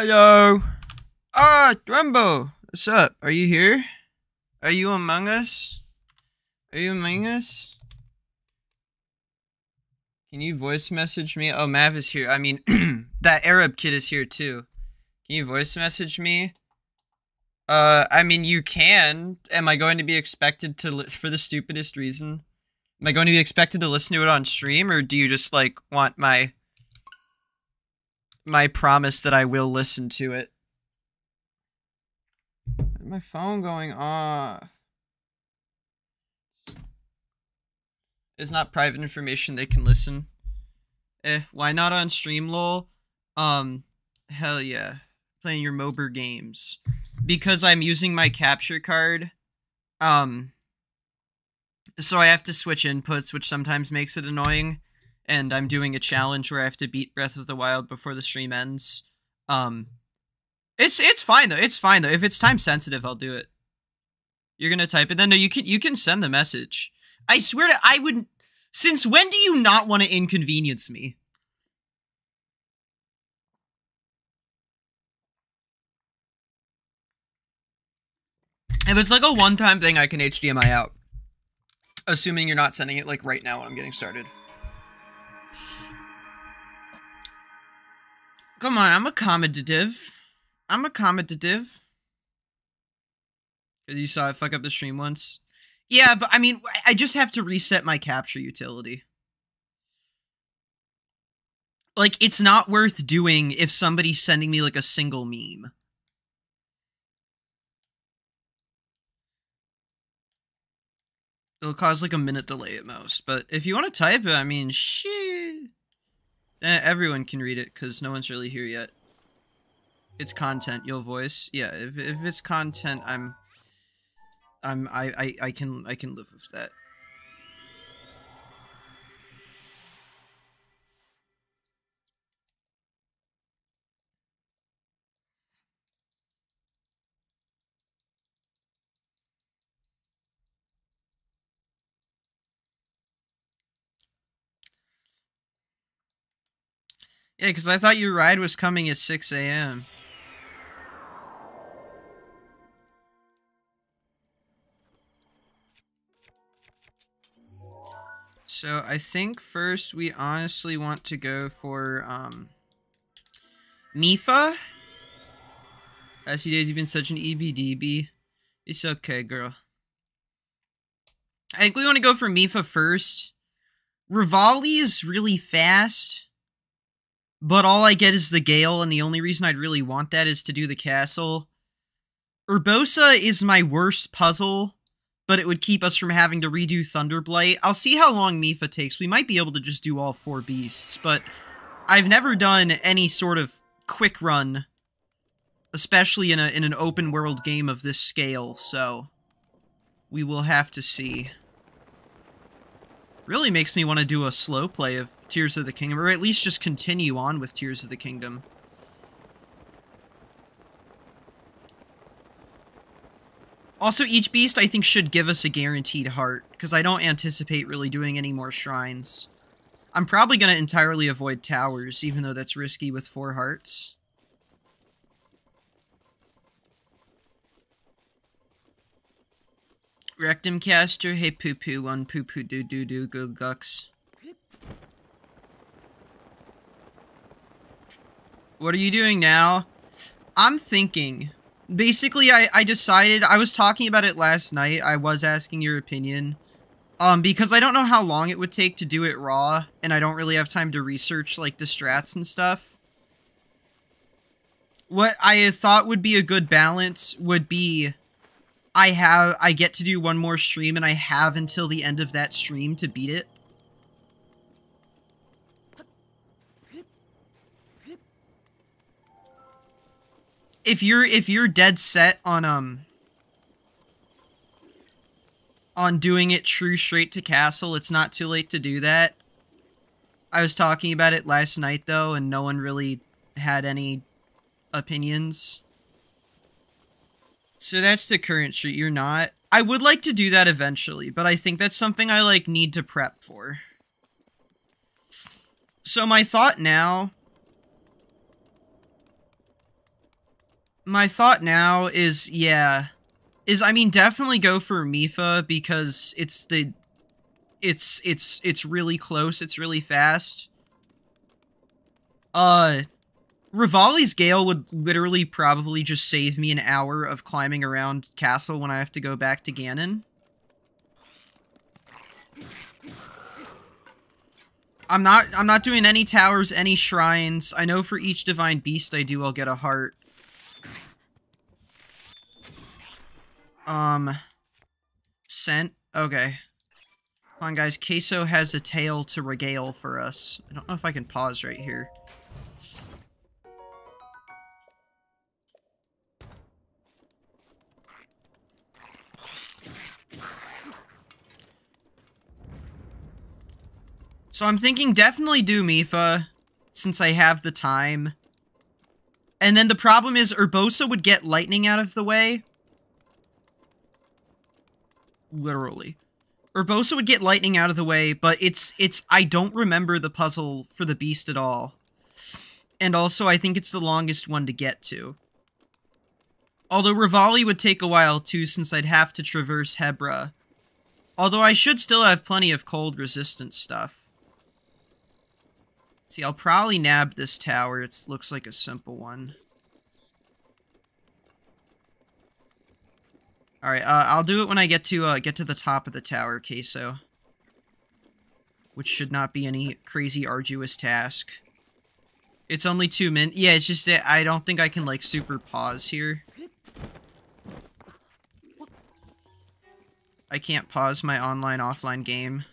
Hello. Ah, Drumbo. What's up? Are you here? Are you among us? Are you among us? Can you voice message me? Oh, Mav is here. I mean, that Arab kid is here too. Can you voice message me? Uh, I mean, you can. Am I going to be expected to, for the stupidest reason? Am I going to be expected to listen to it on stream, or do you just, like, want my, my promise that I will listen to it? My phone going off. It's not private information, they can listen. Eh, why not on stream, lol? Um, hell yeah. Playing your MOBR games. Because I'm using my capture card, um, so I have to switch inputs, which sometimes makes it annoying. And I'm doing a challenge where I have to beat Breath of the Wild before the stream ends. Um, it's it's fine though. It's fine though. If it's time sensitive, I'll do it. You're gonna type it. Then no, you can you can send the message. I swear to I would. Since when do you not want to inconvenience me? If it's like a one-time thing, I can HDMI out. Assuming you're not sending it like right now when I'm getting started. Come on, I'm accommodative. I'm accommodative. Because you saw it fuck up the stream once. Yeah, but I mean, I just have to reset my capture utility. Like, it's not worth doing if somebody's sending me like a single meme. It'll cause like a minute delay at most. But if you want to type it, I mean, shit. Eh, everyone can read it because no one's really here yet. It's content, you'll voice. Yeah, if, if it's content, I'm I'm I, I I can I can live with that. Yeah, because I thought your ride was coming at 6 a.m. So I think first we honestly want to go for um Mipha. Past few days you've been such an EBDB. It's okay, girl. I think we want to go for Mipha first. Revali is really fast. But all I get is the Gale, and the only reason I'd really want that is to do the castle. Urbosa is my worst puzzle, but it would keep us from having to redo Thunderblight. I'll see how long Mipha takes. We might be able to just do all four beasts, but I've never done any sort of quick run, especially in a in an open world game of this scale, so we will have to see. Really makes me want to do a slow play of Tears of the Kingdom, or at least just continue on with Tears of the Kingdom. Also, each beast I think should give us a guaranteed heart, because I don't anticipate really doing any more shrines. I'm probably going to entirely avoid towers, even though that's risky with four hearts. Rectum caster, hey poo poo, one poo poo doo doo doo, good gucks. What are you doing now? I'm thinking. Basically, I, I decided, I was talking about it last night, I was asking your opinion. Um, because I don't know how long it would take to do it raw, and I don't really have time to research, like, the strats and stuff. What I thought would be a good balance would be I have I get to do one more stream and I have until the end of that stream to beat it. If you're if you're dead set on um on doing it true straight to castle, it's not too late to do that. I was talking about it last night though and no one really had any opinions. So that's the current street. You're not. I would like to do that eventually, but I think that's something I like need to prep for. So my thought now my thought now is yeah is i mean definitely go for Mipha because it's the it's it's it's really close it's really fast uh Revali's Gale would literally probably just save me an hour of climbing around castle when I have to go back to Ganon. I'm not I'm not doing any towers, any shrines. I know for each divine beast I do I'll get a heart. Um scent. Okay. Come on guys, Queso has a tale to regale for us. I don't know if I can pause right here. So I'm thinking definitely do Mipha, since I have the time. And then the problem is Urbosa would get lightning out of the way. Literally. Urbosa would get lightning out of the way, but it's, it's, I don't remember the puzzle for the beast at all. And also, I think it's the longest one to get to. Although Revali would take a while too, since I'd have to traverse Hebra. Although I should still have plenty of cold resistance stuff. See, I'll probably nab this tower. It looks like a simple one. Alright, uh, I'll do it when I get to, uh, get to the top of the tower, Queso. Which should not be any crazy arduous task. It's only two min- yeah, it's just that I don't think I can, like, super pause here. I can't pause my online-offline game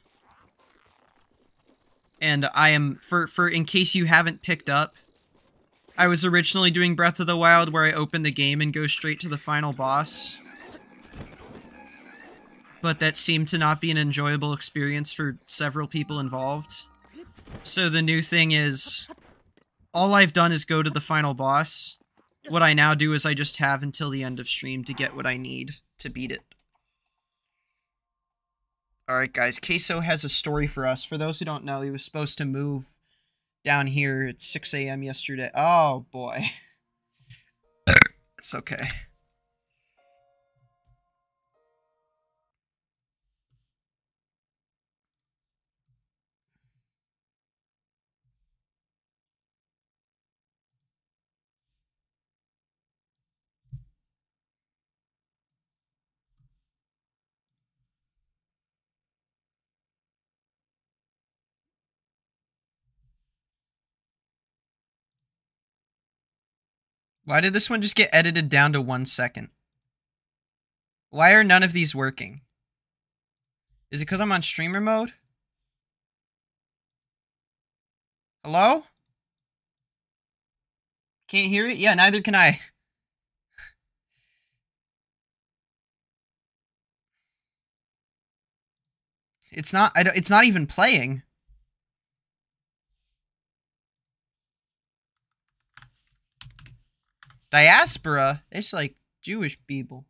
and I am for for in case you haven't picked up, I was originally doing Breath of the Wild where I open the game and go straight to the final boss. But that seemed to not be an enjoyable experience for several people involved. So the new thing is all I've done is go to the final boss. What I now do is I just have until the end of stream to get what I need to beat it. Alright, guys. Queso has a story for us. For those who don't know, he was supposed to move down here at 6 a.m. yesterday. Oh, boy. it's okay. Why did this one just get edited down to one second? Why are none of these working? Is it because I'm on streamer mode? Hello? Can't hear it? Yeah, neither can I. It's not, I don't, it's not even playing. Diaspora? It's like Jewish people.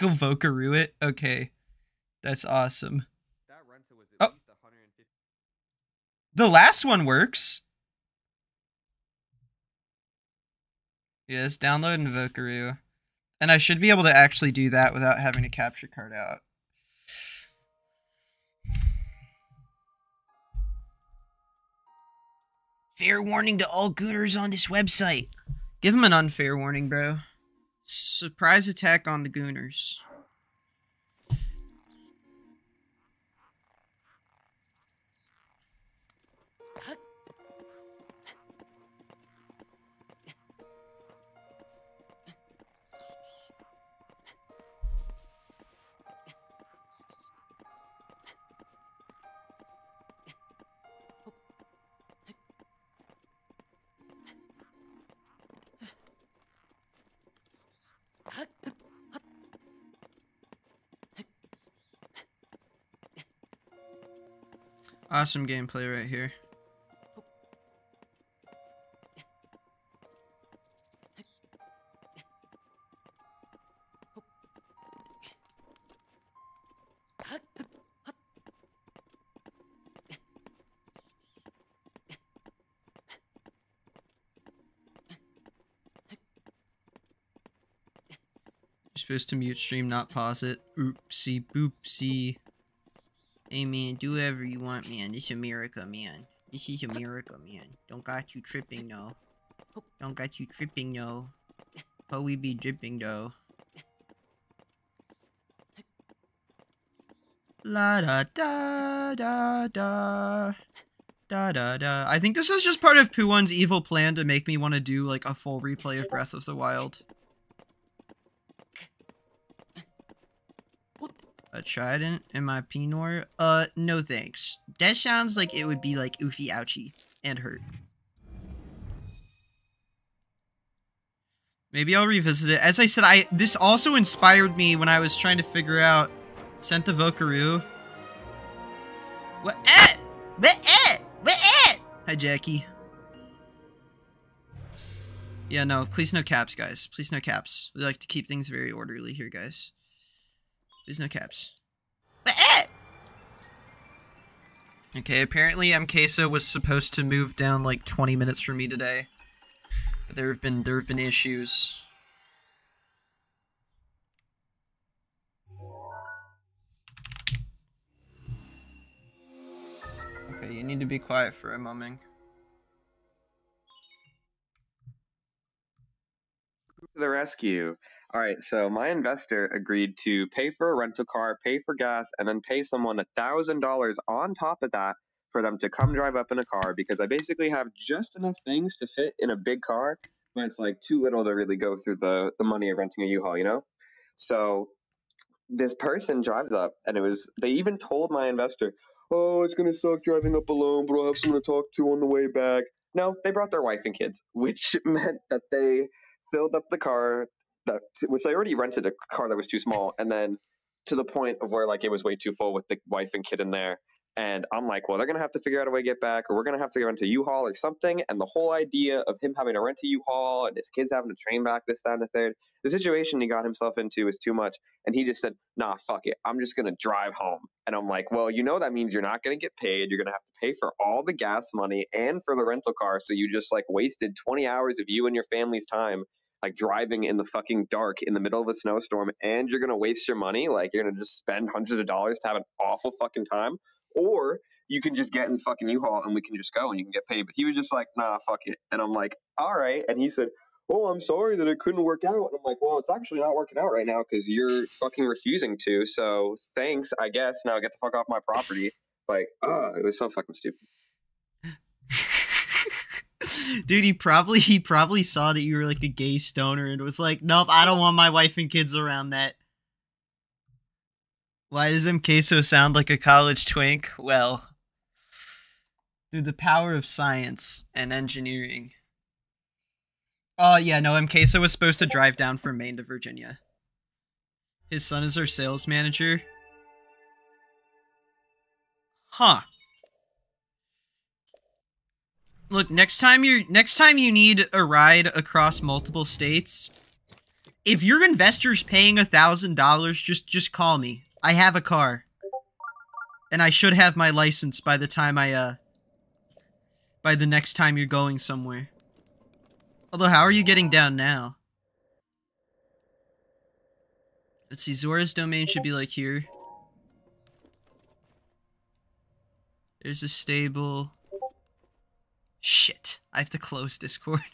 You'll Vocaroo it? Okay. That's awesome. That was at oh. least 150. The last one works. Yes, download and Vocaroo. And I should be able to actually do that without having a capture card out. Fair warning to all Gooners on this website. Give them an unfair warning, bro. Surprise attack on the Gooners. Awesome gameplay right here. You're supposed to mute stream, not pause it. Oopsie boopsie. Hey man, do whatever you want, man. This America, man. This is America, man. Don't got you tripping, no. Don't got you tripping, no. How we be dripping, though. La da da da da. Da da da. I think this is just part of Poo1's evil plan to make me want to do like a full replay of Breath of the Wild. A trident in my Pinor? Uh, no thanks. That sounds like it would be like oofy ouchy and hurt. Maybe I'll revisit it. As I said, I this also inspired me when I was trying to figure out Scent the Okaru. What? Eh! What? Eh! What? Eh! Hi, Jackie. Yeah, no, please no caps, guys. Please no caps. We like to keep things very orderly here, guys. There's no caps. Okay, apparently MKSO was supposed to move down like 20 minutes from me today. But there have been there have been issues. Okay, you need to be quiet for a moment. the rescue. All right, so my investor agreed to pay for a rental car, pay for gas, and then pay someone a thousand dollars on top of that for them to come drive up in a car because I basically have just enough things to fit in a big car, but it's like too little to really go through the the money of renting a U-Haul, you know. So this person drives up, and it was they even told my investor, "Oh, it's gonna suck driving up alone, but I'll have someone to talk to on the way back." No, they brought their wife and kids, which meant that they filled up the car that which I already rented a car that was too small, and then to the point of where like it was way too full with the wife and kid in there. And I'm like, well, they're gonna have to figure out a way to get back, or we're gonna have to rent a U-Haul or something. And the whole idea of him having to rent a U-Haul and his kids having to train back this, that, and the third, the situation he got himself into was too much. And he just said, nah, fuck it, I'm just gonna drive home. And I'm like, well, you know that means you're not gonna get paid. You're gonna have to pay for all the gas money and for the rental car. So you just like wasted 20 hours of you and your family's time like driving in the fucking dark in the middle of a snowstorm and you're gonna waste your money like you're gonna just spend hundreds of dollars to have an awful fucking time or you can just get in the fucking u-haul and we can just go and you can get paid. But he was just like nah fuck it. And i'm like all right and he said oh i'm sorry that it couldn't work out. And i'm like well it's actually not working out right now because you're fucking refusing to so thanks i guess. Now get the fuck off my property. Like uh it was so fucking stupid Dude, he probably he probably saw that you were like a gay stoner and was like, "Nope, I don't want my wife and kids around that." Why does M Queso sound like a college twink? Well, through the power of science and engineering. Oh yeah, no, M Queso was supposed to drive down from Maine to Virginia. His son is our sales manager. Huh look next time you're next time you need a ride across multiple states if your investor's paying a thousand dollars just just call me. I have a car. And i should have my license by the time i uh by the next time you're going somewhere. Although how are you getting down now? Let's see zora's domain should be like here. There's a stable Shit. I have to close Discord.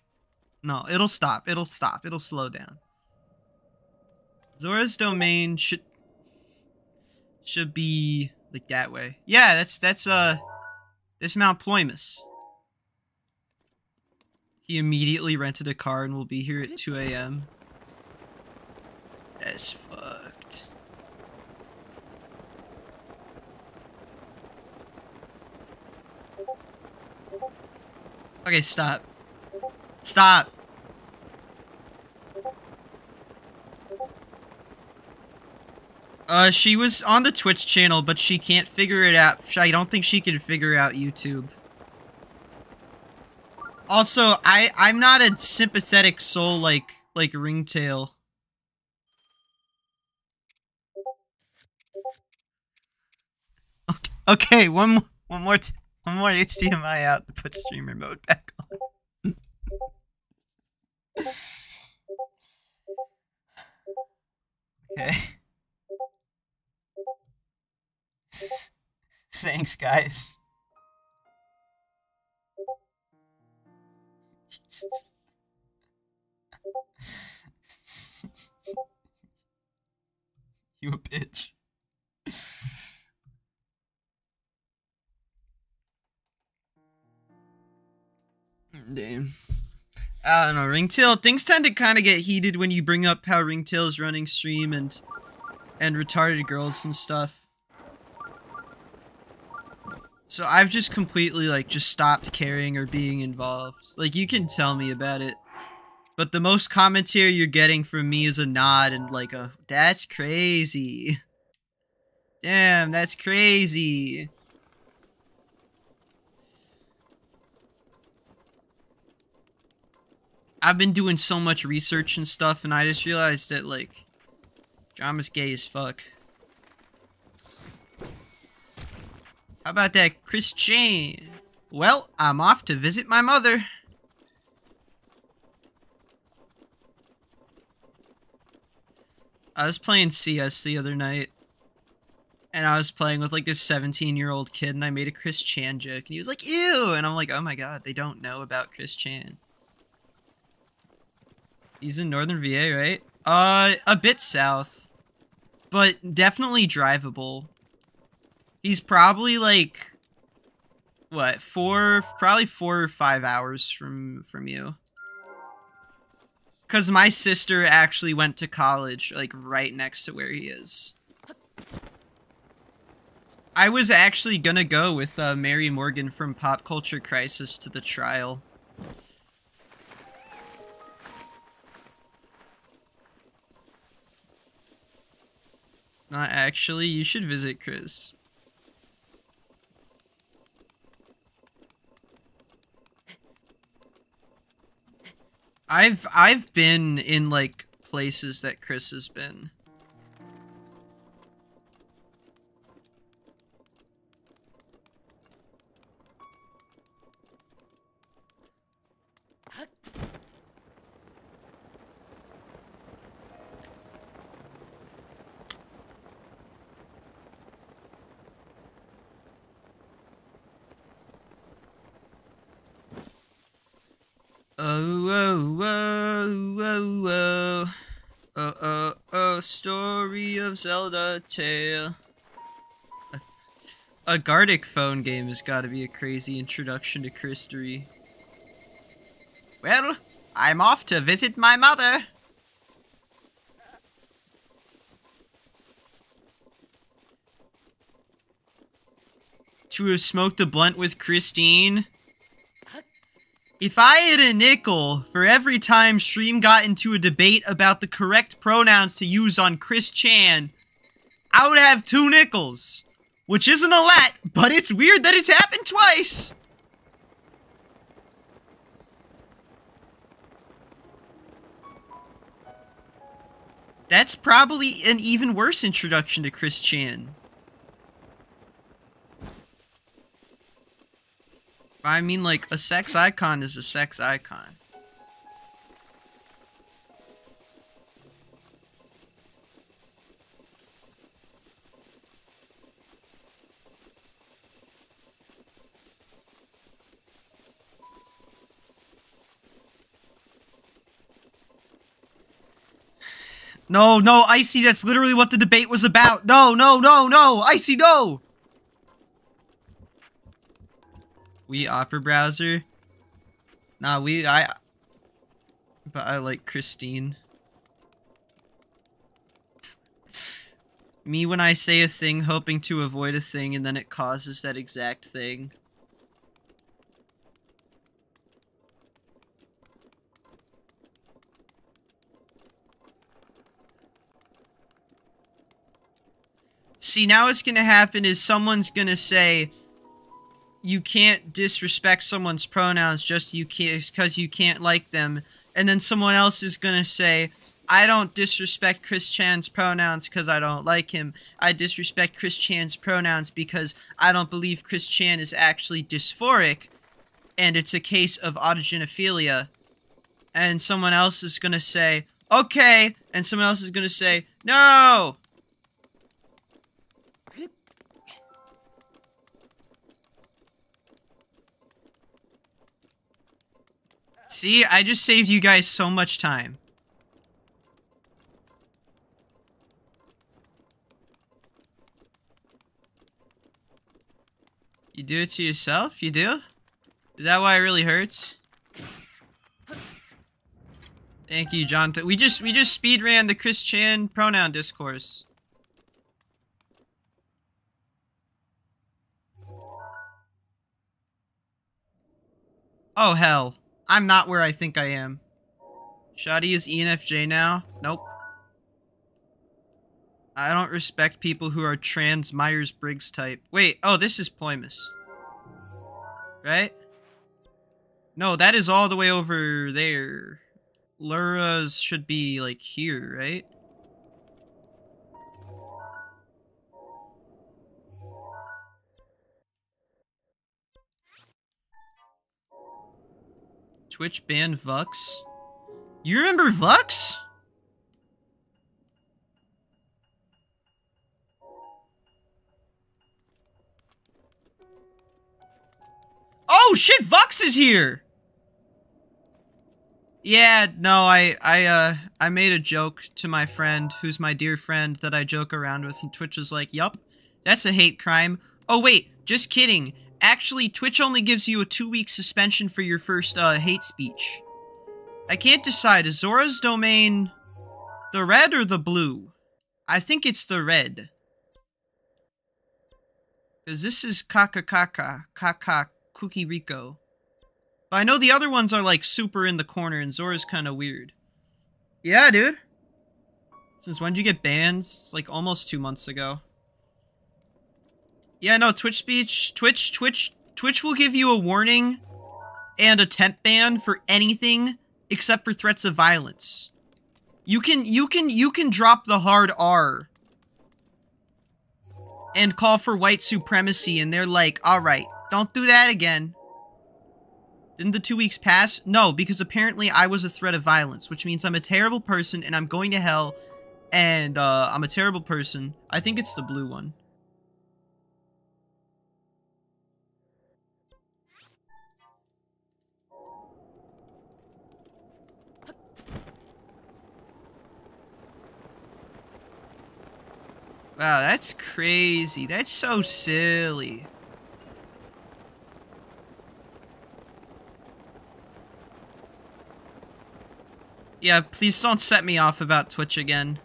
No, it'll stop. It'll stop. It'll slow down. Zora's domain should should be like that way. Yeah, that's that's uh this Mount Ploymus. He immediately rented a car and will be here at 2 a.m. That's fucked. Okay, stop. Stop. Uh, she was on the Twitch channel, but she can't figure it out. I don't think she can figure out YouTube. Also, I I'm not a sympathetic soul like like Ringtail. Okay, okay, one one more one more HDMI out to put streamer mode back on. Okay. Thanks, guys. you a bitch. Damn. I don't know, Ringtail. Things tend to kind of get heated when you bring up how Ringtail's running stream and and retarded girls and stuff. So I've just completely like just stopped caring or being involved. Like you can tell me about it. But the most commentary you're getting from me is a nod and like a that's crazy. Damn, that's crazy. I've been doing so much research and stuff, and I just realized that, like, drama's gay as fuck. How about that Chris Chan? Well, I'm off to visit my mother. I was playing CS the other night. And I was playing with like this 17 year old kid and I made a Chris Chan joke and he was like, ew! And I'm like, oh my god, they don't know about Chris Chan. He's in northern VA, right? Uh, a bit south. But definitely drivable. He's probably like, what, four, probably four or five hours from, from you. Because my sister actually went to college, like, right next to where he is. I was actually gonna go with uh, Mary Morgan from Pop Culture Crisis to the trial. Not actually, you should visit Chris. I've I've been in like places that Chris has been. Oh, oh, oh, oh, oh. Oh, oh, oh, story of Zelda tale. A, Gartic phone game has got to be a crazy introduction to Christory. Well, I'm off to visit my mother. To have smoked a blunt with Christine. If I had a nickel for every time Stream got into a debate about the correct pronouns to use on Chris Chan, I would have two nickels. Which isn't a lot, but it's weird that it's happened twice. That's probably an even worse introduction to Chris Chan. I mean, like, a sex icon is a sex icon. No, no, Icy, that's literally what the debate was about. No, no, no, no, Icy, no! We Opera browser. Nah, we I. But I like Christine. Me when I say a thing hoping to avoid a thing and then it causes that exact thing. See, now what's gonna happen is someone's gonna say, you can't disrespect someone's pronouns just you can't because you can't like them. And then someone else is gonna say i don't disrespect chris chan's pronouns because i don't like him. I disrespect chris chan's pronouns because i don't believe chris chan is actually dysphoric and it's a case of autogenophilia. And someone else is gonna say okay, and someone else is gonna say, no! See, I just saved you guys so much time. You do it to yourself? You do? Is that why it really hurts? Thank you, John. We just we just speed ran the Chris Chan pronoun discourse. Oh hell. I'm not where I think I am. Shoddy is ENFJ now? Nope. I don't respect people who are trans Myers-Briggs type. Wait, oh, this is Ploymus. Right? No, that is all the way over there. Lura's should be, like, here, right? Twitch banned Vux? You remember Vux? Oh shit, Vux is here! Yeah, no, I, I, uh, I made a joke to my friend, who's my dear friend that I joke around with, and Twitch was like, yup, that's a hate crime. Oh wait, just kidding. Actually, Twitch only gives you a two-week suspension for your first, uh, hate speech. I can't decide, is Zora's domain the red or the blue? I think it's the red. Because this is Kaka Kaka, Kaka Cookie Rico. But I know the other ones are like super in the corner and Zora's kind of weird. Yeah, dude. Since when did you get banned? It's like almost two months ago. Yeah, no, Twitch speech, Twitch, Twitch, Twitch will give you a warning and a temp ban for anything except for threats of violence. You can, you can, you can drop the hard R and call for white supremacy and they're like, alright, don't do that again. Didn't the two weeks pass? No, because apparently I was a threat of violence, which means I'm a terrible person and I'm going to hell and uh, I'm a terrible person. I think it's the blue one. Wow, that's crazy. That's so silly. Yeah, please don't set me off about Twitch again.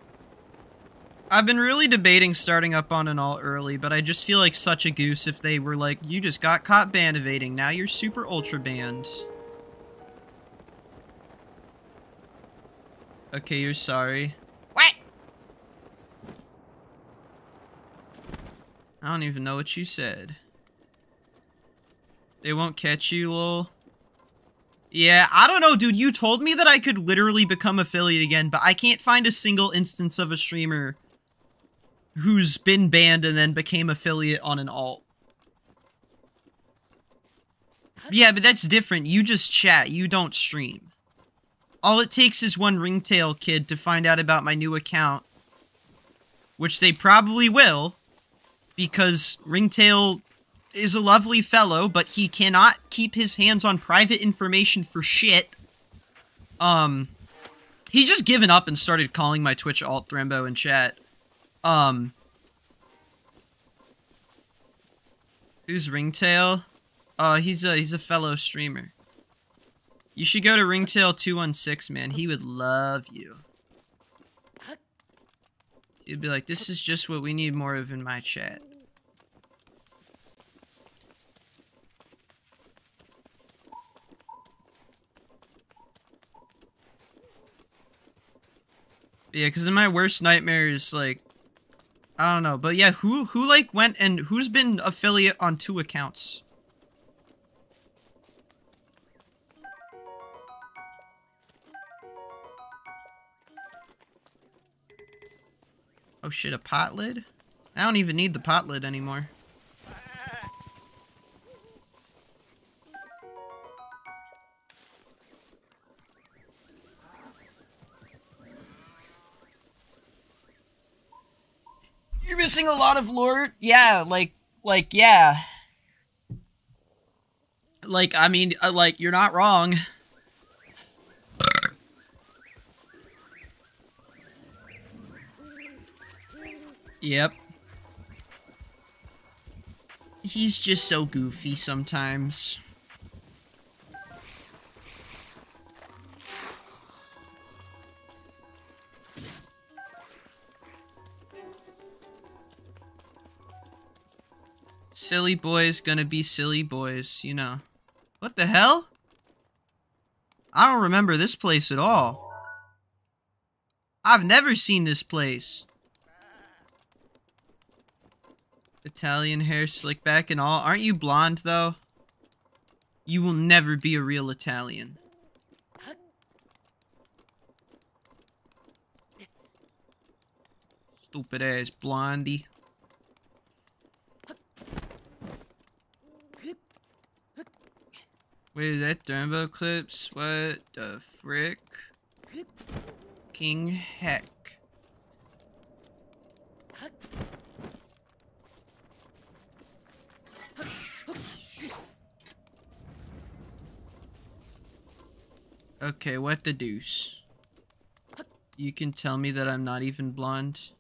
I've been really debating starting up on an alt early, but I just feel like such a goose if they were like, you just got caught ban evading, now you're super ultra banned. Okay, you're sorry. I don't even know what you said. They won't catch you, lol. Yeah, I don't know, dude. You told me that I could literally become affiliate again, but I can't find a single instance of a streamer who's been banned and then became affiliate on an alt. Yeah, but that's different. You just chat. You don't stream. All it takes is one ringtail kid to find out about my new account. Which they probably will. Because ringtail is a lovely fellow, but he cannot keep his hands on private information for shit. Um, he's just given up and started calling my Twitch alt Thrembo in chat. Um, who's Ringtail? Uh, he's a he's a fellow streamer. You should go to Ringtail216, man. He would love you. He'd be like, this is just what we need more of in my chat. Yeah, because in my worst nightmares, like, I don't know, but yeah, who who like went and who's been affiliate on two accounts? Oh shit, a pot lid? I don't even need the pot lid anymore. You're missing a lot of lore? Yeah, like, like, yeah. Like, I mean, uh, like, you're not wrong. Yep. He's just so goofy sometimes. Silly boys gonna be silly boys, you know. What the hell? I don't remember this place at all. I've never seen this place. Italian hair, slick back and all. Aren't you blonde, though? You will never be a real Italian. Stupid ass blondie. Wait, is that Dumbo clips? What the frick? King heck. Okay, what the deuce? You can tell me that I'm not even blonde.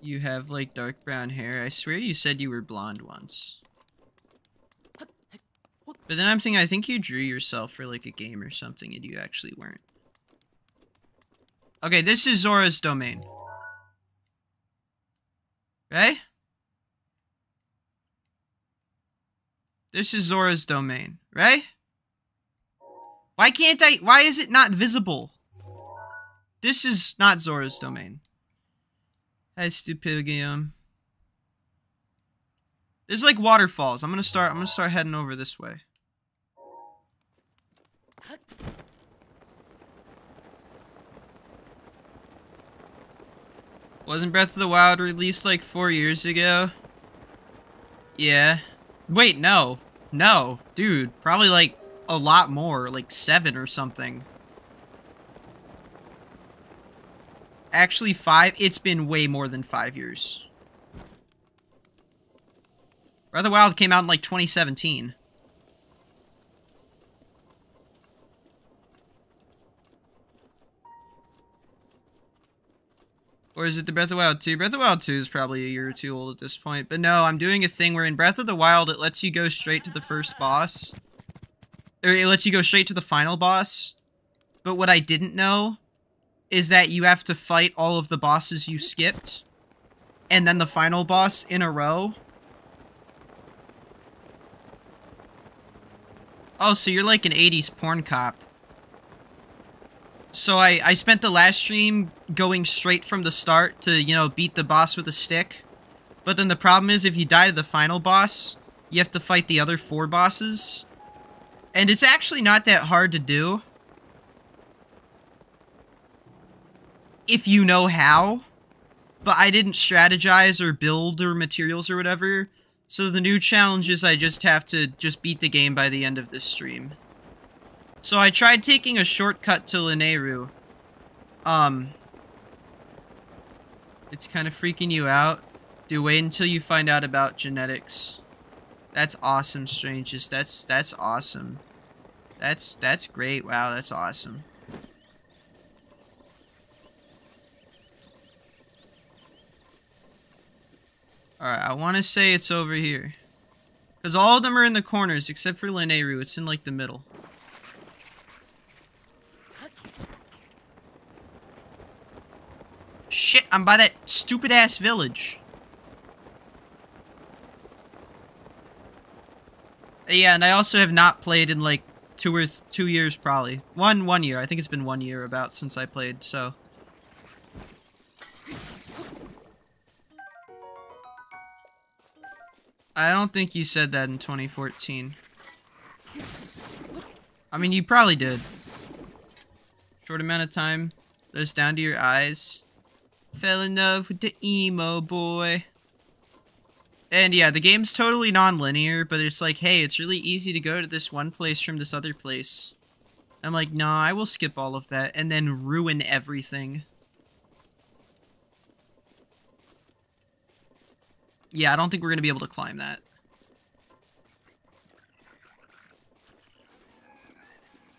You have like dark brown hair. I swear you said you were blonde once. But then I'm thinking, I think you drew yourself for like a game or something and you actually weren't. Okay, this is Zora's domain. Right? This is Zora's domain, right? Why can't I- why is it not visible? This is not Zora's domain. Hey, Stupidium. There's like waterfalls. I'm gonna start- I'm gonna start heading over this way. Wasn't Breath of the Wild released like four years ago? Yeah. Wait, no. No. Dude, probably like a lot more, like seven or something. Actually, five? It's been way more than five years. Breath of the Wild came out in like 2017. Or is it the Breath of the Wild 2? Breath of the Wild 2 is probably a year or two old at this point. But no, I'm doing a thing where in Breath of the Wild, it lets you go straight to the first boss. It lets you go straight to the final boss. But what I didn't know is that you have to fight all of the bosses you skipped. And then the final boss in a row. Oh, so you're like an 80s porn cop. So I, I spent the last stream going straight from the start to, you know, beat the boss with a stick. But then the problem is if you die to the final boss, you have to fight the other four bosses. And it's actually not that hard to do. If you know how. But I didn't strategize or build or materials or whatever. So the new challenge is I just have to just beat the game by the end of this stream. So I tried taking a shortcut to Lanayru. Um, it's kind of freaking you out. Do wait until you find out about genetics. That's awesome, Strangest. That's that's awesome. That's that's great. Wow, that's awesome. Alright, I want to say it's over here. Because all of them are in the corners, except for Lanayru. It's in, like, the middle. Shit, I'm by that stupid-ass village. Yeah, and I also have not played in, like, two or two years, probably. One, one year. I think it's been one year about since I played, so... I don't think you said that in 2014. I mean, you probably did. Short amount of time. Those down to your eyes. Fell in love with the emo boy. And yeah, the game's totally non-linear, but it's like, hey, it's really easy to go to this one place from this other place. I'm like, nah, I will skip all of that and then ruin everything. Yeah, I don't think we're going to be able to climb that.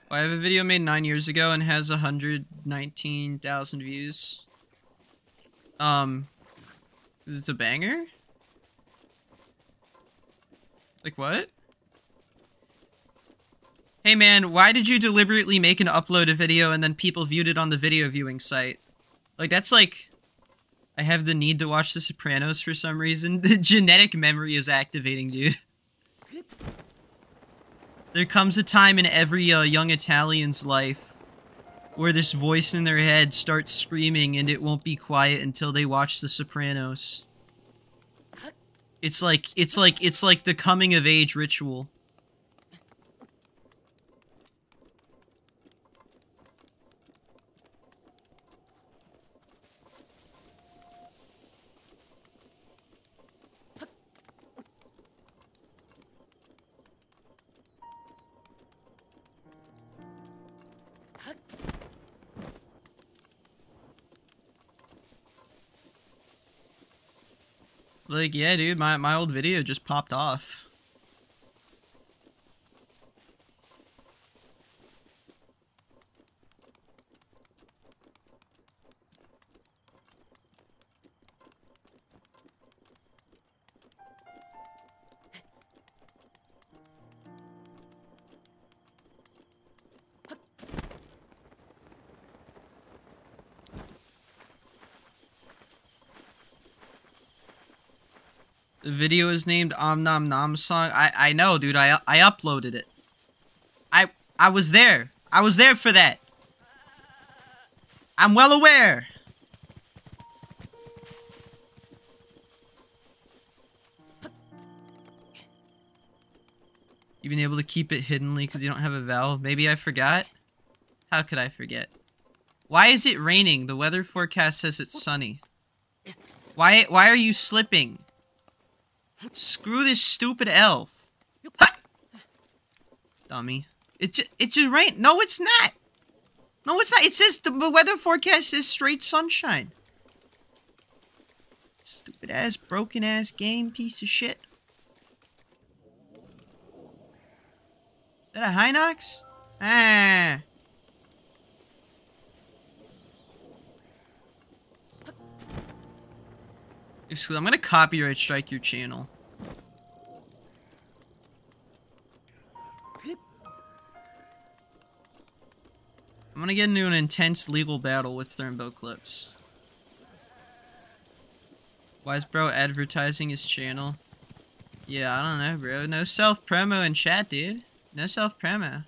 I have a video made nine years ago and has 119,000 views. Um, is it a banger? Like what? Hey man, why did you deliberately make an upload a video and then people viewed it on the video viewing site? Like that's like I have the need to watch The Sopranos for some reason. The genetic memory is activating, dude. There comes a time in every uh, young Italian's life where this voice in their head starts screaming and it won't be quiet until they watch The Sopranos. It's like it's like it's like the coming of age ritual. Like, yeah, dude, my, my old video just popped off. The video is named Om Nom Nom Song. I I know, dude. I I uploaded it. I I was there. I was there for that. I'm well aware. You've been able to keep it hiddenly because you don't have a valve? Maybe I forgot? How could I forget? Why is it raining? The weather forecast says it's sunny. Why why are you slipping? Screw this stupid elf. Ha! Dummy. It just, it just rain. No, it's not. No, it's not. It says the weather forecast says straight sunshine. Stupid ass, broken ass game piece of shit. Is that a Hinox? Ah. I'm gonna copyright strike your channel. I'm gonna get into an intense legal battle with Thrembo Clips. Why is bro advertising his channel? Yeah, I don't know, bro. No self-promo in chat, dude. No self-promo.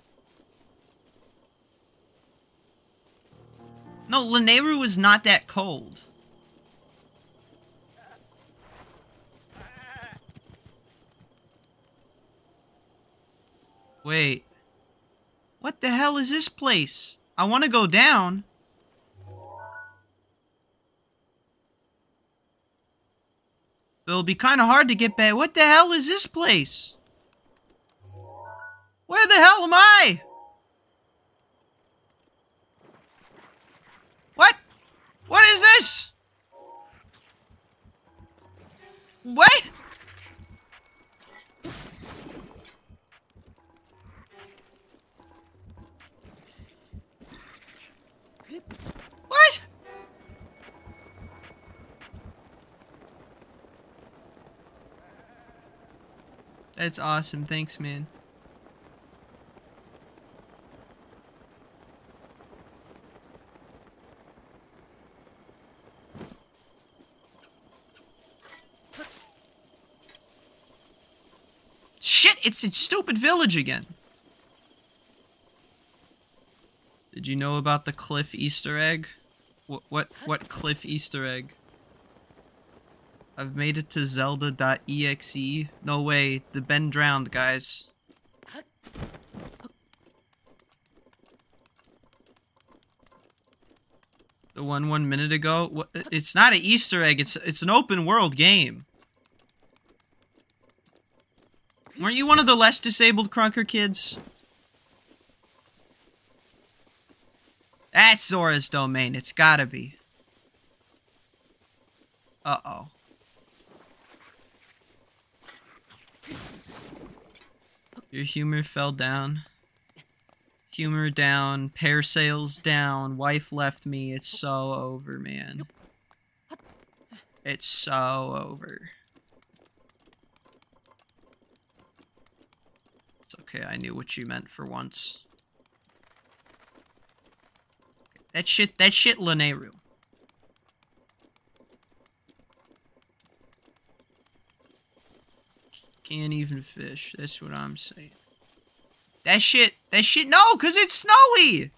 No, Lanayru was not that cold. Wait. What the hell is this place? I want to go down. It'll be kind of hard to get back. What the hell is this place? Where the hell am I? What? What is this? What? That's awesome. Thanks, man. Shit, it's a stupid village again. Did you know about the cliff Easter egg? What what what cliff Easter egg? I've made it to Zelda.exe. No way, the Ben drowned, guys. The one one minute ago? It's not an Easter egg, it's it's an open world game. Weren't you one of the less disabled Krunker kids? That's Zora's domain, it's gotta be. Uh-oh. Your humor fell down. Humor down, pair sales down, wife left me, it's so over, man. It's so over. It's okay, I knew what you meant for once. That shit, that shit Lanayru. Can't even fish, that's what I'm saying. That shit, that shit, no, because it's snowy!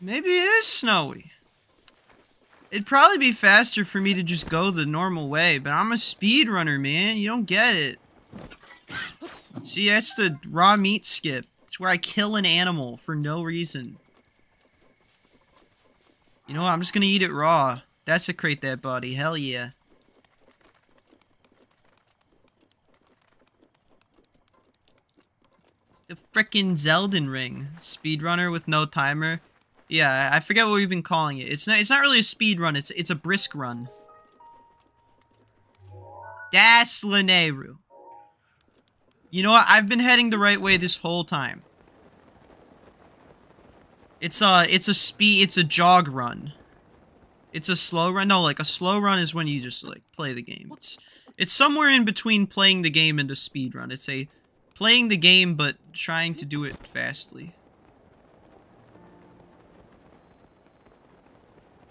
Maybe it is snowy. It'd probably be faster for me to just go the normal way, but I'm a speedrunner, man. You don't get it. See, that's the raw meat skip. It's where I kill an animal for no reason. You know what? I'm just gonna eat it raw. Desecrate that body. Hell yeah. The frickin' Zelden ring. Speedrunner with no timer. Yeah, I forget what we've been calling it. It's not it's not really a speed run, it's it's a brisk run. That's Lanayru. You know what? I've been heading the right way this whole time. It's a it's a speed it's a jog run. It's a slow run. No, like a slow run is when you just like play the game. It's it's somewhere in between playing the game and a speed run. It's a playing the game but trying to do it fastly.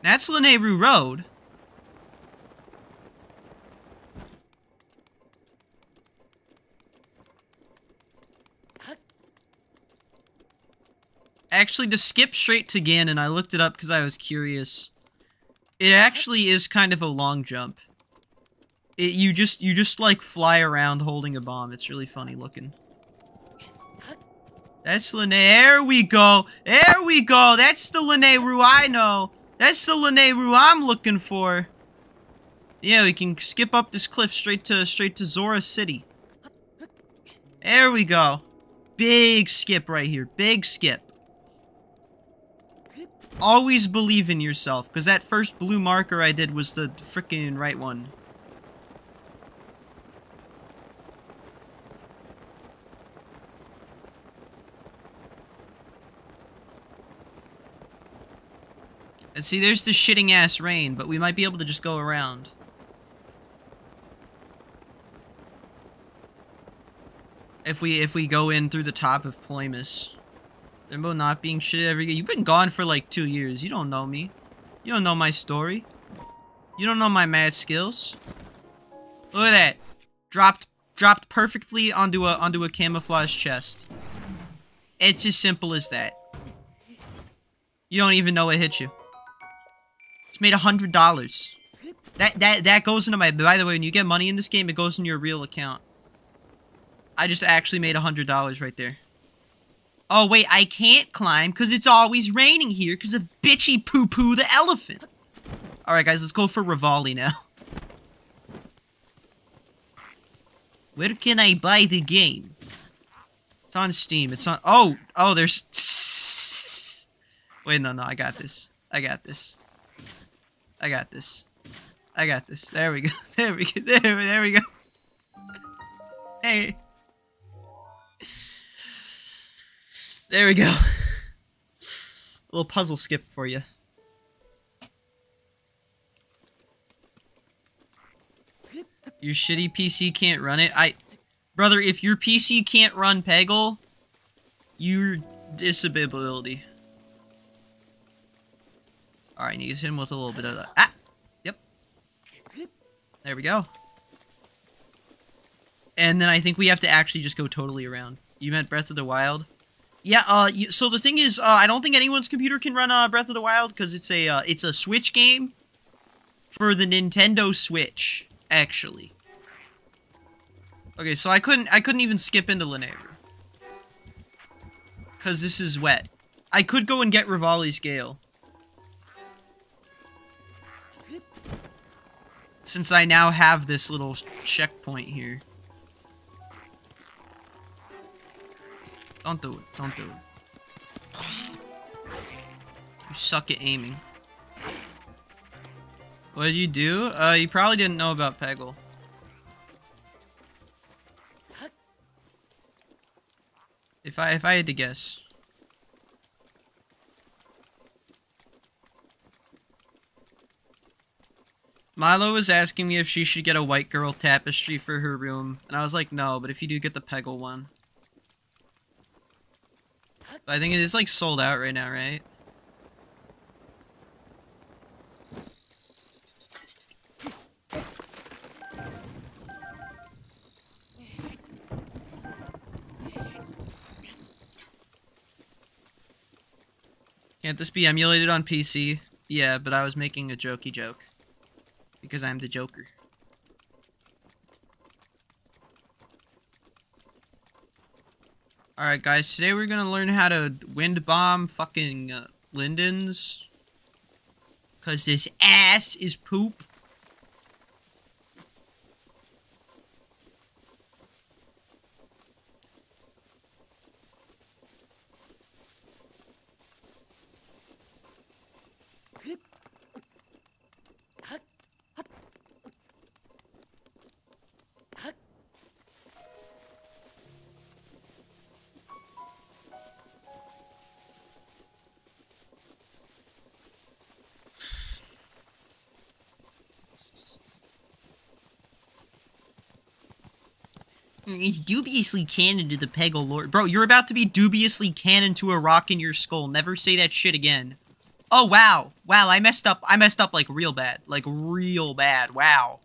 That's Lanayru Road. Actually, to skip straight to Ganon, I looked it up because I was curious. It actually is kind of a long jump. It, you just, you just like fly around holding a bomb. It's really funny looking. That's Lene. There we go. There we go. That's the Lanayru I know. That's the Lanayru I'm looking for. Yeah, we can skip up this cliff straight to straight to Zora City. There we go. Big skip right here. Big skip. Always believe in yourself, because that first blue marker I did was the freaking right one. And see, there's the shitting ass rain, but we might be able to just go around. If we if we go in through the top of Ploymus. Limbo not being shit every year. You've been gone for like two years. You don't know me. You don't know my story. You don't know my mad skills. Look at that. Dropped dropped perfectly onto a onto a camouflage chest. It's as simple as that. You don't even know it hit you. It's made a hundred dollars. That that that goes into my. By the way, when you get money in this game, it goes in your real account. I just actually made a hundred dollars right there. Oh wait, I can't climb because it's always raining here because of bitchy poo poo the elephant. All right, guys, let's go for Revali now. Where can I buy the game? It's on Steam. It's on. Oh, oh, there's. Wait, no, no, I got this. I got this. I got this. I got this. There we go. There we go. There, there we go. Hey. There we go. A little puzzle skip for you. Your shitty PC can't run it? I... Brother, if your PC can't run Peggle, you're disability. Alright, hit him with a little bit of that. Ah! Yep. There we go. And then I think we have to actually just go totally around. You meant Breath of the Wild? Yeah, uh, you, so the thing is, uh, I don't think anyone's computer can run, uh, Breath of the Wild, because it's a, uh, it's a Switch game for the Nintendo Switch, actually. Okay, so I couldn't, I couldn't even skip into Lanayru. Because this is wet. I could go and get Revali's Gale. since I now have this little checkpoint here. Don't do it. Don't do it. You suck at aiming. What did you do? Uh, you probably didn't know about Peggle. If I if I had to guess. Milo was asking me if she should get a white girl tapestry for her room, and I was like, no, but if you do get the Peggle one. But I think it is like sold out right now, right? Can't this be emulated on PC? Yeah, but I was making a jokey joke. Because I'm the Joker. Alright guys, today we're gonna learn how to wind bomb fucking uh, Lindens. Cause this ass is poop. It's dubiously canon to the Peggle Lord. Bro, you're about to be dubiously canon to a rock in your skull. Never say that shit again. Oh, wow. Wow, I messed up. I messed up, like, real bad. Like, real bad. Wow.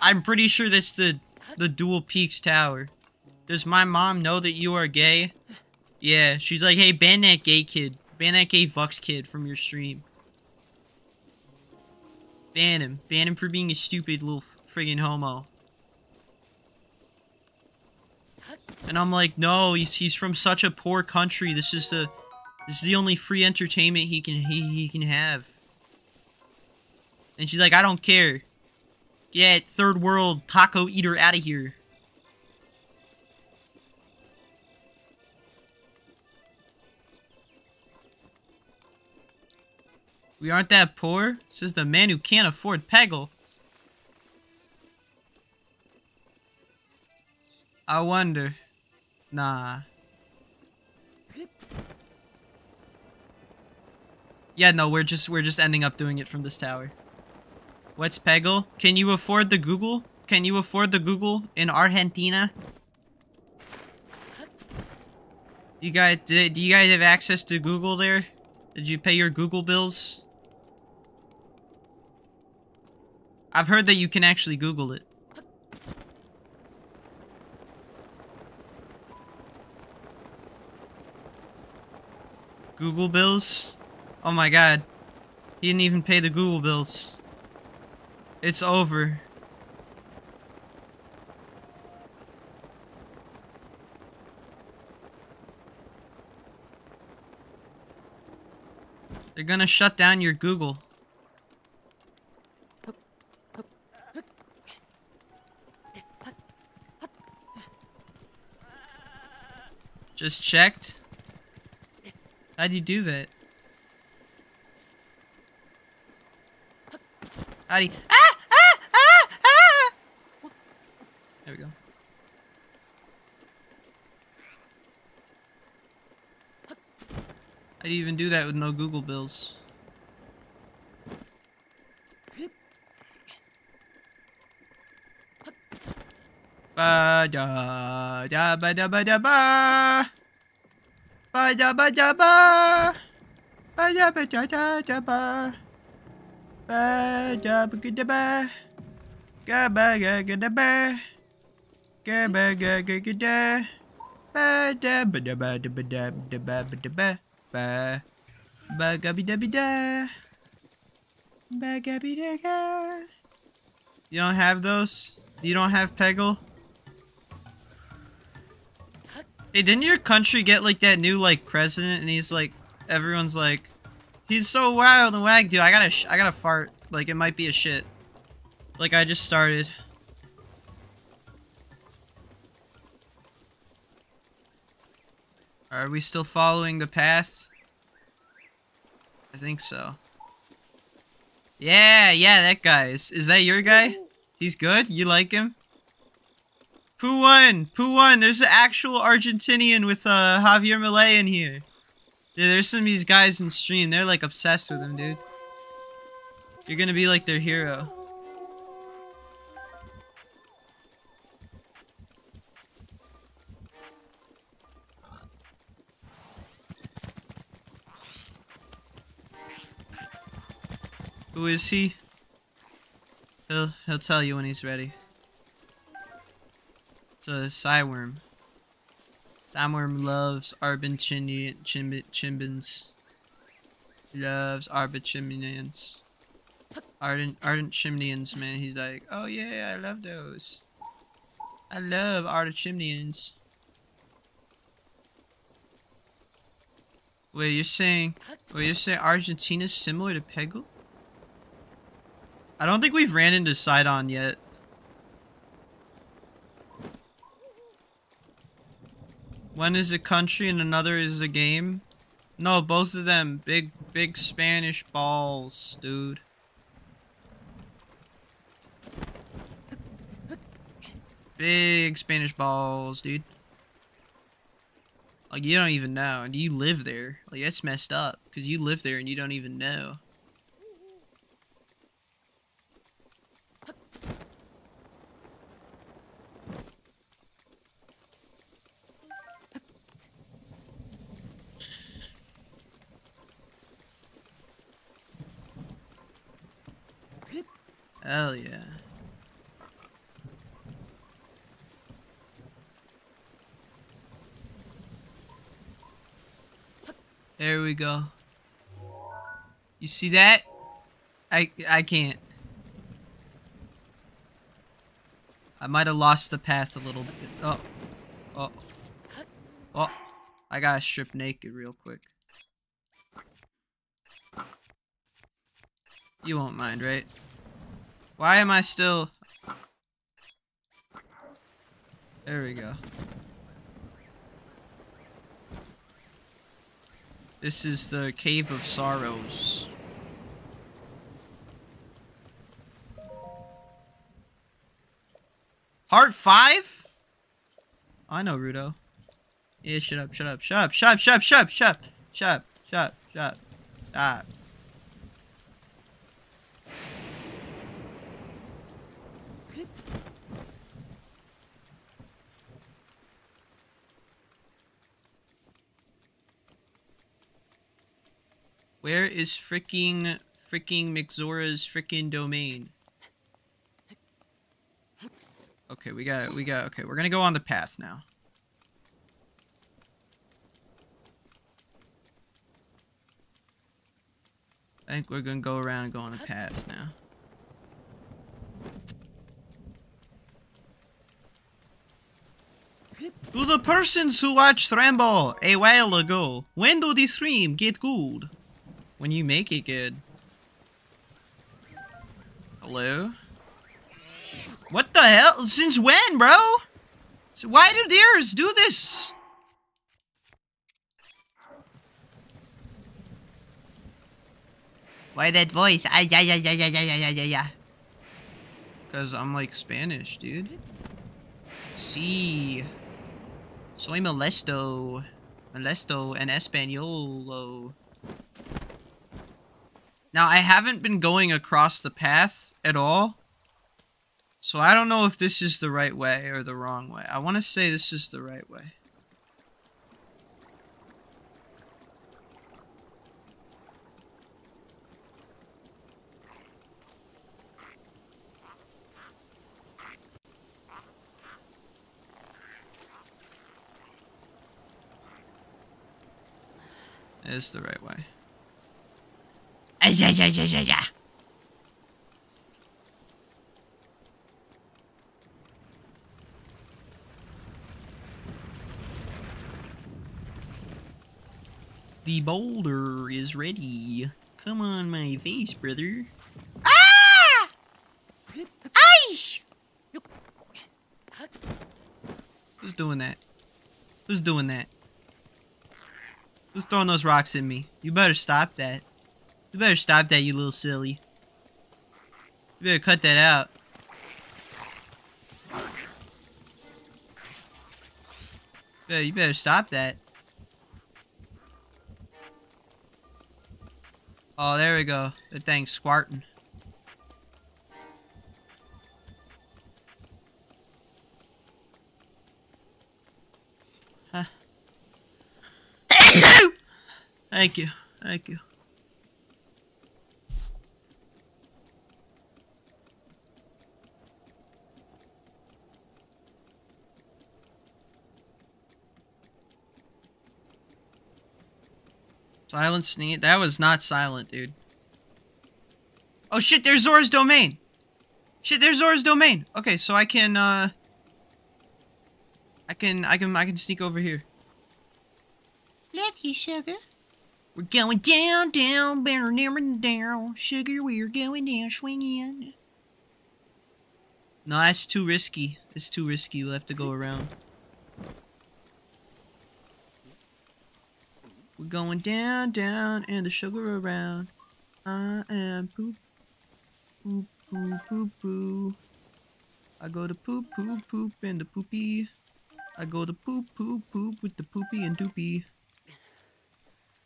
I'm pretty sure that's the, the Dual Peaks Tower. Does my mom know that you are gay? Yeah, she's like, hey, ban that gay kid. Ban that gay Vux kid from your stream. Ban him. Ban him for being a stupid little friggin' homo. And I'm like, no, he's he's from such a poor country. This is the this is the only free entertainment he can he, he can have. And she's like, I don't care. Get third world taco eater out of here. We aren't that poor, says the man who can't afford Peggle. I wonder. Nah. Yeah, no, we're just we're just ending up doing it from this tower. What's Peggle? Can you afford the Google? Can you afford the Google in Argentina? You guys, do, do you guys have access to Google there? Did you pay your Google bills? I've heard that you can actually Google it. Google bills? Oh my god. He didn't even pay the Google bills. It's over. They're gonna shut down your Google. Just checked. How'd you do that? How'd. Ah! Ah! Ah! Ah! There we go. How do you even do that with no Google bills? Ba da da ba da ba da ba. Ba da ba da ba. Ba da ba da da ba. Ba da ba da ba. Ga ba ga ga da ba. Da. Ba da ba da ba da ba ba ba da ba. Ba ba ga bi da bi da. Ba ga bi da ga. You don't have those? You don't have Peggle? Hey, didn't your country get like that new like president and he's like everyone's like he's so wild and wag dude I gotta I gotta fart like it might be a shit like I just started Are we still following the path? I think so. Yeah, yeah, that guy. Is, is that your guy? He's good? You like him? Pooh one, Pooh one. There's an actual Argentinian with uh Javier Milei in here. Dude, there's some of these guys in stream. They're like obsessed with him, dude. You're gonna be like their hero. Who is he? He'll he'll tell you when he's ready. It's a Psyworm. Psyworm loves Argentinian chimb chimbins. Loves Argentinians. Ardent Ardent Chimneans, man. He's like, oh yeah, I love those. I love Ardent Chimneans. Wait, you're saying, wait, you're saying Argentina's similar to Peggle? I don't think we've ran into Sidon yet. One is a country and another is a game. No, both of them big, big Spanish balls, dude. Big Spanish balls, dude. Like, you don't even know. And you live there. Like, that's messed up. Because you live there and you don't even know. Hell yeah. There we go. You see that? I I can't. I might have lost the path a little bit. Oh. Oh. Oh. I gotta strip naked real quick. You won't mind, right? Why am I still... There we go. This is the Cave of Sorrows. Part 5? I know, Rudo. Yeah, shut up, shut up, shut up, shut up, shut up, shut up, shut up, shut up, shut up, shut up. Ah. Where is freaking freaking Mixora's freaking domain? Okay, we got we got okay, we're gonna go on the path now. I think we're gonna go around and go on the path now. To the persons who watched Rambo a while ago, when do the stream get good? When you make it good. Hello? What the hell? Since when, bro? So why do deers do this? Why that voice? Ay, yeah, yeah, yeah, yeah, yeah, yeah, yeah, yeah. Because I'm like Spanish, dude. Sí. Soy molesto. Molesto en español. Now, I haven't been going across the path at all. So I don't know if this is the right way or the wrong way. I want to say this is the right way. It is the right way. Yeah, yeah, yeah, yeah, yeah. The boulder is ready. Come on my face, brother. Ah! Who's doing that? Who's doing that? Who's throwing those rocks at me? You better stop that. You better stop that, you little silly. You better cut that out. Yeah, you better stop that. Oh, there we go. The thing's squirting. Thank you. Thank you. Silent sneeze. That was not silent, dude. Oh shit, there's Zora's domain. Shit, there's Zora's domain. Okay, so I can uh I can I can I can sneak over here. Let you, sugar. We're going down, down, down, down, down. Sugar, we're going down, swinging. No, that's too risky. It's too risky. We'll have to go around. We're going down, down, and the sugar around. I am poop, poop, poop, poop, poo. I go to poop, poop, poop, and the poopy. I go to poop, poop, poop with the poopy and doopy.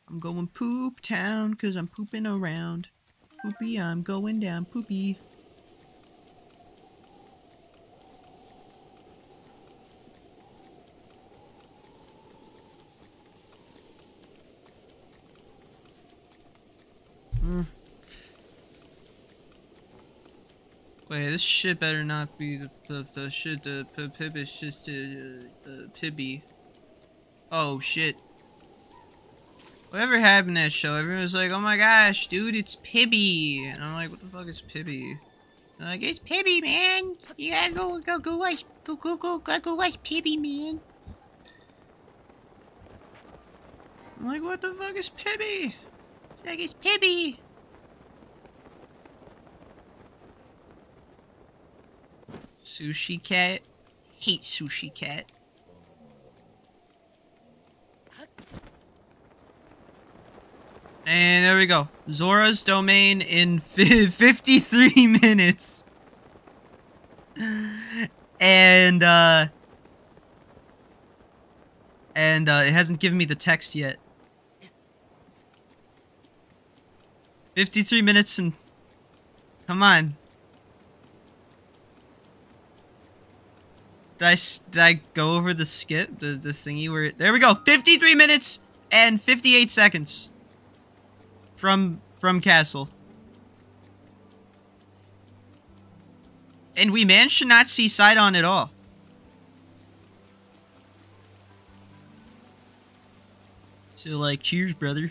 I'm going poop town, cause I'm pooping around. Poopy, I'm going down, poopy. Mm. Wait, this shit better not be the the, the shit the is just the the pibby. Oh shit. Whatever happened to that show? Everyone was like, "Oh my gosh, dude, it's Pibby," and I'm like, "What the fuck is Pibby?" They're like, "It's Pibby, man. You gotta go go go watch go go go go go watch Pibby, man." I'm like, "What the fuck is Pibby?" Like it's Pibby. Sushi cat. Hate sushi cat. And there we go. Zora's domain in fi 53 minutes. And, uh... And, uh, it hasn't given me the text yet. 53 minutes and... Come on. Did I, did I go over the skip? The, the thingy where... There we go! 53 minutes and 58 seconds. From, from Castle. And we managed to not see Sidon at all. So, like, cheers, brother.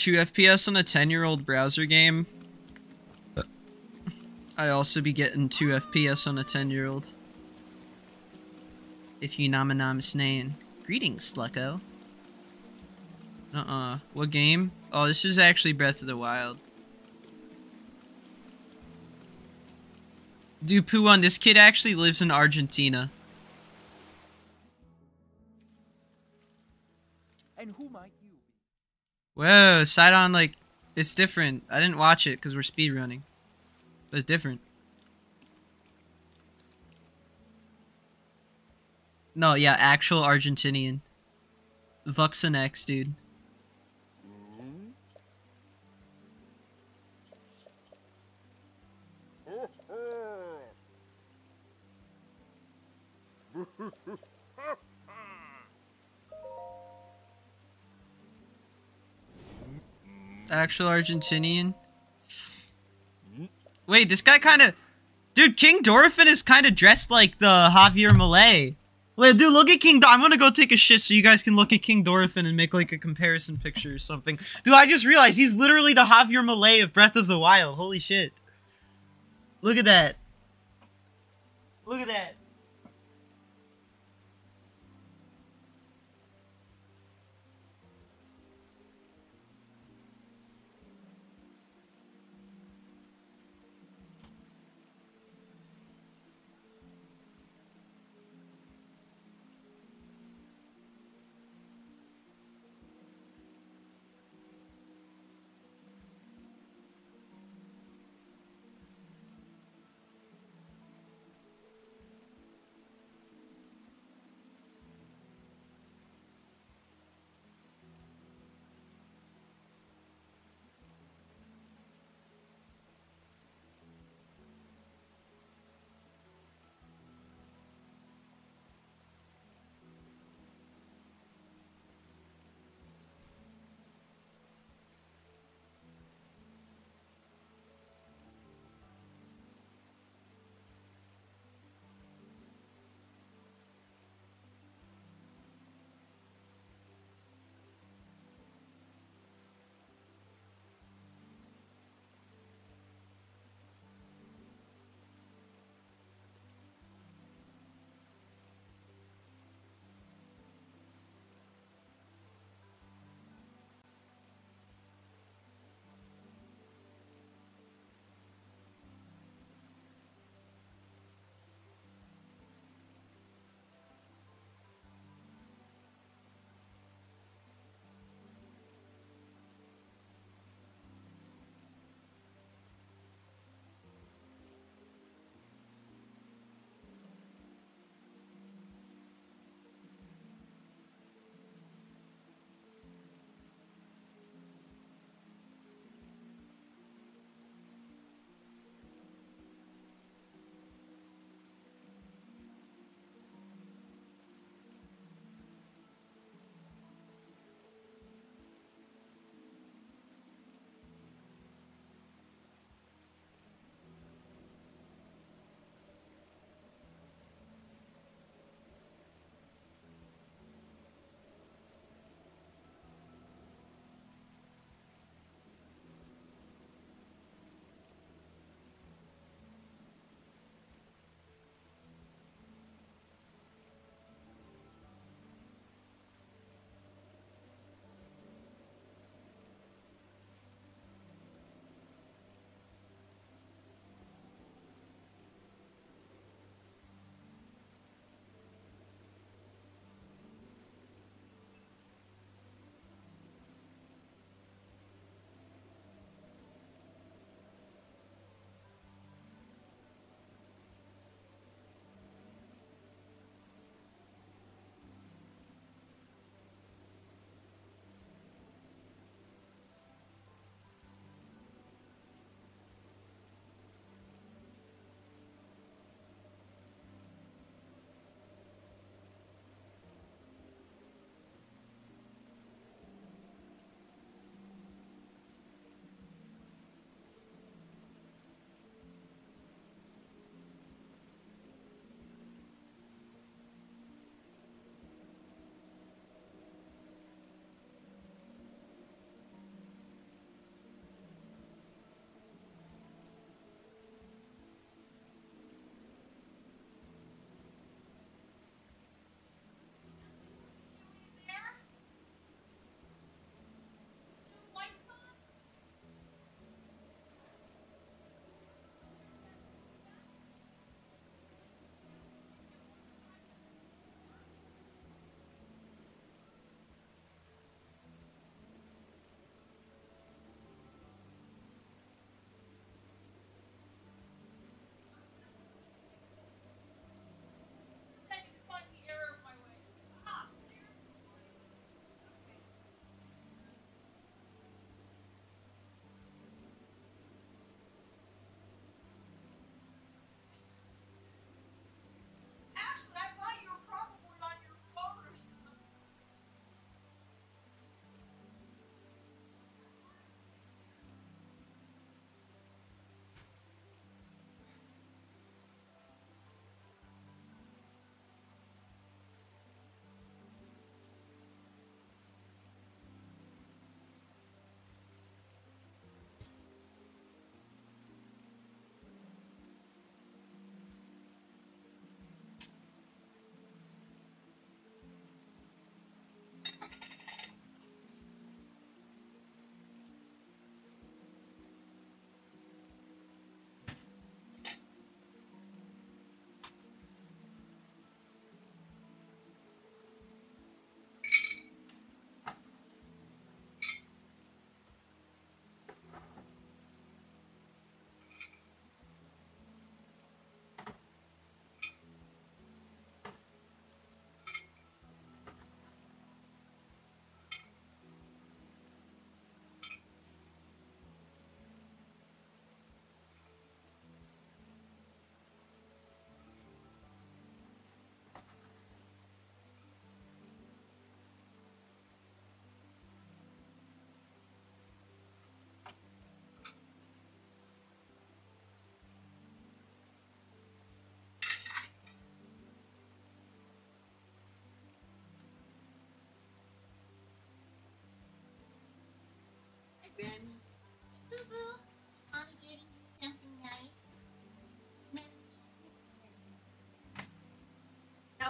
Two FPS on a 10 year old browser game. I'd also be getting 2 FPS on a 10 year old. If you nom nom snain. Greetings, Slucko. Uh uh. What game? Oh, this is actually Breath of the Wild. Dude, on this kid actually lives in Argentina. And who might? Whoa, Sidon, like, it's different. I didn't watch it because we're speedrunning. But it's different. No, yeah, actual Argentinian. Vuxen X, dude. Actual Argentinian. Wait, this guy kind of, dude. King Dorephan is kind of dressed like the Javier Milei. Wait, dude, look at King. I'm gonna go take a shit so you guys can look at King Dorephan and make like a comparison picture or something. Dude, I just realized he's literally the Javier Milei of Breath of the Wild. Holy shit! Look at that. Look at that.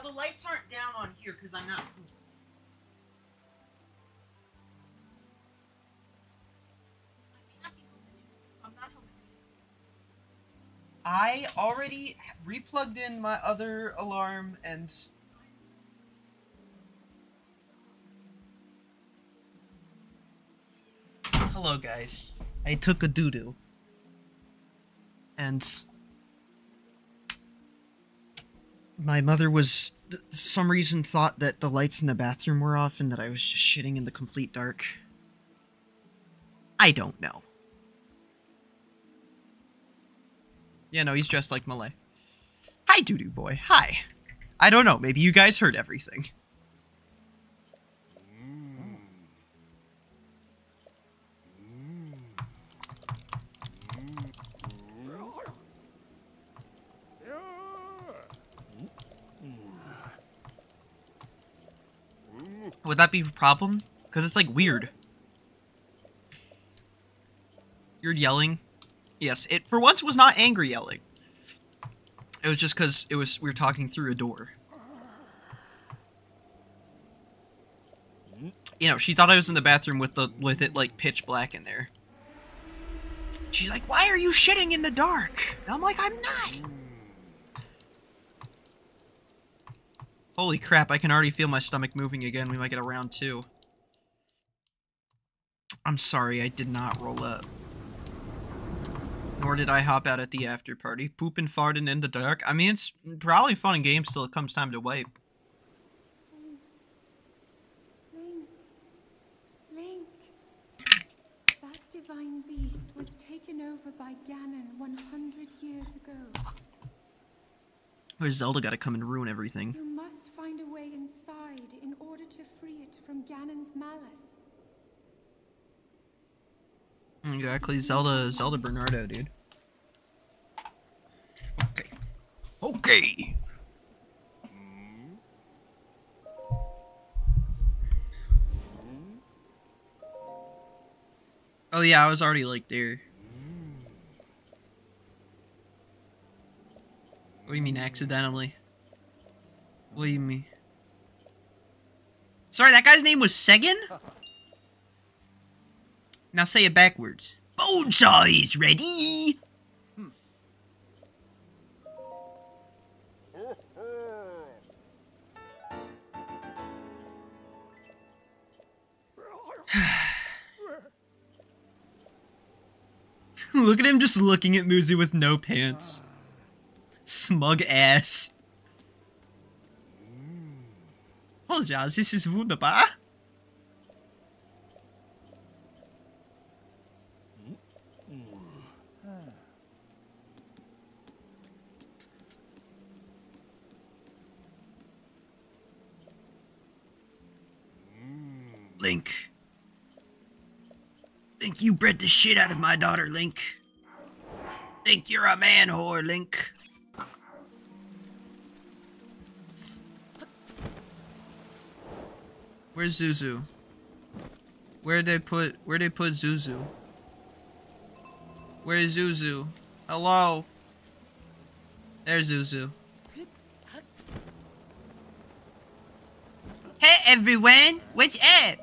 The lights aren't down on here because I'm not. I already replugged in my other alarm and. Hello, guys. I took a doo doo. And. My mother was. some reason thought that the lights in the bathroom were off and that I was just shitting in the complete dark. I don't know. Yeah, no, he's dressed like Milei. Hi, doo doo boy. Hi. I don't know. Maybe you guys heard everything. Would that be a problem? Because it's like weird. You're yelling. Yes, it for once was not angry yelling. It was just because it was we were talking through a door. You know, she thought I was in the bathroom with the with it like pitch black in there. She's like, "Why are you shitting in the dark?" And I'm like, "I'm not." Holy crap! I can already feel my stomach moving again. We might get a round two. I'm sorry, I did not roll up. Nor did I hop out at the after party. Pooping, farting in the dark. I mean, it's probably fun and games till it comes time to wipe. Link. Link. That divine beast was taken over by Ganon 100 years ago. Where's Zelda gotta come and ruin everything? You must find a way inside in order to free it from Ganon's malice. Exactly, Zelda, Zelda Bernardo, dude. Okay. Okay. Mm. Oh yeah, I was already like there. What do you mean accidentally? What do you mean? Sorry, that guy's name was Seggin? Now say it backwards. Bonesaw is ready! Look at him just looking at Muzu with no pants. Smug ass. Oh this is wunderbar. Link. Link, you bred the shit out of my daughter, Link. Think you're a man whore, Link. Where's Zuzu? Where'd they put where'd they put Zuzu? Where's Zuzu? Hello? There's Zuzu. Hey everyone, what's up?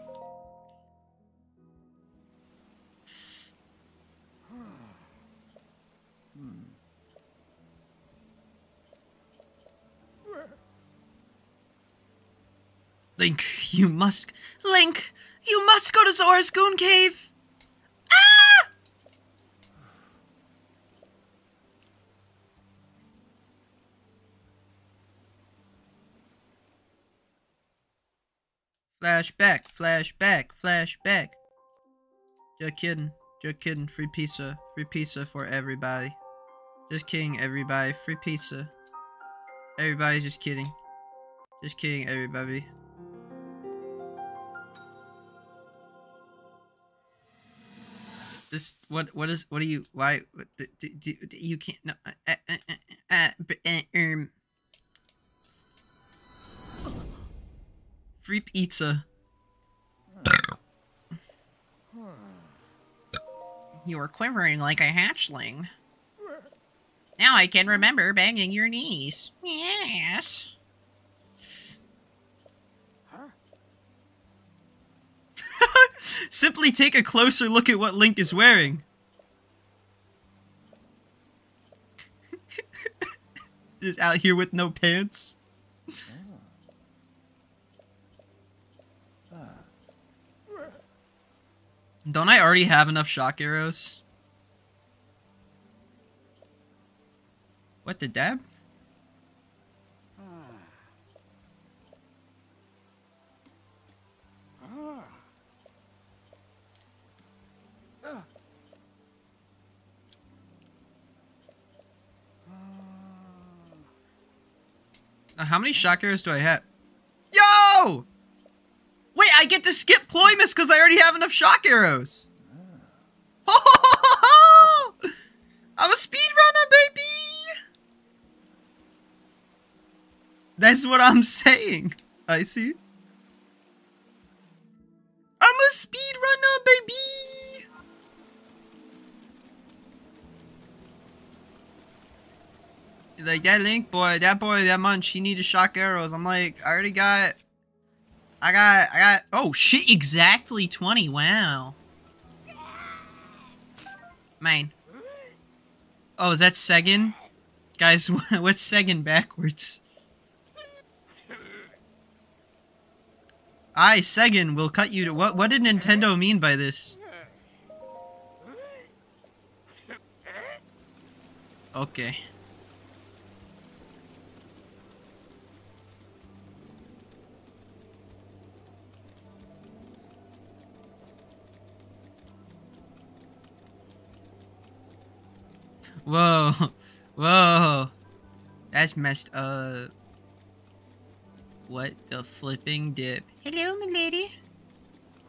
Link, you must. Link, you must go to Zora's Goon Cave! Ah! Flashback, flashback, flashback. Just kidding, just kidding. Free pizza, free pizza for everybody. Just kidding, everybody. Free pizza. Everybody's just kidding. Just kidding, everybody. This what what is what do you why do, do, do, you can't no uh, uh, uh, uh, uh, um. Free pizza. You are quivering like a hatchling. Now I can remember banging your knees. Yes Simply take a closer look at what Link is wearing. Just out here with no pants. Don't I already have enough shock arrows? What the dab? How many shock arrows do I have? Yo! Wait, I get to skip Ploymus because I already have enough shock arrows. Oh. I'm a speedrunner, baby! That's what I'm saying. I see. I'm a speedrunner, baby! Like that Link boy, that boy, that munch, he needed shock arrows. I'm like, I already got I got, I got, oh shit, exactly 20, wow. Mine. Oh, is that Seggin? Guys, what's Seggin backwards? I, Seggin, will cut you to, what, what did Nintendo mean by this? Okay. Whoa. Whoa. That's messed up. What the flipping dip? Hello, my lady.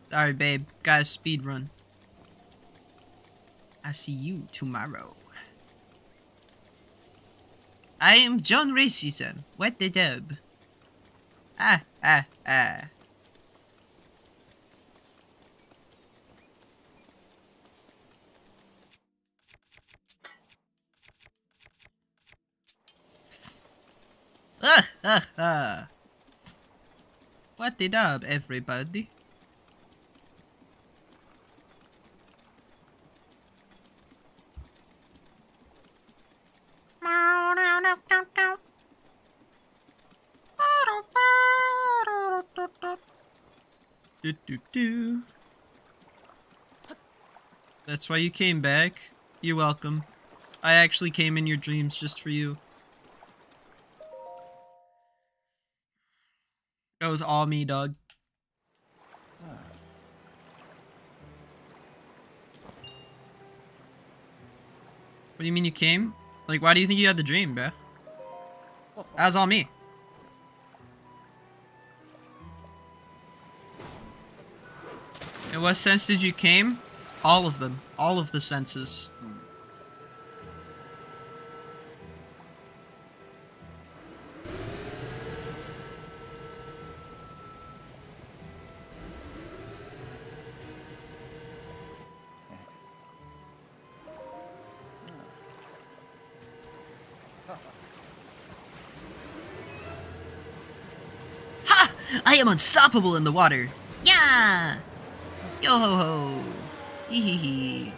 Sorry, babe. Got a speed run. I see you tomorrow. I am John Racism. What the dub? Ah, ah, ah. What the dub, everybody? That's why you came back. You're welcome. I actually came in your dreams just for you. That was all me, dog. What do you mean you came? Like, why do you think you had the dream, bruh? That was all me. In what sense did you came? All of them. All of the senses. Ha! Unstoppable in the water. Yeah! Yo ho ho! Hee hee hee.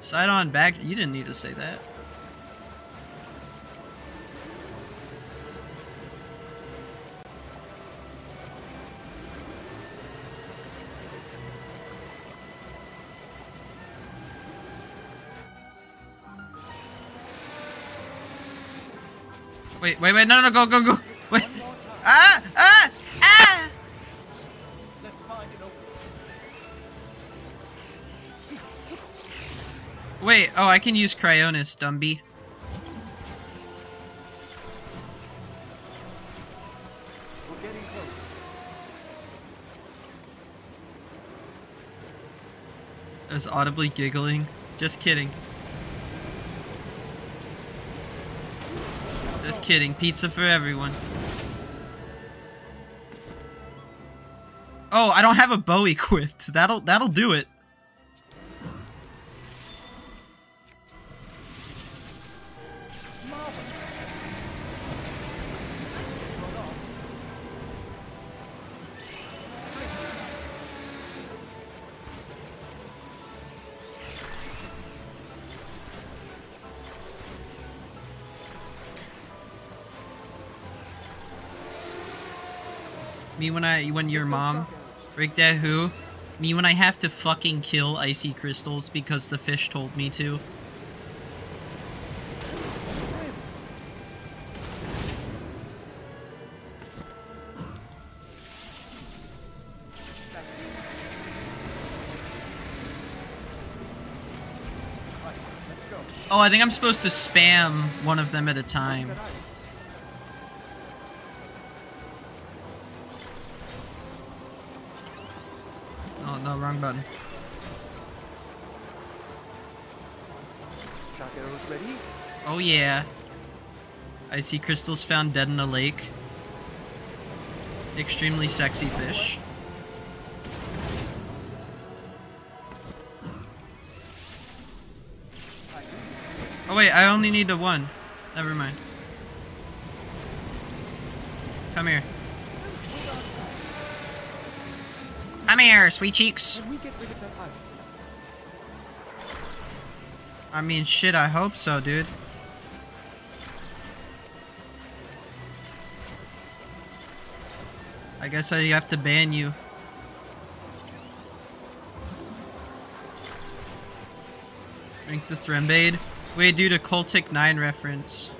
Side on back. You didn't need to say that. Wait, wait, wait, no, no, no, go, go, go. Wait, oh, I can use Cryonis, Dumby. We're getting closer. I was audibly giggling. Just kidding. Just kidding. Pizza for everyone. Oh, I don't have a bow equipped. That'll that'll do it. When I when your mom break that who? Me when I have to fucking kill icy crystals because the fish told me to. Oh, I think I'm supposed to spam one of them at a time. Wrong button. Oh yeah. I see crystals found dead in a lake. Extremely sexy fish. Oh wait, I only need the one. Never mind. Come here. Come here, sweet cheeks. I mean, shit, I hope so, dude. I guess I have to ban you. Drink the Thrembade. Wait, dude, a Cultic 9 reference.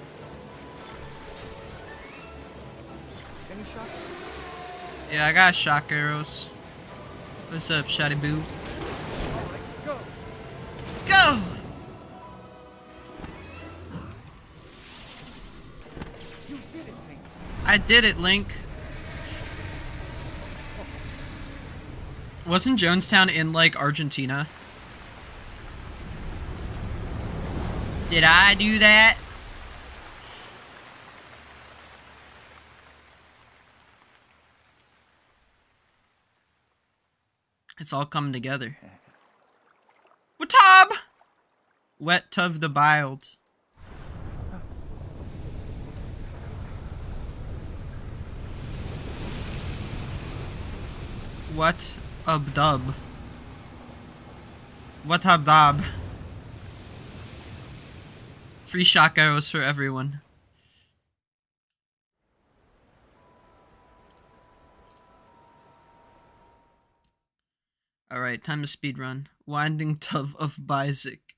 Yeah, I got shock arrows. What's up, Shotty Boo? Go. Go! I did it, Link. Wasn't Jonestown in like Argentina? Did I do that? It's all coming together. Watab! Wet Tub the Biled. What up dub? What up dub? Free shock arrows for everyone. Alright, time to speed run. Winding Tub of Isaac.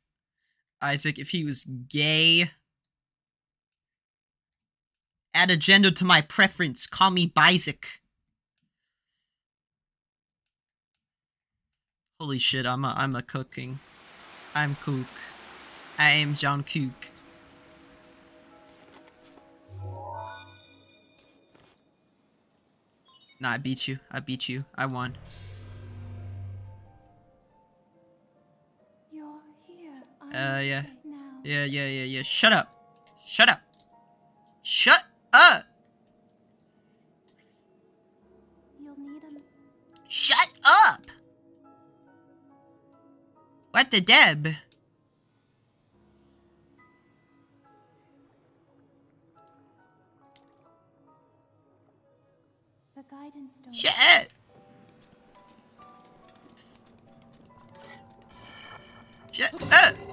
Isaac, if he was gay. Add a gender to my preference. Call me Isaac. Holy shit, I'm a I'm a cooking. I'm cook. I am John Cook. Nah, I beat you. I beat you. I won. Uh, yeah. Yeah, yeah, yeah, yeah. Shut up. Shut up. Shut up. You'll need 'em. Shut up. What the Deb? The guidance stone. Shut. Shut up.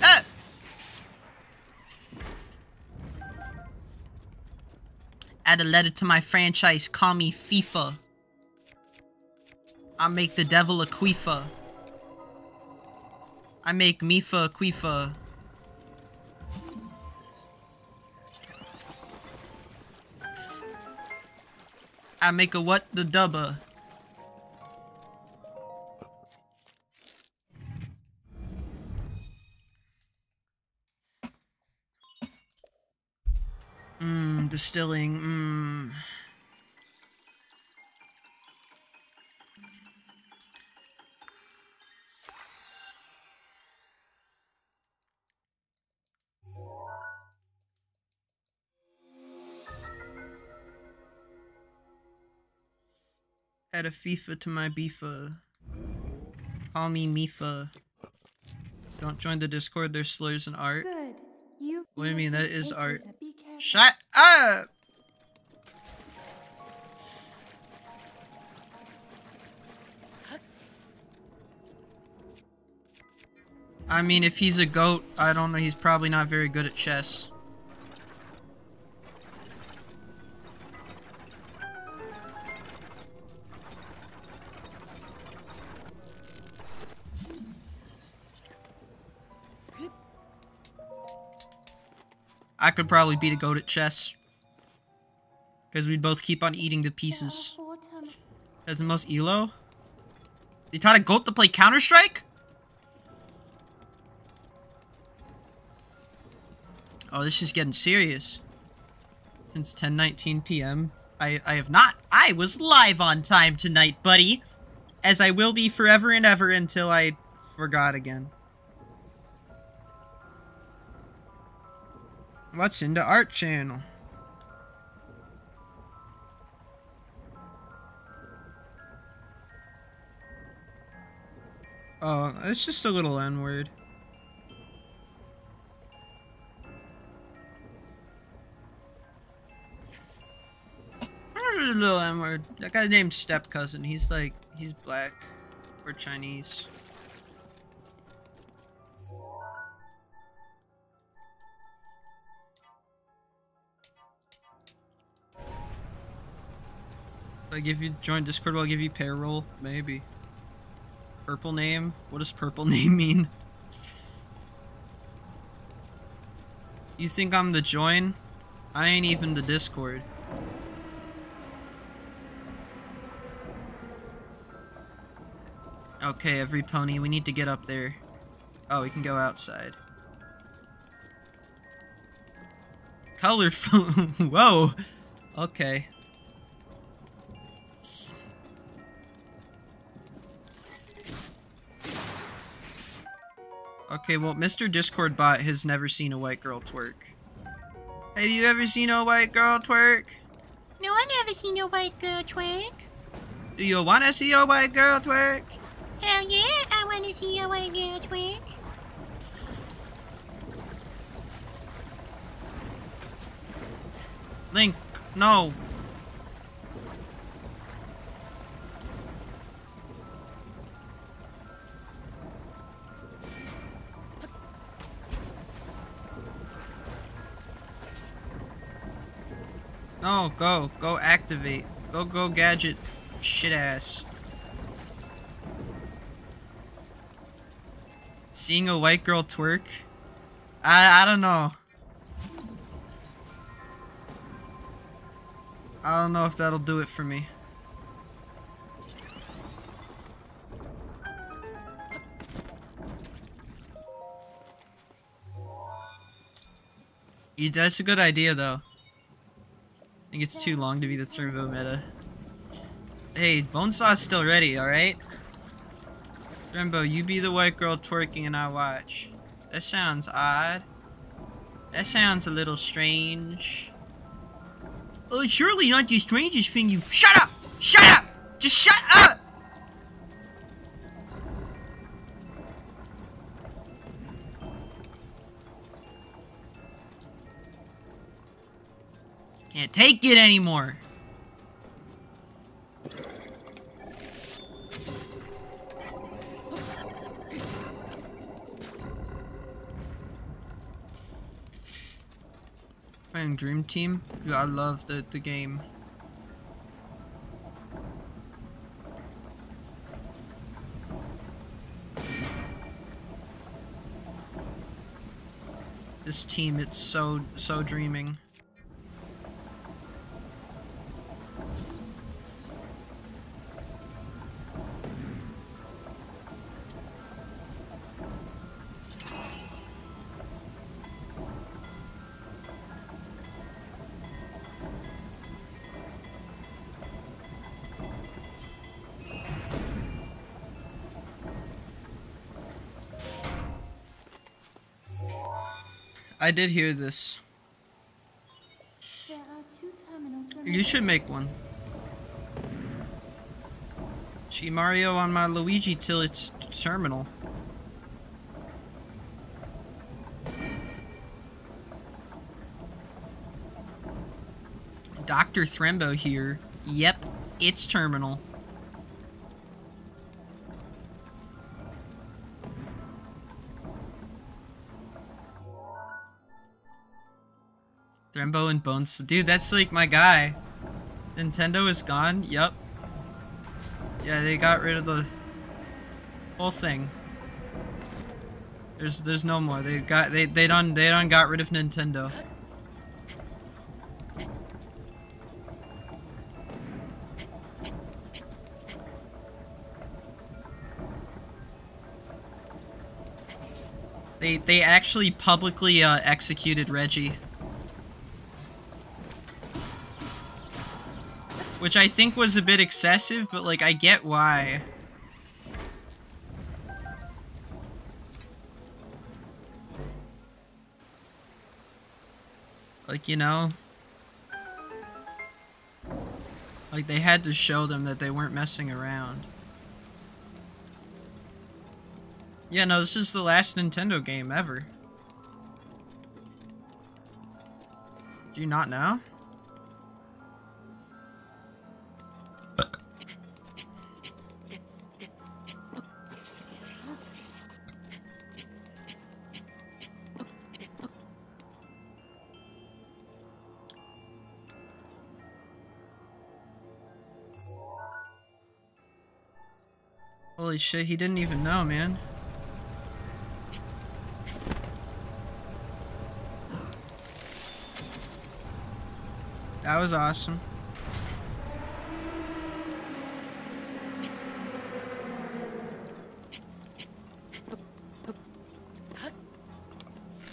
Shut. Add a letter to my franchise. Call me FIFA. I make the devil a queefa. I make Mipha Quifa. I make a what the dubba. Distilling, mmm. Add a FIFA to my beefa. Call me Mipha. Don't join the Discord, there's slurs and art. Good. You. What do you mean? That is art. Shut up! I mean, if he's a goat, I don't know. He's probably not very good at chess. I could probably beat a goat at chess. Because we'd both keep on eating the pieces. As the most elo? They taught a goat to play Counter Strike? Oh, this is getting serious. Since 10:19 p.m., I I have not. I was live on time tonight, buddy, as I will be forever and ever until I forgot again. What's in the art channel? Oh, it's just a little N word. A little N word. That guy named Step Cousin. He's like, he's black or Chinese. Like give you join Discord, I'll I give you payroll? Maybe. Purple name? What does purple name mean? You think I'm the join? I ain't even the Discord. Okay, every pony, we need to get up there. Oh, we can go outside. Colorful. Whoa. Okay. Okay, well, Mr. Discord bot has never seen a white girl twerk. Have you ever seen a white girl twerk? No, I never seen a white girl twerk. Do you wanna see a white girl twerk? Hell yeah, I wanna see a white girl twerk. Link, no. No, go. Go activate. Go, go, gadget. Shit ass. Seeing a white girl twerk? I, I don't know. I don't know if that'll do it for me. Yeah, that's a good idea, though. Think it's too long to be the Thrembo meta. Hey, Bonesaw's still ready, alright? Rembo, you be the white girl twerking and I watch. That sounds odd. That sounds a little strange. Oh, it's surely not the strangest thing you've- SHUT UP! SHUT UP! Just shut up! Can't take it anymore. Playing Dream Team? Yeah, I love the, the game. This team, it's so, so dreaming. I did hear this. There are two terminals You should make one. She Mario on my Luigi till it's terminal. Dr. Thrembo here. Yep, it's terminal. Thrembo and Bones. Dude, that's like my guy. Nintendo is gone. Yup. Yeah, they got rid of the whole thing. There's there's no more. They got they they done they done got rid of Nintendo. They they actually publicly uh, executed Reggie. Which I think was a bit excessive, but like I get why. Like, you know? Like they had to show them that they weren't messing around. Yeah, no, this is the last Nintendo game ever. Do you not know? Holy shit, he didn't even know, man. That was awesome.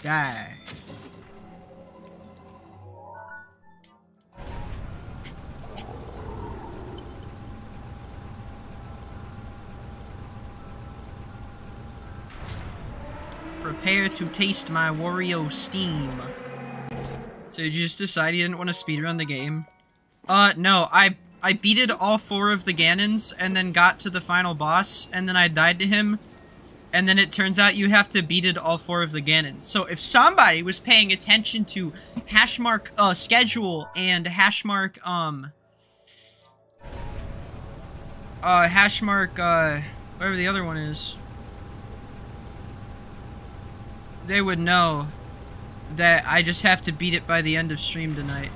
Die. To taste my Wario steam. So you just decided you didn't want to speedrun the game? Uh, no, I I beated all four of the Ganons and then got to the final boss and then I died to him and then it turns out you have to beat it all four of the Ganons. So if somebody was paying attention to hashmark uh, schedule and hashmark um uh hashmark uh whatever the other one is, they would know that I just have to beat it by the end of stream tonight.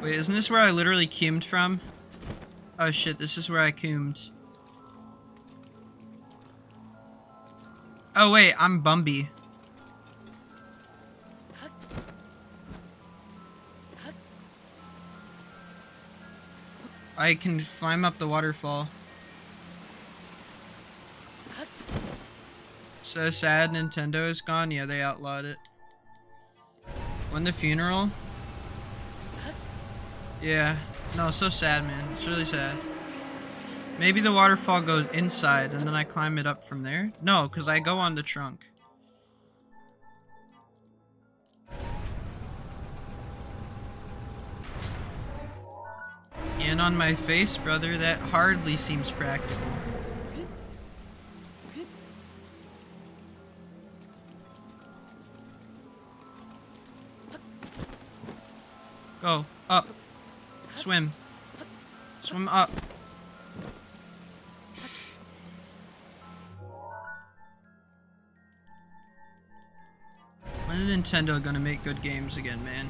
Wait, isn't this where I literally cumed from? Oh shit, this is where I cumed. Oh wait, I'm Bumby. I can climb up the waterfall. So sad Nintendo is gone. Yeah, they outlawed it. When the funeral? Yeah. No, so sad, man. It's really sad. Maybe the waterfall goes inside and then I climb it up from there? No, because I go on the trunk. And on my face, brother, that hardly seems practical. Go. Up. Swim. Swim up. When is Nintendo gonna make good games again, man?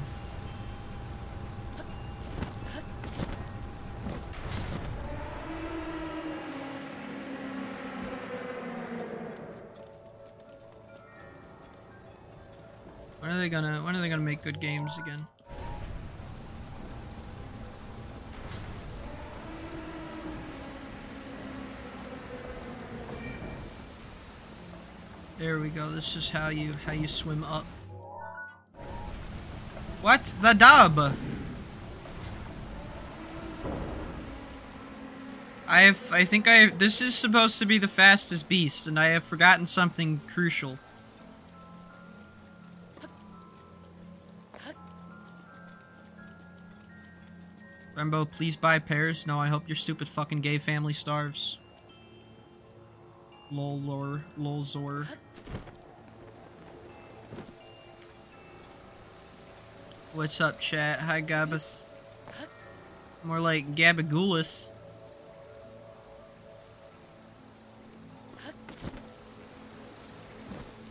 When are they gonna when are they gonna make good games again? There we go. This is how you how you swim up. What? The dub. I have I think I this is supposed to be the fastest beast and I have forgotten something crucial. Rembo, please buy pears. No, I hope your stupid fucking gay family starves. Lol lore lol zor. What's up, chat? Hi, Gabus. More like Gabagulus.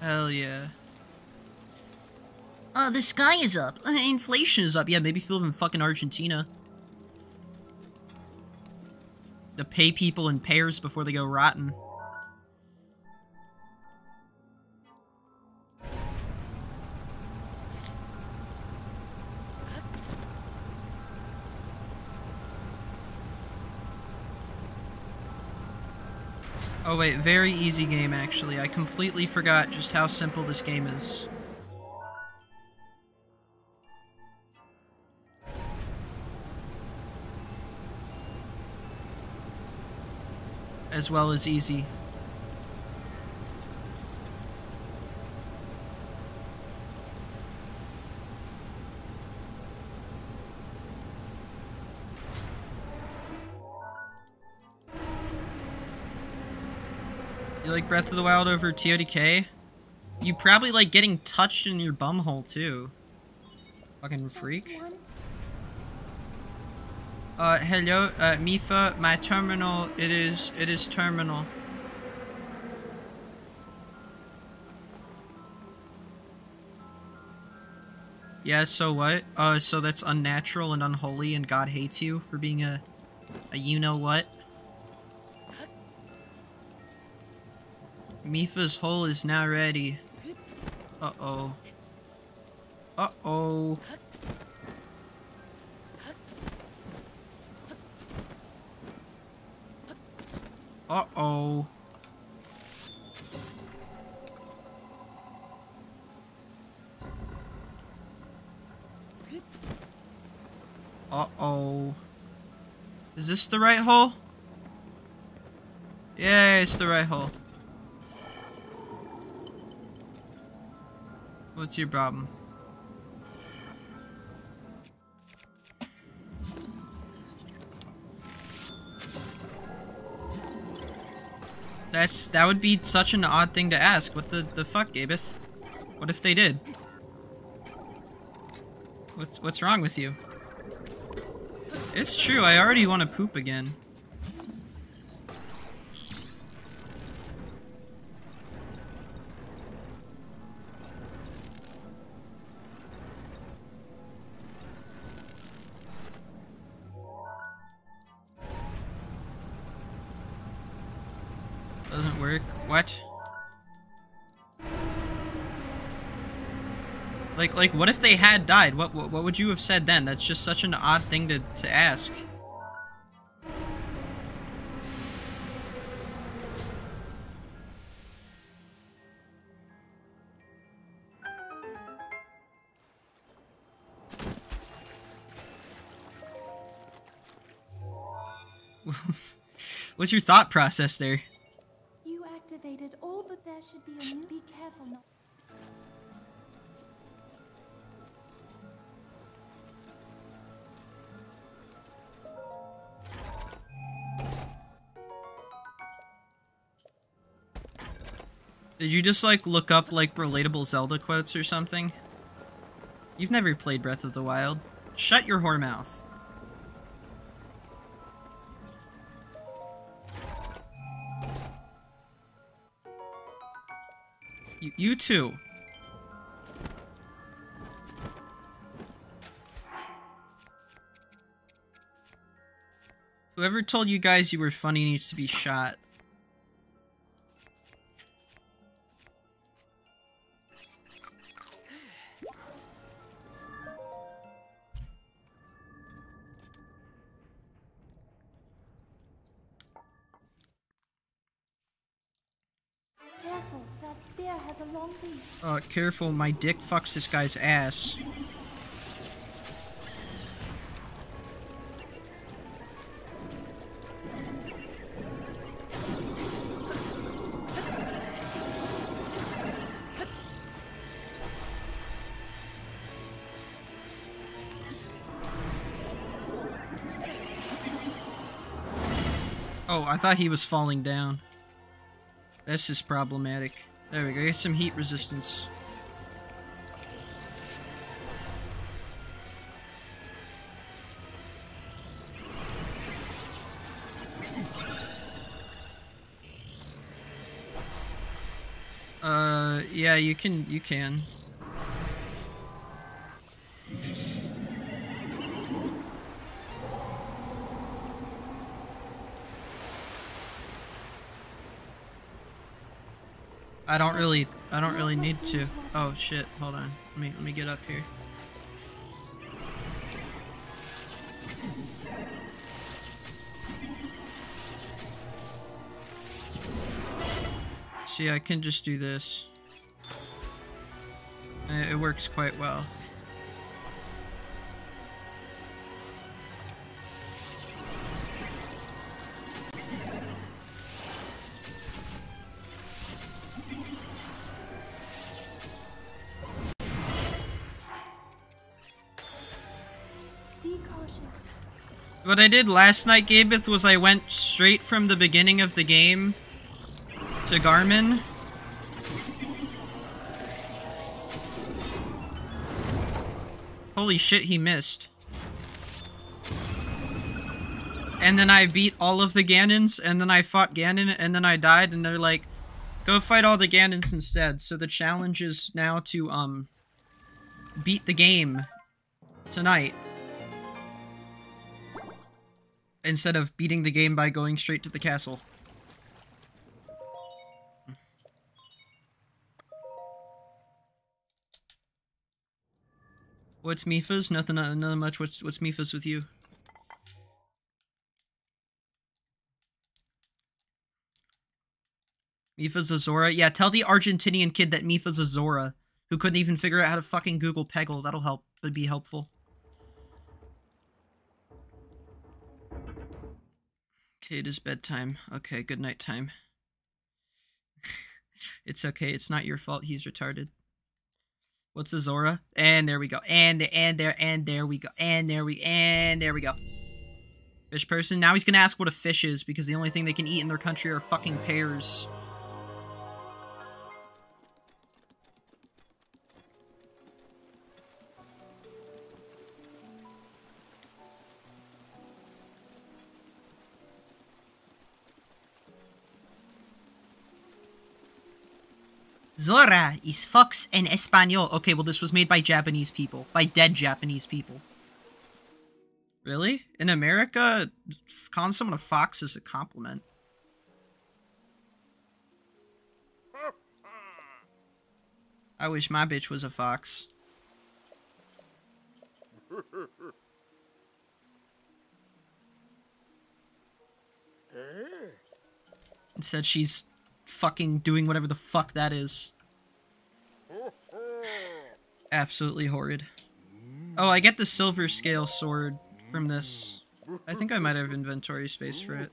Hell yeah. Uh, the sky is up. Uh, inflation is up. Yeah, maybe if live in fucking Argentina. To pay people in pairs before they go rotten. Oh wait, very easy game actually. I completely forgot just how simple this game is. As well as easy. Like Breath of the Wild over TOTK? You probably like getting touched in your bumhole too. Fucking freak. Uh, hello, uh, Mipha, my terminal, it is, it is terminal. Yeah, so what? Uh, so that's unnatural and unholy and God hates you for being a, a you-know-what? Mipha's hole is now ready. Uh-oh. Uh-oh. Uh-oh. Uh-oh. Is this the right hole? Yeah, it's the right hole. What's your problem? That's that would be such an odd thing to ask. What the the fuck, Gabus? What if they did? What's what's wrong with you? It's true. I already want to poop again. What? Like, like, what if they had died? What, what, what would you have said then? That's just such an odd thing to, to ask. What's your thought process there? There should be a new. Be careful not. Did you just like look up like relatable Zelda quotes or something? You've never played Breath of the Wild. Shut your whore mouth. You, too. Whoever told you guys you were funny needs to be shot. Careful, my dick fucks this guy's ass. Oh, I thought he was falling down. This is problematic. There we go, get some heat resistance. you can, you can. I don't really, I don't really need to. Oh shit, hold on. Let me, let me get up here. See, I can just do this. It works quite well. What I did last night, Gabeth, was I went straight from the beginning of the game to Garmin. Holy shit, he missed. And then I beat all of the Ganons, and then I fought Ganon, and then I died, and they're like, go fight all the Ganons instead. So the challenge is now to, um, beat the game tonight instead of beating the game by going straight to the castle. What's Mipha's? Nothing, uh, nothing much. What's what's Mipha's with you? Mipha's Azora? Yeah, tell the Argentinian kid that Mipha's Azora, who couldn't even figure out how to fucking Google Peggle. That'll help. That'd be helpful. Okay, it is bedtime. Okay, good night time. it's okay. It's not your fault. He's retarded. What's a Zora? And there we go. And and there and there we go. And there we and there we go. Fish person. Now he's gonna ask what a fish is because the only thing they can eat in their country are fucking pears. Zora is fox en español. Okay, well this was made by Japanese people. By dead Japanese people. Really? In America, calling someone a fox is a compliment. I wish my bitch was a fox. Instead, she's fucking doing whatever the fuck that is. Absolutely horrid. Oh, I get the silver scale sword from this. I think I might have inventory space for it.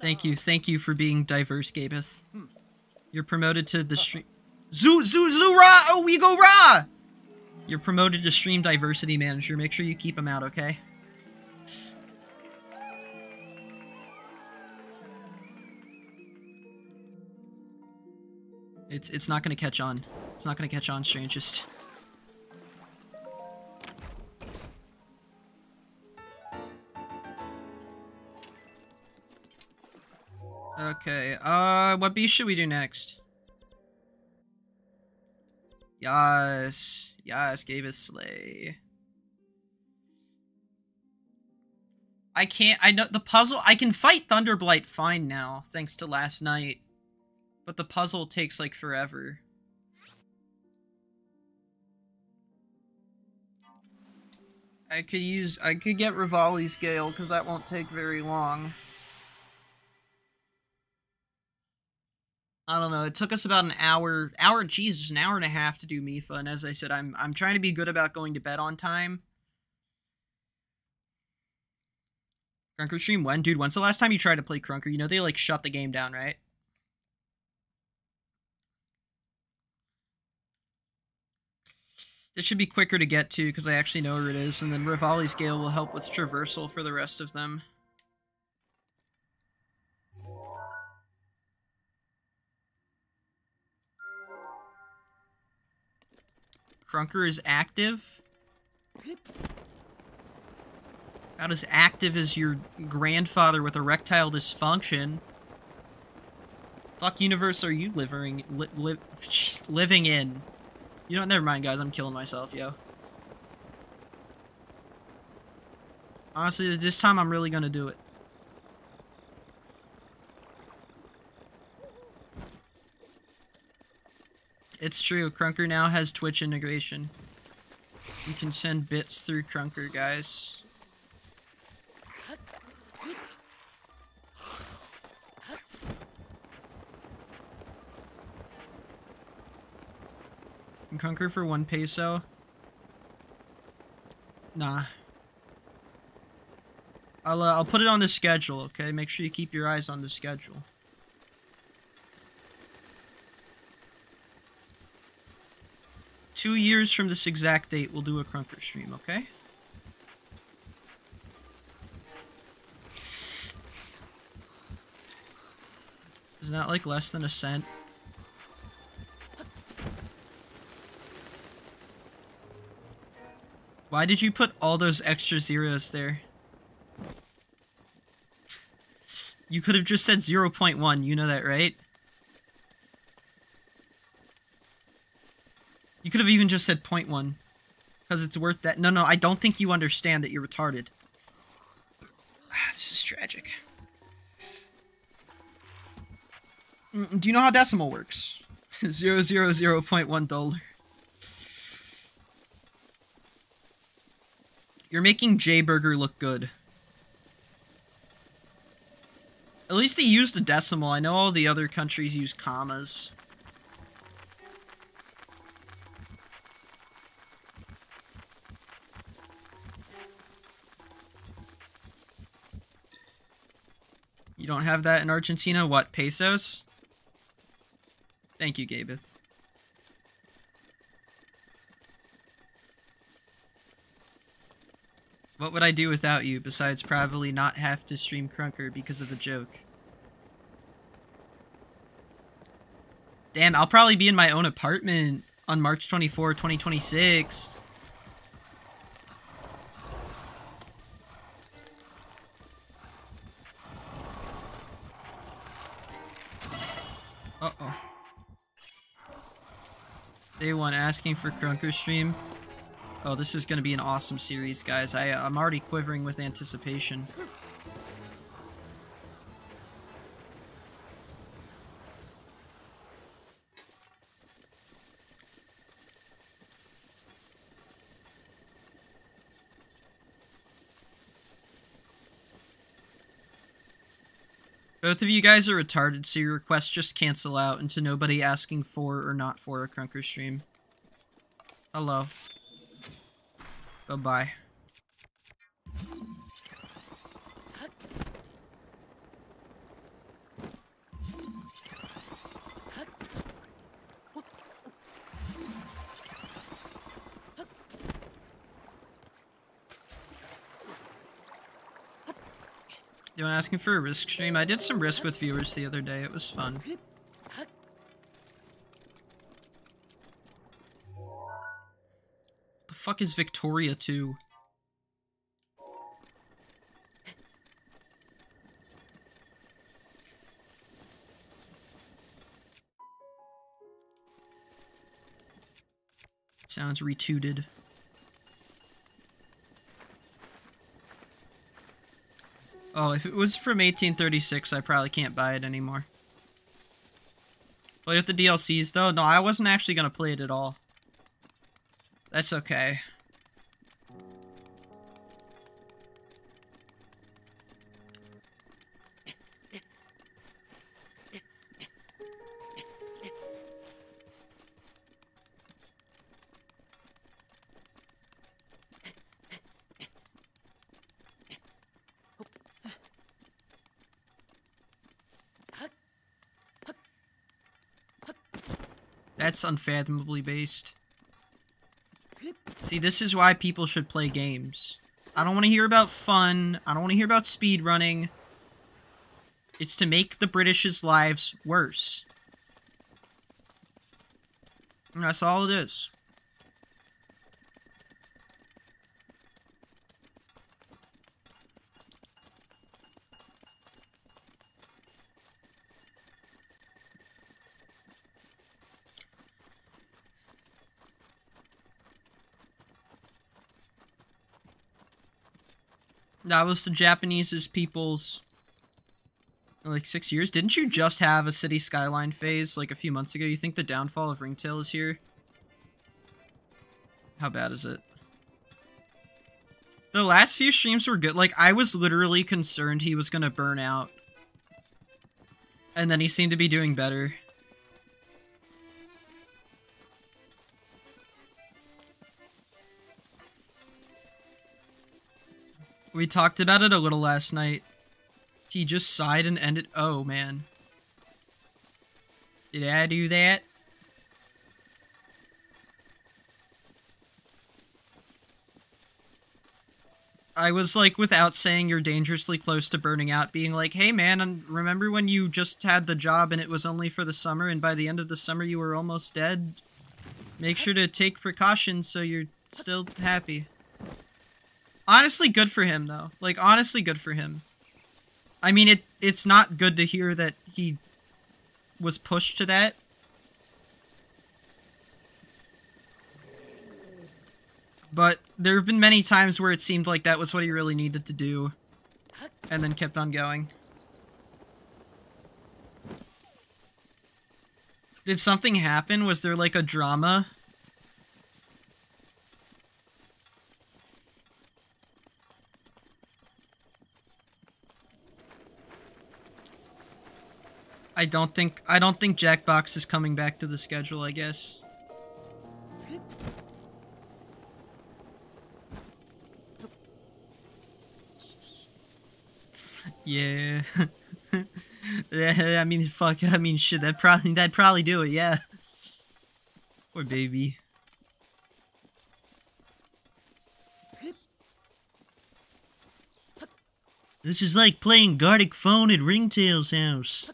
Thank you, thank you for being diverse, Gabeth. You're promoted to the stream. Zoo, zoo, zoo, ra! Oh, we go ra! You're promoted to stream diversity manager. Make sure you keep him out, okay? It's it's not gonna catch on. It's not gonna catch on, strangest. Okay, uh, what beast should we do next? Yes, yes, gave us Slay. I can't, I know, the puzzle, I can fight Thunderblight fine now, thanks to last night. But the puzzle takes, like, forever. I could use, I could get Revali's Gale, because that won't take very long. I don't know. It took us about an hour, hour, Jesus, an hour and a half to do Mipha. And as I said, I'm I'm trying to be good about going to bed on time. Krunker stream when, dude? When's the last time you tried to play Krunker? You know they like shut the game down, right? This should be quicker to get to because I actually know where it is, and then Revali's Gale will help with traversal for the rest of them. Krunker is active. About as active as your grandfather with erectile dysfunction. Fuck universe are you living li, li, living in? You know, never mind, guys. I'm killing myself, yo. Honestly, this time I'm really gonna do it. It's true. Krunker now has Twitch integration. You can send bits through Krunker, guys. And Krunker for one peso? Nah. I'll, uh, I'll put it on the schedule, okay? Make sure you keep your eyes on the schedule. Two years from this exact date, we'll do a Krunker stream, okay? Isn't that like less than a cent? Why did you put all those extra zeros there? You could have just said 0.1, you know that, right? You could have even just said 0.1. Because it's worth that. No, no, I don't think you understand that you're retarded. this is tragic. Mm, Do you know how decimal works? Zero zero zero point one dollar. You're making J Burger look good. At least they used the decimal. I know all the other countries use commas. You don't have that in Argentina? What, pesos? Thank you, Gabeth. What would I do without you besides probably not have to stream Krunker because of the joke? Damn, I'll probably be in my own apartment on March 24, 2026. Uh-oh. Day one asking for Krunker stream. Oh, this is gonna be an awesome series, guys. I, I'm already quivering with anticipation. Both of you guys are retarded, so your requests just cancel out into nobody asking for or not for a Krunker stream. Hello. Goodbye. You want asking for a risk stream? I did some risk with viewers the other day. It was fun. The fuck is Victoria 2? Sounds retooted. Oh, if it was from 1836, I probably can't buy it anymore. Play with the DLCs, though? No, I wasn't actually going to play it at all. That's okay. That's unfathomably based. See, this is why people should play games. I don't want to hear about fun. I don't want to hear about speed running. It's to make the British's lives worse. And that's all it is. That was the Japanese's people's like six years. Didn't you just have a city skyline phase like a few months ago? You think the downfall of Ringtail is here? How bad is it? The last few streams were good. Like, I was literally concerned he was gonna burn out. And then he seemed to be doing better. We talked about it a little last night. He just sighed and ended. Oh, man. Did I do that? I was like, without saying you're dangerously close to burning out, being like, hey man, and remember when you just had the job and it was only for the summer, and by the end of the summer you were almost dead? Make sure to take precautions so you're still happy. Honestly, good for him though. Like, honestly, good for him. I mean, it it's not good to hear that he was pushed to that. But there have been many times where it seemed like that was what he really needed to do. And then kept on going. Did something happen? Was there like a drama? I don't think I don't think Jackbox is coming back to the schedule, I guess. Yeah. yeah, I mean, fuck. I mean, shit. That probably that'd probably do it. Yeah. Poor baby. This is like playing Gartic Phone at Ringtail's house.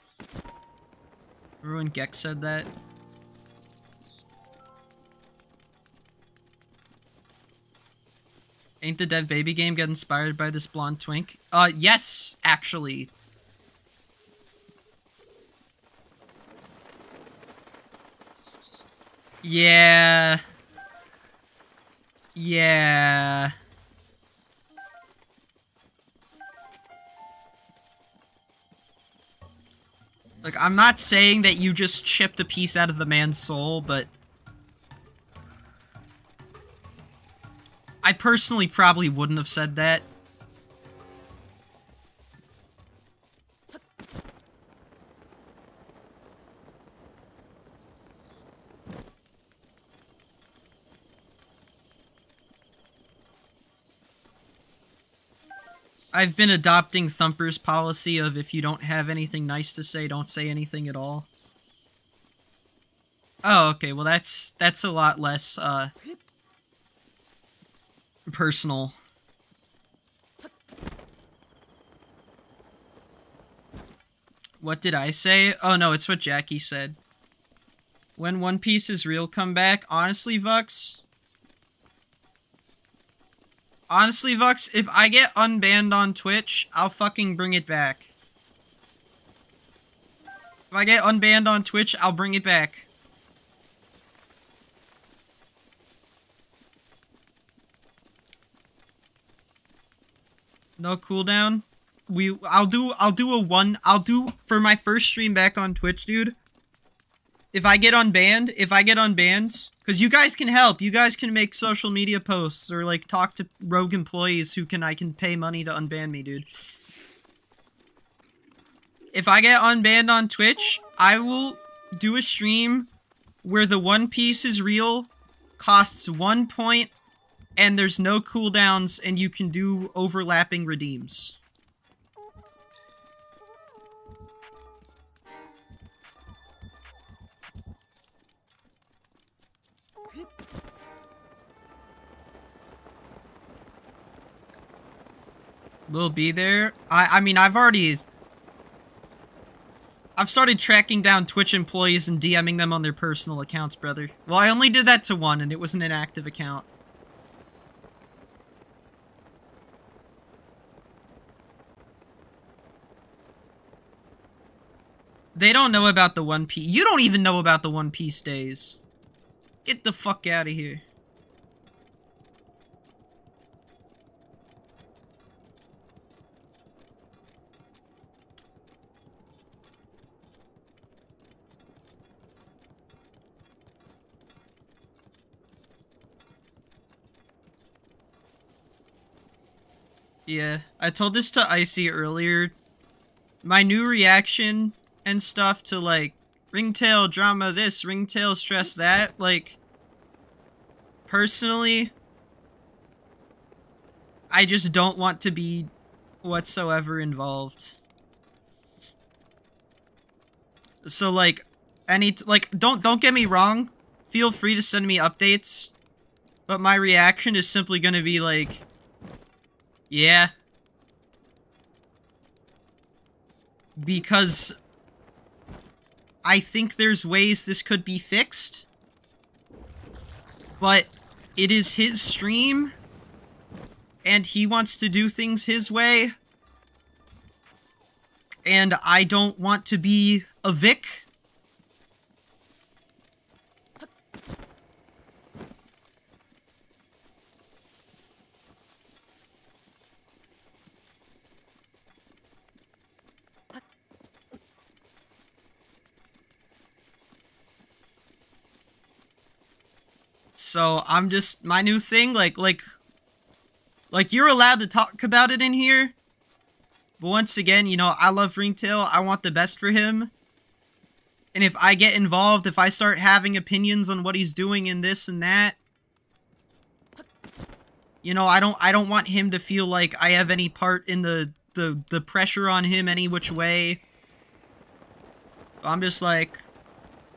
Remember when Gex said that? Ain't the Dead Baby game get inspired by this blonde twink? Uh, yes, actually. Yeah. Yeah. Like, I'm not saying that you just chipped a piece out of the man's soul, but... I personally probably wouldn't have said that. I've been adopting Thumper's policy of if you don't have anything nice to say, don't say anything at all. Oh, okay. Well, that's that's a lot less uh personal. What did I say? Oh no, it's what Jackie said. When One Piece is real come back, honestly, Vux. Honestly, Vux, if I get unbanned on Twitch, I'll fucking bring it back. If I get unbanned on Twitch, I'll bring it back. No cooldown. We I'll do I'll do a one I'll do for my first stream back on Twitch, dude. If I get unbanned, if I get unbanned, because you guys can help. You guys can make social media posts or like talk to rogue employees who can I can pay money to unban me, dude. If I get unbanned on Twitch, I will do a stream where the One Piece is real, costs one point, and there's no cooldowns, and you can do overlapping redeems. We'll be there. I I mean, I've already... I've started tracking down Twitch employees and DMing them on their personal accounts, brother. Well, I only did that to one, and it was an inactive account. They don't know about the One Piece. You don't even know about the One Piece days. Get the fuck out of here. Yeah, I told this to Icy earlier. My new reaction and stuff to like ringtail drama this, ringtail stress that, like personally I just don't want to be whatsoever involved. So like any like don't don't get me wrong. Feel free to send me updates. But my reaction is simply going to be like yeah. Because I think there's ways this could be fixed. But it is his stream and he wants to do things his way. And I don't want to be a Vic. So I'm just my new thing like like like you're allowed to talk about it in here. But once again, you know, I love Ringtail. I want the best for him. And if I get involved, if I start having opinions on what he's doing and this and that, you know, I don't I don't want him to feel like I have any part in the the the pressure on him any which way. I'm just like,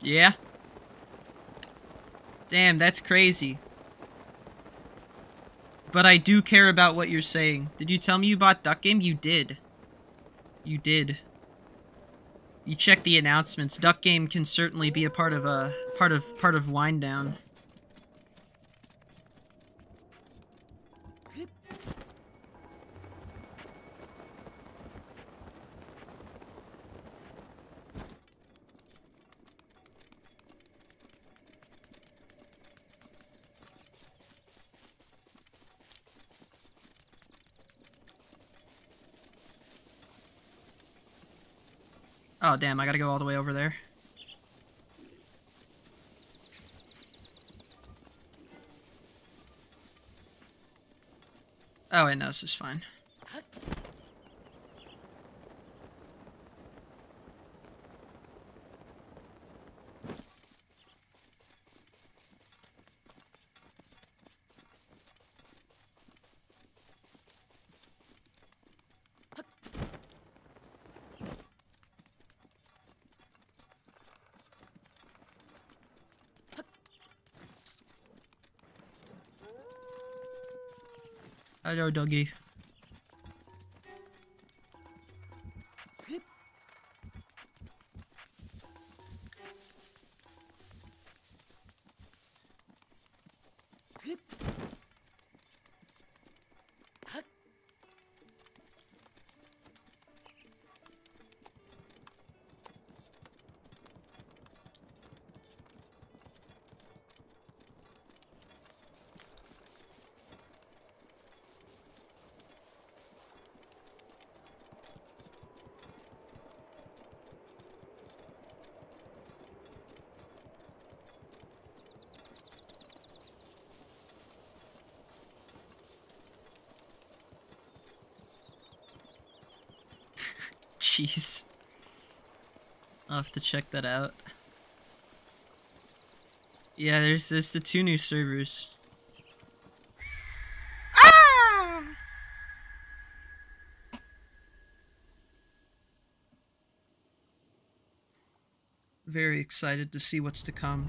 yeah. Damn, that's crazy. But I do care about what you're saying. Did you tell me you bought Duck Game? You did. You did. You check the announcements. Duck Game can certainly be a part of a part of part of Wind Down. Oh damn, I gotta go all the way over there. Oh wait, no, this is fine. Hello, doggy. Have to check that out. Yeah, there's there's the two new servers. Ah! Very excited to see what's to come.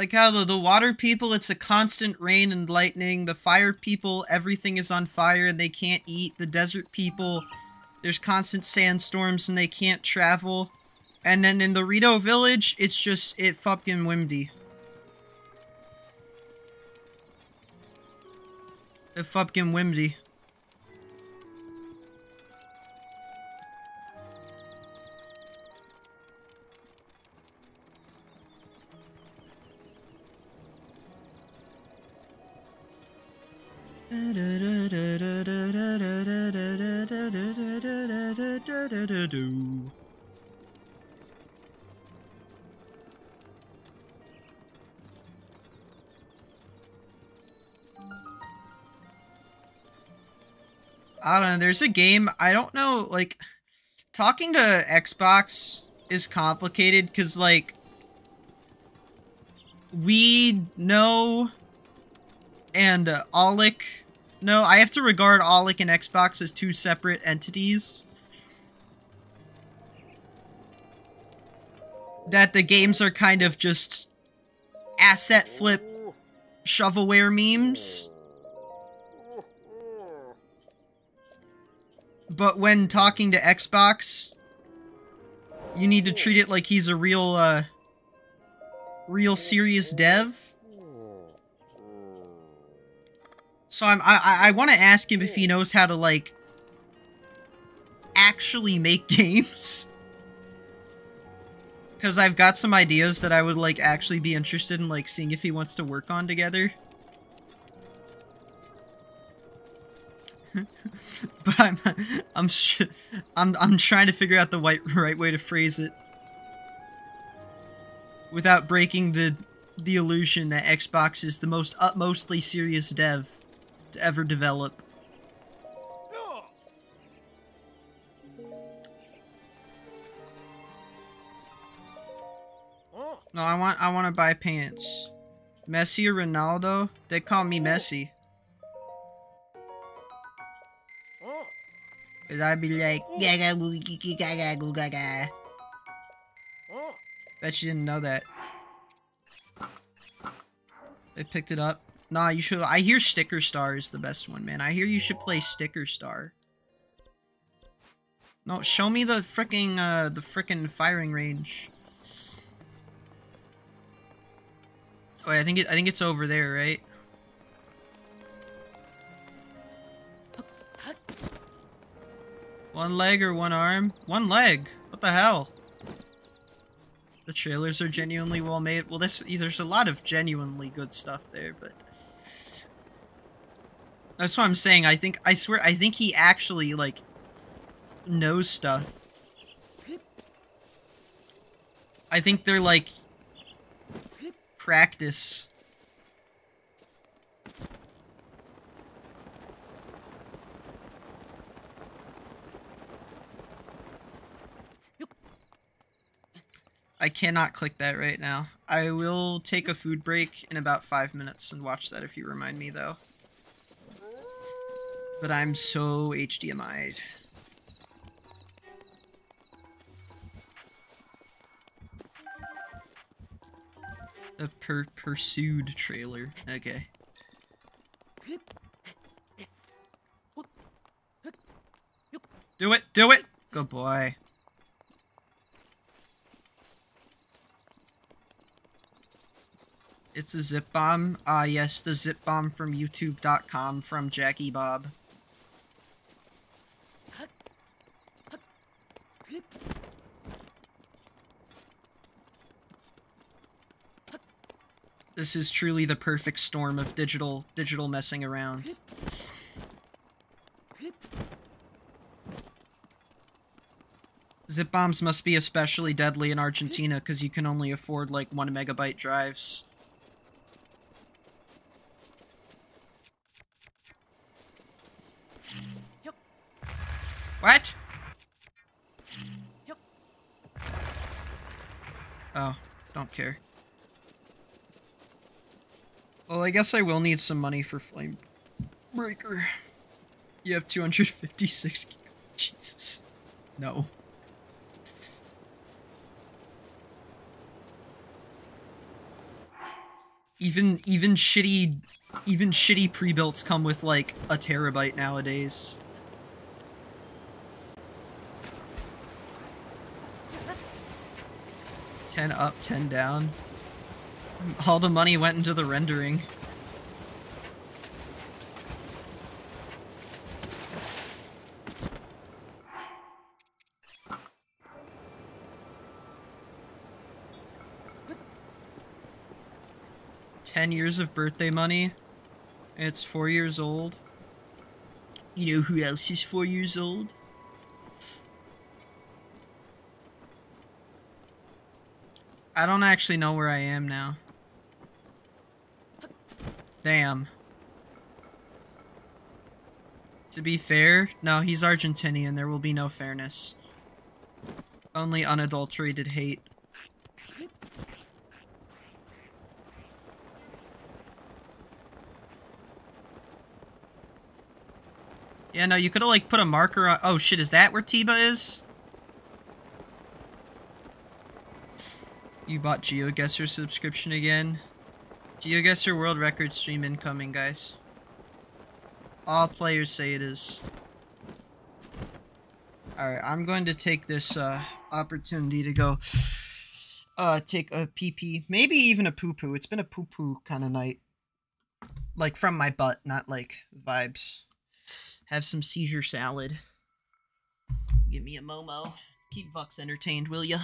Like how the, the water people, it's a constant rain and lightning. The fire people, everything is on fire and they can't eat. The desert people, there's constant sandstorms and they can't travel. And then in the Rito village, it's just, it fucking windy. It fucking windy. There's a game. I don't know. Like, talking to Xbox is complicated because, like, we know and uh, Aulic. No, I have to regard Aulic and Xbox as two separate entities. That the games are kind of just asset flip shovelware memes. But when talking to Xbox, you need to treat it like he's a real, uh, real serious dev. So I'm, I, I, I want to ask him if he knows how to, like, actually make games. Because I've got some ideas that I would, like, actually be interested in, like, seeing if he wants to work on together. but I'm, I'm, I'm, I'm trying to figure out the right, right way to phrase it. Without breaking the, the illusion that Xbox is the most utmostly serious dev to ever develop. No, I want I want to buy pants. Messi or Ronaldo? They call me Messi. Cause I'd be like, gaga goo gaga gaga. Bet you didn't know that. They picked it up. Nah, you should. I hear Sticker Star is the best one, man. I hear you should play Sticker Star. No, show me the freaking uh, the freaking firing range. Wait, I think it. I think it's over there, right? One leg or one arm? One leg. What the hell? The trailers are genuinely well made. Well, this there's a lot of genuinely good stuff there, but that's what I'm saying. I think I swear I think he actually like knows stuff. I think they're like practice. I cannot click that right now. I will take a food break in about five minutes and watch that if you remind me, though. But I'm so HDMI'd. The per pursued trailer. Okay. Do it! Do it! Good boy. It's a zip bomb. Ah, yes, the zip bomb from YouTube.com from Jackie Bob. This is truly the perfect storm of digital digital messing around. Zip bombs must be especially deadly in Argentina because you can only afford like one megabyte drives. What? Yep. Oh, don't care. Well, I guess I will need some money for Flame Breaker. You have 256 Jesus. No. Even even shitty even shitty pre-builts come with like a terabyte nowadays. Ten up, ten down. All the money went into the rendering. Ten years of birthday money. It's four years old. You know who else is four years old? I don't actually know where I am now. Damn. To be fair, no, he's Argentinian. There will be no fairness. Only unadulterated hate. Yeah, no, you could have like put a marker on. Oh shit, is that where Tiba is? You bought GeoGuessr subscription again? GeoGuessr world record stream incoming, guys. All players say it is. Alright, I'm going to take this uh, opportunity to go uh, take a pee pee. Maybe even a poo poo. It's been a poo poo kind of night. Like from my butt, not like vibes. Have some seizure salad. Give me a Momo. Keep Vux entertained, will ya?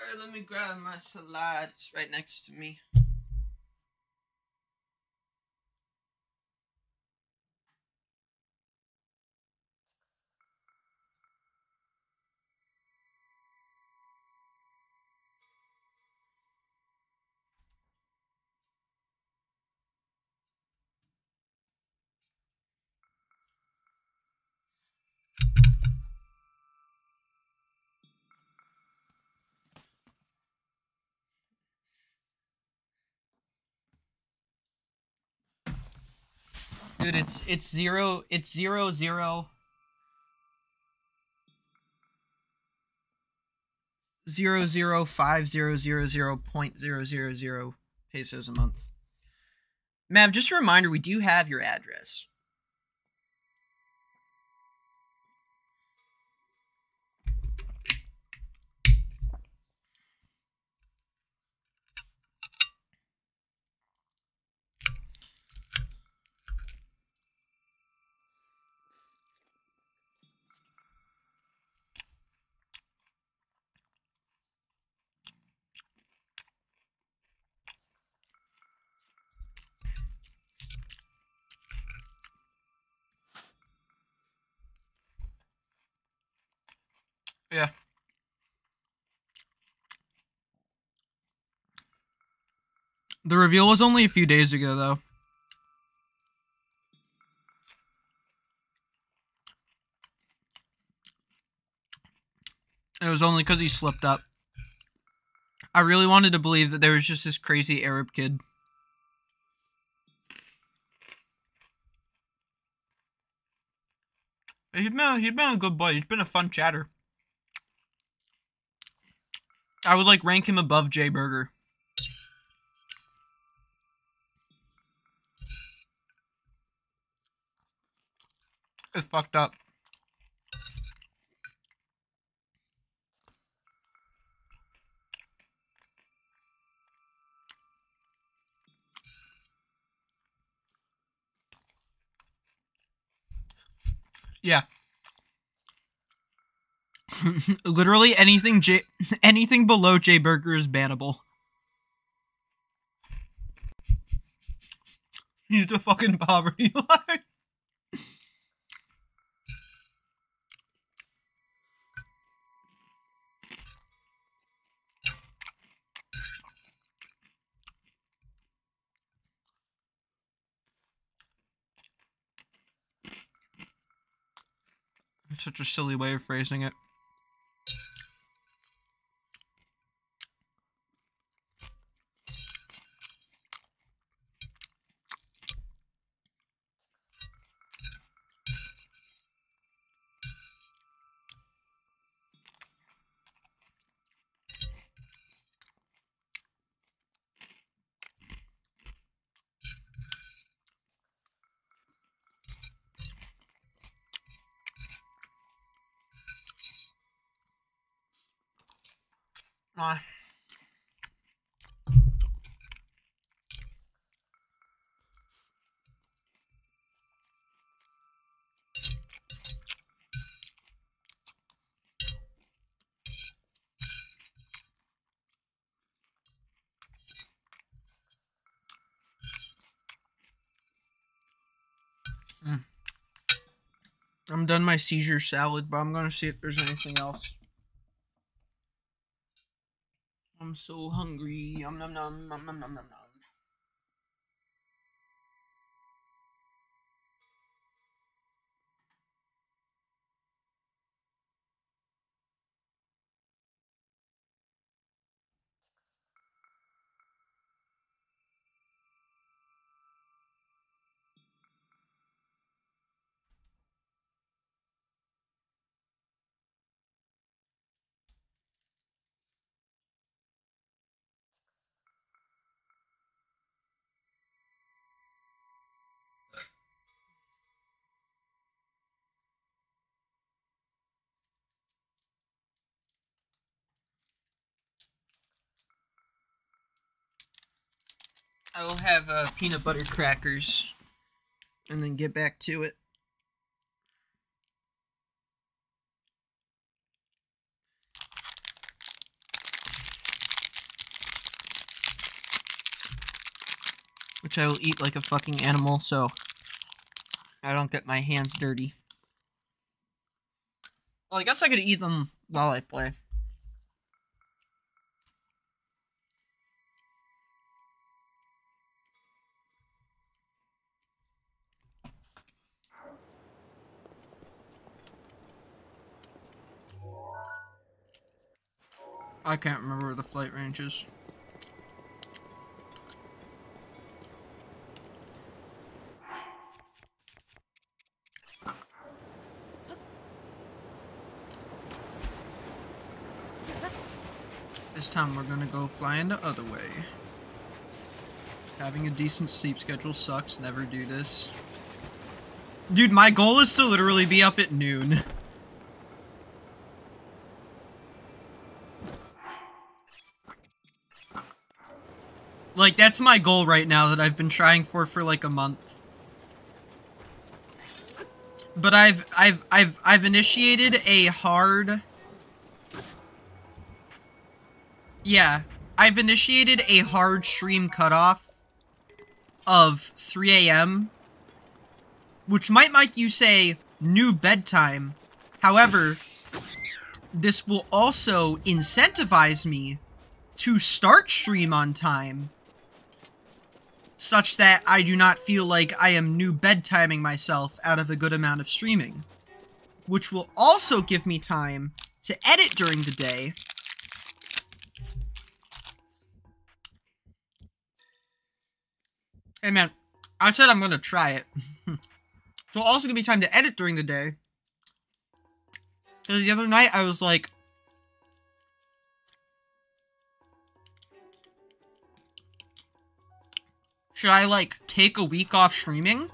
Alright, let me grab my salad. It's right next to me. Dude, it's it's zero it's zero zero zero zero five zero zero zero point zero zero zero pesos a month. Mav, just a reminder, we do have your address. Yeah. The reveal was only a few days ago, though. It was only because he slipped up. I really wanted to believe that there was just this crazy Arab kid. He's been, he's been a good boy. He's been a fun chatter. I would like rank him above Jay Burger. It's fucked up. Yeah. Literally anything J anything below J Burger is bannable. He's the fucking poverty line. Such a silly way of phrasing it. Done my Caesar salad, but I'm gonna see if there's anything else. I'm so hungry. Um, nom, nom, nom, nom, nom, nom, nom. I will have uh, peanut butter crackers and then get back to it. Which I will eat like a fucking animal, so I don't get my hands dirty. Well, I guess I could eat them while I play. I can't remember where the flight range is. This time we're gonna go flying the other way. Having a decent sleep schedule sucks, never do this. Dude, my goal is to literally be up at noon. Like, that's my goal right now that I've been trying for for like a month. But I've, I've, I've, I've initiated a hard... Yeah, I've initiated a hard stream cutoff of 3 a.m. Which might make you say new bedtime. However, this will also incentivize me to start stream on time such that I do not feel like I am new bedtiming myself out of a good amount of streaming. Which will also give me time to edit during the day. Hey man, I said I'm gonna try it. so also give me time to edit during the day. Because the other night I was like, Should I, like, take a week off streaming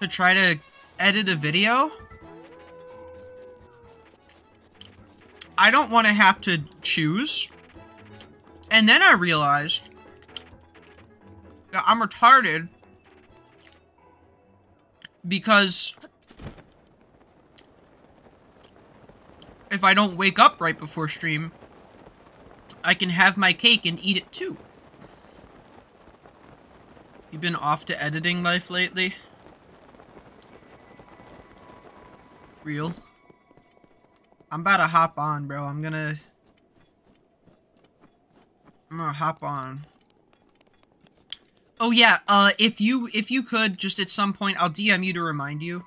to try to edit a video? I don't want to have to choose. And then I realized that I'm retarded because if I don't wake up right before stream, I can have my cake and eat it too. You been off to editing life lately? Real? I'm about to hop on, bro. I'm gonna... I'm gonna hop on. Oh yeah, uh, if you, if you could, just at some point, I'll DM you to remind you.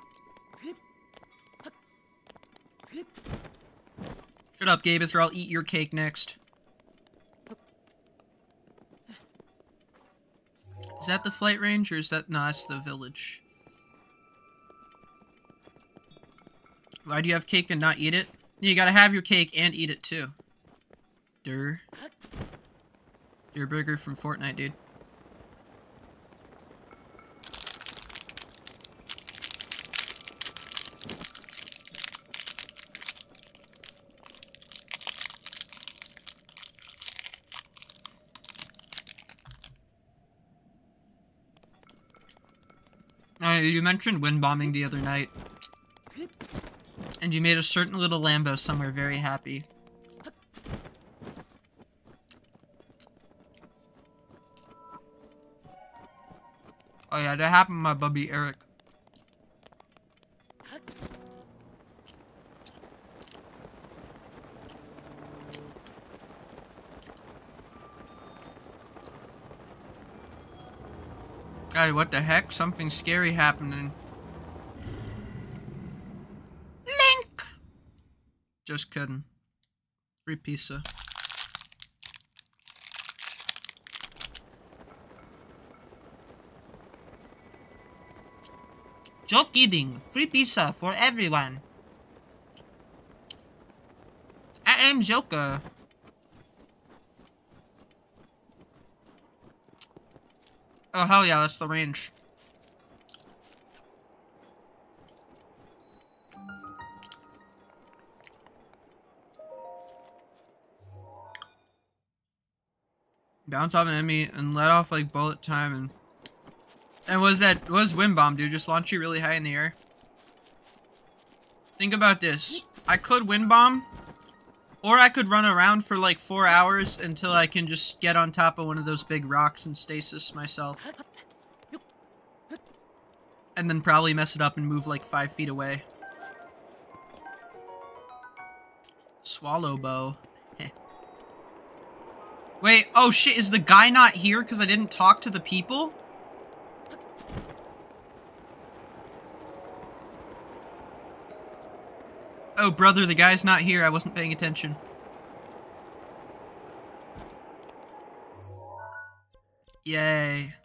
Shut up, Gabeth, or I'll eat your cake next. Is that the flight range, or is that... No, that's the village. Why do you have cake and not eat it? You gotta have your cake and eat it, too. Dur. Dur burger from Fortnite, dude. You mentioned wind bombing the other night. And you made a certain little Lambo somewhere very happy. Oh yeah, that happened to my bubby Eric. What the heck? Something scary happening. Link! Just kidding. Free pizza. Joke kidding. Free pizza for everyone. I am Joker. Oh, hell yeah, that's the range. Bounce off an enemy and let off like bullet time and and was that was wind bomb, dude? Just launch you really high in the air. Think about this. I could wind bomb, or I could run around for like four hours until I can just get on top of one of those big rocks and stasis myself. And then probably mess it up and move like five feet away. Swallow bow. Wait, oh shit, is the guy not here because I didn't talk to the people? Oh, brother, the guy's not here. I wasn't paying attention. Yay.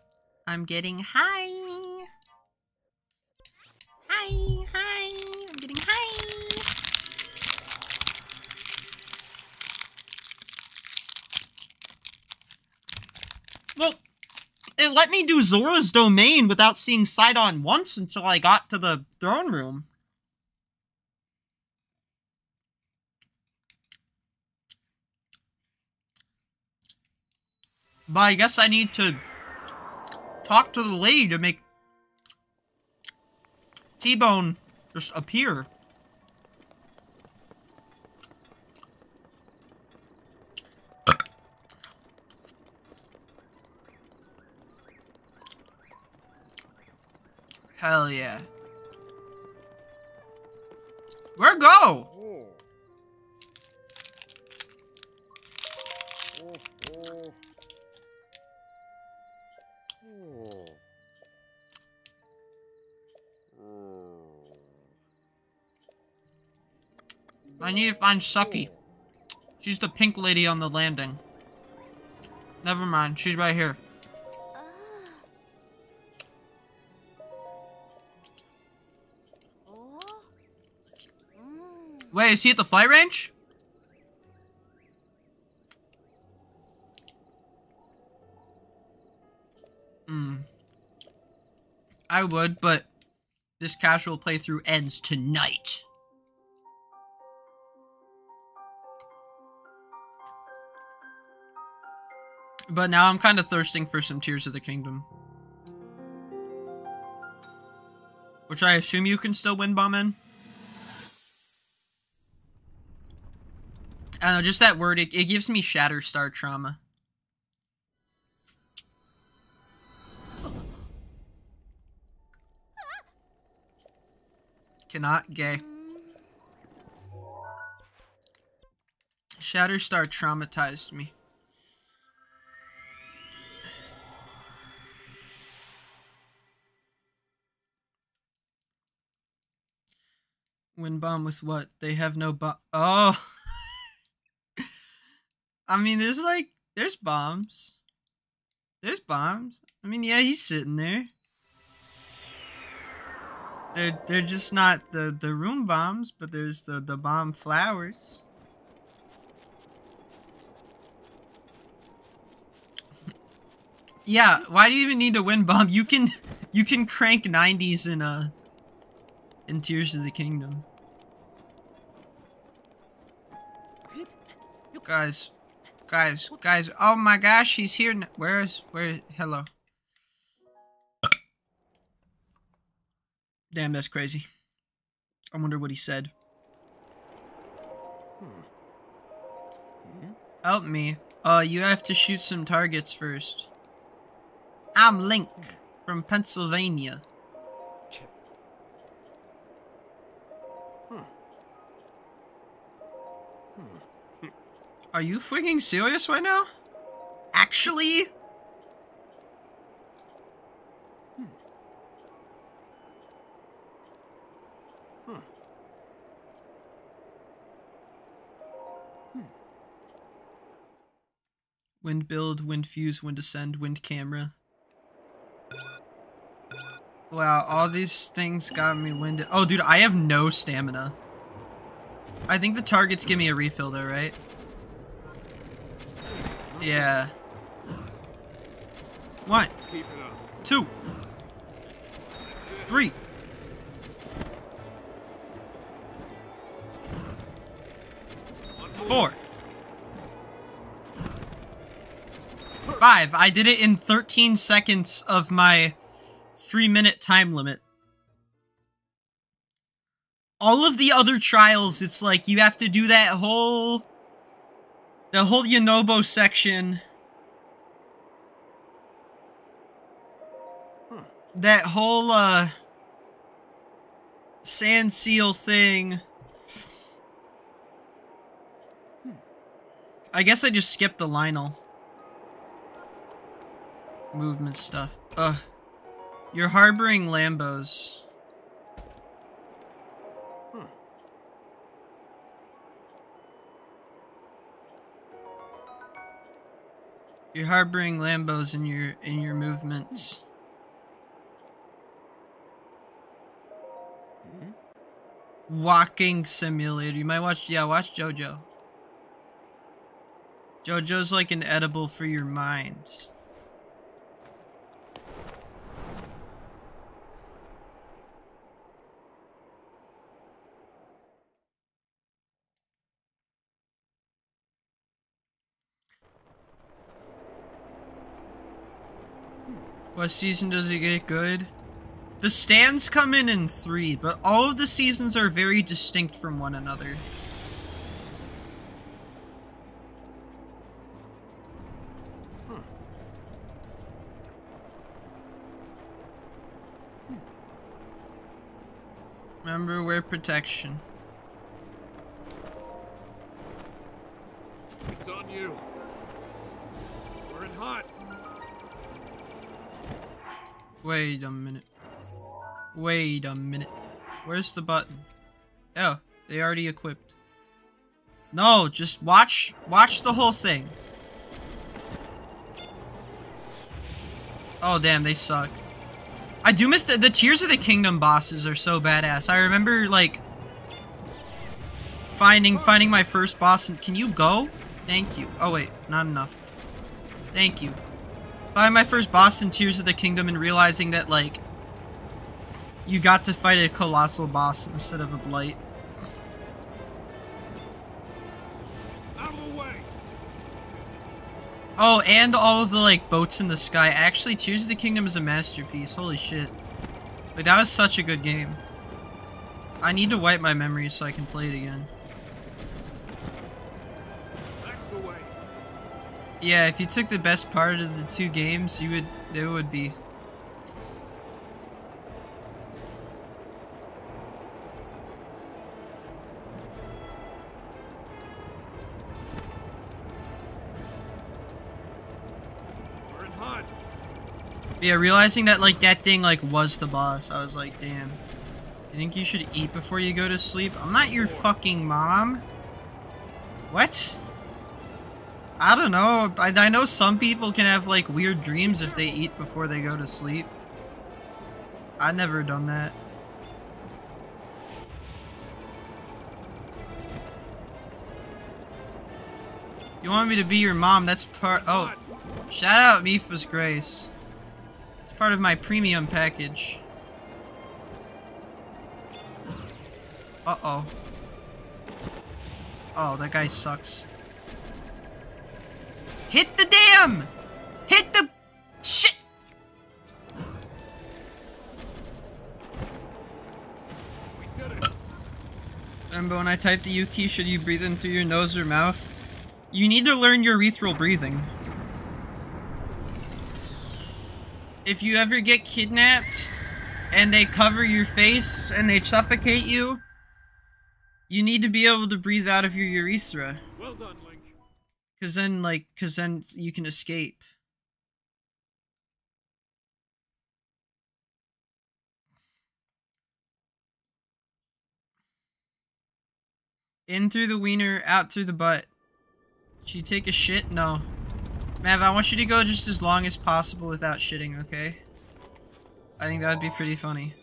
I'm getting high. Hi, hi. I'm getting high. Well, it let me do Zora's domain without seeing Sidon once until I got to the throne room. But I guess I need to talk to the lady to make T-Bone just appear. Hell yeah. Where go? I need to find Saki. She's the pink lady on the landing. Never mind, she's right here. Wait, is he at the flight range? Hmm. I would, but this casual playthrough ends tonight. But now I'm kind of thirsting for some Tears of the Kingdom. Which I assume you can still win bomb in? I don't know, just that word, it, it gives me Shatterstar trauma. Cannot gay. Shatterstar traumatized me. Win bomb with what? They have no bomb. Oh. I mean, there's like, there's bombs. There's bombs. I mean, yeah, he's sitting there. They're they're just not the the rune bombs, but there's the the bomb flowers. yeah, why do you even need to win bomb? You can you can crank 90s in uh in Tears of the Kingdom. Guys, guys, guys! Oh my gosh, he's here. Where is where? Hello. Damn, that's crazy. I wonder what he said. Help me. Uh, you have to shoot some targets first. I'm Link from Pennsylvania. Are you freaking serious right now? Actually? Wind build, wind fuse, wind ascend, wind camera. Wow, all these things got me winded. Oh, dude, I have no stamina. I think the targets give me a refill though, right? Yeah. One, two, three. Four. Five. I did it in 13 seconds of my three minute time limit. All of the other trials, it's like you have to do that whole. The whole Yunobo section. That whole, uh. sand seal thing. I guess I just skipped the Lionel. Movement stuff. Ugh. You're harboring Lambos. You're harboring Lambos in your in your movements. Walking simulator. You might watch yeah, watch JoJo. JoJo's like an edible for your mind. What season does it get good? The stands come in in three, but all of the seasons are very distinct from one another. Remember, wear protection. It's on you. We're in hot. Wait a minute. Wait a minute. Where's the button? Oh, they already equipped. No, just watch watch the whole thing. Oh damn, they suck. I do miss the, the Tears of the Kingdom bosses are so badass. I remember like finding finding my first boss and can you go? Thank you. Oh wait, not enough. Thank you. Finding my first boss in Tears of the Kingdom and realizing that like you got to fight a colossal boss instead of a blight. Out of the way. Oh, and all of the like boats in the sky. Actually, Tears of the Kingdom is a masterpiece. Holy shit. Like that was such a good game. I need to wipe my memories so I can play it again. Yeah, if you took the best part of the two games, you would there would be. We're in hot. Yeah, realizing that like that thing like was the boss, I was like, damn. You think you should eat before you go to sleep? I'm not your fucking mom. What? I don't know. I, I know some people can have like weird dreams if they eat before they go to sleep. I've never done that. You want me to be your mom? That's part. Oh, shout out Mipha's Grace. It's part of my premium package. Uh oh. Oh, that guy sucks. Hit the dam! Hit the shit! Remember when I typed the U key, should you breathe in through your nose or mouth? You need to learn urethral breathing. If you ever get kidnapped and they cover your face and they suffocate you, you need to be able to breathe out of your urethra. Well done. Cause then, like, cause then you can escape. In through the wiener, out through the butt. Should you take a shit? No. Mav, I want you to go just as long as possible without shitting, okay? I think that would be pretty funny.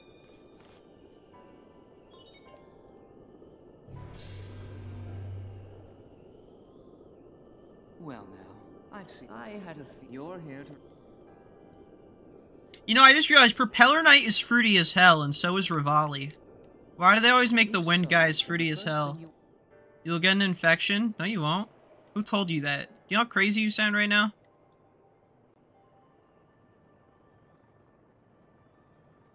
I've seen. I had a. F- you're here to. You know, I just realized Propeller Knight is fruity as hell, and so is Revali. Why do they always make the wind guys fruity as hell? you- You'll get an infection? No, you won't. Who told you that? Do you know how crazy you sound right now?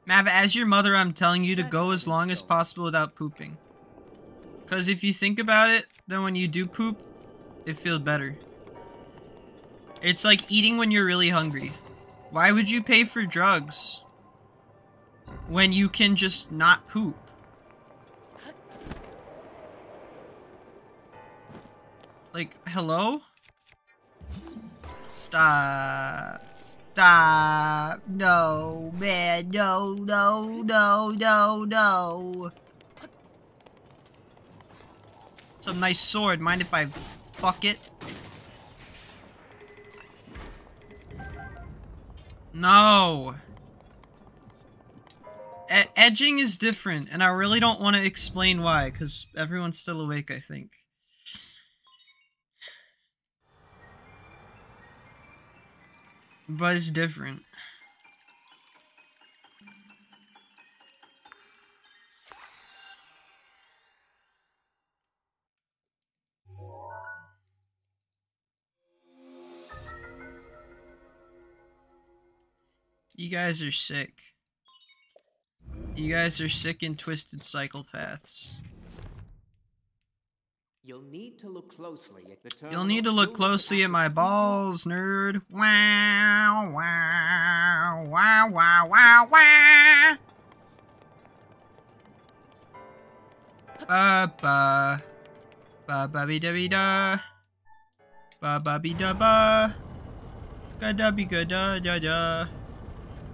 Mav, as your mother, I'm telling you to go as long as possible without pooping. Because if you think about it, then when you do poop, it feels better. It's like eating when you're really hungry. Why would you pay for drugs when you can just not poop? Like, hello? Stop. Stop. No, man. No, no, no, no, no. Some nice sword. Mind if I fuck it? No. E- edging is different, and I really don't want to explain why, because everyone's still awake, I think. But it's different. You guys are sick. You guys are sick and twisted psychopaths. You'll need to look closely at the terminal. You'll need to look closely at my balls, nerd. Wow, wow, wow, wow, wow, wow. Ba ba. Ba ba be da be da. Ba ba be da ba. Ga da be ga da da da.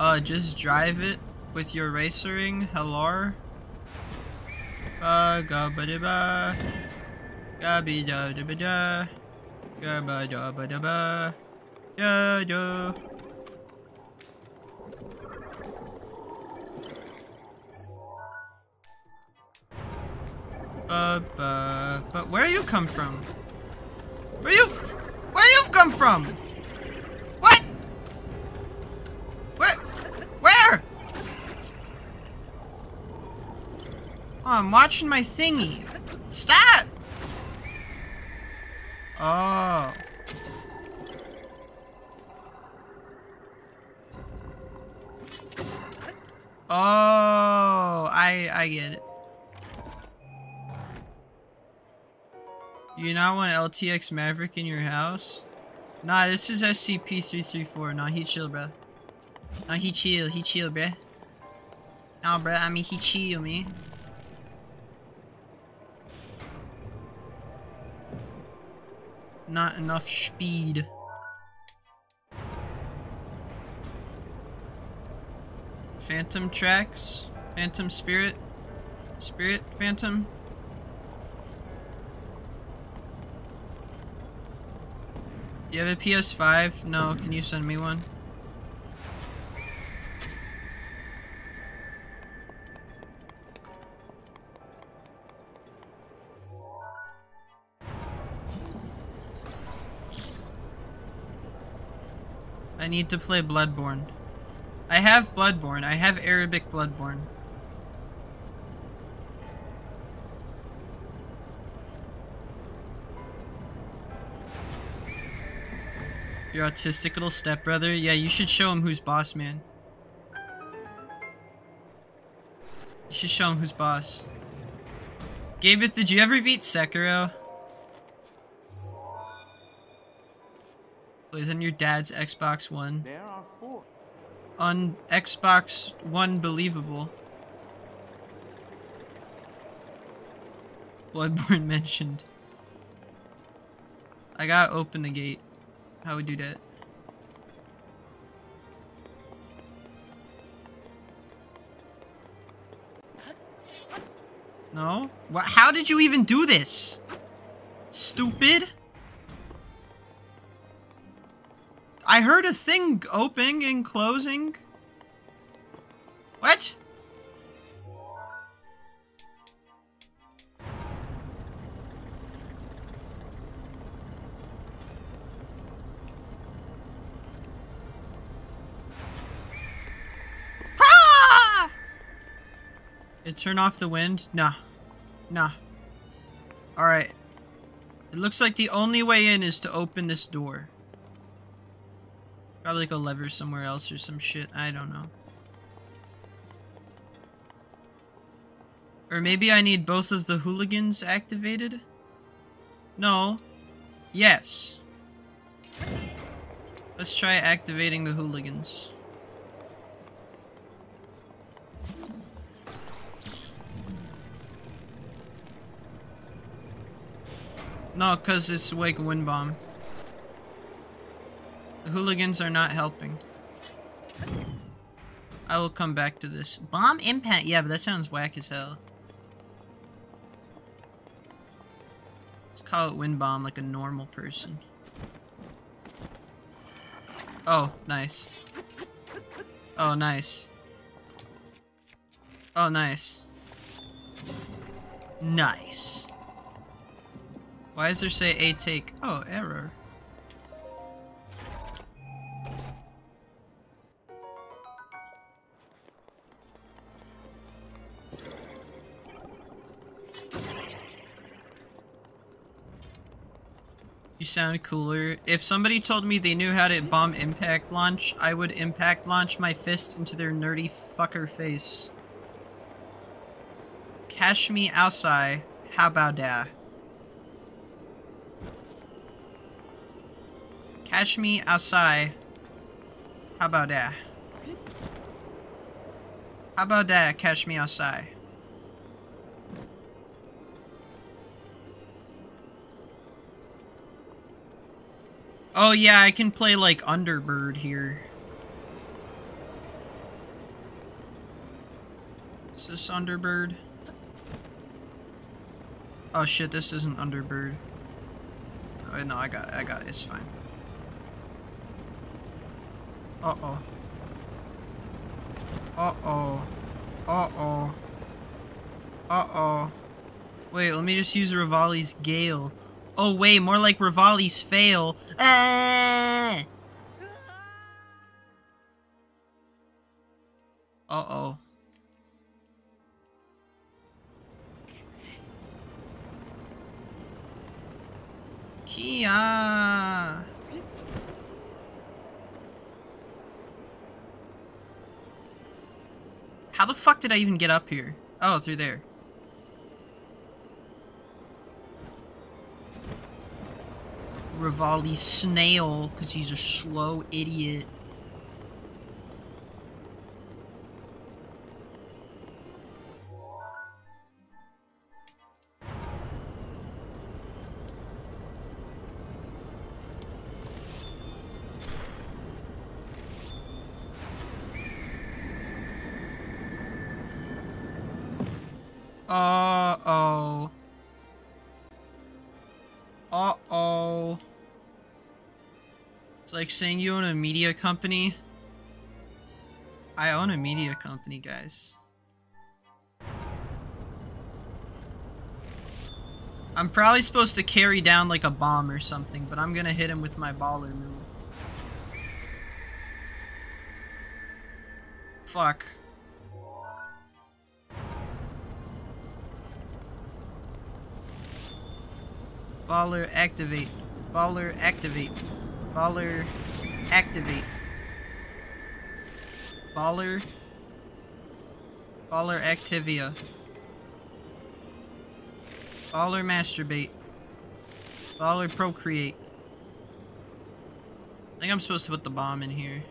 Uh, just drive it with your racering. Hello? Ba ga ba da ba. Ga be da da ba da. Ga ba da ba da ba. Da da. Uh, ba, but where you come from? Where you, where you've come from? Where? Oh, I'm watching my thingy. Stop! Oh. Oh, I I get it. You not want LTX Maverick in your house? Nah, this is SCP-334. not heat shield bruh. Nah, he chill. He chill, bruh. Nah, bruh. I mean, he chill, me. Not enough speed. Phantom tracks? Phantom spirit? Spirit phantom? You have a PS5? No, can you send me one? I need to play Bloodborne. I have Bloodborne. I have Arabic Bloodborne. Your autistic little stepbrother? Yeah, you should show him who's boss, man. You should show him who's boss. Gabeth, did you ever beat Sekiro? Plays on your dad's Xbox One. There are four. On Xbox One, believable. Bloodborne mentioned. I gotta open the gate. How we do that? No? What? How did you even do this? Stupid. I heard a thing opening and closing. What? Ah! It turn off the wind? Nah. Nah. Alright. It looks like the only way in is to open this door. Probably like a lever somewhere else or some shit. I don't know. Or maybe I need both of the hooligans activated? No. Yes. Let's try activating the hooligans. No, because it's like a wind bomb. The hooligans are not helping. I will come back to this. Bomb impact. Yeah, but that sounds whack as hell. Let's call it wind bomb like a normal person. Oh, nice. Oh, nice. Oh, nice. Nice. Why does there say a take? Oh, error. You sound cooler. If somebody told me they knew how to bomb impact launch, I would impact launch my fist into their nerdy fucker face. Cash me outside. How about that? Cash me outside. How about that? How about that? Cash me outside. Oh yeah, I can play like Underbird here. Is this Underbird? Oh shit, this isn't Underbird. Oh, no, I got it, I got it, it's fine. Uh-oh. Uh-oh. Uh-oh. Uh-oh. Wait, let me just use Revali's Gale. Oh wait, more like Revali's Fail. Ah! Uh-oh. Kia. How the fuck did I even get up here? Oh, through there. Revali snail, because he's a slow idiot. Uh-oh. Like saying you own a media company. I own a media company, guys. I'm probably supposed to carry down like a bomb or something, but I'm gonna hit him with my baller move. Fuck. Baller activate. Baller activate. Baller activate. Baller. Baller Activia. Baller masturbate. Baller procreate. I think I'm supposed to put the bomb in here.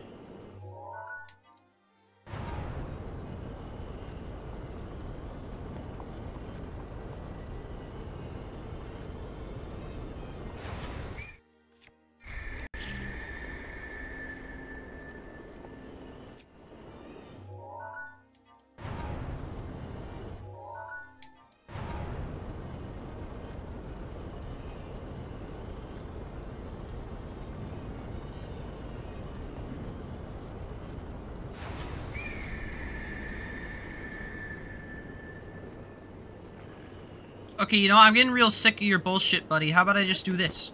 Okay, you know, I'm getting real sick of your bullshit, buddy. How about I just do this?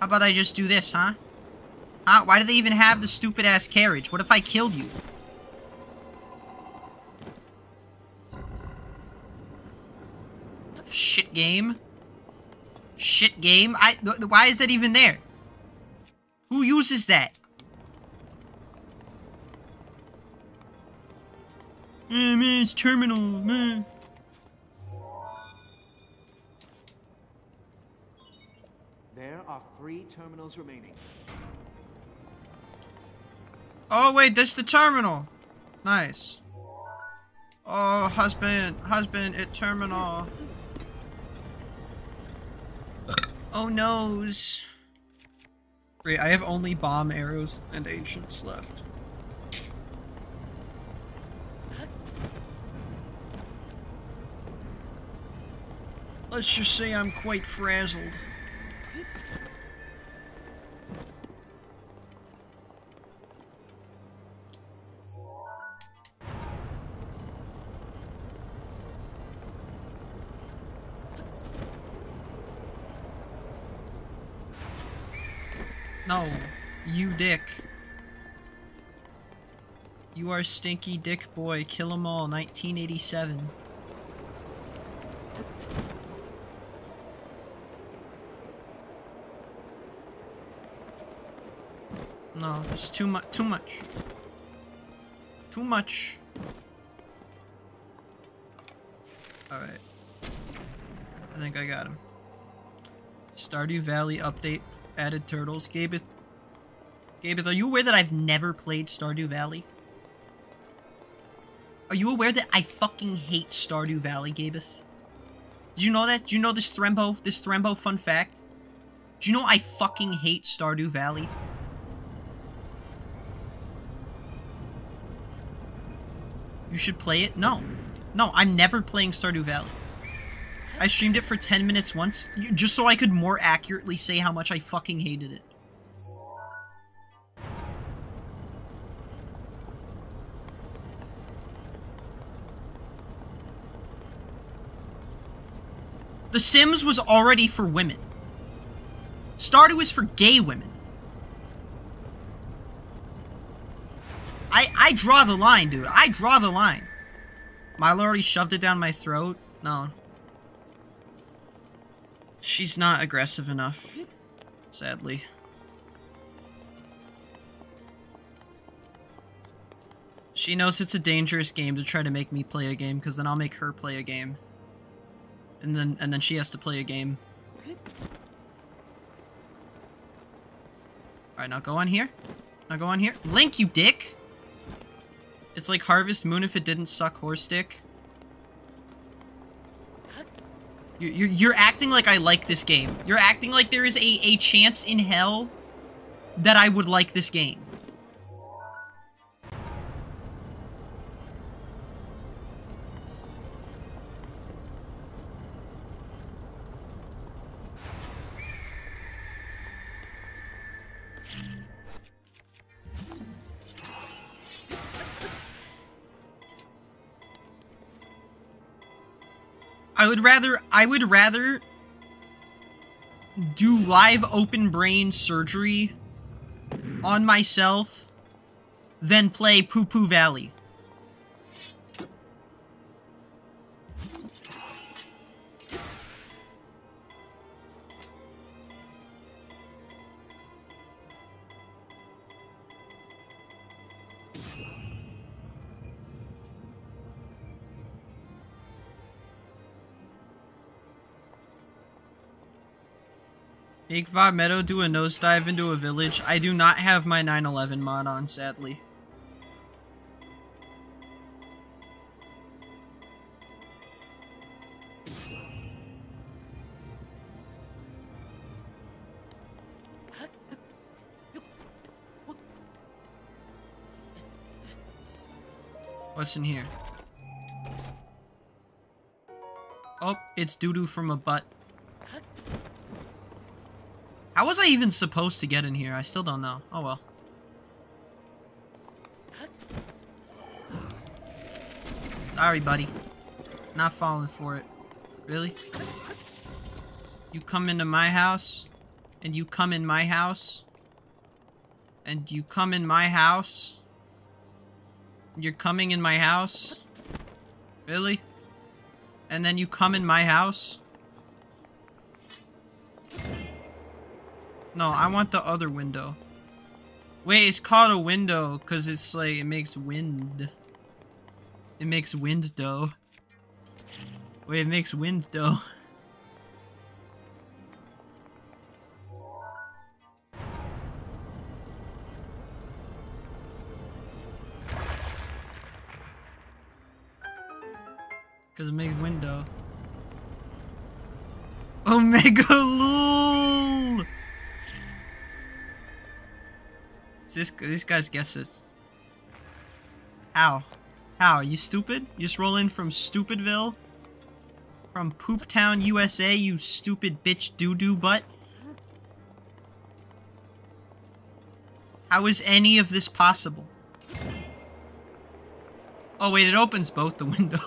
How about I just do this, huh? Huh? Why do they even have the stupid-ass carriage? What if I killed you? Shit game. Shit game. I. Why is that even there? Who uses that? Eh, man, it's terminal, man. Are three terminals remaining. Oh wait, this the terminal. Nice. Oh, husband, husband, it terminal. Oh noes. Great, I have only bomb arrows and ancients left. Let's just say I'm quite frazzled. Dick. You are stinky dick boy. Kill 'em all. 1987. No, it's too much. Too much. Too much. Alright. I think I got him. Stardew Valley update added turtles. Gabeth. Gabeth, are you aware that I've never played Stardew Valley? Are you aware that I fucking hate Stardew Valley, Gabeth? Do you know that? Do you know this Thrembo? This Thrembo fun fact? Do you know I fucking hate Stardew Valley? You should play it? No. No, I'm never playing Stardew Valley. I streamed it for 10 minutes once, just so I could more accurately say how much I fucking hated it. The Sims was already for women. Stardew is for gay women. I I draw the line, dude. I draw the line. Milo already shoved it down my throat. No. She's not aggressive enough. Sadly. She knows it's a dangerous game to try to make me play a game, because then I'll make her play a game. And then and then she has to play a game. Alright, now go on here. Now go on here. Link, you dick! It's like Harvest Moon if it didn't suck horse dick. You- You're, you're acting like I like this game. You're acting like there is a, a chance in hell that I would like this game. I would rather I would rather do live open brain surgery on myself than play Poo Poo Valley. Make Vah Medoh do a nosedive into a village. I do not have my 911 mod on, sadly. What's in here? Oh, it's doo-doo from a butt. How was I even supposed to get in here? I still don't know. Oh well. Sorry, buddy. Not falling for it. Really? You come into my house, and you come in my house, and you come in my house. You're coming in my house? Really? And then you come in my house? No, I want the other window. Wait, it's called a window because it's like, it makes wind. It makes wind dough. Wait, it makes wind dough. Because it makes window. Omega Lul. This this guy's guesses. How? How? You stupid? You just roll in from Stupidville? From Poop Town, USA, you stupid bitch doo doo butt? How is any of this possible? Oh wait, it opens both the window.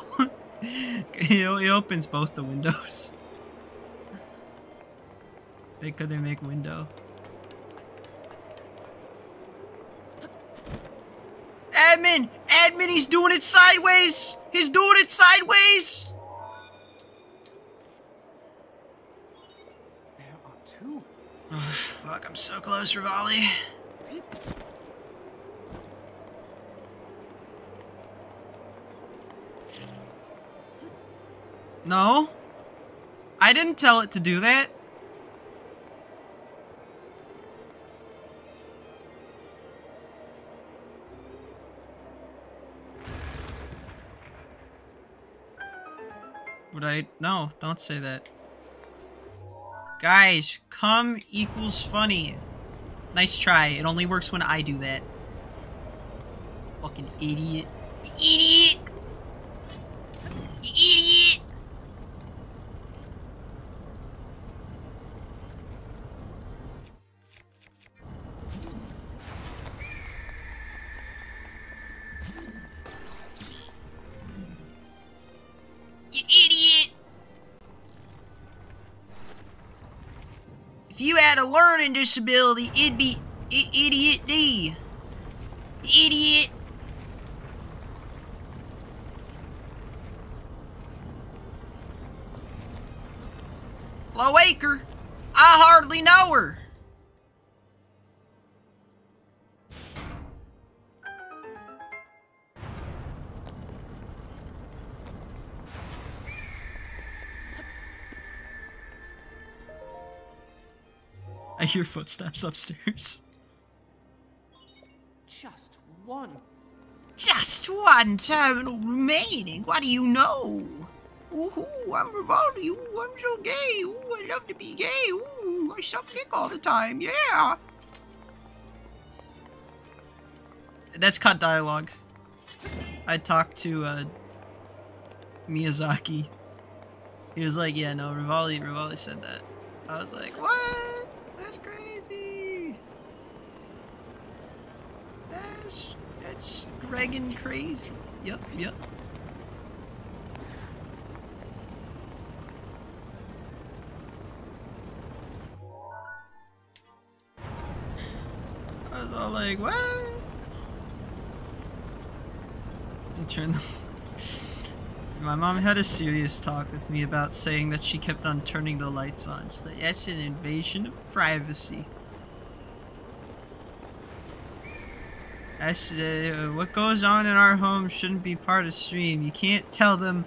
it, it opens both the windows. They could they make window? Admin! Admin, he's doing it sideways! He's doing it sideways! There are two. Oh, fuck, I'm so close, Revali. No. I didn't tell it to do that. Would I? No, don't say that. Guys, come equals funny. Nice try. It only works when I do that. Fucking idiot. Idiot! Idiot! Disability, it'd be Idiot D. Idiot. hear footsteps upstairs. Just one. Just one terminal remaining. What do you know? Ooh, I'm Rivaldi. Ooh, I'm so gay. Ooh, I love to be gay. Ooh, I suck dick all the time. Yeah. That's cut dialogue. I talked to uh, Miyazaki. He was like, "Yeah, no, Revali, Revali said that." I was like, "What? That's crazy. That's that's Dragon crazy." Yep, yep. I was all like, what? And turn the. My mom had a serious talk with me about saying that she kept on turning the lights on. She's like, that's an invasion of privacy. Uh, what goes on in our home shouldn't be part of stream. You can't tell them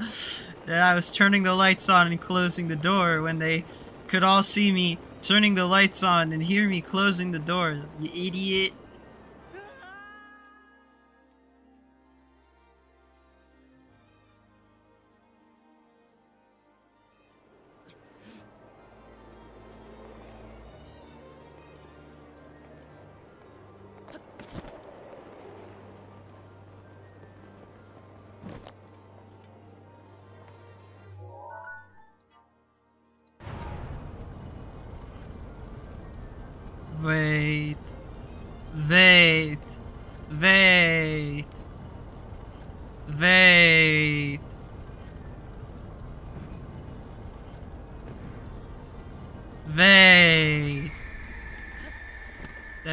that I was turning the lights on and closing the door when they could all see me turning the lights on and hear me closing the door. You idiot.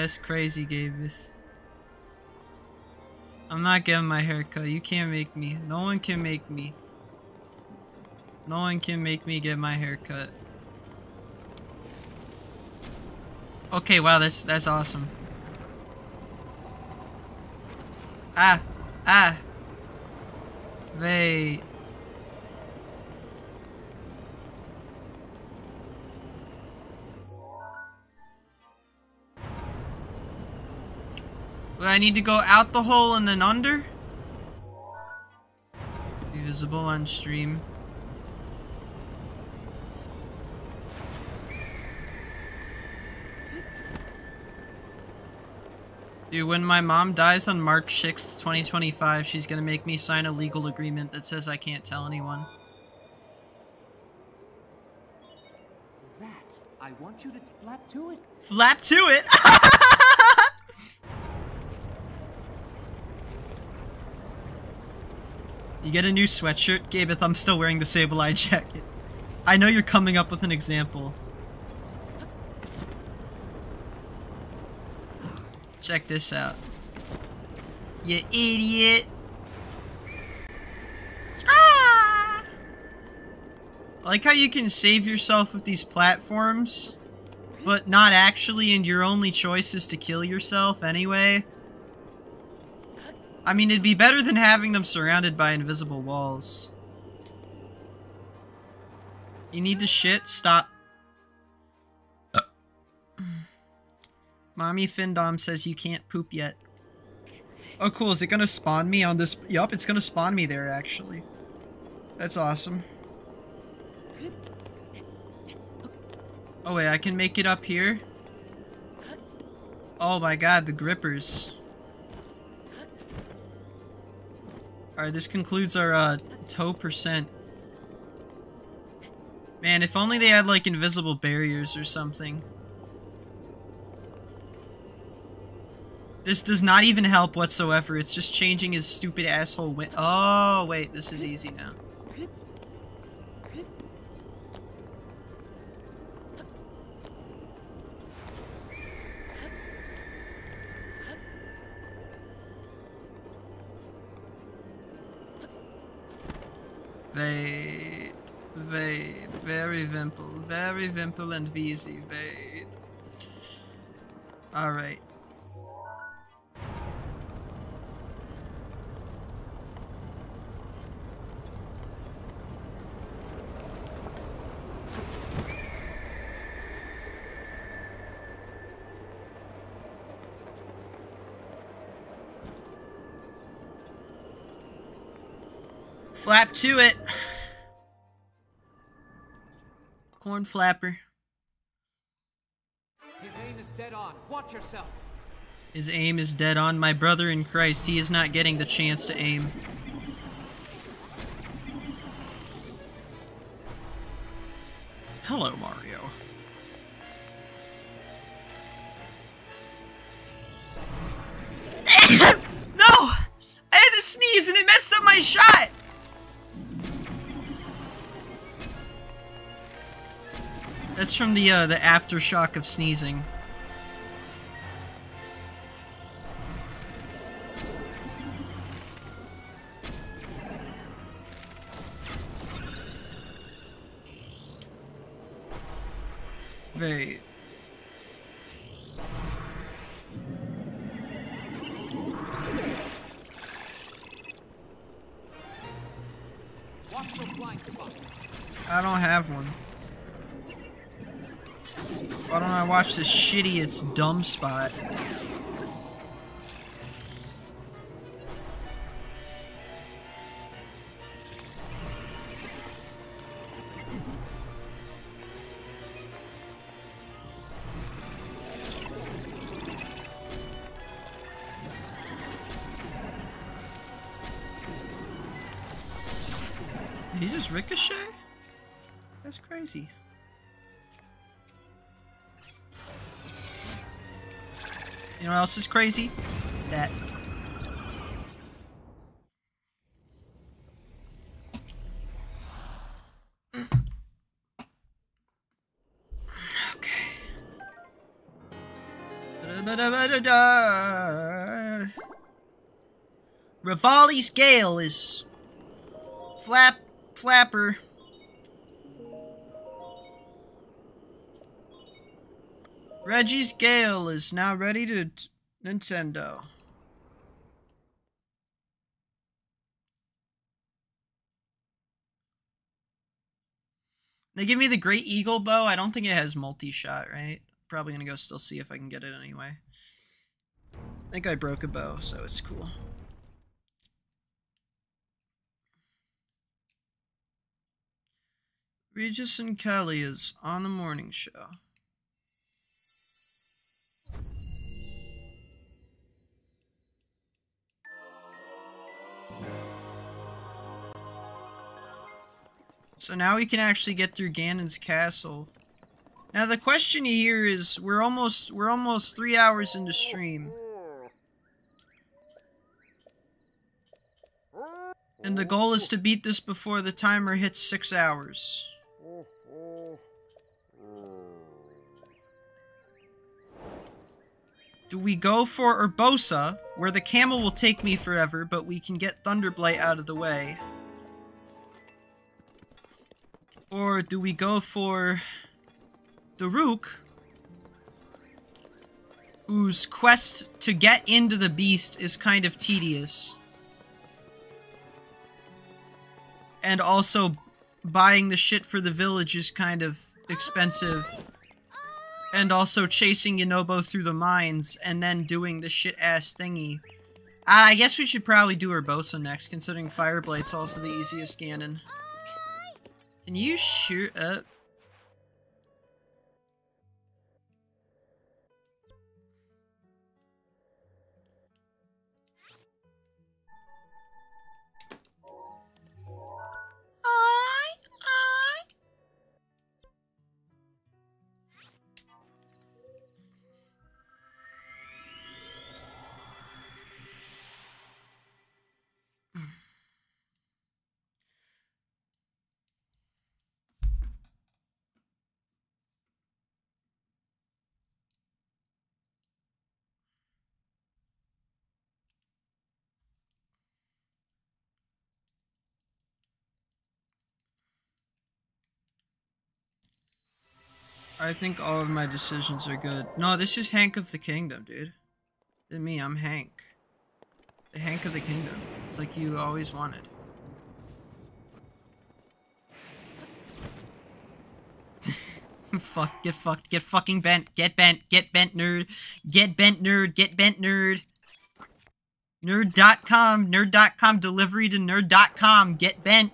That's crazy, Gavis. I'm not getting my hair cut. You can't make me. No one can make me. No one can make me get my hair cut. Okay, wow, that's that's awesome. Ah, ah. Wait. I need to go out the hole and then under? Be visible on stream. Dude, when my mom dies on March 6th, 2025, she's gonna make me sign a legal agreement that says I can't tell anyone. That, I want you to flap to it. Flap to it? you get a new sweatshirt? Gabeth, I'm still wearing the Sableye jacket. I know you're coming up with an example. Check this out. You idiot! Ah! I like how you can save yourself with these platforms, but not actually, and your only choice is to kill yourself anyway. I mean, it'd be better than having them surrounded by invisible walls. You need to shit? Stop. Mommy Findom says you can't poop yet. Oh, cool. Is it gonna spawn me on this? Yup, it's gonna spawn me there, actually. That's awesome. Oh, wait, I can make it up here? Oh my god, the grippers. Alright, this concludes our, uh, toe percent. Man, if only they had, like, invisible barriers or something. This does not even help whatsoever. It's just changing his stupid asshole win- Oh, wait. This is easy now. Wait. Wait. Very Vimple. Very Vimple and Veezy. Wait. Alright. Flap to it. Corn flapper. His aim is dead on. Watch yourself. His aim is dead on. My brother in Christ, he is not getting the chance to aim. Hello, Mario. no! I had to sneeze and it messed up my shot! That's from the uh, the aftershock of sneezing. Wait. Why don't I watch this shitty it's dumb spot? Did he just ricochet? That's crazy. You know what else is crazy? That. Okay. Revali's Gale is flap flapper. Reggie's Gale is now ready to Nintendo. They give me the Great Eagle bow. I don't think it has multi-shot, right? Probably gonna go still see if I can get it anyway. I think I broke a bow, so it's cool. Regis and Kelly is on the morning show. So now we can actually get through Ganon's castle. Now the question here is we're almost we're almost 3 hours into stream. And the goal is to beat this before the timer hits 6 hours. Do we go for Urbosa, where the camel will take me forever, but we can get Thunderblight out of the way? Or do we go for Daruk, whose quest to get into the beast is kind of tedious? And also, buying the shit for the village is kind of expensive. And also chasing Yunobo through the mines and then doing the shit-ass thingy. I guess we should probably do Urbosa next, considering Fireblight's also the easiest Ganon. Can you shoot up? I think all of my decisions are good. No, this is Hank of the Kingdom, dude. And me, I'm Hank. The Hank of the Kingdom. It's like you always wanted. Fuck, get fucked, get fucking bent, get bent, get bent, nerd. Get bent, nerd, get bent, nerd. Nerd.com, nerd.com, delivery to nerd.com, get bent.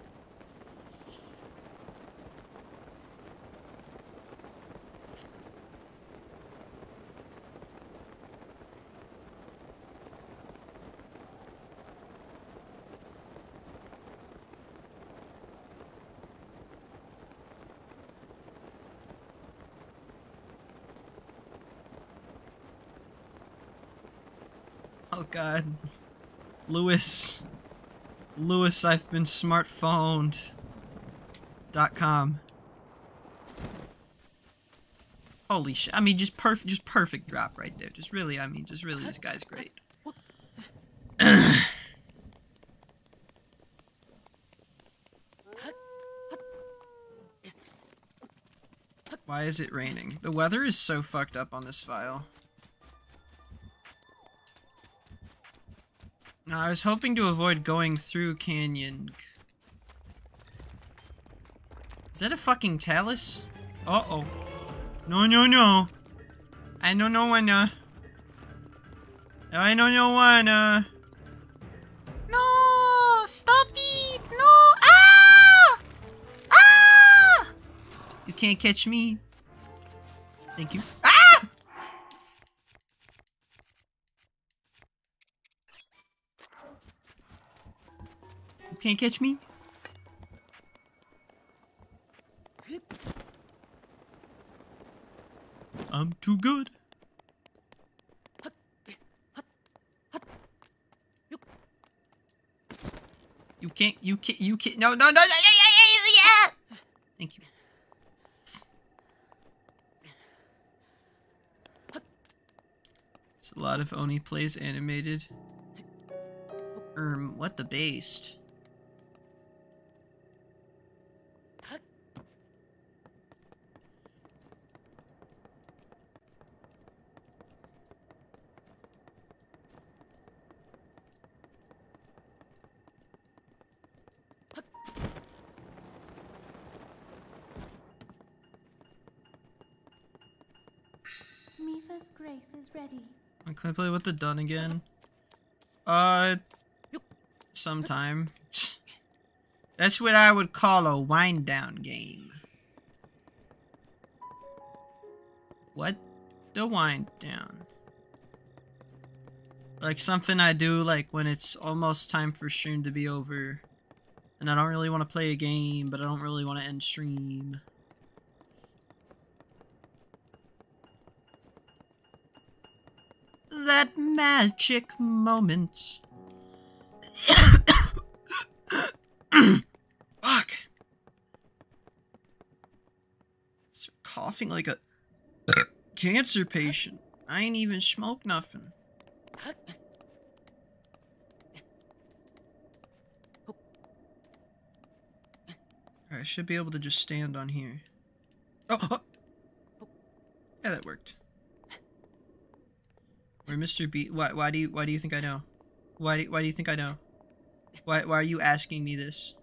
Oh god. Lewis. Lewis, I've been smartphoned. Dot com. Holy shit. I mean, just perfect, just perfect drop right there. Just really, I mean, just really, this guy's great. Why is it raining? The weather is so fucked up on this file. No, I was hoping to avoid going through Canyon. Is that a fucking talus? Uh-oh. No, no, no. I don't know wanna. I don't know wanna. No, stop it. No. Ah! Ah! You can't catch me. Thank you. Ah! You can't catch me. I'm too good. You can't, you can't, you can't, no, no, no, no, yeah, yeah, yeah, yeah! Thank you. It's a lot of Oni plays animated. Um, what the based? Mipha's grace is ready. Can I play with the dun again? Uh, sometime. That's what I would call a wind down game. What? The wind down. Like something I do like when it's almost time for stream to be over. And I don't really want to play a game, but I don't really want to end stream. That magic moment. Fuck. It's coughing like a cancer patient. I ain't even smoke nothing. I should be able to just stand on here. Oh, oh. Yeah, that worked. Where Mr. B why why do you why do you think I know? Why do, why do you think I know? Why why are you asking me this?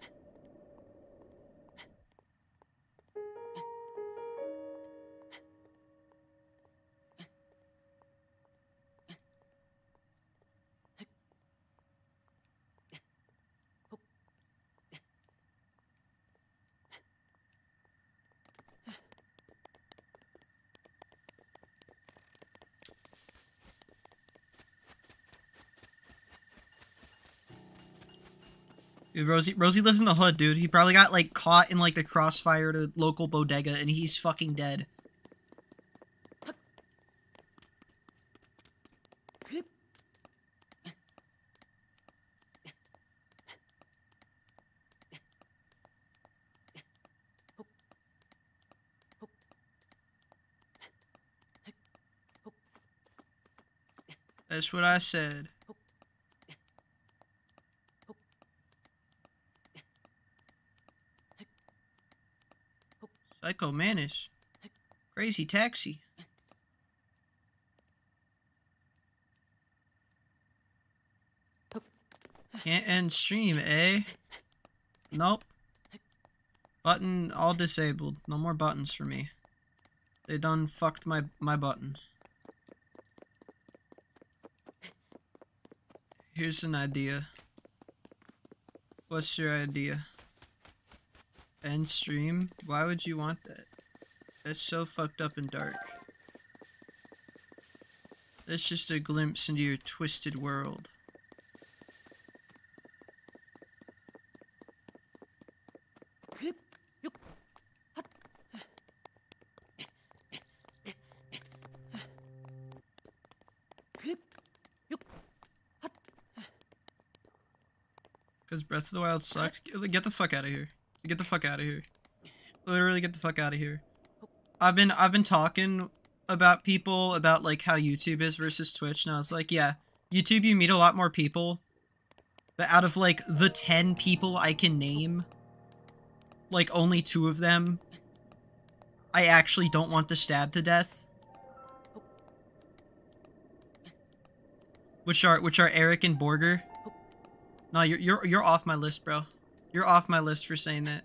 Dude, Rosie Rosie lives in the hood, dude. He probably got like caught in like the crossfire a local bodega and he's fucking dead. That's what I said. Psycho Manish. Crazy Taxi. Can't end stream, eh? Nope. Button all disabled. No more buttons for me. They done fucked my, my button. Here's an idea. What's your idea? End stream? Why would you want that? That's so fucked up and dark. That's just a glimpse into your twisted world. Because Breath of the Wild sucks. Get the fuck out of here. Get the fuck out of here. Literally get the fuck out of here. I've been I've been talking about people about like how YouTube is versus Twitch and I was like, yeah, YouTube you meet a lot more people. But out of like the 10 people I can name, like only two of them I actually don't want to stab to death. Which are which are Eric and Borger. No, you're you're you're off my list, bro. You're off my list for saying that.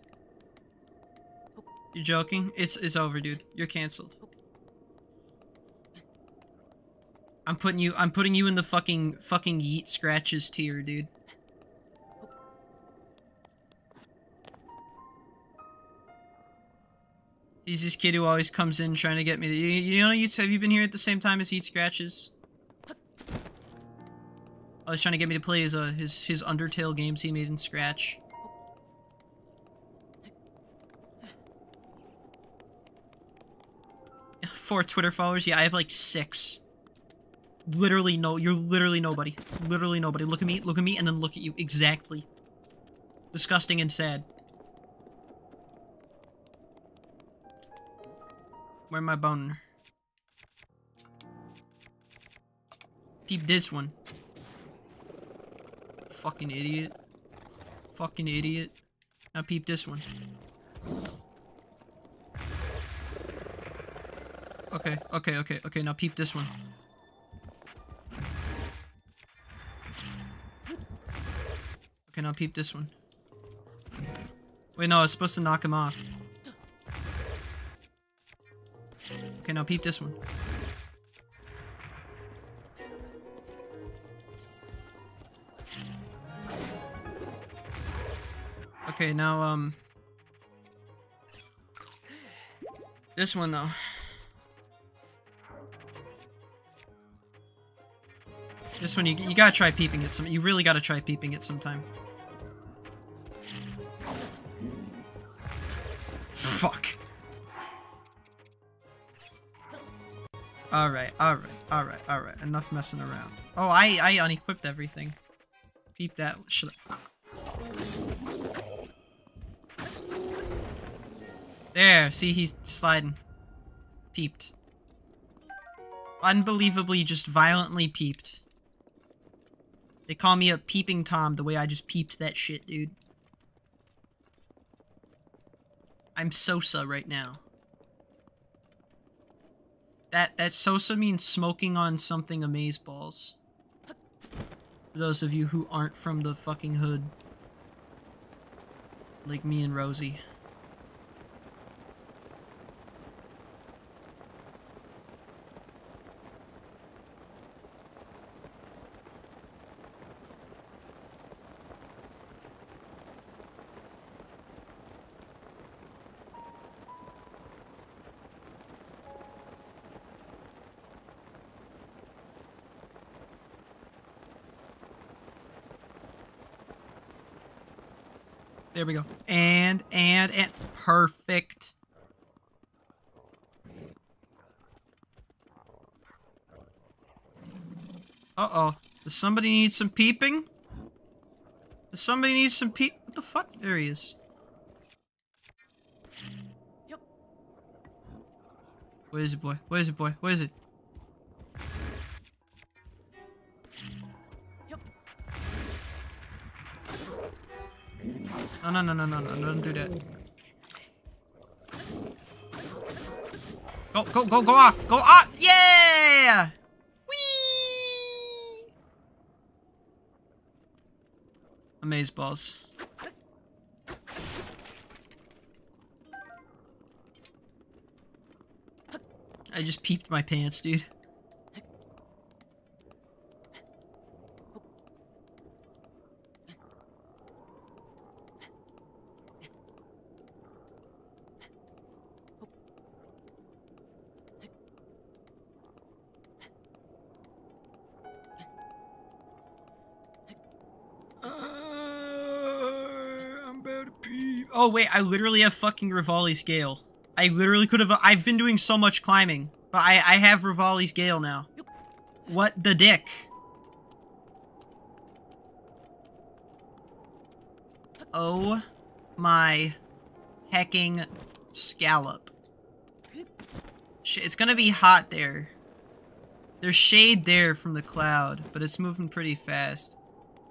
You're joking? It's it's over, dude. You're canceled. I'm putting you I'm putting you in the fucking fucking yeet scratches tier, dude. He's this kid who always comes in trying to get me to, you, you know you have you been here at the same time as Eat Scratches? I was trying to get me to play his uh his his Undertale games he made in Scratch. Four Twitter followers? Yeah, I have like six. Literally no, you're literally nobody. Literally nobody. Look at me, look at me, and then look at you. Exactly. Disgusting and sad. Where my boner? Peep this one. Fucking idiot. Fucking idiot. Now peep this one. Okay, okay, okay, okay, now peep this one. Okay, now peep this one. Wait, no, I was supposed to knock him off. Okay, now peep this one. Okay, now, um... This one, though. This one, you, you gotta try peeping it some- you really gotta try peeping it sometime. fuck. Alright, alright, alright, alright. Enough messing around. Oh, I, I unequipped everything. Peep that. Should There, see, he's sliding. Peeped. Unbelievably just violently peeped. They call me a peeping Tom the way I just peeped that shit, dude. I'm Sosa right now. That that Sosa means smoking on something amaze balls. For those of you who aren't from the fucking hood. Like me and Rosie. There we go. And, and, and. Perfect. Uh-oh. Does somebody need some peeping? Does somebody need some peep? What the fuck? There he is. Yep. Where is it, boy? Where is it, boy? Where is it? No, no, no, no, no, no, don't do that. Go, go, go, go off! Go off! Yeah! Whee! Amaze balls. I just peeped my pants, dude. Oh wait, I literally have fucking Revali's Gale. I literally could have- I've been doing so much climbing. But I, I have Revali's Gale now. What the dick? Oh my hecking scallop. It's gonna be hot there. There's shade there from the cloud, but it's moving pretty fast.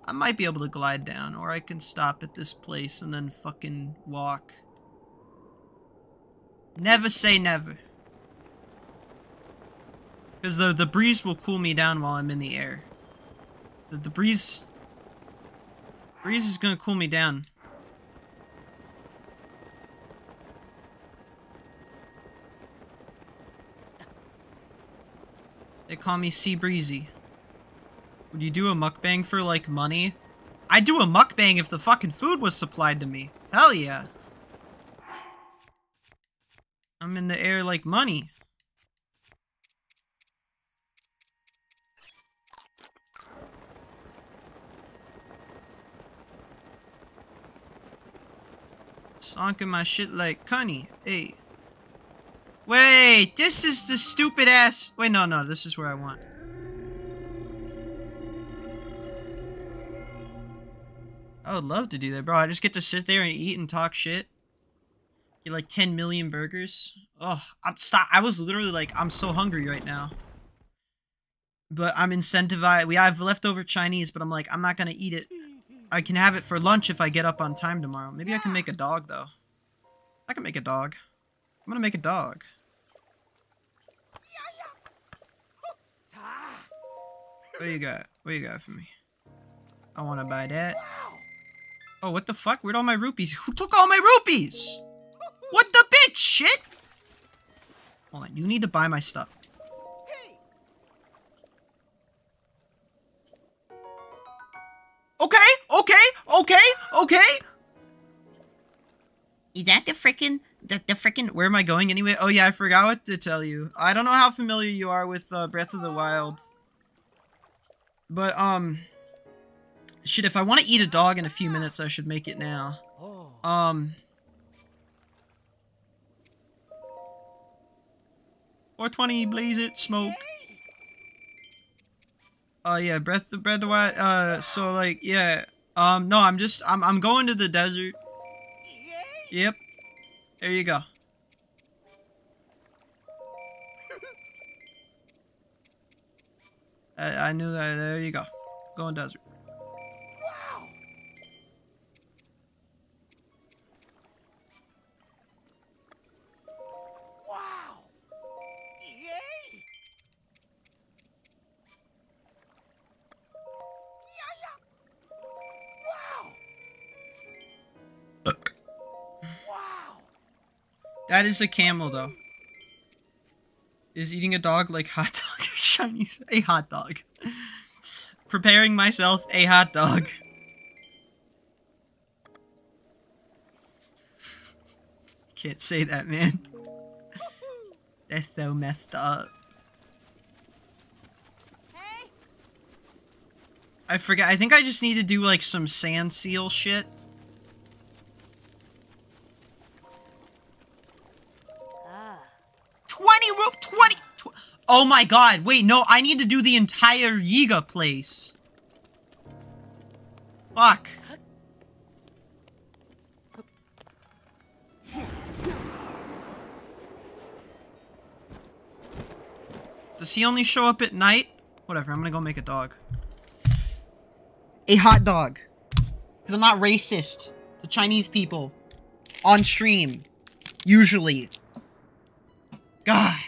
I might be able to glide down, or I can stop at this place and then fucking walk. Never say never. Because the, the breeze will cool me down while I'm in the air. The, the breeze... Breeze is gonna cool me down. They call me Sea Breezy. Would you do a mukbang for, like, money? I'd do a mukbang if the fucking food was supplied to me. Hell yeah. I'm in the air like money. Sonking my shit like Cunny. Hey. Wait, this is the stupid ass. Wait, no, no, this is where I want. I would love to do that, bro. I just get to sit there and eat and talk shit. Get like 10 million burgers. Oh, I'm stop. I was literally like, I'm so hungry right now. But I'm incentivized. We have leftover Chinese, but I'm like, I'm not gonna eat it. I can have it for lunch if I get up on time tomorrow. Maybe I can make a dog though. I can make a dog. I'm gonna make a dog. What do you got? What do you got for me? I want to buy that. Oh, what the fuck? Where'd all my rupees? Who took all my rupees? What the bitch? Shit? Hold on. You need to buy my stuff. Okay, okay, okay, okay. Is that the frickin' the, the frickin' Where am I going anyway? Oh yeah, I forgot what to tell you. I don't know how familiar you are with uh, Breath of the Wild. But, um... Shit, if I want to eat a dog in a few minutes, I should make it now. Um... 420, blaze it, smoke. Oh yeah, breath the bread the wild. Uh, so like yeah. Um, no, I'm just I'm I'm going to the desert. Yep. There you go. I, I knew that. There you go. Going desert. That is a camel though. Is eating a dog like hot dog or Chinese? A hot dog. Preparing myself a hot dog. Can't say that, man. That's so messed up. I forget. I think I just need to do like some sand seal shit. Oh my god! Wait, no. I need to do the entire Yiga place. Fuck. Does he only show up at night? Whatever. I'm gonna go make a dog. A hot dog. Because I'm not racist to Chinese people on stream. Usually. God.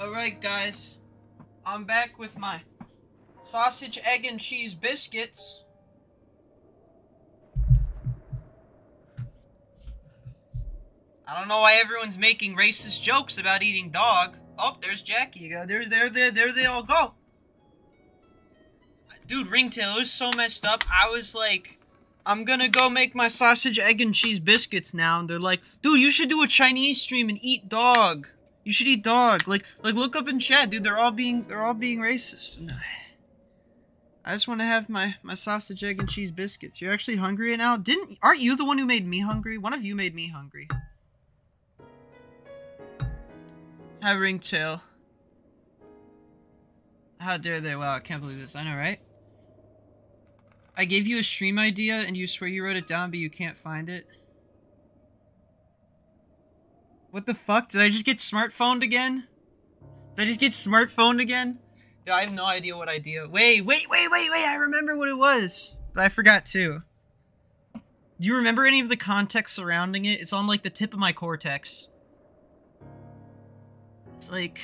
Alright, guys. I'm back with my sausage, egg, and cheese biscuits. I don't know why everyone's making racist jokes about eating dog. Oh, there's Jackie. There, there, there, there they all go. Dude, Ringtail, it was so messed up. I was like, I'm gonna go make my sausage, egg, and cheese biscuits now. And they're like, dude, you should do a Chinese stream and eat dog. You should eat dog. Like, like look up in chat, dude. They're all being, they're all being racist. I just want to have my my sausage, egg, and cheese biscuits. You're actually hungry now? Didn't? Aren't you the one who made me hungry? One of you made me hungry. Hi, Ringtail. How dare they? Wow, I can't believe this. I know, right? I gave you a stream idea and you swear you wrote it down, but you can't find it. What the fuck? Did I just get smartphoned again? Did I just get smartphoned again? Dude, I have no idea what idea. Wait, wait, wait, wait, wait. I remember what it was. But I forgot too. Do you remember any of the context surrounding it? It's on like the tip of my cortex. It's like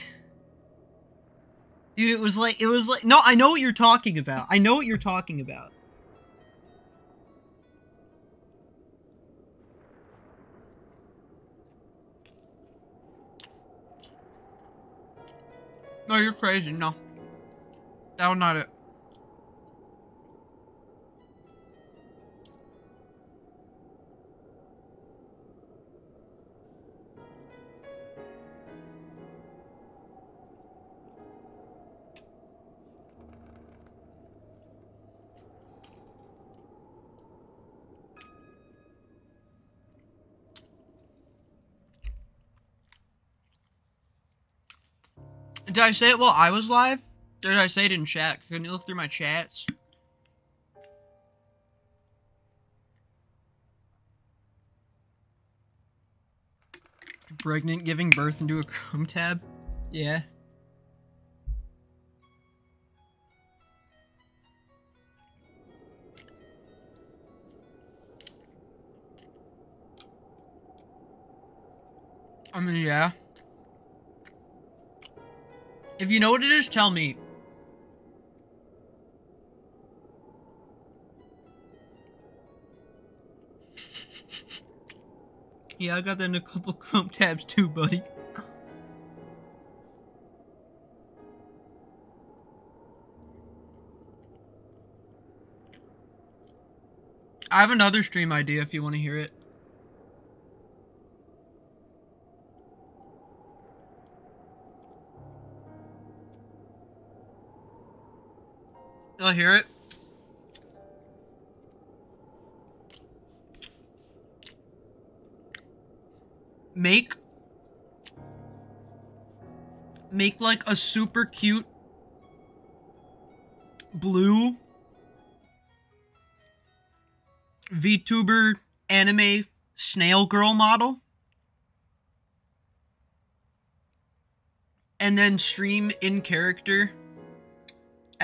Dude, it was like it was like no, I know what you're talking about. I know what you're talking about. No, you're crazy. No. That was not it. Did I say it while I was live? Or did I say it in chat? Can you look through my chats? Pregnant giving birth into a Chrome tab? Yeah. I mean, yeah. If you know what it is, tell me. yeah, I got that in a couple Chrome tabs too, buddy. I have another stream idea if you want to hear it. I'll hear it. Make make like a super cute blue VTuber anime snail girl model and then stream in character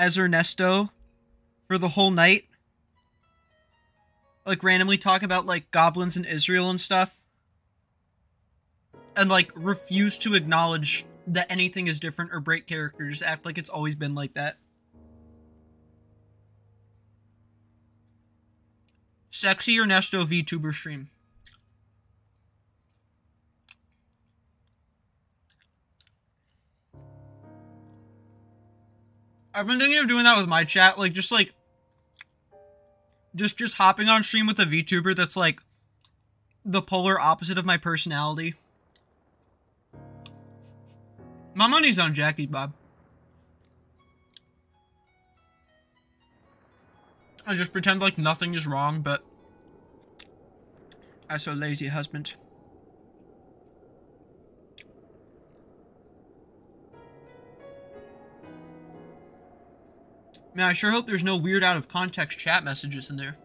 as Ernesto for the whole night. Like randomly talk about like goblins in Israel and stuff. And like refuse to acknowledge that anything is different or break characters, act like it's always been like that. Sexy Ernesto VTuber stream. I've been thinking of doing that with my chat, like just like just just hopping on stream with a VTuber that's like the polar opposite of my personality. My money's on Jackie Bob. I just pretend like nothing is wrong, but I so lazy husband. Man, I sure hope there's no weird out of context chat messages in there.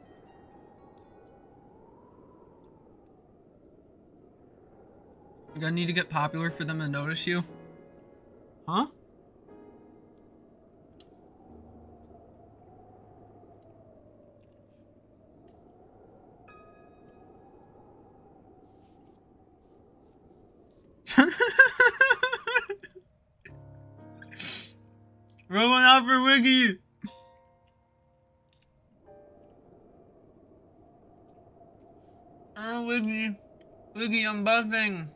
You gonna need to get popular for them to notice you? Huh? Roman out for Wiggy! Oh, Wiggy. Wiggy, I'm buzzing.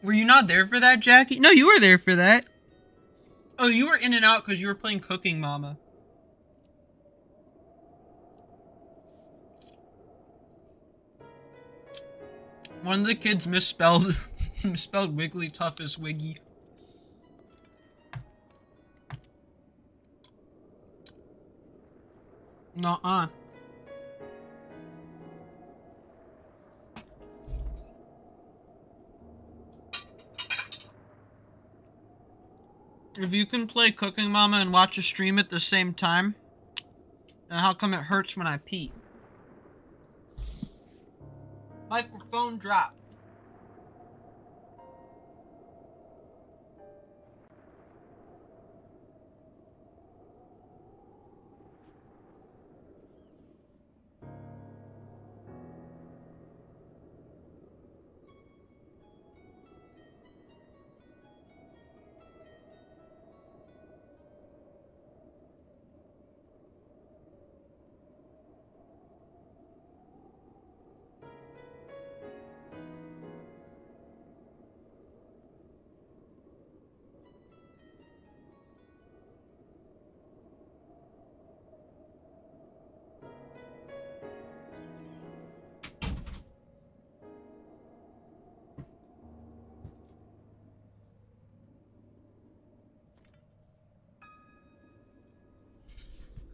Were you not there for that, Jackie? No, you were there for that. Oh, you were in and out because you were playing Cooking Mama. One of the kids misspelled misspelled Wigglytuff as Wiggy. Nuh-uh. If you can play Cooking Mama and watch a stream at the same time, then how come it hurts when I pee? Microphone drop.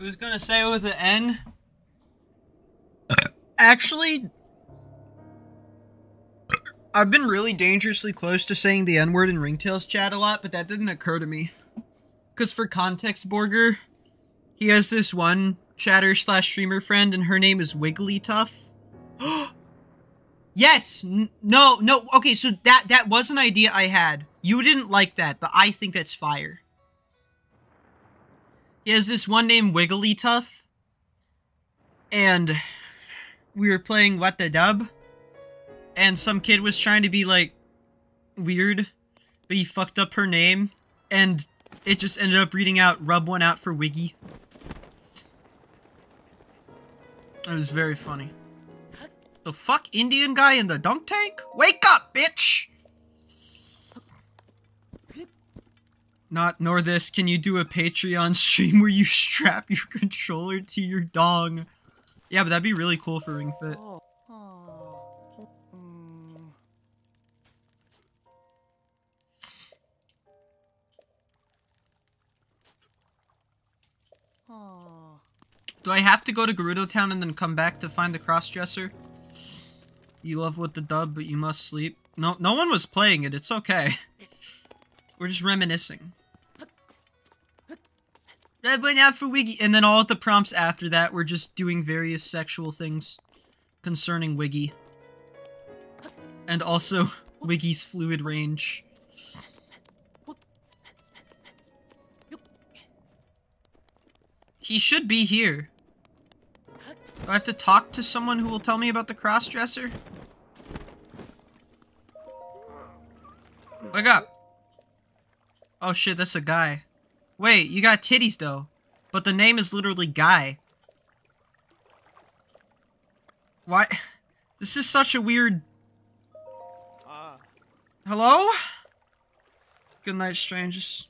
Who's gonna say it with an N? Actually, I've been really dangerously close to saying the N word in Ringtails chat a lot, but that didn't occur to me. Because for context, Borger, he has this one chatter slash streamer friend, and her name is Wigglytuff. yes, no, no. Okay, so that that was an idea I had. You didn't like that, but I think that's fire. He has this one named Wigglytuff, and we were playing What the Dub, and some kid was trying to be like weird, but he fucked up her name, and it just ended up reading out Rub One Out for Wiggy. It was very funny. The fuck Indian guy in the dunk tank? Wake up, bitch! Not nor this, can you do a Patreon stream where you strap your controller to your dong? Yeah, but that'd be really cool for Ring Fit. Oh. Do I have to go to Gerudo Town and then come back to find the crossdresser? You love with the dub, but you must sleep. No, no one was playing it. It's okay. We're just reminiscing. Red went out for Wiggy, and then all of the prompts after that were just doing various sexual things concerning Wiggy, and also Wiggy's fluid range. He should be here. Do I have to talk to someone who will tell me about the crossdresser? Wake up! Oh shit, that's a guy. Wait, you got titties though. But the name is literally Guy. Why? This is such a weird... Ah. Hello? Good night, strangers.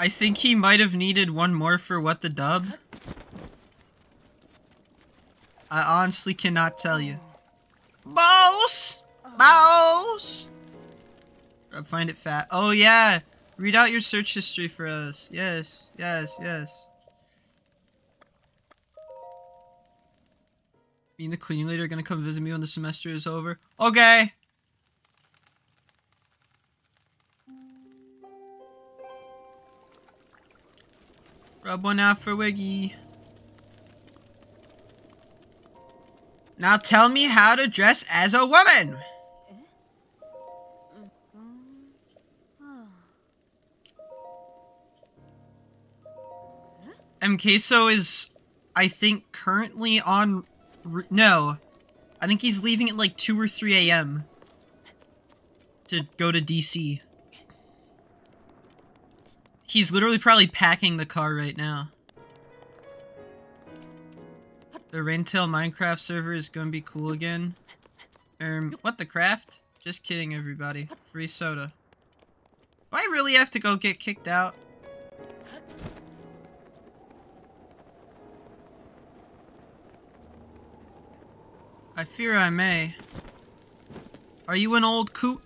I think he might have needed one more for what the dub. I honestly cannot tell you. Boss! Boss! I find it fat. Oh yeah! Read out your search history for us. Yes, yes, yes. Me and the cleaning lady are gonna come visit me when the semester is over. Okay! Rub one out for Wiggy. Now tell me how to dress as a woman! MKSO is, I think, currently on... No. I think he's leaving at like 2 or 3 a.m. To go to DC. He's literally probably packing the car right now. The Ringtail Minecraft server is gonna be cool again. Um, what the craft? Just kidding, everybody. Free soda. Do I really have to go get kicked out? I fear I may. Are you an old coot?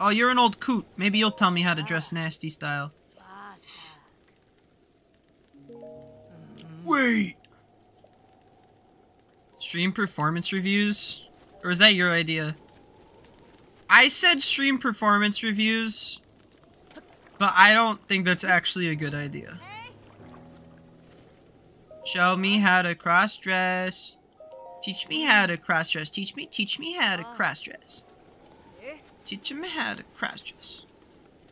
Oh, you're an old coot. Maybe you'll tell me how to dress nasty style. Wait! Stream performance reviews? Or is that your idea? I said stream performance reviews, but I don't think that's actually a good idea. Show me how to cross dress. Teach me how to cross dress. Teach me, teach me how to cross dress. Teach me how to cross dress.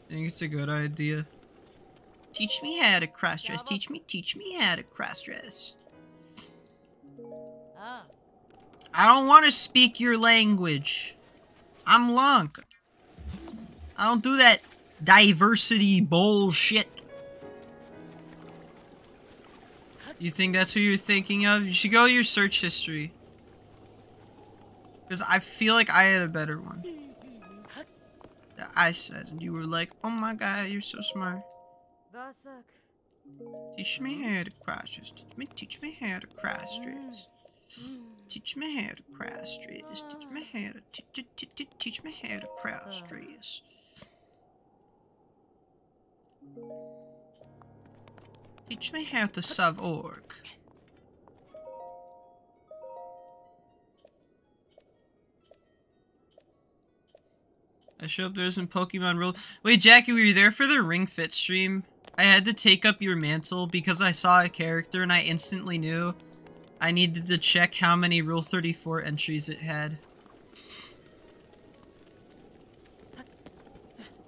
I think it's a good idea. Teach me how to cross dress. Teach me, teach me how to cross dress. Ah. I don't want to speak your language. I'm Lunk. I don't do that diversity bullshit. You think that's who you're thinking of? You should go your search history. Because I feel like I had a better one. That I said, and you were like, oh my god, you're so smart. Teach me how to cross dress. Teach me, teach me how to cross mm. dress. Mm. Teach me how to cross dress. Teach me how to t- t- t- t- teach me how to cross ah. dress. Teach me how to sub orc. I show up There's some Pokemon rule. Wait, Jackie, were you there for the Ring Fit stream? I had to take up your mantle because I saw a character and I instantly knew I needed to check how many Rule 34 entries it had.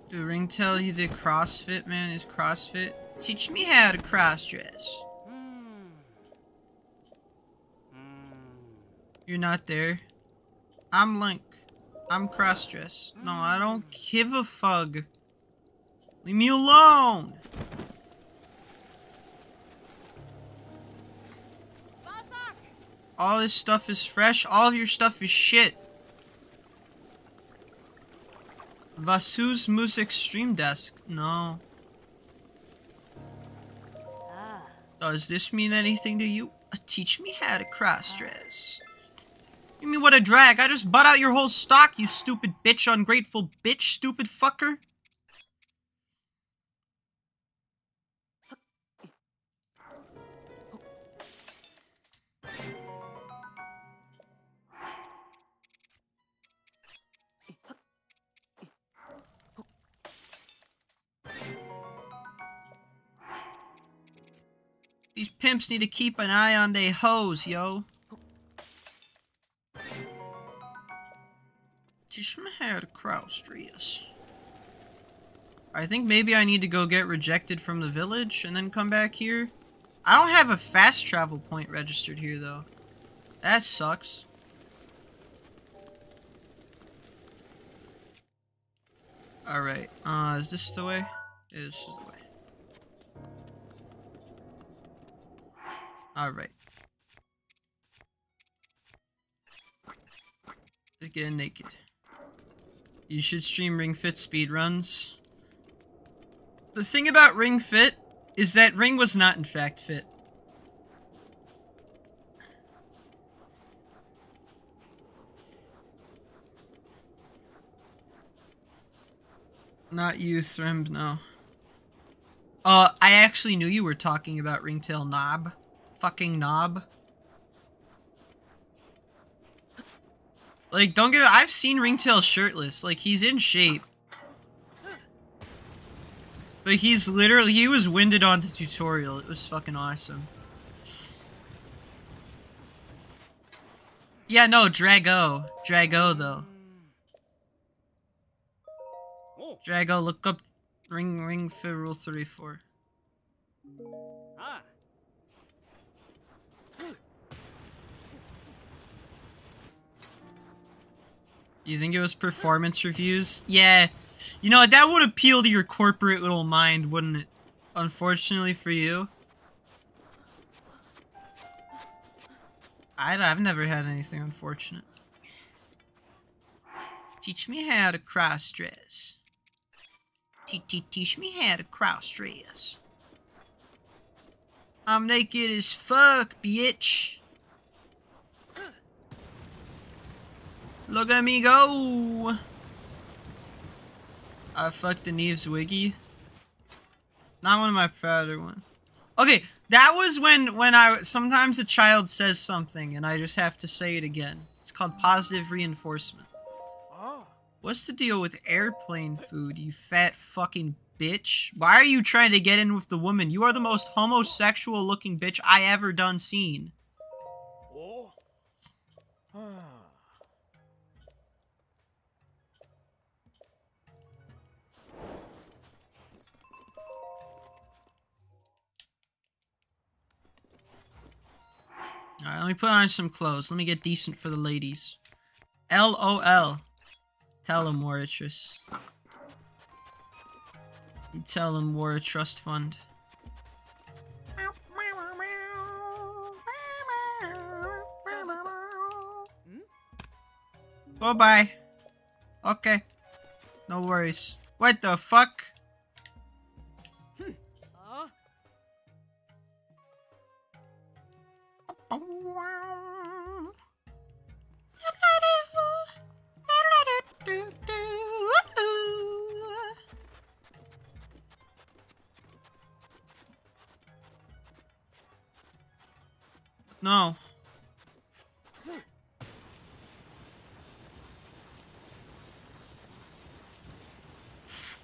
Do Ringtail, he did CrossFit, man. Is CrossFit? Teach me how to cross dress. You're not there. I'm Link. I'm cross dress. No, I don't give a fug. Leave me alone. All this stuff is fresh. All of your stuff is shit. Vasu's Music Stream Desk. No. Does this mean anything to you? Uh, teach me how to cross dress. You mean what a drag? I just bought out your whole stock, you stupid bitch, ungrateful bitch, stupid fucker. These pimps need to keep an eye on they hoes, yo. To cross. I think maybe I need to go get rejected from the village and then come back here. I don't have a fast travel point registered here, though. That sucks. Alright, uh, is this the way? Yeah, this is the way. Alright. Let's get naked. You should stream Ring Fit speedruns. The thing about Ring Fit is that Ring was not in fact fit. Not you, Thremb, no. Uh, I actually knew you were talking about Ringtail Knob. Fucking knob. Like, don't get I've seen Ringtail shirtless. Like, he's in shape. But he's literally, he was winded on the tutorial. It was fucking awesome. Yeah, no, Drago. Drago, though. Drago, look up Ring Ring Fit Rule 34. You think it was performance reviews? Yeah. You know, that would appeal to your corporate little mind, wouldn't it? Unfortunately for you. I, I've never had anything unfortunate. Teach me how to cross dress. Te- te- Teach me how to cross dress. I'm naked as fuck, bitch. Look at me go. I fucked an Eve's wiggy. Not one of my prouder ones. Okay, that was when when I sometimes a child says something and I just have to say it again. It's called positive reinforcement. Ah. What's the deal with airplane food, you fat fucking bitch? Why are you trying to get in with the woman? You are the most homosexual looking bitch I ever done seen. Oh. Alright, let me put on some clothes. Let me get decent for the ladies. LOL. Tell him, Waritress. You tell him, War Trust Fund. Bye bye. Okay. No worries. What the fuck? No.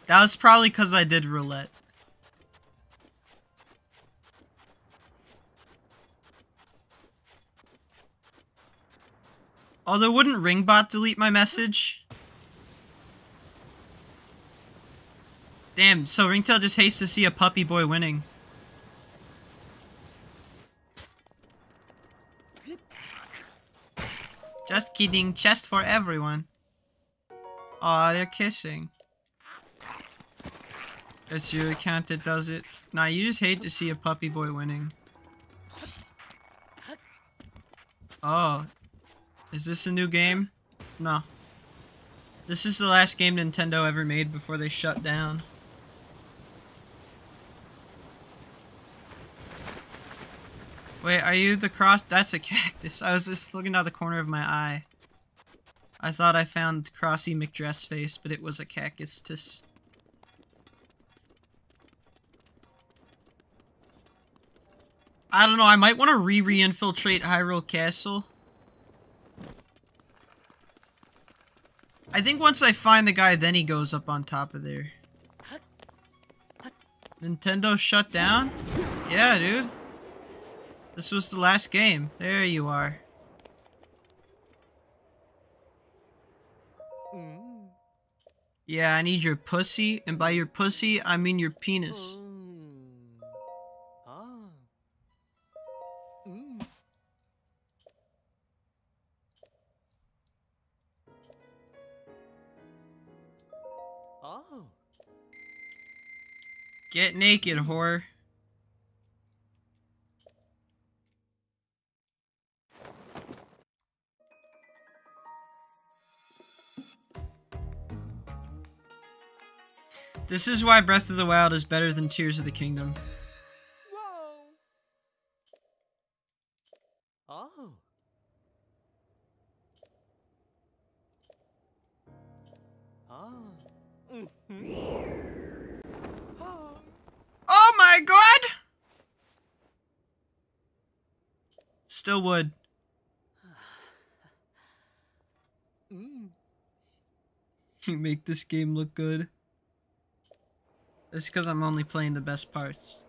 That was probably because I did roulette. Although wouldn't Ringbot delete my message? Damn, so Ringtail just hates to see a puppy boy winning. Just kidding, chest for everyone. Aw, they're kissing. It's your account that does it. Nah, you just hate to see a puppy boy winning. Oh. Is this a new game? No. This is the last game Nintendo ever made before they shut down. Wait, are you the cross? That's a cactus. I was just looking out the corner of my eye. I thought I found Crossy McDressface, but it was a cactus. I don't know, I might want to re-re-infiltrate Hyrule Castle. I think once I find the guy, then he goes up on top of there. Nintendo shut down? Yeah, dude. This was the last game. There you are. Yeah, I need your pussy, and by your pussy, I mean your penis. Get naked, whore. This is why Breath of the Wild is better than Tears of the Kingdom. Still would. You make this game look good. It's because I'm only playing the best parts.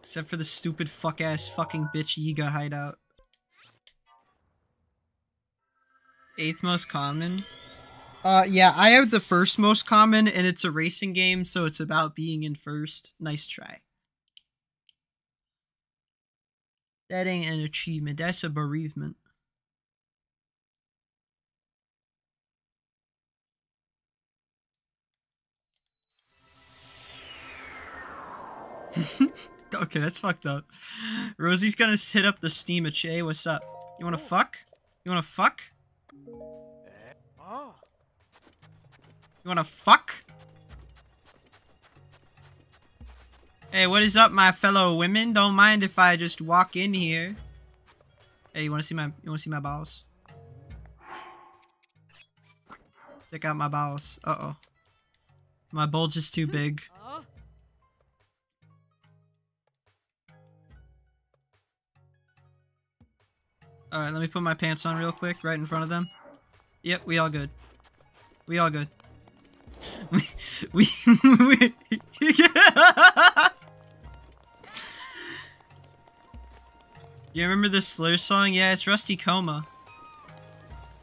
Except for the stupid fuck ass fucking bitch Yiga hideout. Eighth most common? Uh, yeah, I have the first most common, and it's a racing game, so it's about being in first. Nice try. That ain't an achievement. That's a bereavement. okay, that's fucked up. Rosie's gonna hit up the steam itch. What's up? You wanna fuck? You wanna fuck? You wanna fuck? Hey, what is up, my fellow women? Don't mind if I just walk in here. Hey, you wanna see my you wanna see my balls? Check out my balls. Uh oh. My bulge is too big. Alright, let me put my pants on real quick, right in front of them. Yep, we all good. We all good. We, we, we You remember the Slur song? Yeah, it's Rusty Coma.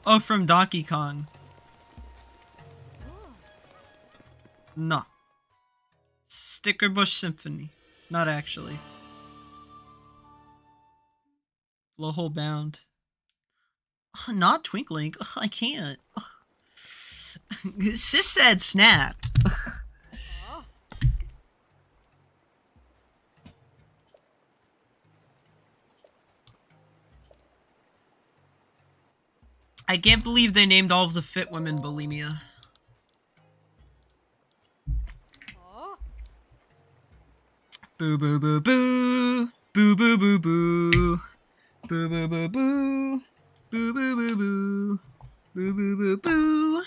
Oh, from Donkey Kong. No. Stickerbush Symphony. Not actually. Blowhole bound. Ugh, not twinkling. I can't. Sis said snapped. I can't believe they named all of the fit women bulimia. Ah. Boo boo boo boo. Boo boo boo boo. Boo boo boo boo. Boo boo boo boo. Boo boo boo boo.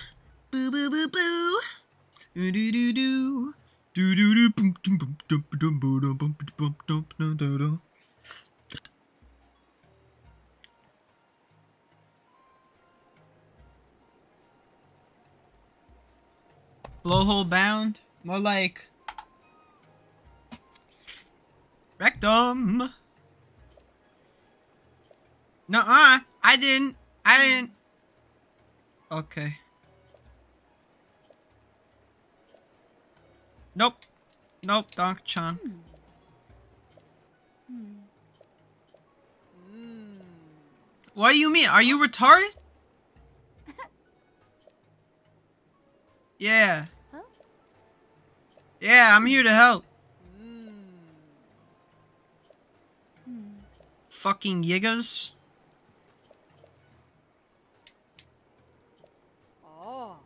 Boo boo boo boo. Do do do do. Do do do dum. Blowhole bound? More like rectum. Nuh-uh. I didn't. I didn't. Okay. Nope. Nope, Donk Chan. Hmm. Hmm. What do you mean? Are you retarded? Yeah. Yeah, I'm here to help. Fucking yiggers. Ah.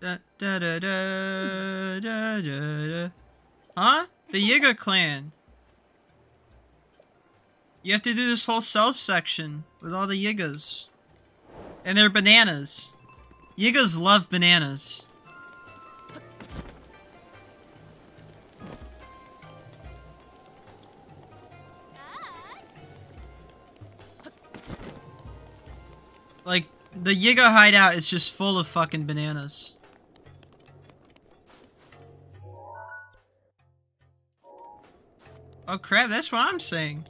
Da, da, da, da, da, da, da. Huh? The Yiga clan. You have to do this whole self section with all the Yigas. And they're bananas. Yigas love bananas. Like, the Yiga hideout is just full of fucking bananas. Oh crap, that's what I'm saying.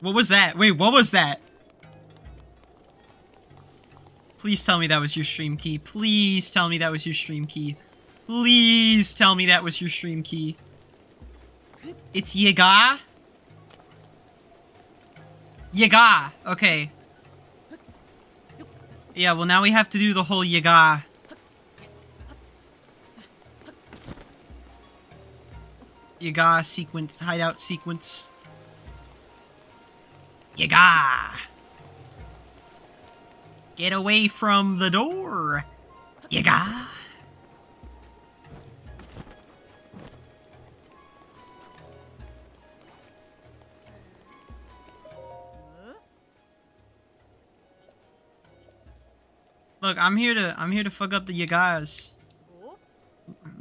What was that? Wait, what was that? Please tell me that was your stream key. Please tell me that was your stream key. Please tell me that was your stream key. It's Yaga? Yaga! Okay. Yeah, well now we have to do the whole Yaga. Yaga sequence, hideout sequence. Yiga! Get away from the door! Yiga! Look, I'm here to I'm here to fuck up the Yagas. Oh.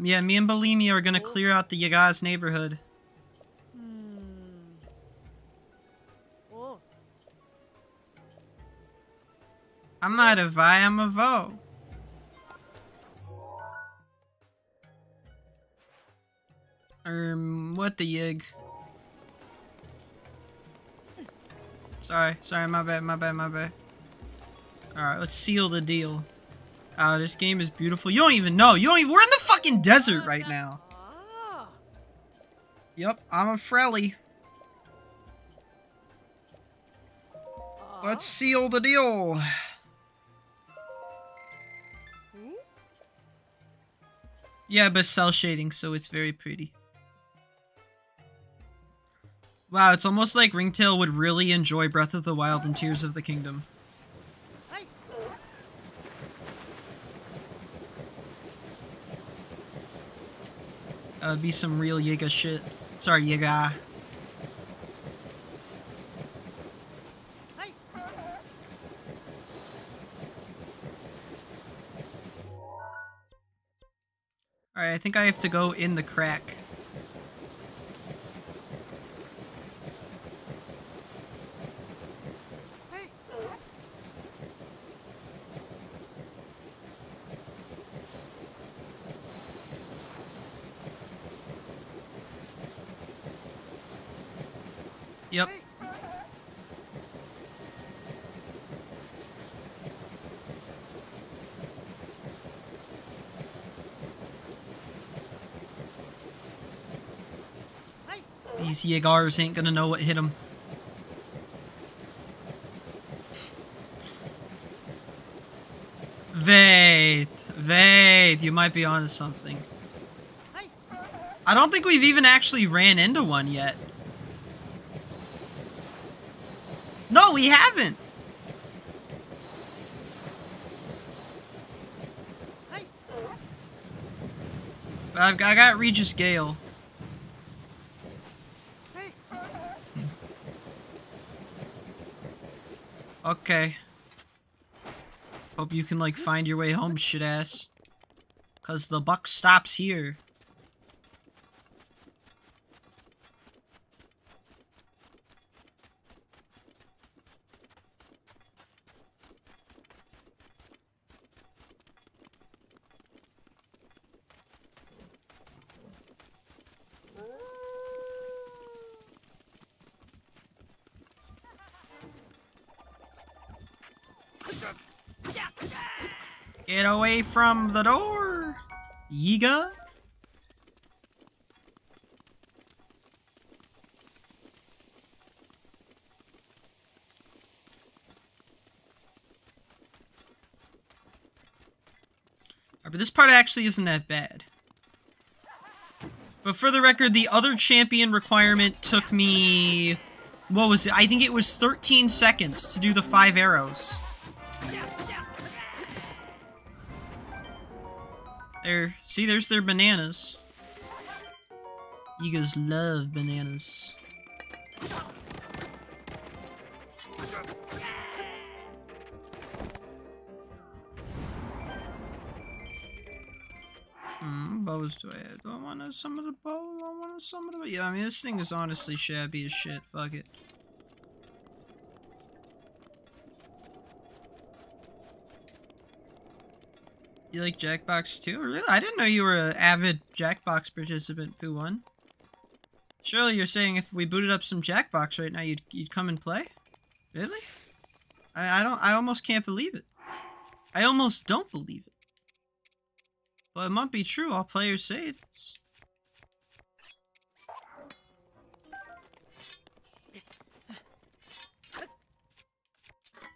Yeah, me and Belimi are gonna clear out the Yagas neighborhood. I'm not a Vi, I'm a Vo. Um, what the yig? Sorry, sorry, my bad, my bad, my bad. Alright, let's seal the deal. Uh, this game is beautiful. You don't even know. You don't even- We're in the fucking desert right now. Yep, I'm a Frelly. Let's seal the deal. Yeah, but cel shading, so it's very pretty. Wow, it's almost like Ringtail would really enjoy Breath of the Wild and Tears of the Kingdom. That would be some real Yiga shit. Sorry, Yiga. I think I have to go in the crack. Yagars ain't gonna know what hit them. Wait, wait, you might be onto something. I don't think we've even actually ran into one yet. No, we haven't. I've, I got Revali's Gale. Okay. Hope you can, like, find your way home, shit ass. Cause the buck stops here. Get away from the door! Yiga? Alright, but this part actually isn't that bad. But for the record, the other champion requirement took me... What was it? I think it was 13 seconds to do the five arrows. See, there's their bananas. Yigas love bananas. Hmm, bows do I have? Do I want some of the bow? I want some of the Yeah, I mean, this thing is honestly shabby as shit. Fuck it. You like Jackbox too? Really? I didn't know you were an avid Jackbox participant, who won. Surely you're saying if we booted up some Jackbox right now, you'd you'd come and play? Really? I I don't I almost can't believe it. I almost don't believe it. But it might be true. All players say it is.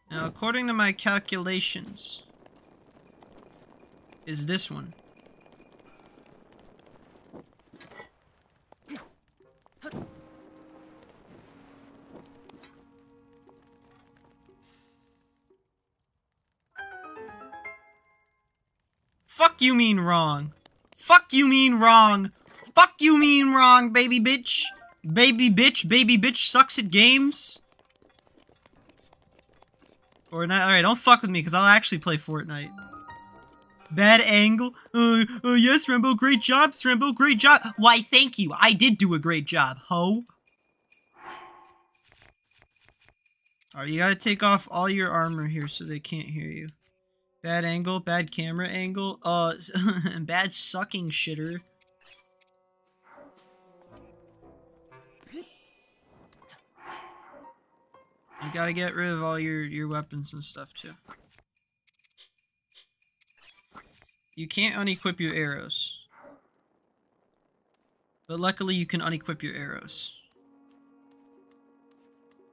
Now, according to my calculations, is this one. Fuck you mean wrong. Fuck you mean wrong. Fuck you mean wrong, baby bitch. Baby bitch, baby bitch sucks at games. Or not. Alright, don't fuck with me because I'll actually play Fortnite. Bad angle. Uh, uh, yes, Thrembo, great job, Thrembo, great job. Why, thank you. I did do a great job, ho. Alright, you gotta take off all your armor here so they can't hear you. Bad angle, bad camera angle, uh, bad sucking shitter. You gotta get rid of all your, your weapons and stuff too. You can't unequip your arrows. But luckily you can unequip your arrows.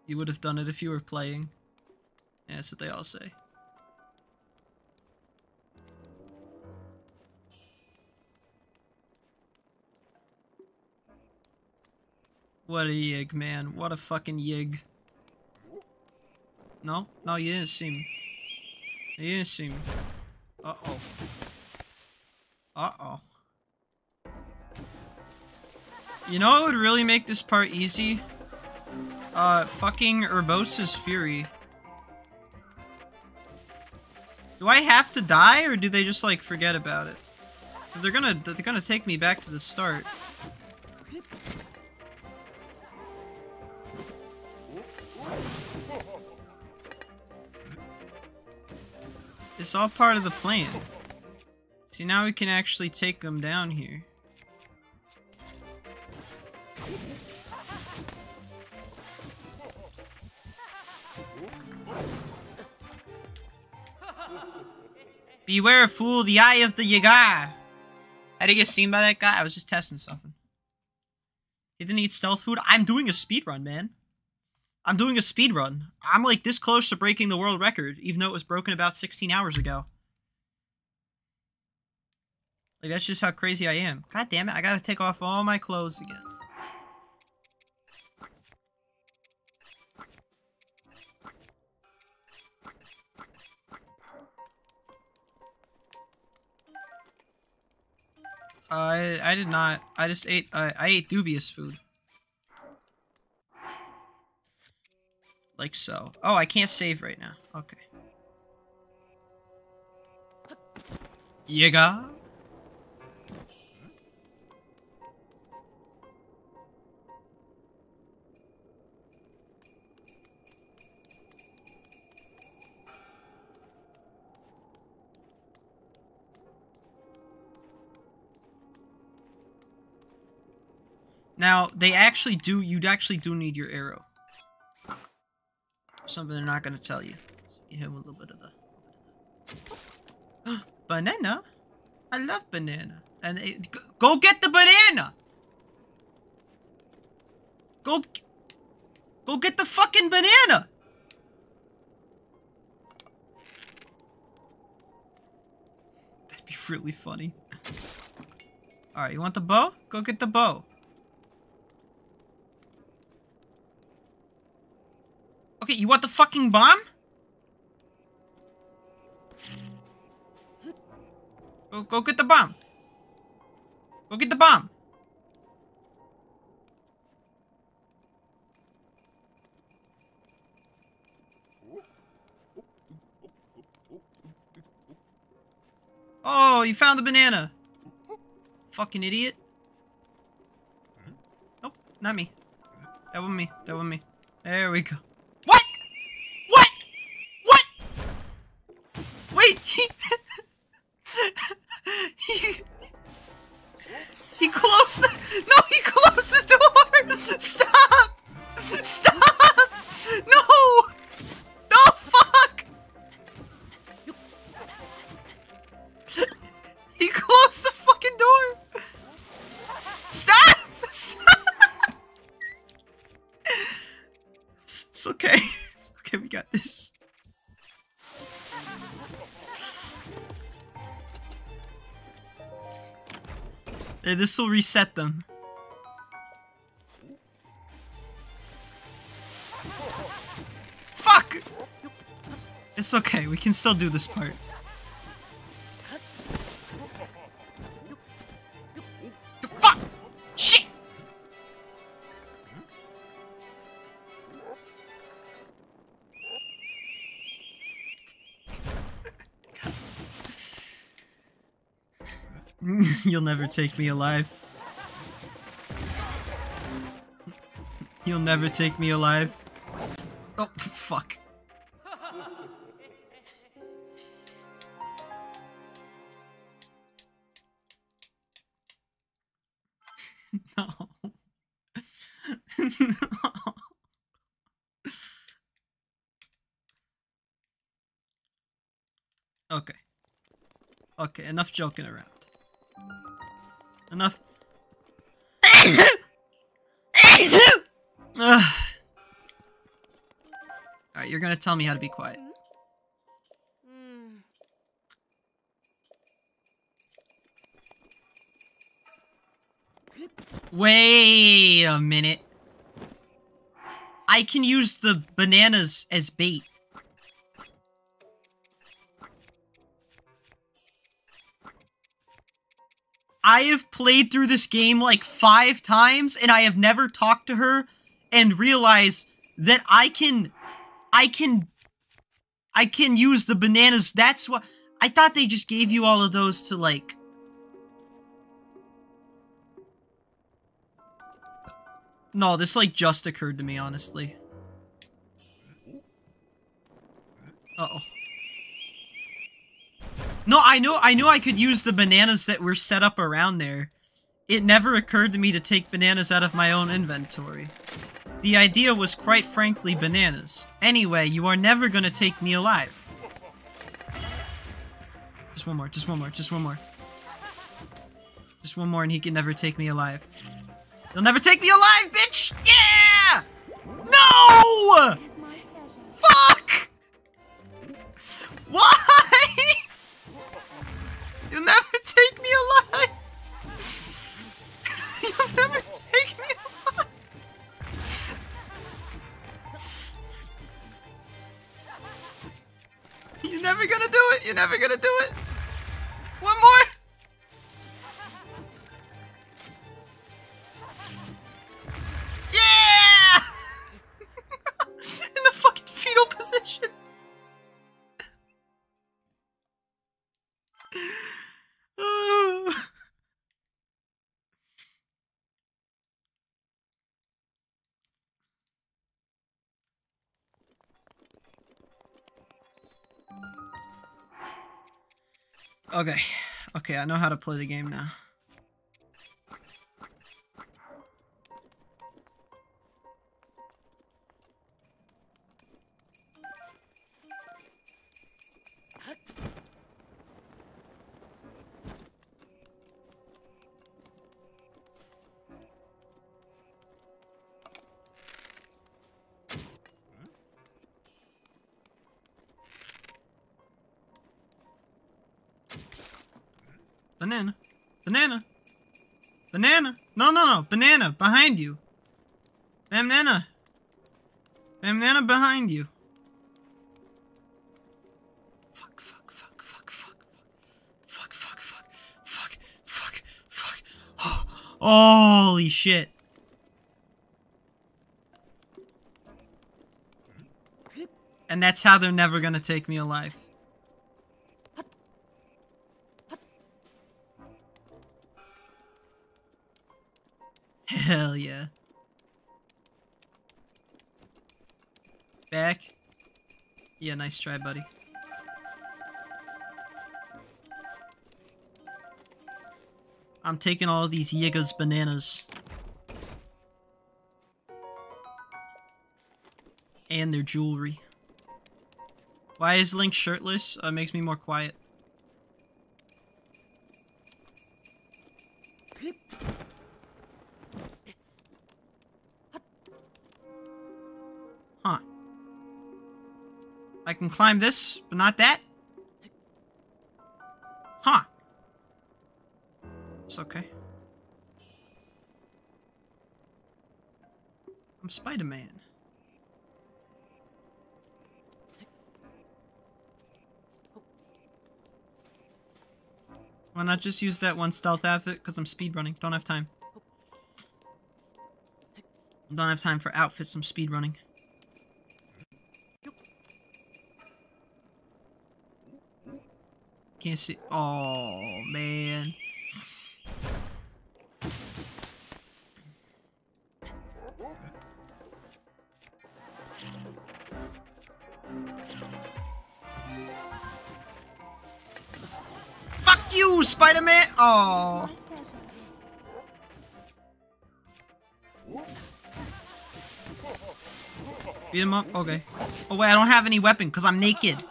You would have done it if you were playing. Yeah, that's what they all say. What a yig, man. What a fucking yig. No? No, you didn't see me. You didn't see me. Uh-oh. Uh-oh. You know what would really make this part easy? Uh, fucking Urbosa's Fury. Do I have to die, or do they just, like, forget about it? They're gonna, they're gonna take me back to the start. It's all part of the plan. See, now we can actually take them down here. Beware, fool, the eye of the Yaga! I didn't get seen by that guy, I was just testing something. He didn't eat stealth food? I'm doing a speed run, man. I'm doing a speed run. I'm like this close to breaking the world record, even though it was broken about 16 hours ago. Like, that's just how crazy I am. God damn it, I gotta take off all my clothes again. I I did not. I just ate. I I ate dubious food. Like so. Oh, I can't save right now. Okay. Yiga. Now, they actually do, you'd actually do need your arrow. Something they're not gonna tell you. You have a little bit of the... banana? I love banana. And it, go- go get the banana! Go... Go get the fucking banana! That'd be really funny. Alright, you want the bow? Go get the bow. Okay, you want the fucking bomb? Go, go get the bomb. Go get the bomb. Oh, you found the banana. Fucking idiot. Nope, not me. That was me. That was me. There we go. This will reset them. Fuck! It's okay, we can still do this part. You'll never take me alive. You'll never take me alive. Oh, fuck. no. no. Okay. Okay, enough joking around. Enough. Alright, you're gonna tell me how to be quiet. Wait a minute. I can use the bananas as bait. Played through this game like five times and I have never talked to her and realized that I can I can I can use the bananas. That's what I thought they just gave you all of those to like No, this like just occurred to me honestly. Uh-oh. No, I knew I knew I could use the bananas that were set up around there. It never occurred to me to take bananas out of my own inventory. The idea was quite frankly bananas. Anyway, you are never gonna take me alive. Just one more, just one more, just one more. Just one more and he can never take me alive. He'll never take me alive, bitch! Yeah! No! Fuck! Why? You'll never take me alive! Never gonna do it! You're never gonna do it! One more! Okay. Okay, I know how to play the game now. Banana. Behind you. Banana. Banana behind you. Fuck, fuck, fuck, fuck, fuck, fuck, fuck, fuck, fuck, fuck, fuck, fuck. Holy shit. And that's how they're never gonna take me alive. Yeah, nice try, buddy. I'm taking all these Yiga's bananas. And their jewelry. Why is Link shirtless? Uh, makes me more quiet. Can climb this, but not that? Huh. It's okay. I'm Spider-Man. Why not just use that one stealth outfit? Because I'm speedrunning. Don't have time. Don't have time for outfits. I'm speedrunning. Can't see. Oh, man. Fuck you, Spider-Man! Oh. Beat him up? Okay. Oh, wait, I don't have any weapon because I'm naked.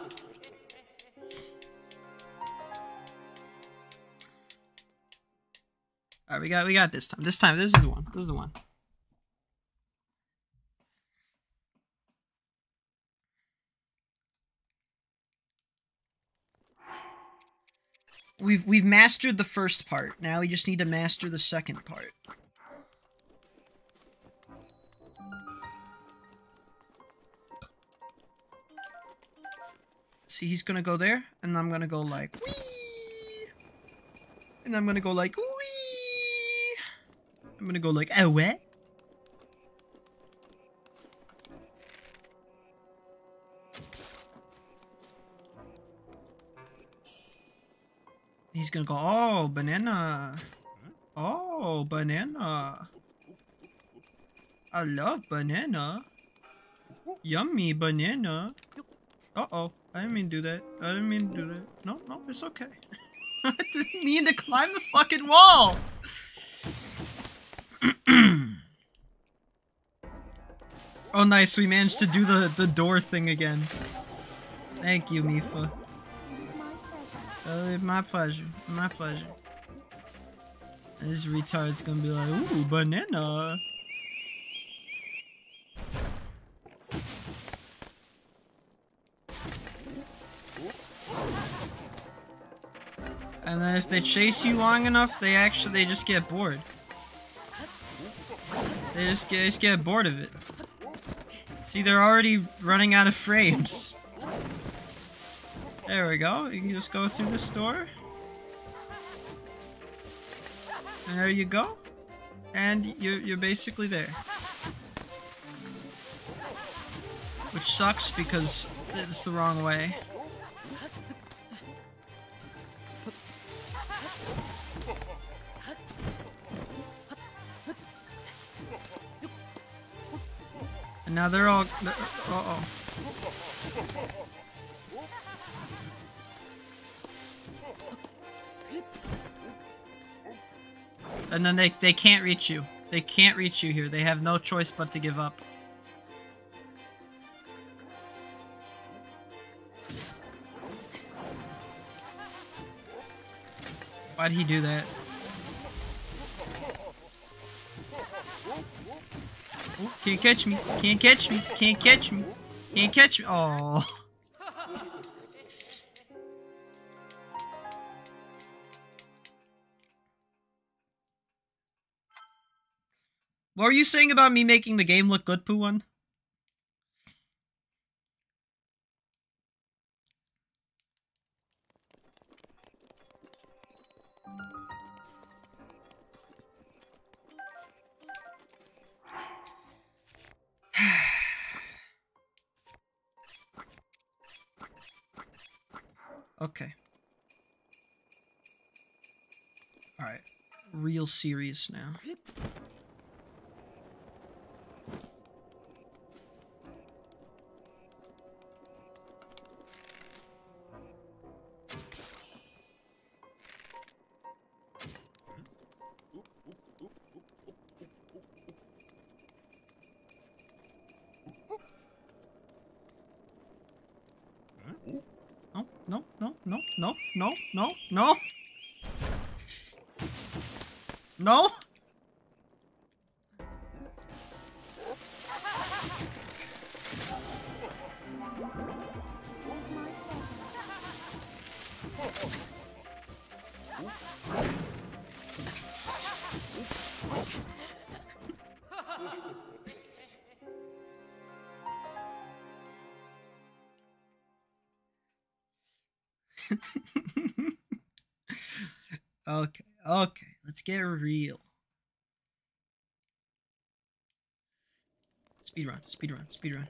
We got we got this time. This time this is the one. This is the one. We've we've mastered the first part. Now we just need to master the second part. See, he's gonna go there, and I'm gonna go like, Wee! and I'm gonna go like, I'm gonna go like oh what? He's gonna go, oh, banana. Oh, banana. I love banana. Yummy banana. Uh-oh. I didn't mean to do that. I didn't mean to do that. No, no, it's okay. I didn't mean to climb the fucking wall! Oh, nice. We managed to do the, the door thing again. Thank you, Mipha. My pleasure. Uh, my pleasure. My pleasure. This retard's gonna be like, ooh, banana. And then if they chase you long enough, they actually they just get bored. They just get, just get bored of it. See, they're already running out of frames. There we go. You can just go through the store. And there you go. And you're, you're basically there. Which sucks because it's the wrong way. Now they're all. Uh oh. And then they, they can't reach you. They can't reach you here. They have no choice but to give up. Why'd he do that? Can't catch me. Can't catch me. Can't catch me. Can't catch me. Oh. What were you saying about me making the game look good, Poo okay. Alright. Real serious now. Okay, let's get real. Speedrun, speedrun, speedrun.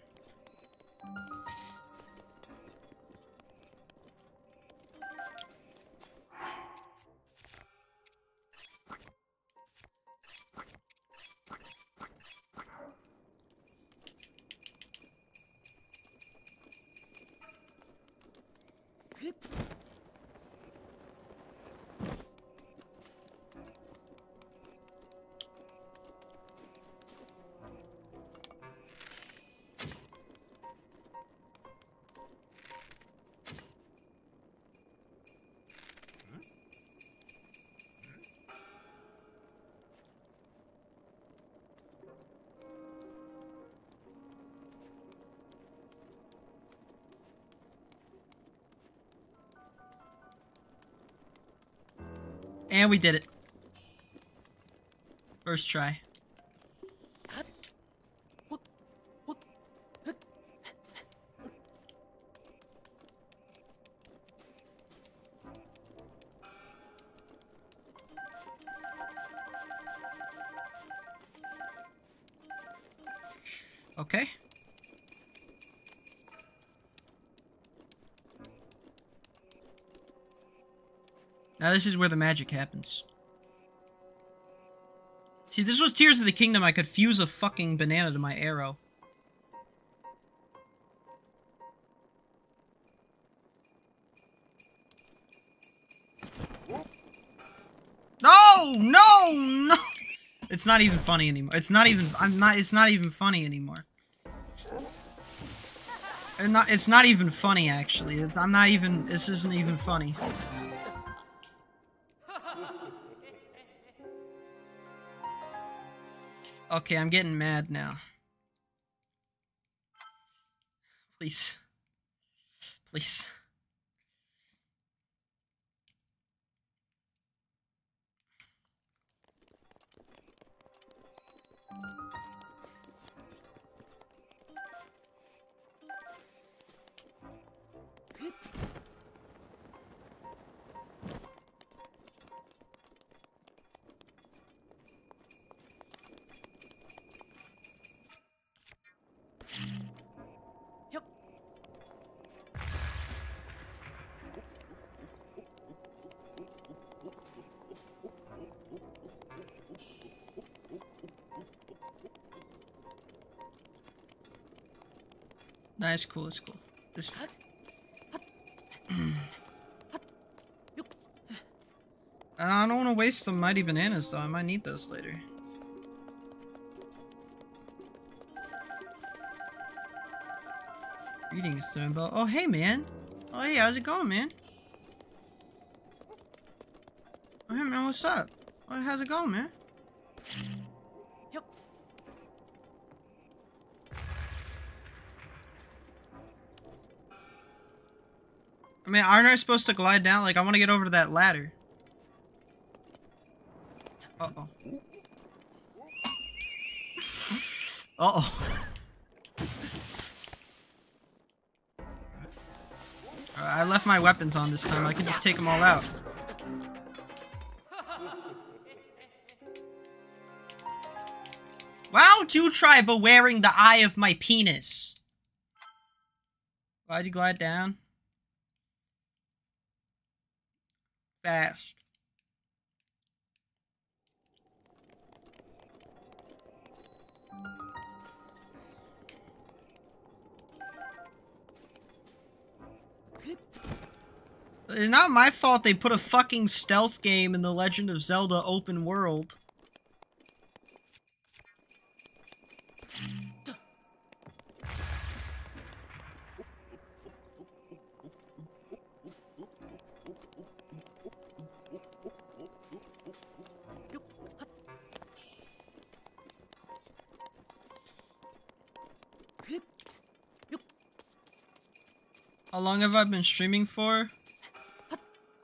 And we did it. First try. This is where the magic happens. See, this was Tears of the Kingdom. I could fuse a fucking banana to my arrow. No, no, no. It's not even funny anymore. It's not even. I'm not. It's not even funny anymore. Not. It's not even funny actually. It's, I'm not even. This isn't even funny. Okay, I'm getting mad now. Please. Please. Nice, cool, it's cool. This. I don't want to waste the mighty bananas though. I might need those later. Greetings, Sternbell. Oh, hey, man. Oh, hey, how's it going, man? Oh, hey, man, what's up? Oh, how's it going, man? I mean, aren't I supposed to glide down? Like, I want to get over to that ladder. Uh-oh. Uh-oh. Uh, I left my weapons on this time. I can just take them all out. Why don't you try bewaring the eye of my penis? Why'd you glide down? Not my fault they put a fucking stealth game in the Legend of Zelda open world. How long have I been streaming for?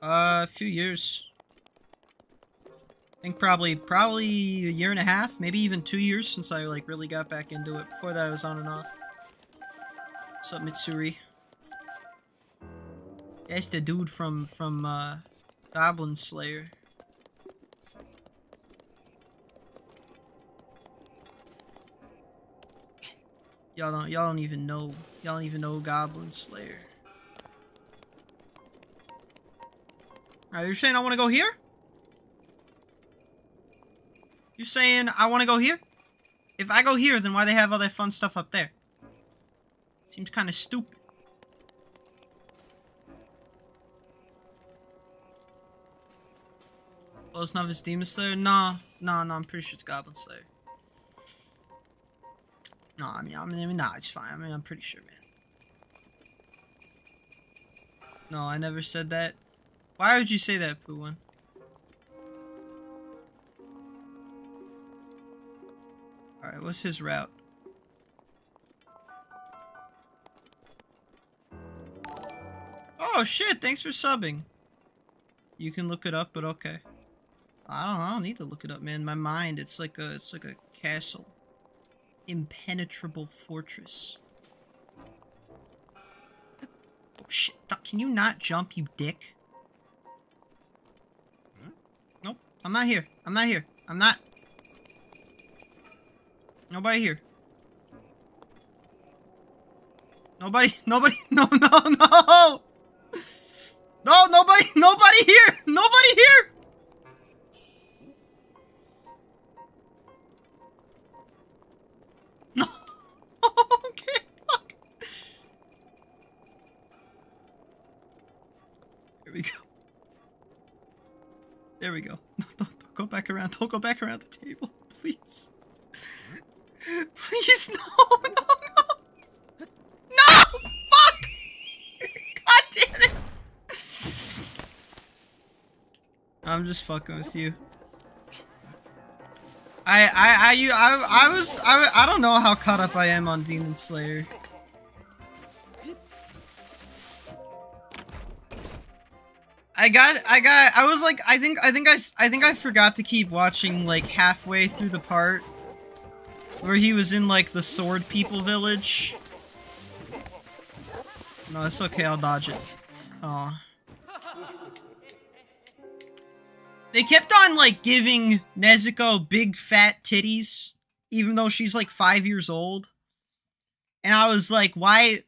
Uh, a few years. I think probably, probably a year and a half, maybe even two years since I like really got back into it. Before that I was on and off. What's up, Mitsuri? That's the dude from, from, uh, Goblin Slayer. Y'all don't, y'all don't even know, y'all don't even know Goblin Slayer. Are you saying I want to go here? You're saying I want to go here? If I go here, then why they have all that fun stuff up there? Seems kind of stupid. Close Novice Demon Slayer? Nah, nah, nah, I'm pretty sure it's Goblin Slayer. No, I mean, I mean, nah, it's fine. I mean, I'm pretty sure, man. No, I never said that. Why would you say that, Pooh Alright, what's his route? Oh shit, thanks for subbing. You can look it up, but okay. I don't I don't need to look it up, man. My mind, it's like a it's like a castle. Impenetrable fortress. Oh shit, can you not jump, you dick? I'm not here. I'm not here. I'm not. Nobody here. Nobody, nobody, no, no, no! No, nobody, nobody here! Nobody here! Back around. Don't go back around the table. Please. Please, no, no, no! No! Fuck! God damn it! I'm just fucking with you. I, I, I, you, I, I was, I, I don't know how caught up I am on Demon Slayer. I got, I got, I was like, I think, I think I, I think I forgot to keep watching like halfway through the part where he was in like the sword people village. No, it's okay, I'll dodge it. Aw. They kept on like giving Nezuko big fat titties, even though she's like five years old. And I was like, why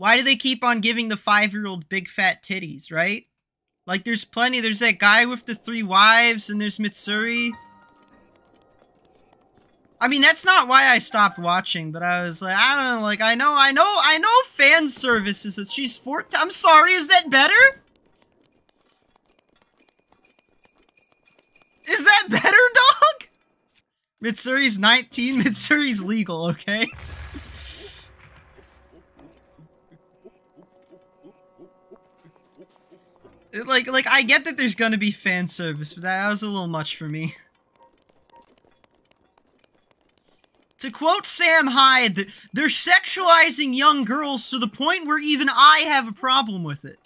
why do they keep on giving the five year old big fat titties, right? Like there's plenty, there's that guy with the three wives, and there's Mitsuri. I mean, that's not why I stopped watching, but I was like, I don't know, like, I know, I know, I know fan service is that she's 14. I'm sorry, is that better? Is that better, dog? Mitsuri's 19, Mitsuri's legal, okay? Like, like, I get that there's gonna be fan service, but that was a little much for me. To quote Sam Hyde, th- they're sexualizing young girls to the point where even I have a problem with it.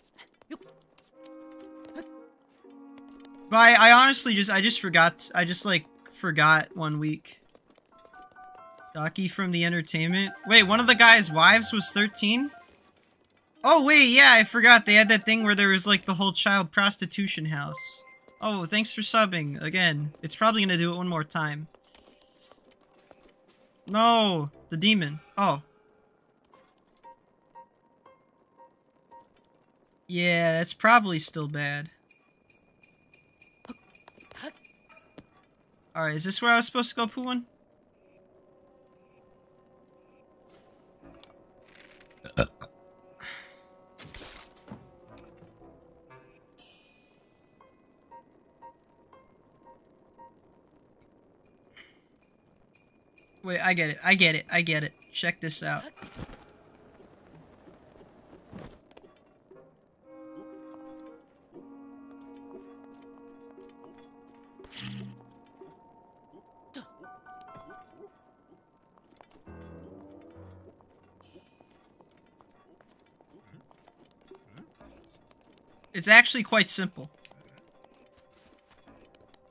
But I, I honestly just, I just forgot, I just like, forgot one week. Ducky from the entertainment. Wait, one of the guy's wives was 13? Oh wait, yeah, I forgot. They had that thing where there was like the whole child prostitution house. Oh, thanks for subbing again. It's probably gonna do it one more time. No, the demon. Oh. Yeah, that's probably still bad. Alright, is this where I was supposed to go, Poowan? Wait, I get it. I get it. I get it. Check this out. It's actually quite simple.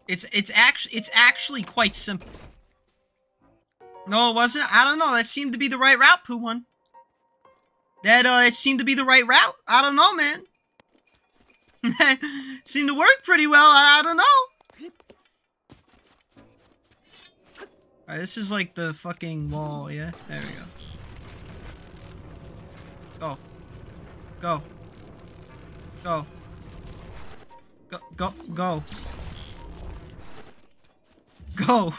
It's it's actually it's actually quite simple. No, it wasn't. I don't know. That seemed to be the right route, Pooh one. That uh, it seemed to be the right route. I don't know, man. seemed to work pretty well. I, I don't know. This is like the fucking wall, yeah? There we go. Go. Go. Go. Go. Go. Go. Go.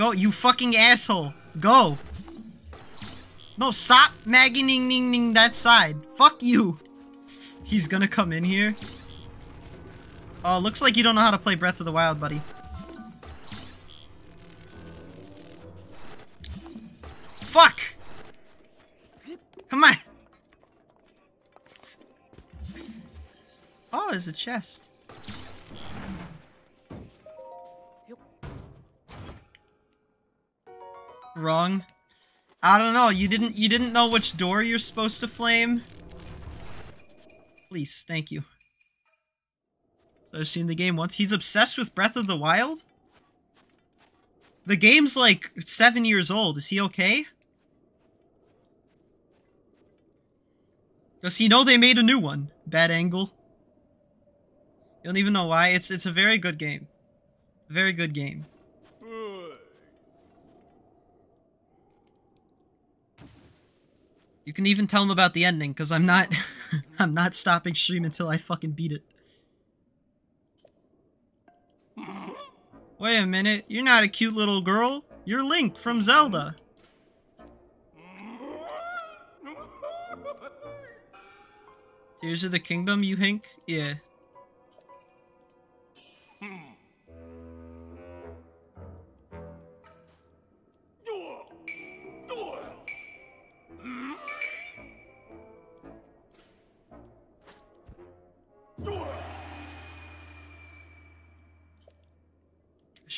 Go, you fucking asshole. Go. No, stop Maggie ning ning that side. Fuck you. He's gonna come in here. Oh, looks like you don't know how to play Breath of the Wild, buddy. Fuck! Come on! Oh, there's a chest. Wrong. I don't know. You didn't you didn't know which door you're supposed to flame? Please, thank you. I've seen the game once. He's obsessed with Breath of the Wild? The game's like seven years old. Is he okay? Does he know they made a new one? Bad angle. You don't even know why. It's it's a very good game. Very good game. You can even tell him about the ending, because I'm not I'm not stopping stream until I fucking beat it. Wait a minute, you're not a cute little girl. You're Link from Zelda. Tears of the Kingdom, you hink? Yeah.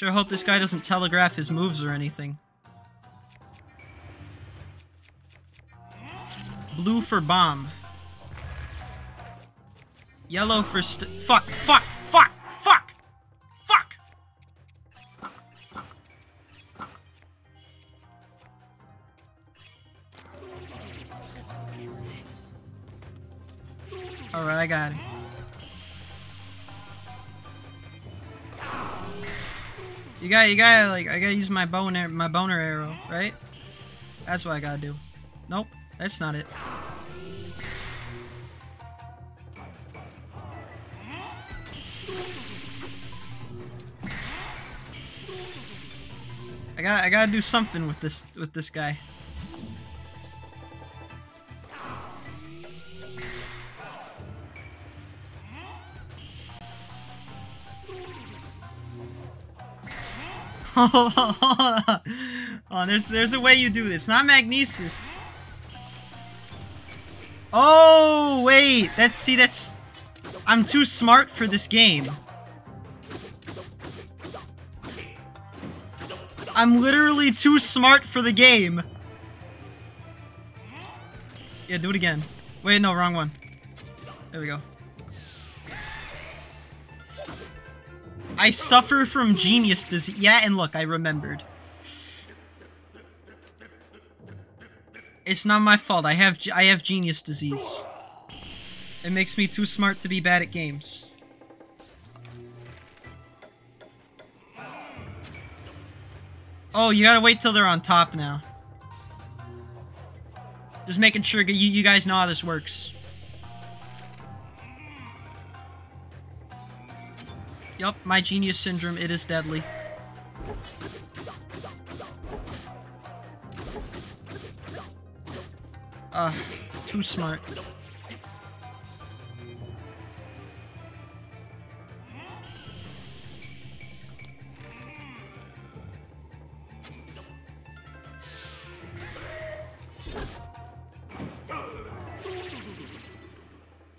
Sure hope this guy doesn't telegraph his moves or anything. Blue for bomb. Yellow for st- Fuck! Fuck! Fuck! Fuck! Fuck! Alright, I got it. Got, you gotta, like, I gotta use my bone, my boner arrow, right? That's what I gotta do. Nope, that's not it. I got, I gotta do something with this, with this guy. Hold on. Hold there's there's a way you do this. Not magnesis. Oh wait, that's see that's I'm too smart for this game. I'm literally too smart for the game. Yeah, do it again. Wait, no, wrong one. There we go. I suffer from genius disease. Yeah, and look, I remembered. It's not my fault. I have I have genius disease. It makes me too smart to be bad at games. Oh, you gotta wait till they're on top now. Just making sure you, you guys know how this works. Yup, my genius syndrome, it is deadly. Ugh, too smart.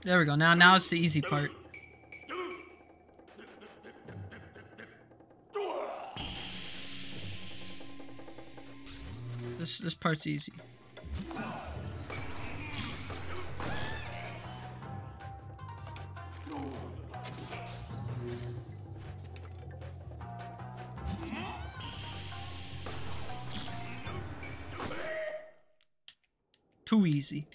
There we go. Now, now it's the easy part. Part's easy. Too easy.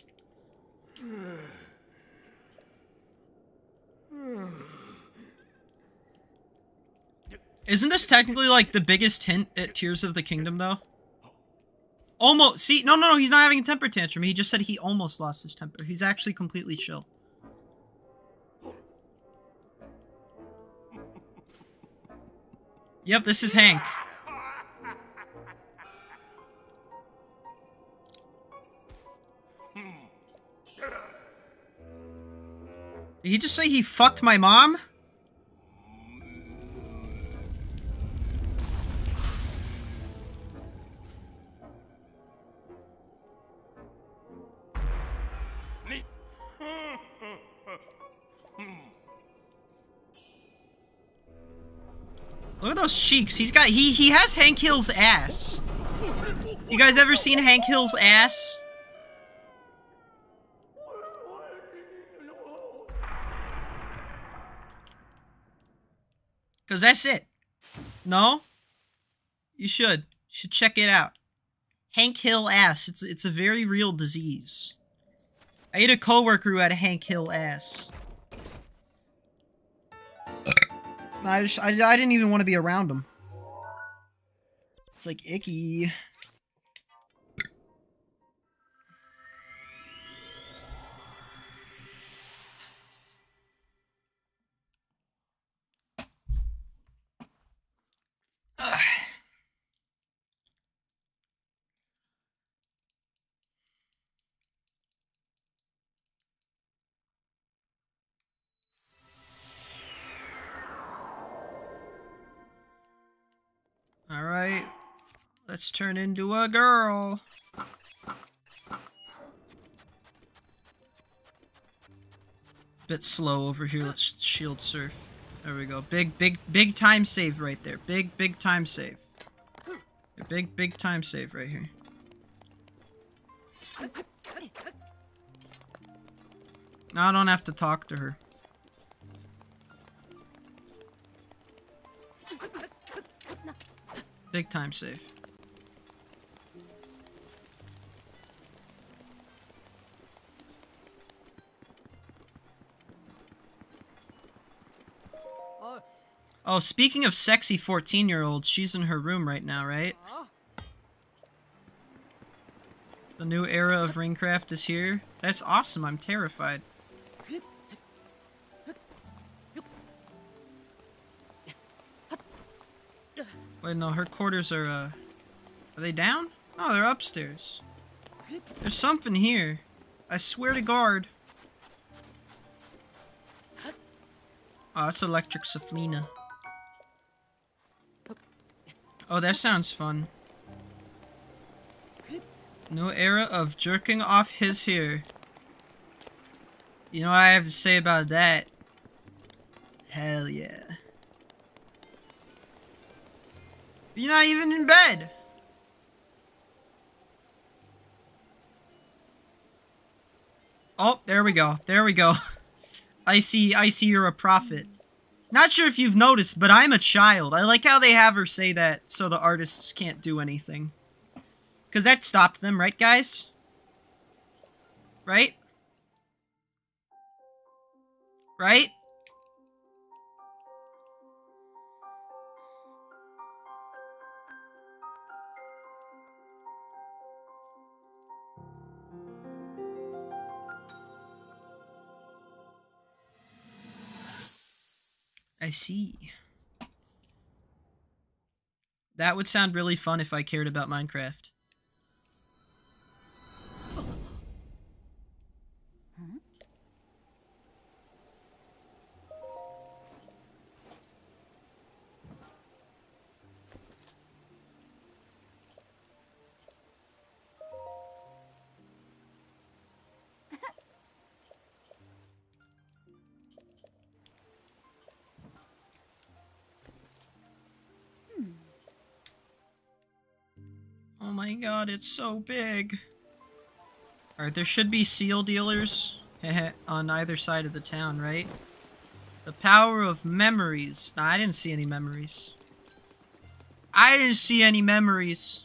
Isn't this technically like the biggest hint at Tears of the Kingdom though? Almost. See, no, no, no. He's not having a temper tantrum. He just said he almost lost his temper. He's actually completely chill. Yep, this is Hank. Did he just say he fucked my mom? Cheeks. He's got he he has Hank Hill's ass. You guys ever seen Hank Hill's ass? Cause that's it. No? You should. You should check it out. Hank Hill ass. It's it's a very real disease. I had a coworker who had a Hank Hill ass. I, just, I, I didn't even want to be around him. It's like icky. Let's turn into a girl. Bit slow over here. Let's shield surf. There we go. Big, big, big time save right there. Big, big time save. Big, big time save right here. Now I don't have to talk to her. Big time save. Oh, speaking of sexy 14 year olds, she's in her room right now, right? The new era of Ringcraft is here. That's awesome. I'm terrified. Wait, no, her quarters are, uh... Are they down? No, they're upstairs. There's something here. I swear to guard. Oh, that's Electric Safflina. Oh, that sounds fun. New era of jerking off his hair. You know what I have to say about that? Hell yeah. You're not even in bed. Oh, there we go. There we go. I see, I see you're a prophet. Not sure if you've noticed, but I'm a child. I like how they have her say that so the artists can't do anything. Because that stopped them, right, guys? Right? Right? I see. That would sound really fun if I cared about Minecraft. God, it's so big. Alright, there should be seal dealers on either side of the town, right? The power of memories. Nah, I didn't see any memories. I didn't see any memories.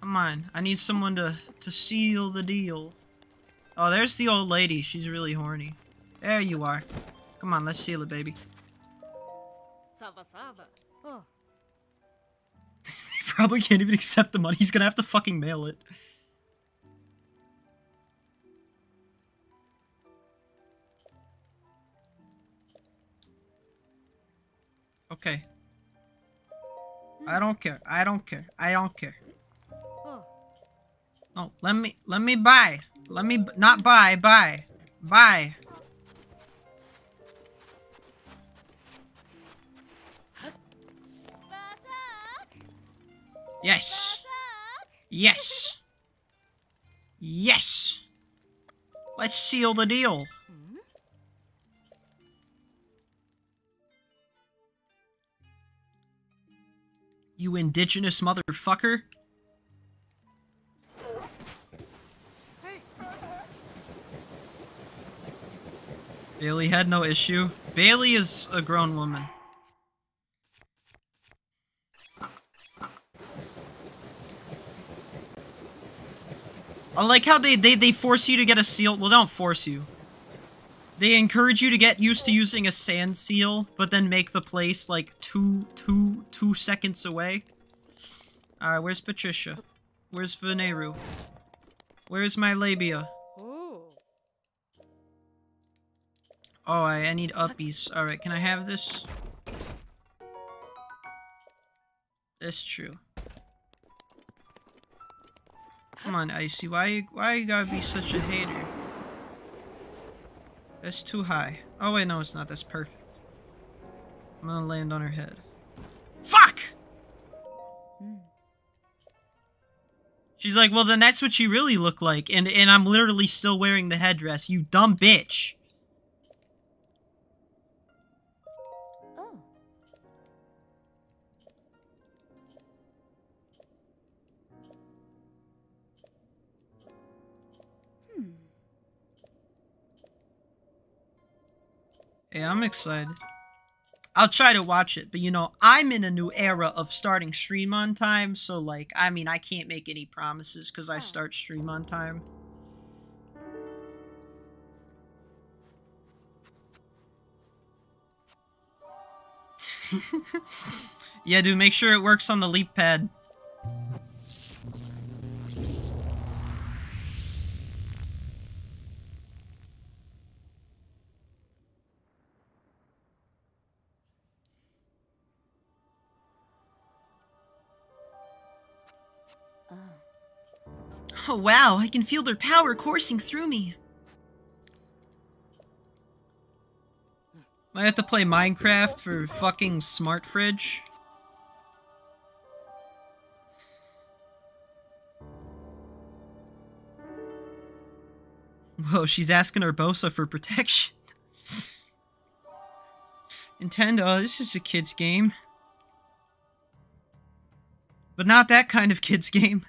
Come on, I need someone to, to seal the deal. Oh, there's the old lady. She's really horny. There you are. Come on, let's seal it, baby. Saba Saba. Oh, probably can't even accept the money. He's gonna have to fucking mail it. Okay. I don't care. I don't care. I don't care. oh. No, let me let me buy. Let me not buy, buy. Buy. Yes. Yes. Yes. Let's seal the deal. You indigenous motherfucker. Bailey had no issue. Bailey is a grown woman. I like how they, they, they force you to get a seal. Well, don't force you. They encourage you to get used to using a sand seal, but then make the place like two, two, two seconds away. Alright, where's Patricia? Where's Veneru? Where's my labia? Oh. Oh, I, I need uppies. Alright, can I have this? That's true. Come on, Icy. Why, why you gotta be such a hater? That's too high. Oh wait, no, it's not. That's perfect. I'm gonna land on her head. Fuck! She's like, well, then that's what she really looked like, and and I'm literally still wearing the headdress. You dumb bitch. Hey, I'm excited. I'll try to watch it, but you know, I'm in a new era of starting stream on time, so like, I mean, I can't make any promises because I start stream on time. yeah, dude, make sure it works on the leap pad. Oh wow, I can feel their power coursing through me. I have to play Minecraft for fucking smart fridge. Whoa, she's asking Urbosa for protection. Nintendo, this is a kid's game. But not that kind of kid's game.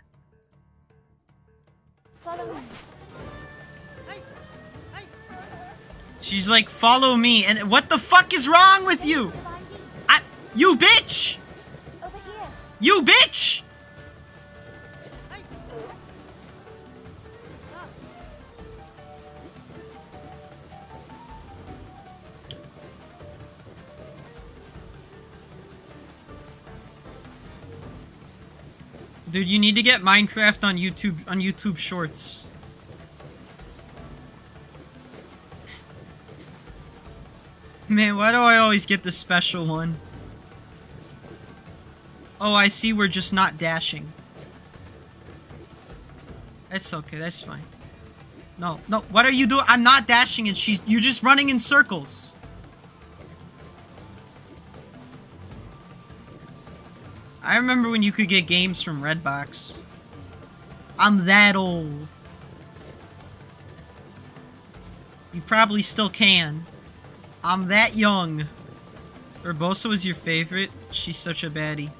She's like, follow me, and what the fuck is wrong with you? I- you bitch! You bitch! Dude, you need to get Minecraft on YouTube on YouTube Shorts. Man, why do I always get the special one? Oh, I see we're just not dashing. That's okay, that's fine. No, no, what are you doing? I'm not dashing and she's- you're just running in circles. I remember when you could get games from Redbox. I'm that old. You probably still can. I'm that young. Urbosa was your favorite? She's such a baddie.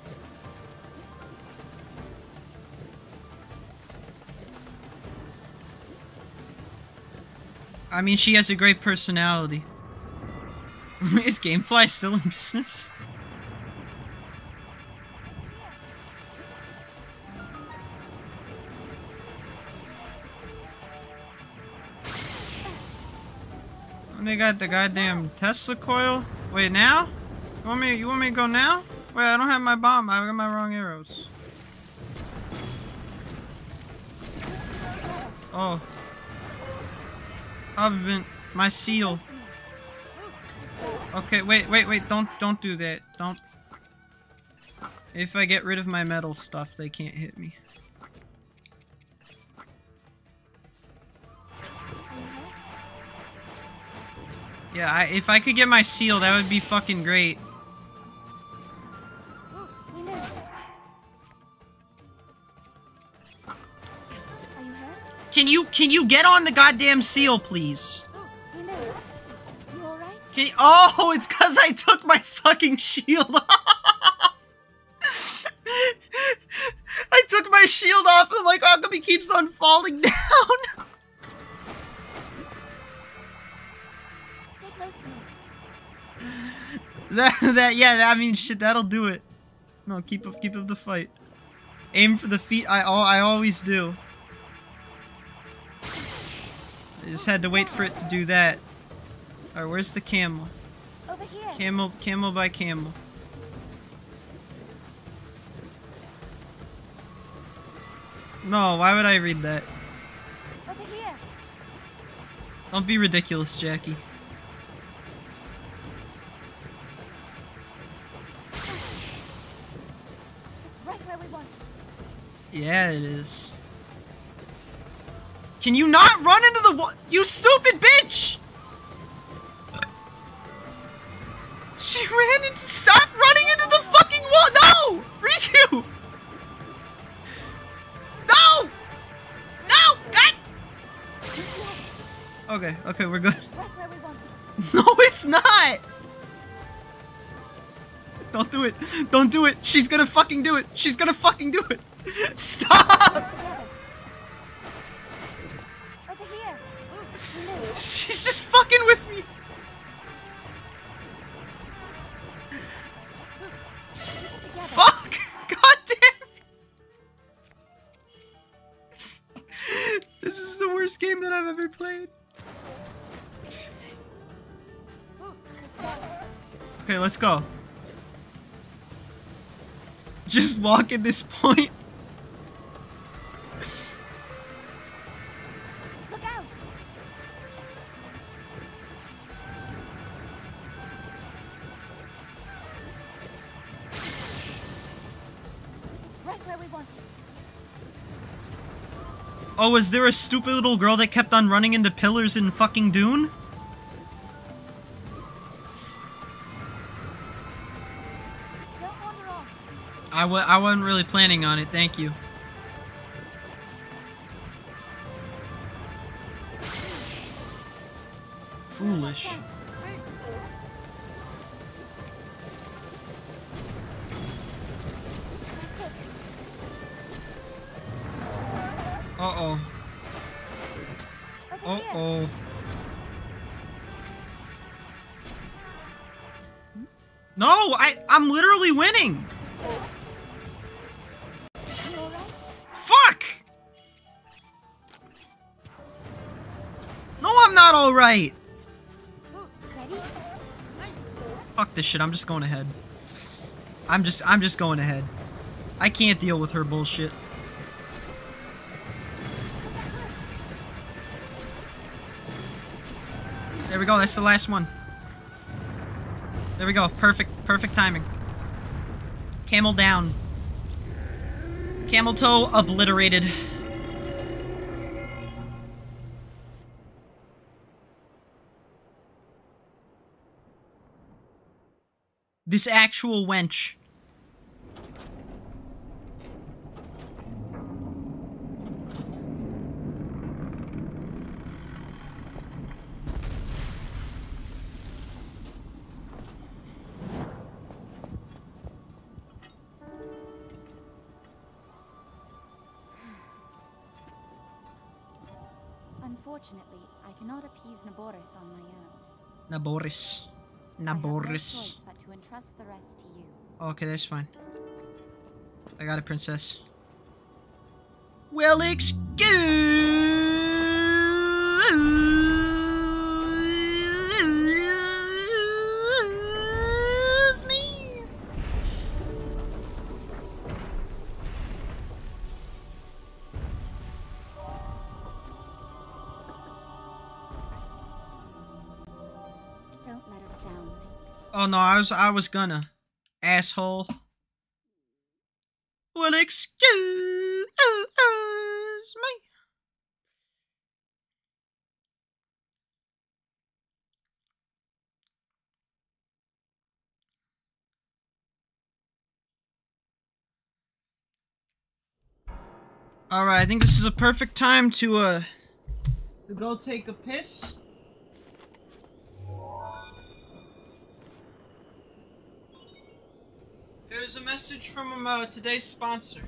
I mean, she has a great personality. Is Gamefly still in business? They got the goddamn Tesla coil. Wait, now? You want me? You want me to go now? Wait, I don't have my bomb. I got my wrong arrows. Oh. I've been my seal. Okay, wait, wait, wait! Don't, don't do that. Don't. If I get rid of my metal stuff, they can't hit me. Yeah, I, if I could get my seal, that would be fucking great. Can you, can you get on the goddamn seal, please? Can you, oh, it's cause I took my fucking shield off! I took my shield off and I'm like, oh, how come he keeps on falling down? that, that, yeah, that, I mean, shit, that'll do it. No, keep up, keep up the fight. Aim for the feet, I, al- I always do. I just had to wait for it to do that. Alright, where's the camel? Over here. Camel, camel by camel. No, why would I read that? Over here. Don't be ridiculous, Jackie. Yeah, it is. Can you not run into the wall? You stupid bitch! She ran into- Stop running into the fucking wall! No! Reach you! No! No! God! Okay, okay, we're good. No, it's not! Don't do it. Don't do it. She's gonna fucking do it. She's gonna fucking do it. Stop! She's just fucking with me. Fuck! God damn! This is the worst game that I've ever played. Okay, let's go. Just walk at this point. Oh, was there a stupid little girl that kept on running into pillars in fucking Dune? I w I wasn't really planning on it, thank you. Foolish. Uh-oh. Uh-oh. No, I I'm literally winning. Fuck! No, I'm not alright. Fuck this shit. I'm just going ahead. I'm just I'm just going ahead. I can't deal with her bullshit. Go. That's the last one. There we go. Perfect perfect timing. Camel down. Camel toe obliterated. This actual wench. Unfortunately, I cannot appease Naboris on my own. Naboris. Have no Naboris. but to entrust the rest to you. Okay, that's fine. I got it, princess. Well, excuse no, I was I was gonna. Asshole. Well, excuse me. All right, I think this is a perfect time to uh to go take a piss. Here's a message from uh, today's sponsor.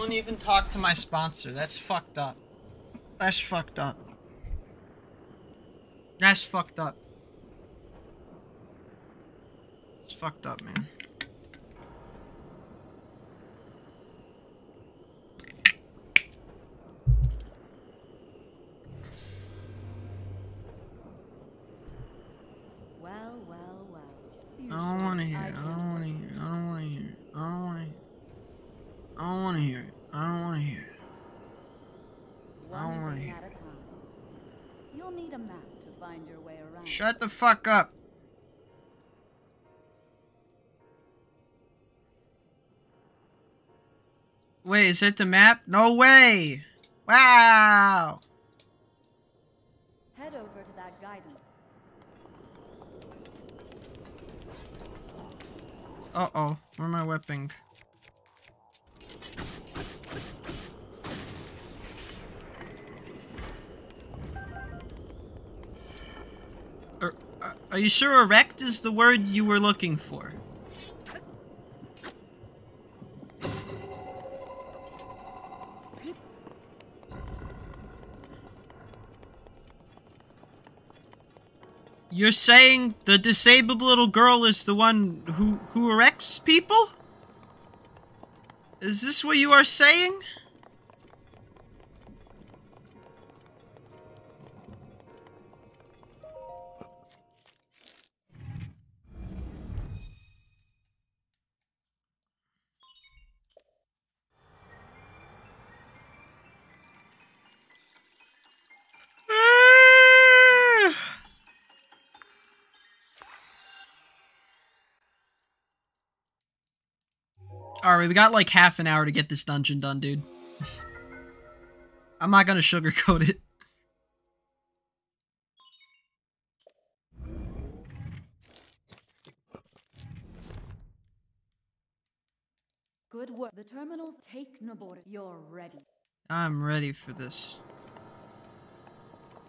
Don't even talk to my sponsor. That's fucked up. That's fucked up. That's fucked up. It's fucked up, man. Well, well, well. I don't want to hear it. I don't want to hear it. I don't want to hear it. I don't want to hear it. I don't want to hear it. I don't want to hear it. I don't One wanna thing hear at a time. You'll need a map to find your way around. Shut the fuck up. Wait, is it the map? No way! Wow! Head over to that guidance. Uh oh, where my weapon? Are- you sure erect is the word you were looking for? You're saying the disabled little girl is the one who who erects people? Is this what you are saying? Alright, we got like half an hour to get this dungeon done, dude. I'm not gonna sugarcoat it. Good work. The terminals take Nobor. You're ready. I'm ready for this.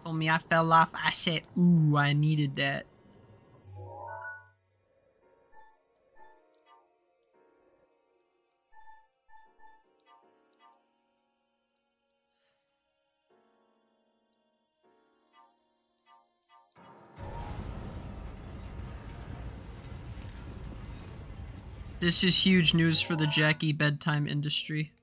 Told me I fell off. I said, ooh, I needed that. This is huge news for the Jackie bedtime industry.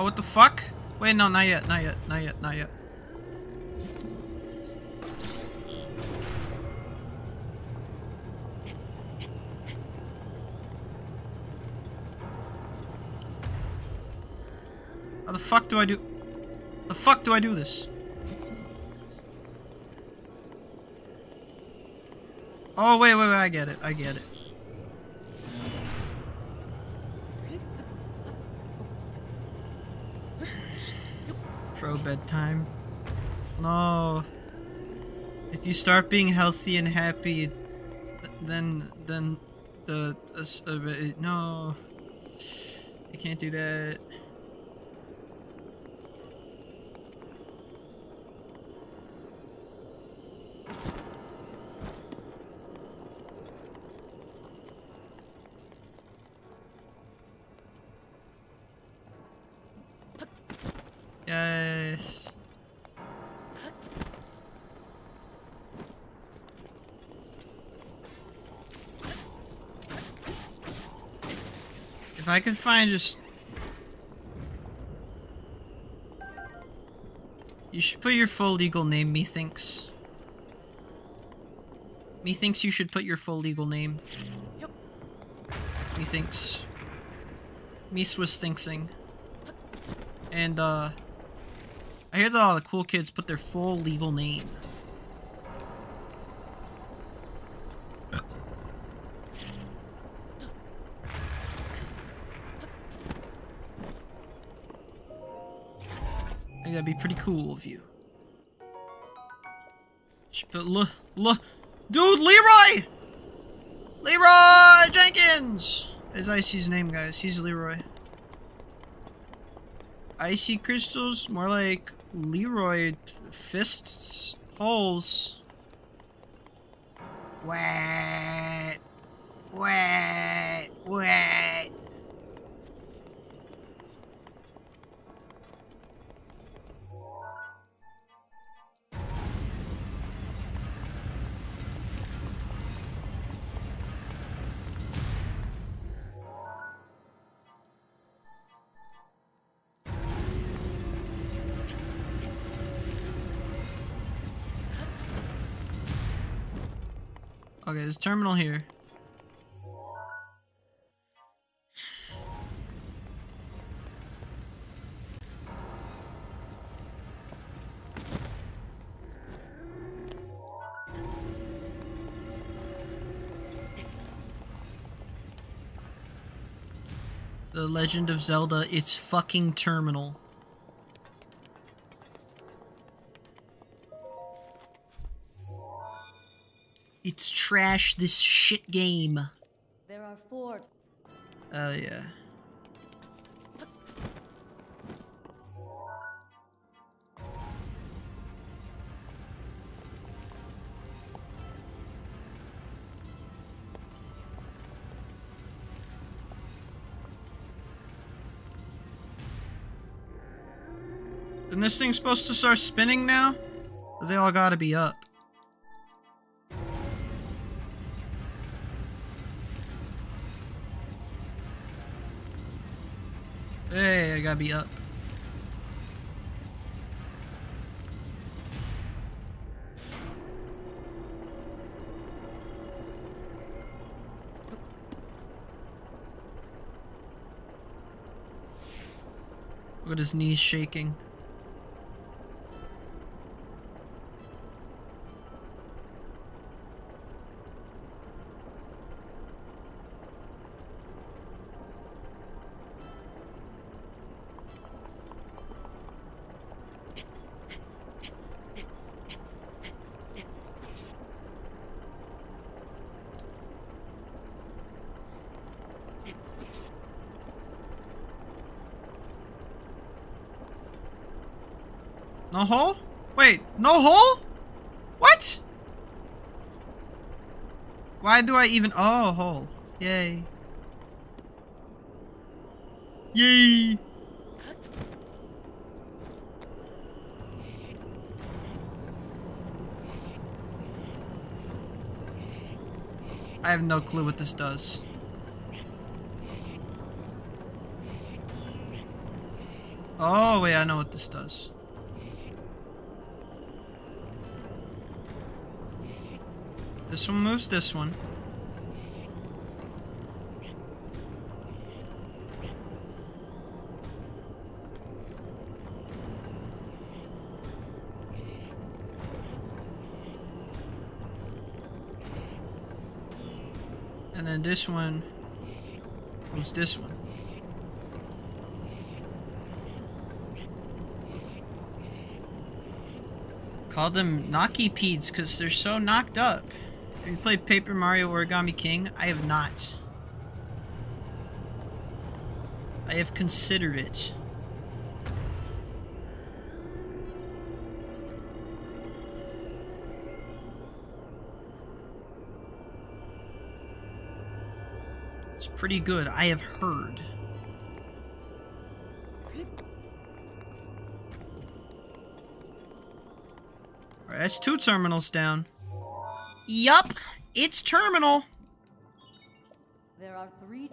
Oh, what the fuck? Wait, no, not yet, not yet, not yet, not yet. How the fuck do I do? The fuck do I do this? Oh, wait, wait, wait, I get it, I get it. Bedtime. No. If you start being healthy and happy, th- then then the uh, uh, no. I can't do that. Yes. If I could find just... You should put your full legal name, methinks. Methinks you should put your full legal name. Methinks. Me Swiss thinksing. And, uh... I hear that all the cool kids put their full legal name. That'd be pretty cool of you. Should put l l dude Leroy, Leroy Jenkins. As I see his name, guys, he's Leroy. Icy crystals, more like Leroy fists holes. Wet, wet, wet. There's a terminal here. The Legend of Zelda, it's fucking terminal. It's trash, this shit game. There are four. Oh, yeah. And this thing's supposed to start spinning now? They all gotta be up. Gotta be up. Look at his knees shaking. No hole? Wait, no hole? What? Why do I even- Oh, hole. Yay. Yay! I have no clue what this does. Oh, wait, I know what this does. This one moves this one. And then this one moves this one. Call them Knocky Peeds because they're so knocked up. Have you played Paper Mario Origami King? I have not. I have considered it. It's pretty good, I have heard. That's two terminals down. Yup, it's terminal. There are three.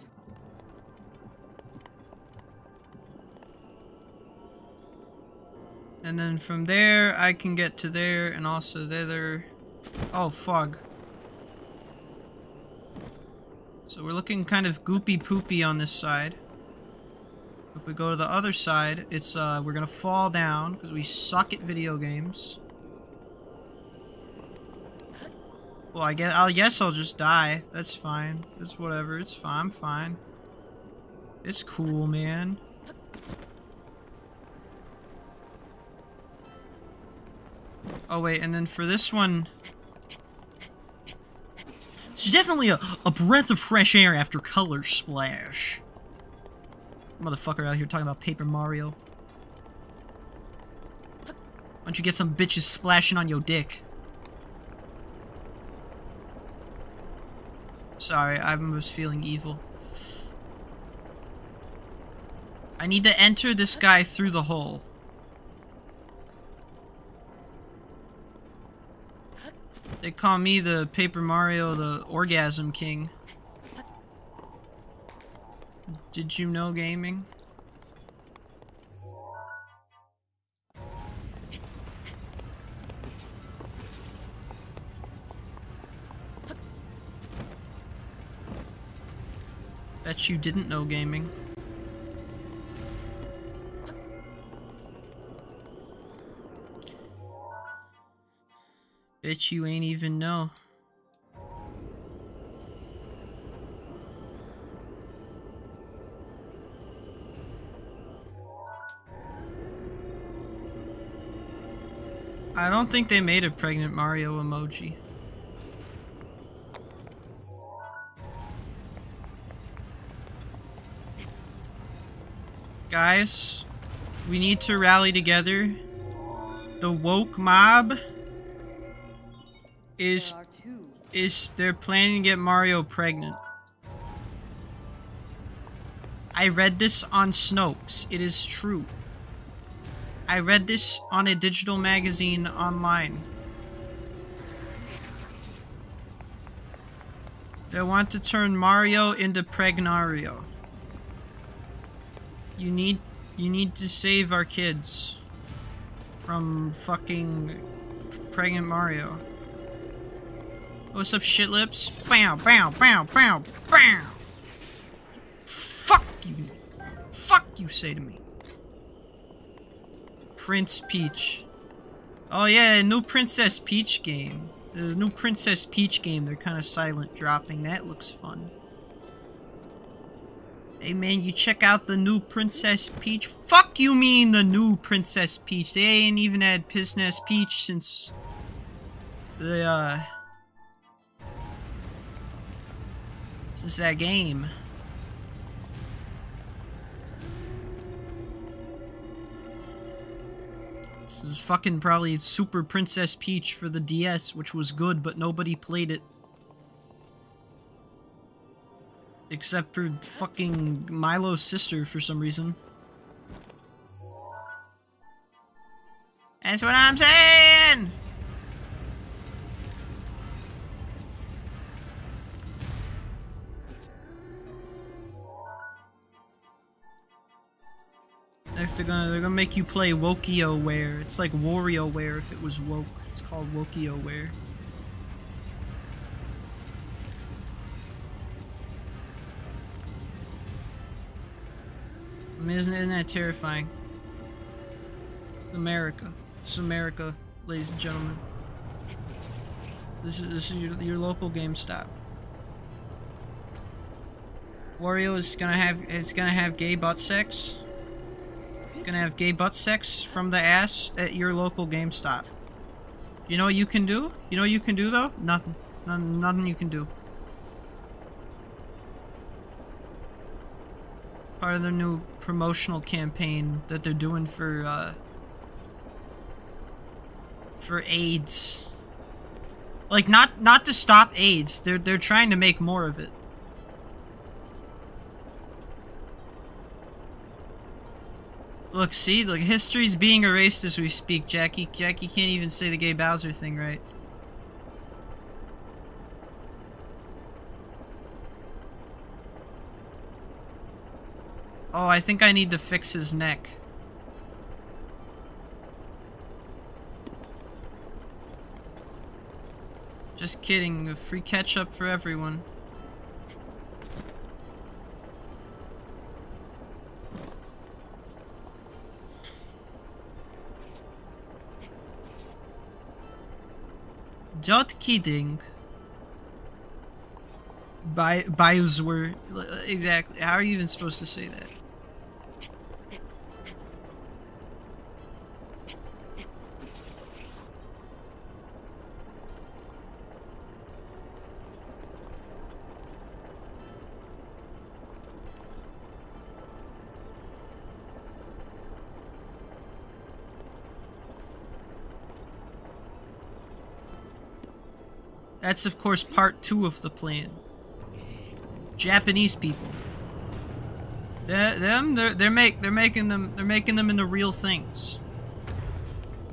And then from there, I can get to there and also there. Oh, fog. So we're looking kind of goopy poopy on this side. If we go to the other side, it's uh we're gonna fall down because we suck at video games. Well, I guess I guess I'll just die. That's fine. It's whatever. It's fine. I'm fine. It's cool, man. Oh wait, and then for this one, it's definitely a, a breath of fresh air after Color Splash. Motherfucker out here talking about Paper Mario. Why don't you get some bitches splashing on your dick? Sorry, I was feeling evil. I need to enter this guy through the hole. They call me the Paper Mario, the Orgasm King. Did you know gaming? You didn't know gaming. Bitch, you ain't even know. I don't think they made a pregnant Mario emoji. Guys, we need to rally together. The woke mob is there are two. is they're planning to get Mario pregnant. I read this on Snopes. It is true. I read this on a digital magazine online. They want to turn Mario into Pregnario. You need you need to save our kids from fucking pregnant Mario. What's up, shit lips? Bow, bow, bow, bow, bow. Fuck you. Fuck you, say to me. Prince Peach. Oh yeah, new Princess Peach game. The new Princess Peach game, they're kind of silent dropping. That looks fun. Hey man, you check out the new Princess Peach. Fuck you mean the new Princess Peach. They ain't even had Princess Peach since the uh since that game. This is fucking probably Super Princess Peach for the DS, which was good, but nobody played it. Except for fucking Milo's sister for some reason. That's what I'm saying! Next they're gonna they're gonna make you play WokioWare. It's like WarioWare if it was woke. It's called WokioWare. Mean, isn't, isn't that terrifying? America. Is America, ladies and gentlemen. This is, this is your, your local GameStop. Wario is gonna have is gonna have gay butt sex. Gonna have gay butt sex from the ass at your local GameStop. You know what you can do? You know what you can do though? Nothing. Nothing, nothing you can do. Part of their new promotional campaign that they're doing for uh for AIDS. Like not not to stop AIDS. They're they're trying to make more of it. Look, see, look, history's being erased as we speak, Jackie. Jackie can't even say the gay Bowser thing right. Oh, I think I need to fix his neck. Just kidding, a free ketchup for everyone. Just kidding. By Bowser, exactly. How are you even supposed to say that? That's of course part two of the plan. Japanese people. They're, them, they're, they're make they're making them they're making them into real things.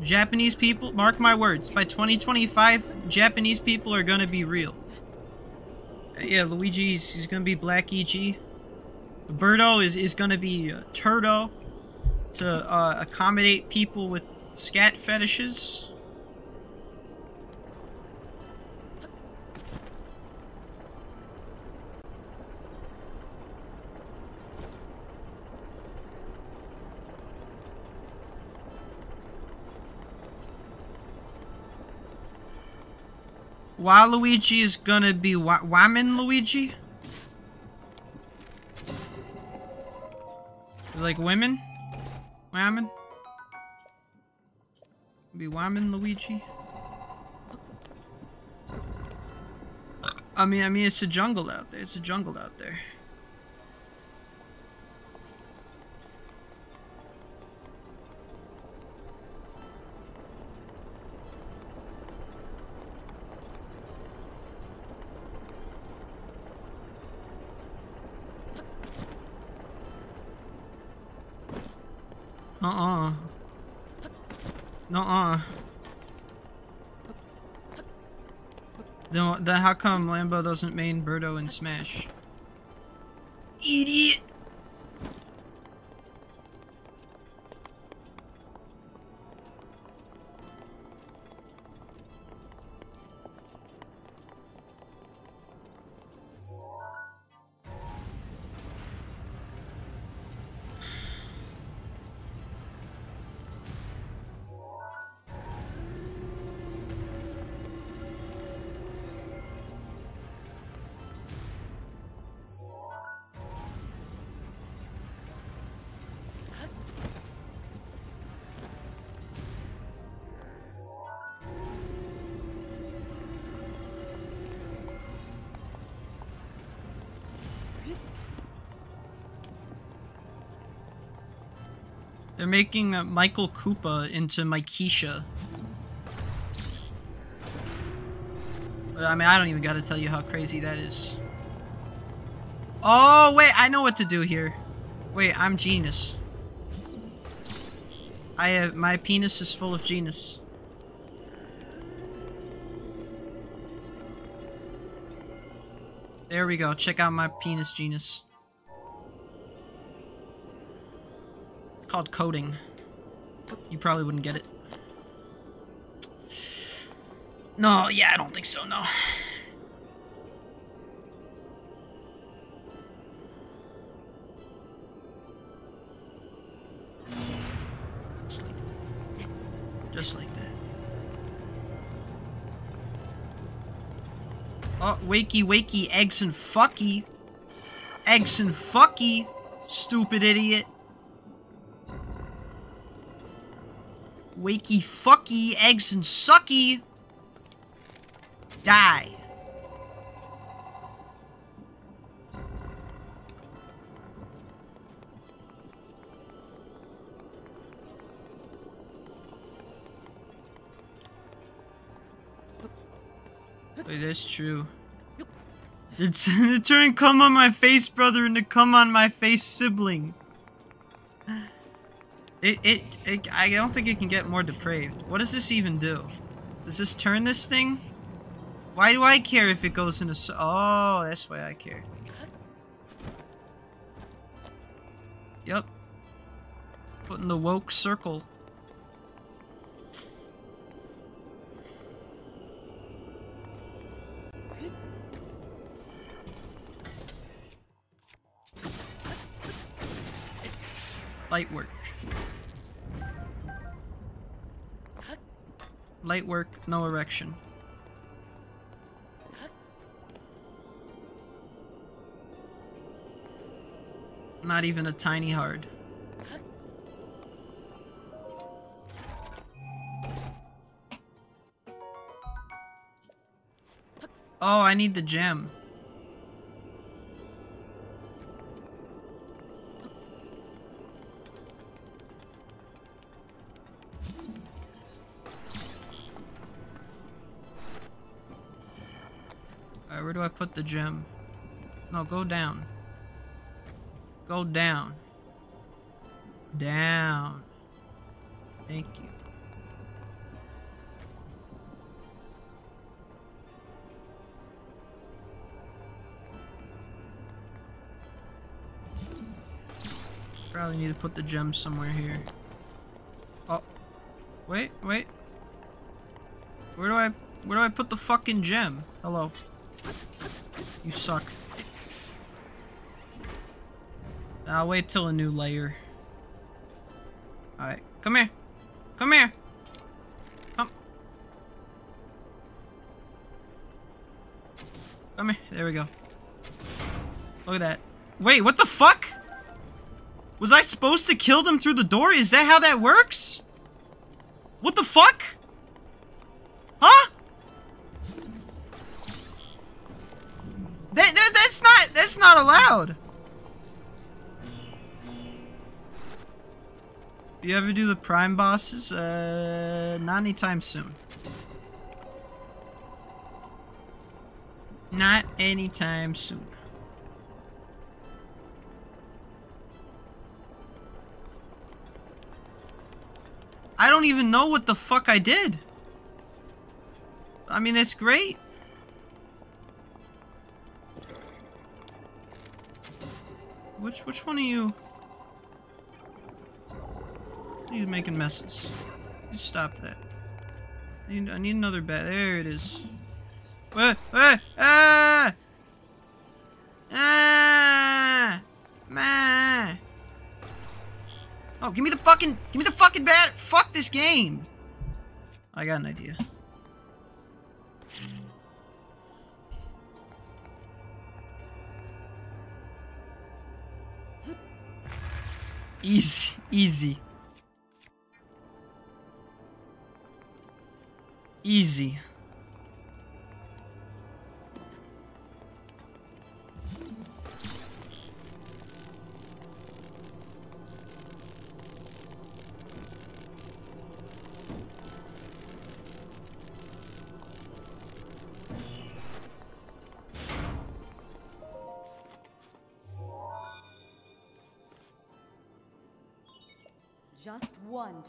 Japanese people, mark my words, by 2025, Japanese people are gonna be real. Uh, Yeah, Luigi's he's gonna be Black EG. Birdo is, is gonna be uh, Turdo to uh, accommodate people with scat fetishes. Waluigi is gonna be wa Wamin Luigi? Like women? Wamin? Be Wamin Luigi? I mean, I mean, it's a jungle out there. It's a jungle out there. Uh-uh. Nuh-uh. Then, then how come Lambo doesn't main Birdo in Smash? Idiot! They're making uh, Michael Koopa into Mikesha. But I mean, I don't even gotta tell you how crazy that is. Oh, wait, I know what to do here. Wait, I'm genius. I have, my penis is full of genius. There we go, check out my penis genus. Called coding. You probably wouldn't get it. No, yeah, I don't think so, no. Just like that. Just like that. Oh, wakey, wakey, eggs and fucky. Eggs and fucky, stupid idiot. Wakey fucky eggs and sucky. Die. Wait, that's true. The, the turn come on my face, brother, and the come on my face, sibling. It, it, it, I don't think it can get more depraved. What does this even do? Does this turn this thing? Why do I care if it goes into s- Oh, that's why I care. Yep. Put in the woke circle. Light work. Light work, no erection. Not even a tiny hard. Oh, I need the gem. Do I put the gem? No, go down. Go down. Down. Thank you. Probably need to put the gem somewhere here. Oh. Wait, wait. Where do I where do I put the fucking gem? Hello. You suck. I'll wait till a new layer. Alright, come here. Come here. Come. Come here. There we go. Look at that. Wait, what the fuck? Was I supposed to kill them through the door? Is that how that works? What the fuck? Not allowed. You ever do the prime bosses? Uh, not anytime soon. Not anytime soon. I don't even know what the fuck I did. I mean, that's great. Which which one of you? You making messes? You stop that. I need, I need another bat. There it is. Ah! Ah! Ah! Ah! Ma! Oh, give me the fucking, give me the fucking bat. Fuck this game. I got an idea. Easy, easy. Easy.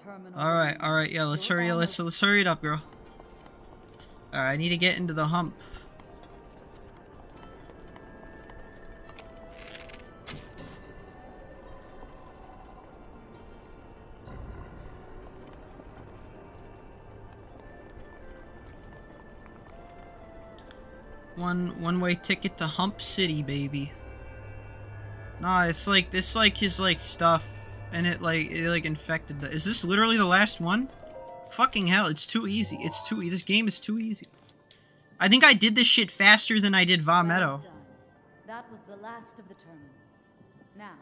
Terminal. All right, all right, yeah. Let's hurry. Let's let's hurry it up, girl. All right, I need to get into the hump. One one way ticket to Hump City, baby. Nah, it's like this like his like stuff and it like it like infected the Is this literally the last one? Fucking hell, it's too easy. It's too this game is too easy. I think I did this shit faster than I did Vah Medoh. That was the last of the terminals. Now,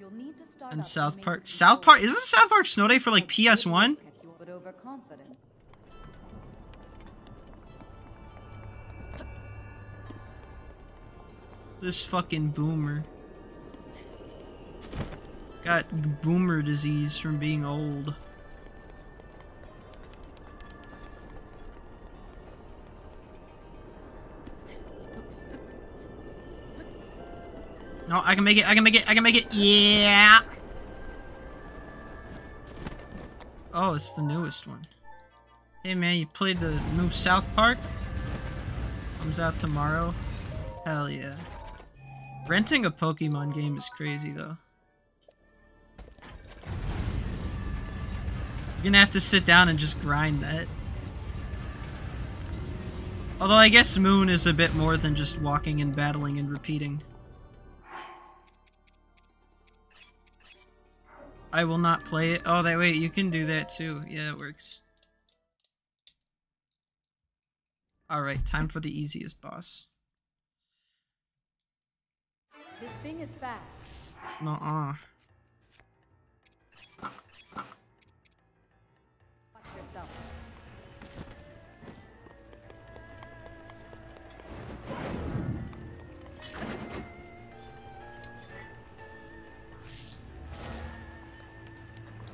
you'll need to start And South Park South Park isn't South Park Snow Day for like PS1? work, But overconfident. This fucking boomer. Got boomer disease from being old. No, I can make it, I can make it, I can make it, yeah! Oh, it's the newest one. Hey man, you played the new South Park? Comes out tomorrow. Hell yeah. Renting a Pokemon game is crazy though. You're gonna have to sit down and just grind that. Although I guess Moon is a bit more than just walking and battling and repeating. I will not play it. Oh, that wait, you can do that too. Yeah, it works. Alright, time for the easiest boss. This thing is fast. Nuh-uh.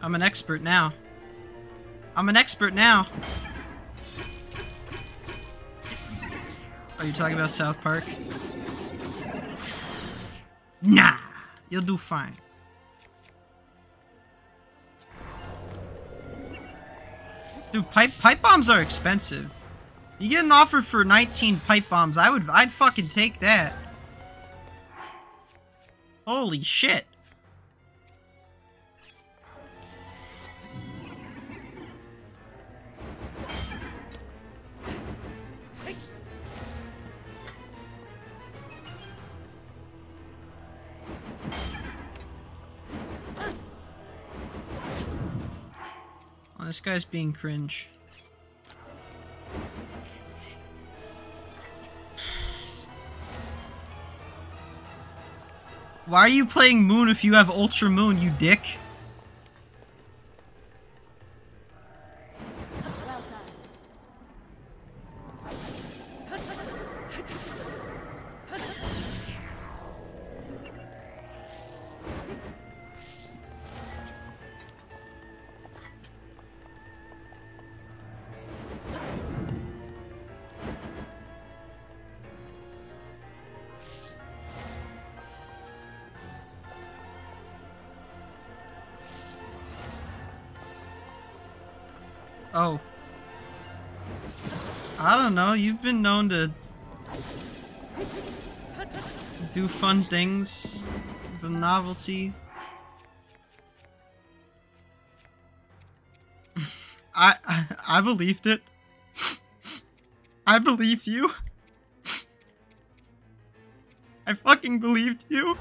I'm an expert now. I'm an expert now. Are you talking about South Park? Nah, you'll do fine. Dude, pipe pipe bombs are expensive. You get an offer for 19 pipe bombs, I would I'd fucking take that. Holy shit. Oh, this guy's being cringe. Why are you playing Moon if you have Ultra Moon, you dick? You've been known to do fun things for novelty. I, I I believed it. I believed you. I fucking believed you.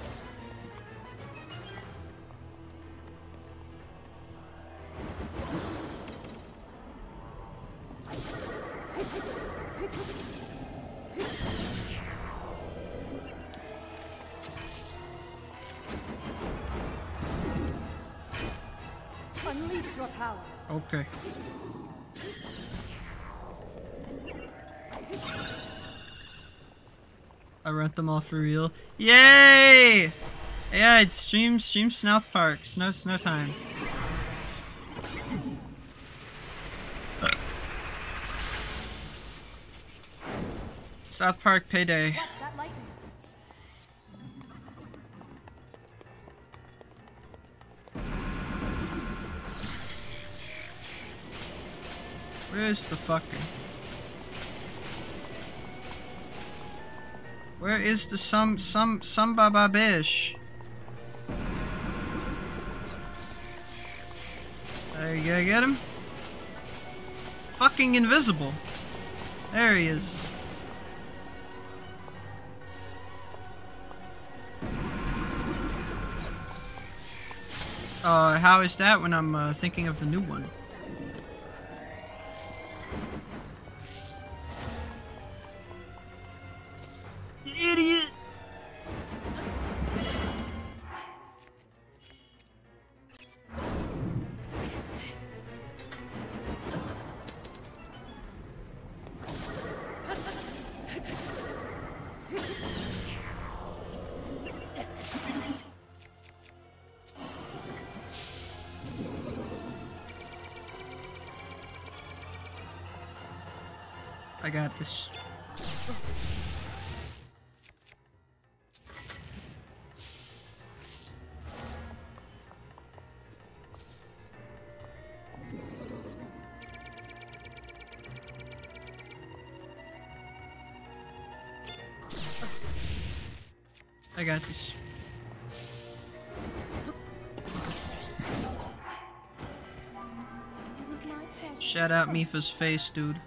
Them all for real. Yay! Yeah, it's stream stream South Park. Snow snow time. South Park payday. Where's the fucker? Where is the some some some baba bish? There you go, get him. Fucking invisible. There he is. Uh, how is that when I'm uh, thinking of the new one? Shout out Mipha's face, dude.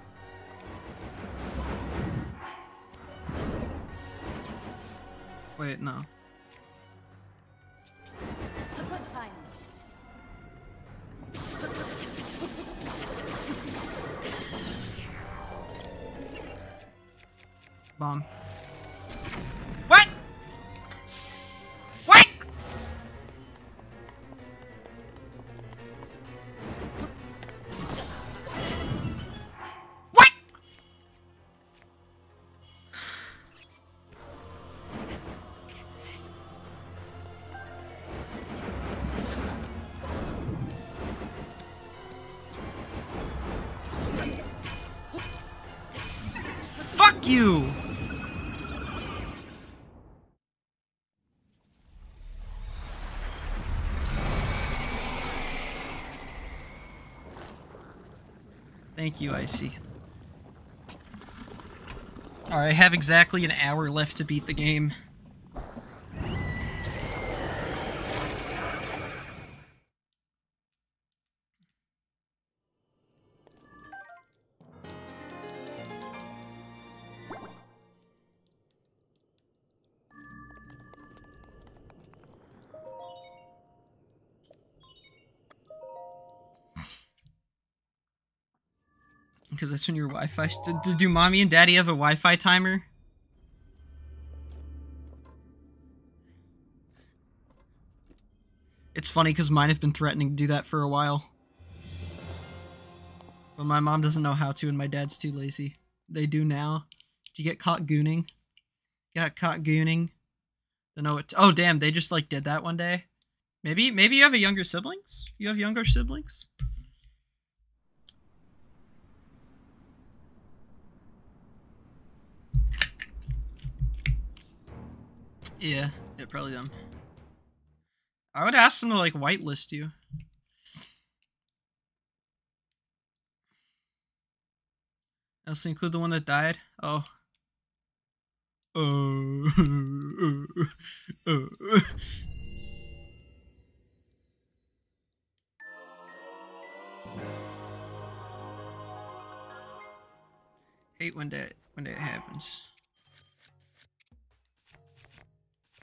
Thank you, Icy. Alright, I have exactly an hour left to beat the game. Because that's when your Wi-Fi. Do, do, mommy and daddy have a Wi-Fi timer? It's funny because mine have been threatening to do that for a while. But my mom doesn't know how to and my dad's too lazy. They do now. Do you get caught gooning? Got caught gooning? Don't know what. oh damn! They just like did that one day. Maybe maybe you have a younger siblings. You have younger siblings. Yeah, yeah, probably them. I would ask them to like whitelist you. Also include the one that died. Oh. Oh. Hate when that when that happens.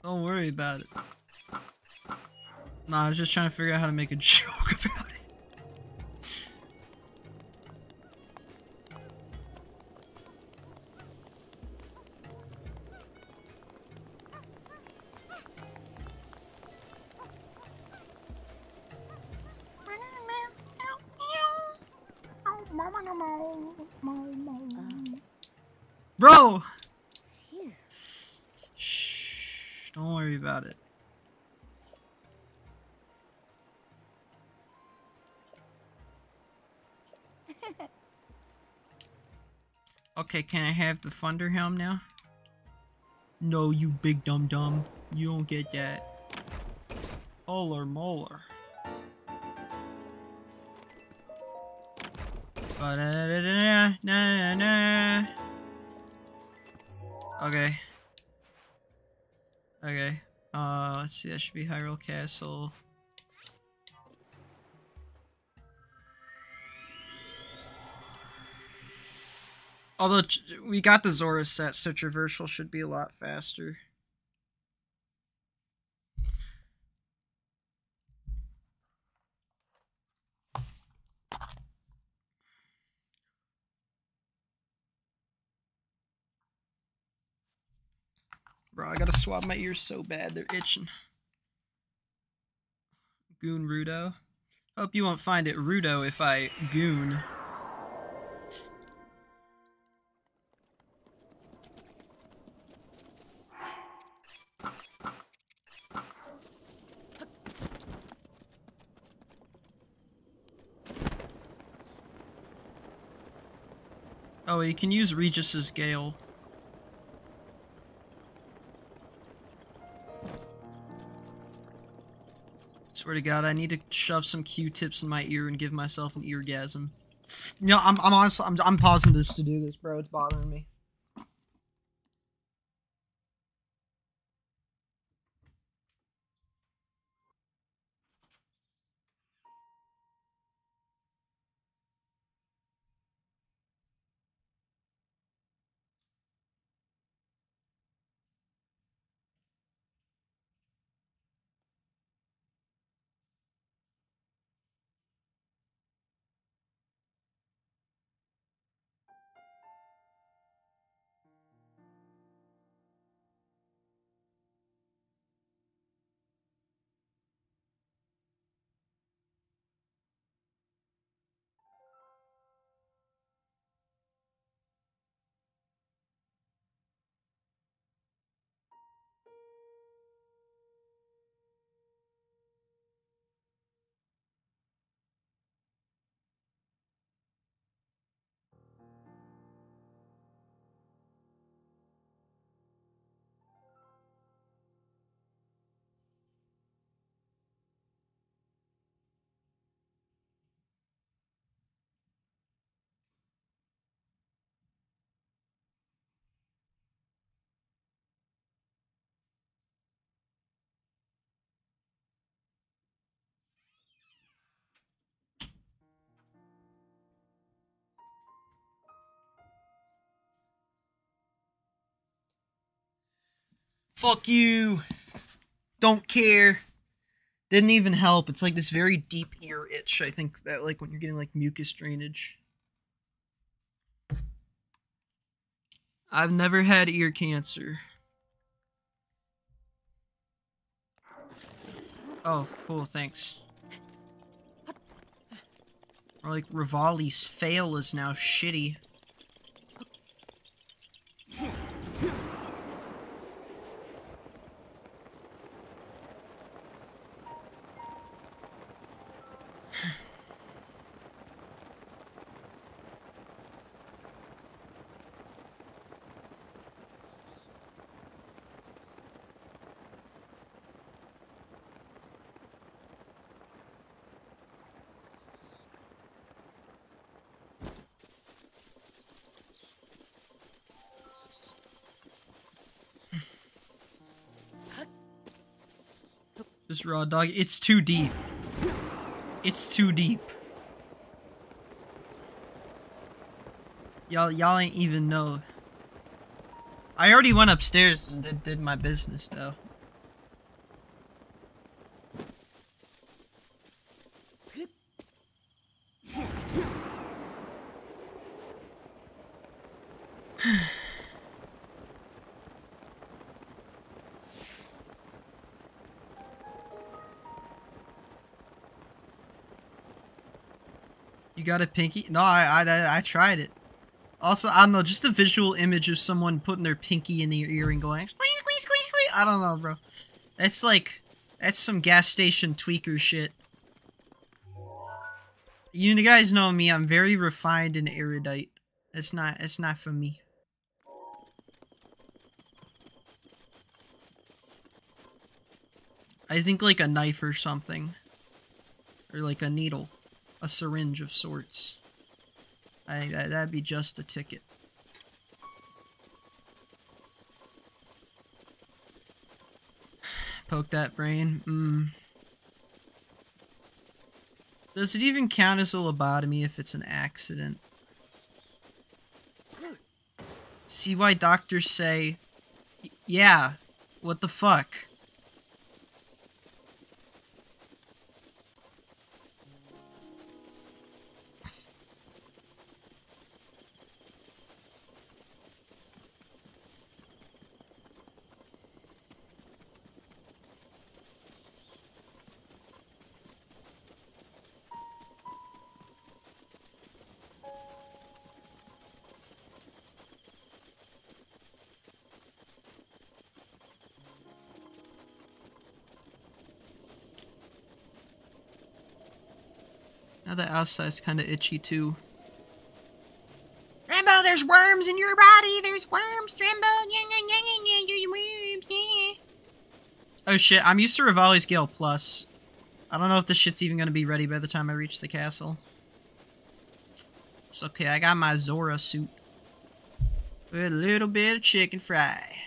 Don't worry about it. Nah, I was just trying to figure out how to make a joke about it. Okay, can I have the Thunder Helm now? No, you big dumb dumb. You don't get that. Molar, molar. Ba-da-da-da-da, na na. Okay. Okay. Uh, let's see. That should be Hyrule Castle. Although we got the Zora set, so traversal should be a lot faster. Bro, I gotta swab my ears so bad, they're itching. Goon Rudo. Hope you won't find it Rudo if I goon. Oh, you can use Revali's Gale. Swear to God, I need to shove some Q-tips in my ear and give myself an eargasm. No, I'm, I'm honestly, I'm, I'm pausing this to do this, bro. It's bothering me. Fuck you. Don't care. Didn't even help. It's like this very deep ear itch. I think that like when you're getting like mucus drainage. I've never had ear cancer. Oh, cool, thanks. Or like Revali's fail is now shitty. Raw dog. It's too deep. It's too deep. Y'all, y'all ain't even know. I already went upstairs and did, did my business though. You got a pinky? No, I, I, I tried it. Also, I don't know, just a visual image of someone putting their pinky in their ear and going, squeeze, squeeze, squeeze, squeeze. I don't know, bro. That's like, that's some gas station tweaker shit. You guys know me, I'm very refined and erudite. It's not, it's not for me. I think like a knife or something. Or like a needle. A syringe of sorts. I think that, that'd be just a ticket. Poke that brain. Mm. Does it even count as a lobotomy if it's an accident? See why doctors say, yeah, what the fuck? Outside's kind of itchy too. Thrembo, there's worms in your body. There's worms, Thrembo. Yeah, yeah, yeah, yeah, yeah. There's worms. Yeah. Oh shit, I'm used to Revali's Gale Plus. I don't know if this shit's even gonna be ready by the time I reach the castle. It's okay, I got my Zora suit. With a little bit of chicken fry.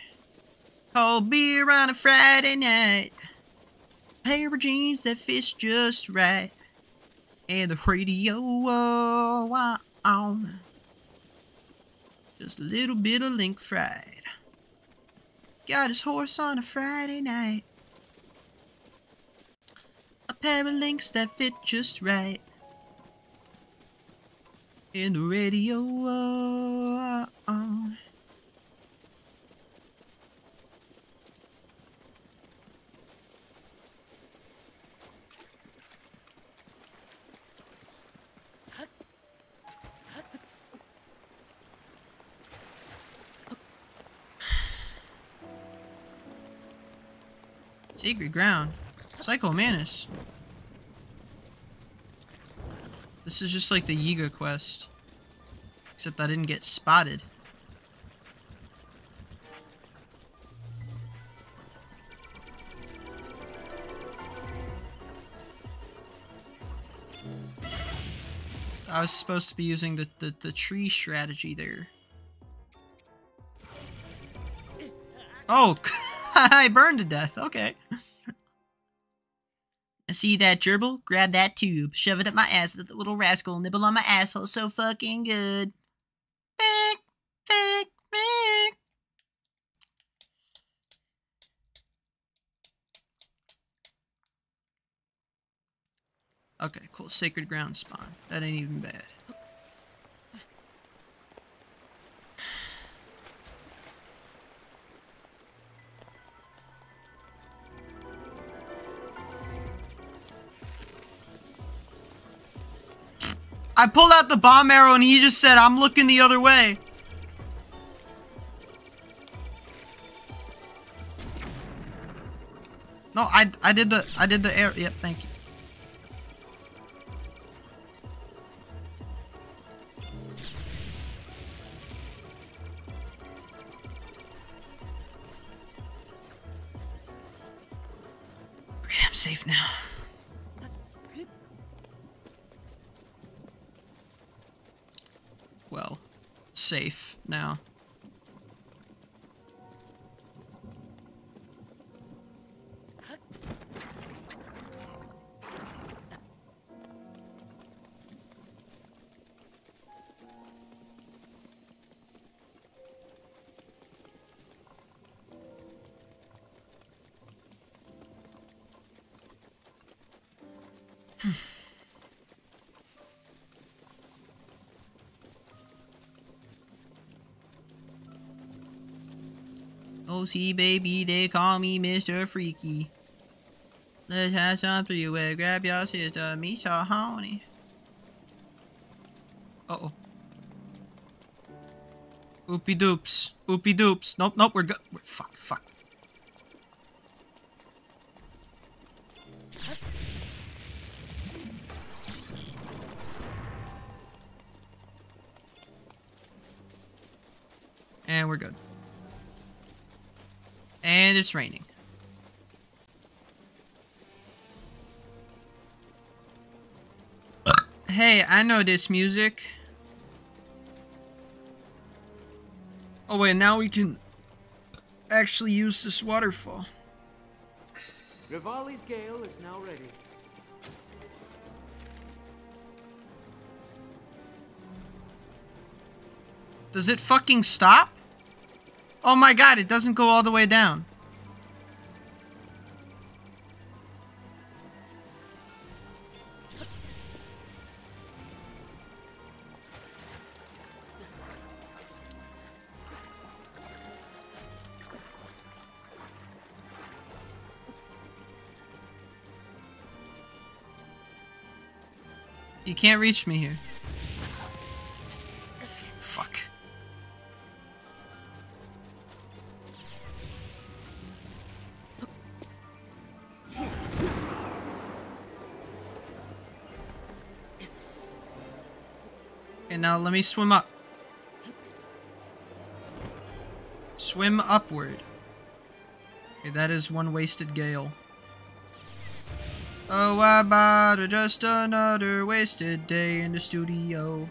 Cold beer on a Friday night. Pair of jeans that fits just right. And the radio uh, on. Just a little bit of link fried. Got his horse on a Friday night. A pair of links that fit just right. And the radio Sacred ground. Psycho Manus. This is just like the Yiga quest. Except I didn't get spotted. I was supposed to be using the, the, the tree strategy there. Oh, I burned to death. Okay. See that gerbil? Grab that tube. Shove it up my ass, that little rascal. Nibble on my asshole so fucking good. Back, back, back. Okay, cool. Sacred ground spawn. That ain't even bad. I pulled out the bomb arrow and he just said, I'm looking the other way. No, I I did the I did the air. Yep, thank you. See, baby, they call me Mr. Freaky. Let's have some three-way. Grab your sister, me so honey. Uh-oh. Oopie doops. Oopie doops. Nope, nope, we're good. Fuck, fuck. And we're good. And it's raining. Hey, I know this music. Oh wait, now we can actually use this waterfall. Revali's gale is now ready. Does it fucking stop? Oh my god, it doesn't go all the way down. You can't reach me here. Now let me swim up. Swim upward. Okay, that is one wasted gale. Oh, I bought just another wasted day in the studio.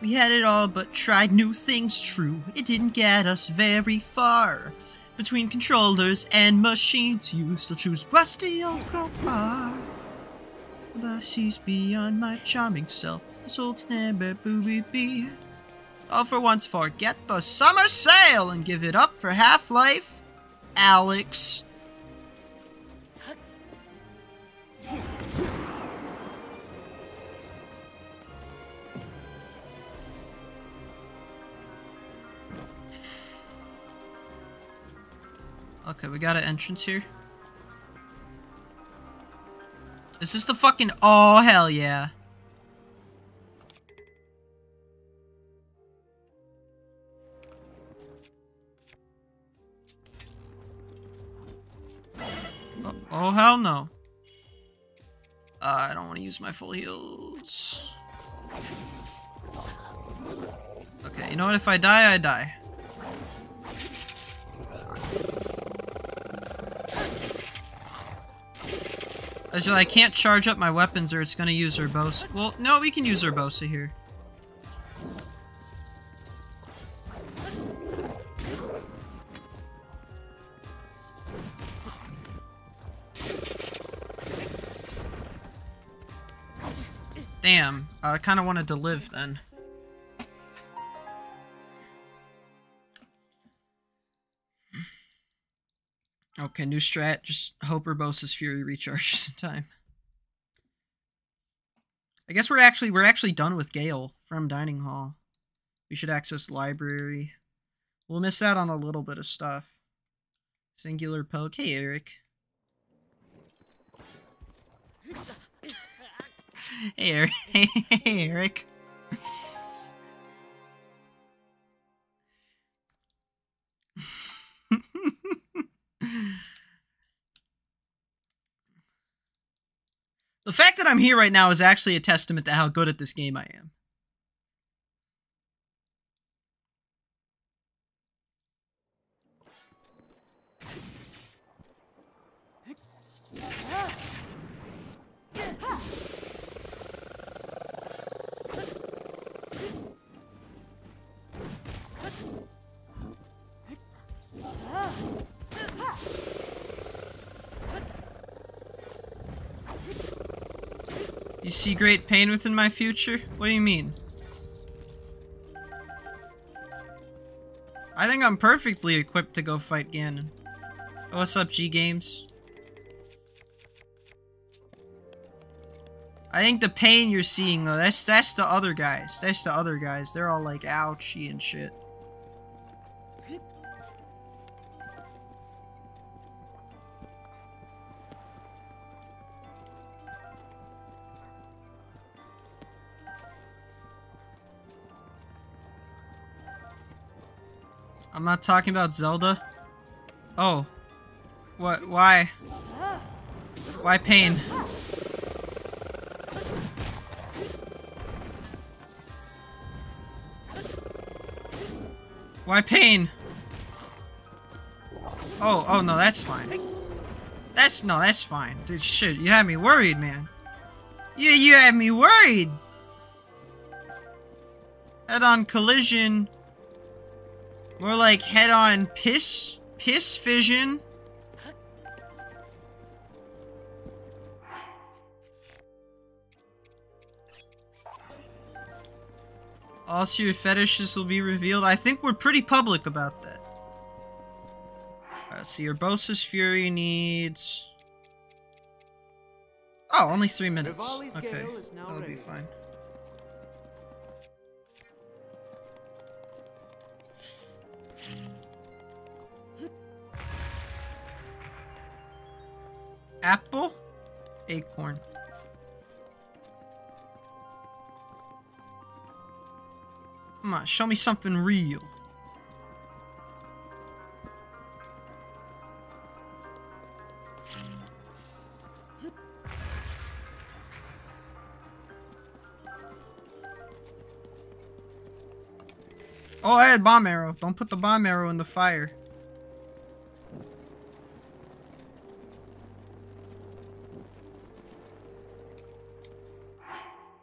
We had it all but tried new things, true. It didn't get us very far. Between controllers and machines, you still choose rusty old crowbar. But she's beyond my charming self. Sultan Amber Booby Bee. All for once forget the summer sale and give it up for Half-Life, Alex. Okay, we got an entrance here. Is this the fucking- Oh, hell yeah. Hell no. Uh, I don't want to use my full heals. Okay, you know what? If I die, I die. Actually, I can't charge up my weapons or it's gonna use Urbosa. Well, no, we can use Urbosa here. Damn, I kind of wanted to live then. Okay, new strat. Just hope Urbosa's Fury recharges in time. I guess we're actually we're actually done with Gale from dining hall. We should access library. We'll miss out on a little bit of stuff. Singular poke. Hey Eric. Hey Eric. The fact that I'm here right now is actually a testament to how good at this game I am. You see great pain within my future? What do you mean? I think I'm perfectly equipped to go fight Ganon. Oh, what's up, G Games? I think the pain you're seeing though, that's that's the other guys. That's the other guys. They're all like ouchy and shit. I'm not talking about Zelda. Oh. What? Why? Why pain? Why pain? Oh, oh no, that's fine. That's no, that's fine. Dude, shit, you had me worried, man. You, you had me worried. Head-on collision. More like head-on piss, piss fission. All your fetishes will be revealed. I think we're pretty public about that. Let's see, Urbosa's Fury needs... Oh, only three minutes. Okay, Gale is now that'll be fine. Apple? Acorn. Come on, show me something real. Oh, I had bomb arrow. Don't put the bomb arrow in the fire.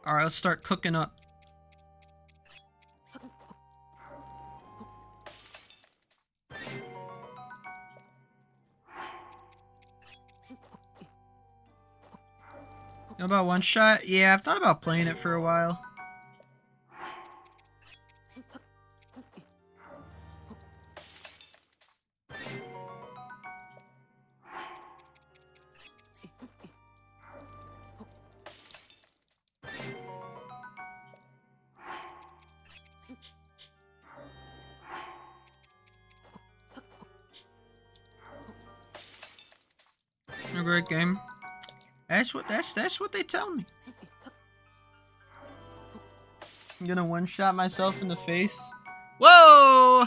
Alright, let's start cooking up. You know about one shot? Yeah, I've thought about playing it for a while. Game. That's what that's that's what they tell me. I'm gonna one shot myself in the face. Whoa!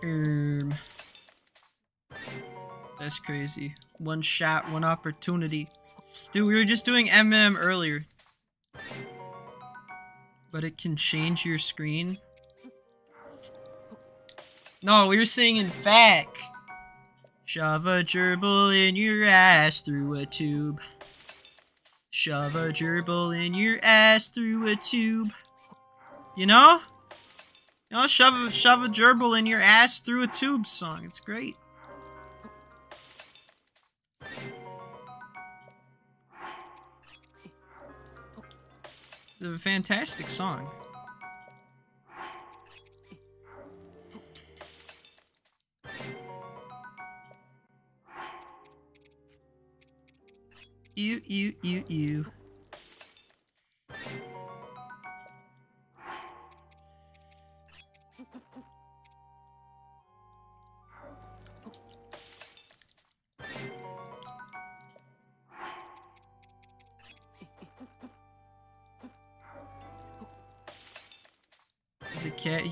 Um, that's crazy. One shot, one opportunity. Dude, we were just doing MM earlier. But it can change your screen. No, we were saying in fact. Shove a gerbil in your ass through a tube. Shove a gerbil in your ass through a tube. You know? You know, shove a, shove a gerbil in your ass through a tube song. It's great. A fantastic song. You, you, you, you.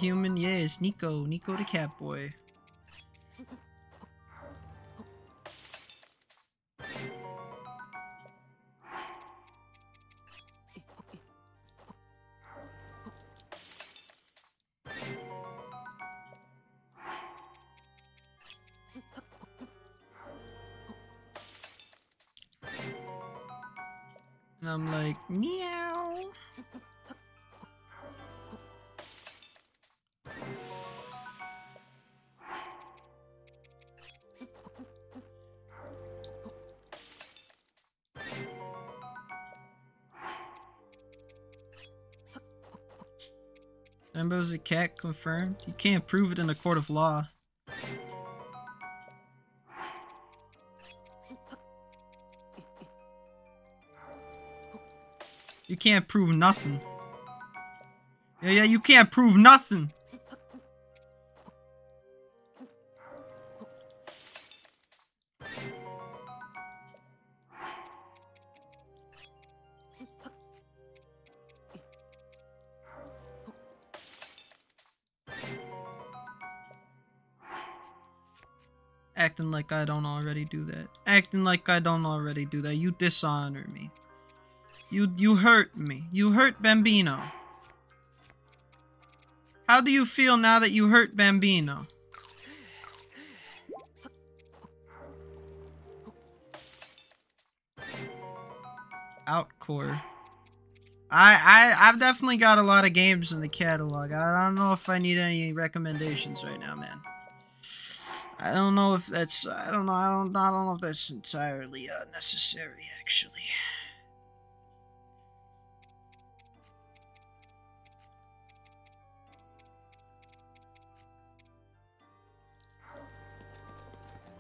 Human? It's Nico. Nico the cat Limbo's a cat confirmed. You can't prove it in a court of law. You can't prove nothing. Yeah, yeah, you can't prove nothing. Like I don't already do that. Acting like I don't already do that. You dishonor me. You you hurt me. You hurt Bambino. How do you feel now that you hurt Bambino? Outcore. I I I've definitely got a lot of games in the catalog. I don't know if I need any recommendations right now, man. I don't know if that's I don't know I don't I don't know if that's entirely uh, necessary actually.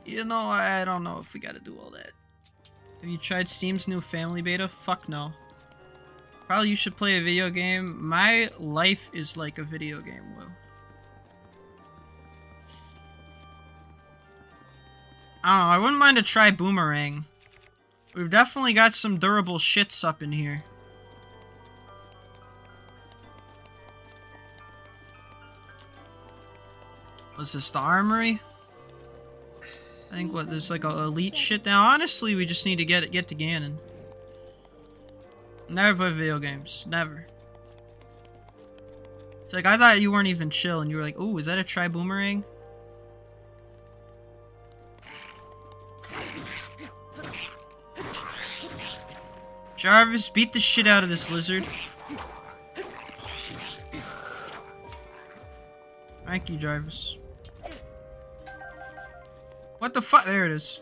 You know, I don't know if we gotta do all that. Have you tried Steam's new family beta? Fuck no. Probably you should play a video game. My life is like a video game, Will. I don't know, I wouldn't mind to try Boomerang. We've definitely got some durable shits up in here. Was this the armory? I think what there's like a elite shit now. Honestly, we just need to get it get to Ganon. Never play video games. Never. It's like I thought you weren't even chill and you were like, oh, is that a try boomerang? Jarvis, beat the shit out of this lizard. Thank you, Jarvis. What the fuck? There it is.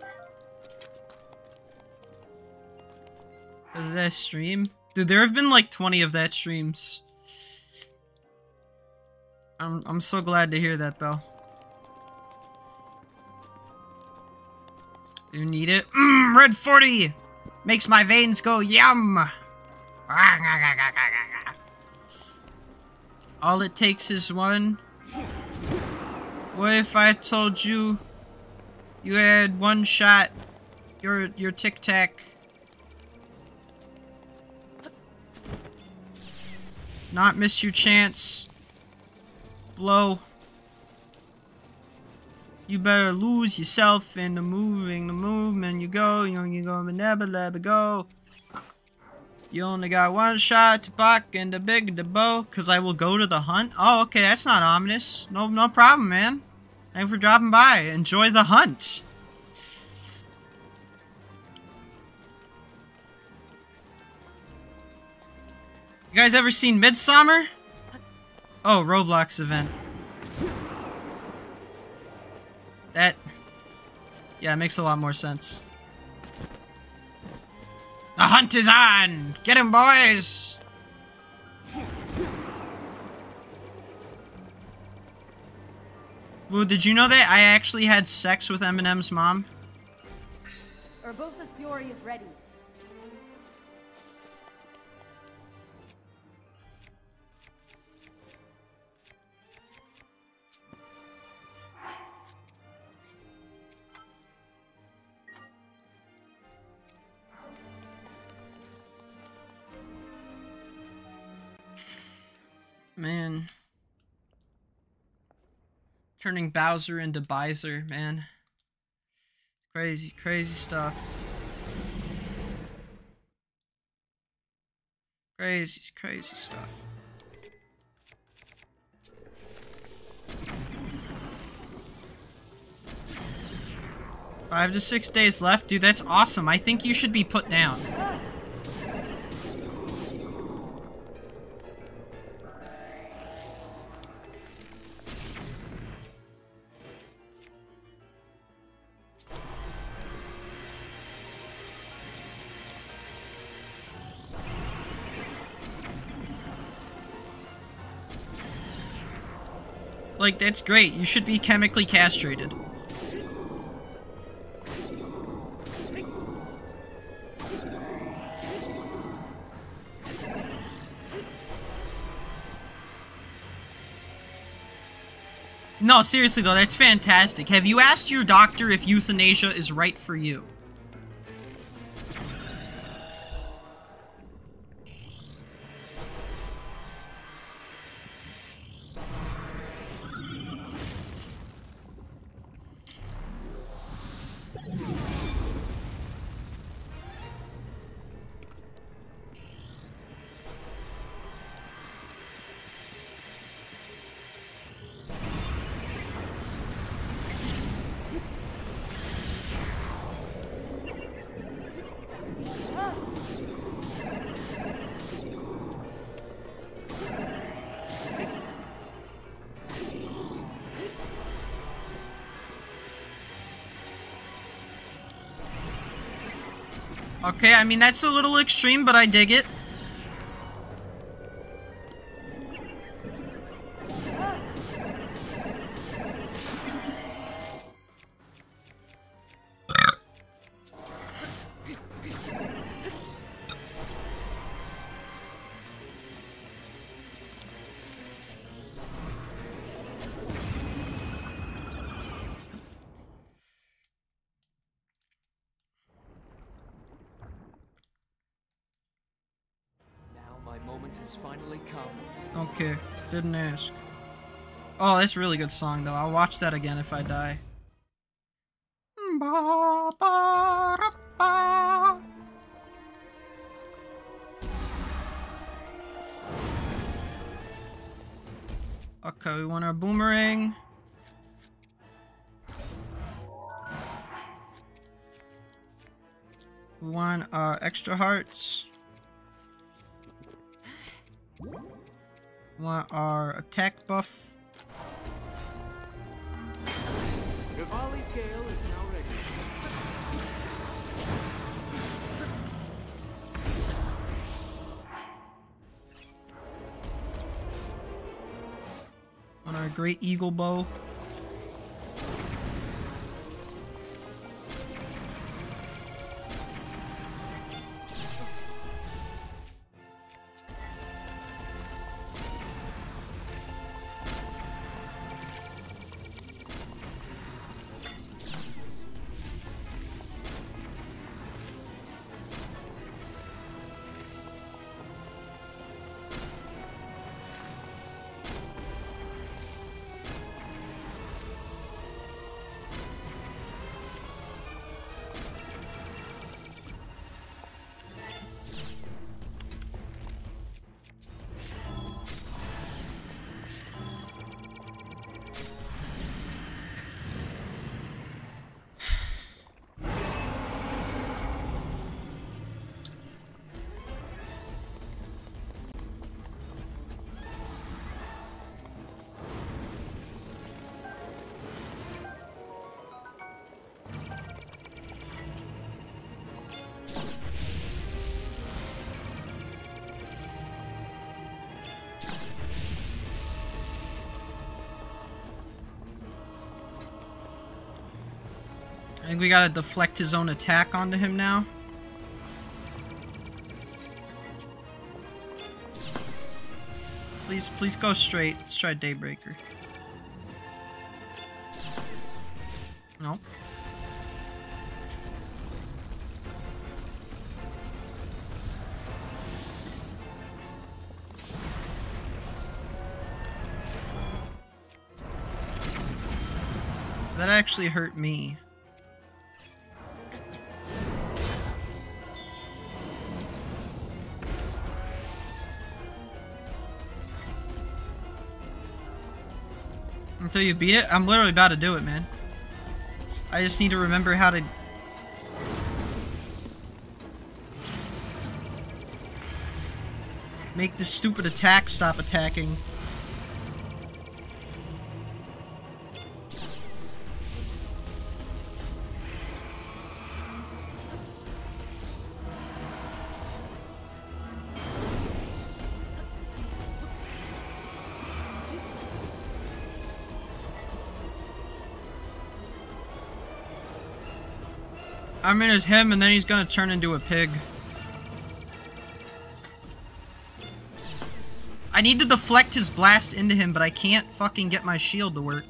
Is that stream? Dude, there have been like 20 of that streams. I'm I'm so glad to hear that though. You need it? Mmm, red 40! Makes my veins go yum! All it takes is one. What if I told you you had one shot your your tic tac not miss your chance blow you better lose yourself in the moving the movement you go you know you go never let it go you only got one shot to buck and the big the bow cause I will go to the hunt oh okay that's not ominous no no problem man Thanks for dropping by. Enjoy the hunt. You guys ever seen Midsummer? Oh, Roblox event. That... Yeah, makes a lot more sense. The hunt is on! Get him, boys! Woo, did you know that I actually had sex with Eminem's mom? Urbosa's fury is ready. Man. Turning Bowser into Bowser, man. Crazy, crazy stuff. Crazy, crazy stuff. Five to six days left? Dude, that's awesome. I think you should be put down. Like, that's great. You should be chemically castrated. No, seriously though, that's fantastic. Have you asked your doctor if euthanasia is right for you? Okay, I mean, that's a little extreme, but I dig it. Okay, didn't ask. Oh, that's a really good song, though. I'll watch that again if I die. Okay, we want our boomerang. We want our extra hearts. Want our attack buff. Revali's Gale is now ready. On our great eagle bow. We gotta deflect his own attack onto him now. Please, please go straight. Let's try Daybreaker. No. That actually hurt me. Until you beat it? I'm literally about to do it, man. I just need to remember how to... Make this stupid attack stop attacking. I mean, it's him, and then he's gonna turn into a pig. I need to deflect his blast into him, but I can't fucking get my shield to work.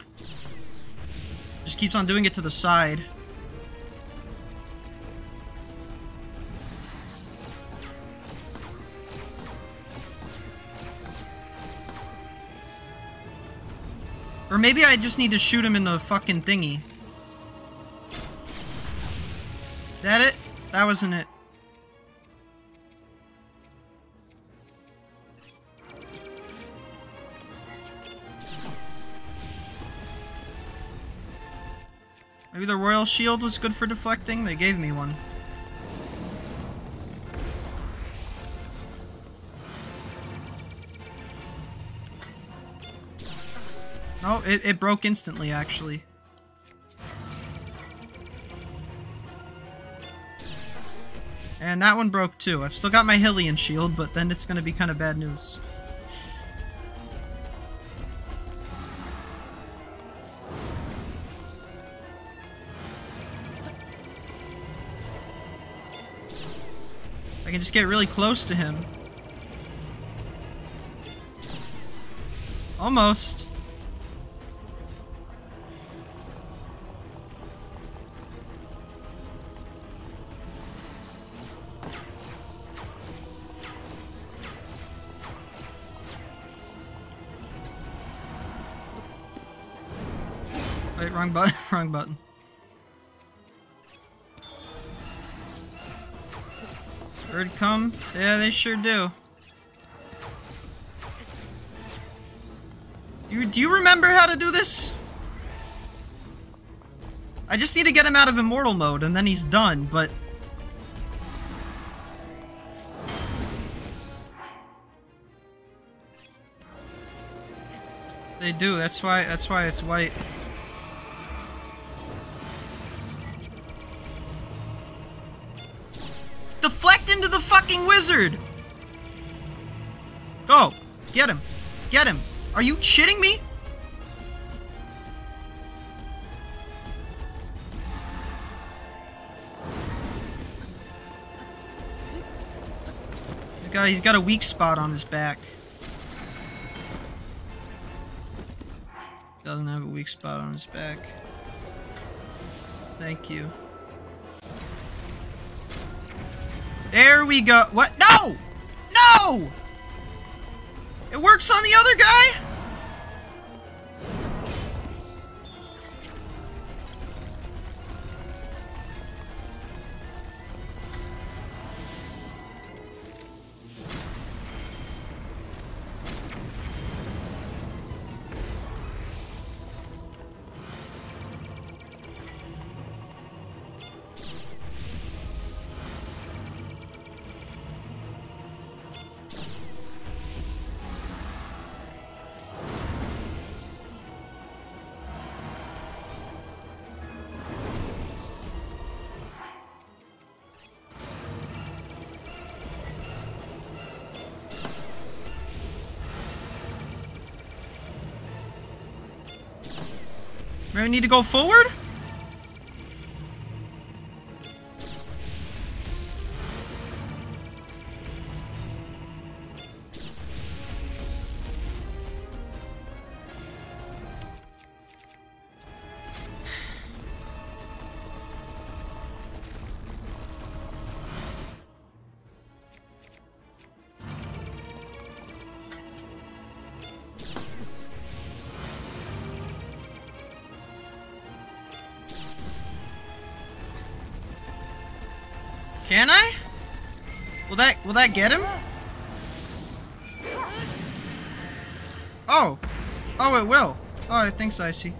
Just keeps on doing it to the side. Or maybe I just need to shoot him in the fucking thingy. Wasn't it. Maybe the royal shield was good for deflecting? They gave me one. No, it, it broke instantly, actually. And that one broke too. I've still got my Hylian shield, but then it's gonna be kind of bad news. I can just get really close to him. Almost. Wrong button. wrong button. Bird come? Yeah, they sure do. Do you, do you remember how to do this? I just need to get him out of immortal mode and then he's done, but... They do, that's why that's why it's white. Go! Get him! Get him! Are you shitting me? He's got, he's got a weak spot on his back. Doesn't have a weak spot on his back. Thank you. There we go. What? No! No! It works on the other guy? Need to go forward? Can I? Will that will that get him? Oh. Oh, it will. Oh, thanks, see.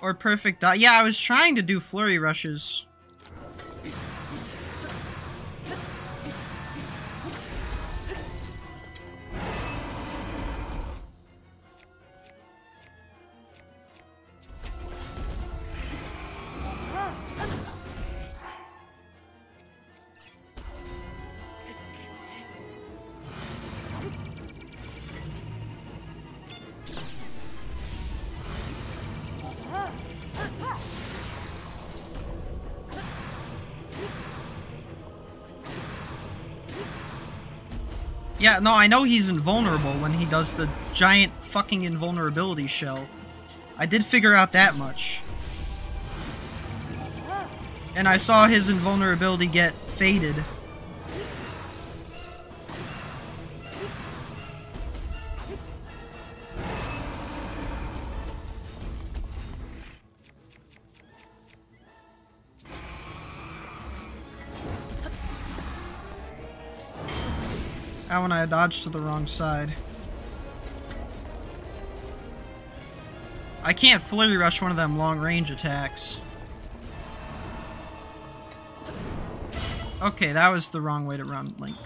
Or perfect dot. Yeah, I was trying to do flurry rushes. No, I know he's invulnerable when he does the giant fucking invulnerability shell. I did figure out that much. And I saw his invulnerability get faded. That one I dodged to the wrong side. I can't flurry rush one of them long range attacks. Okay, that was the wrong way to run Link.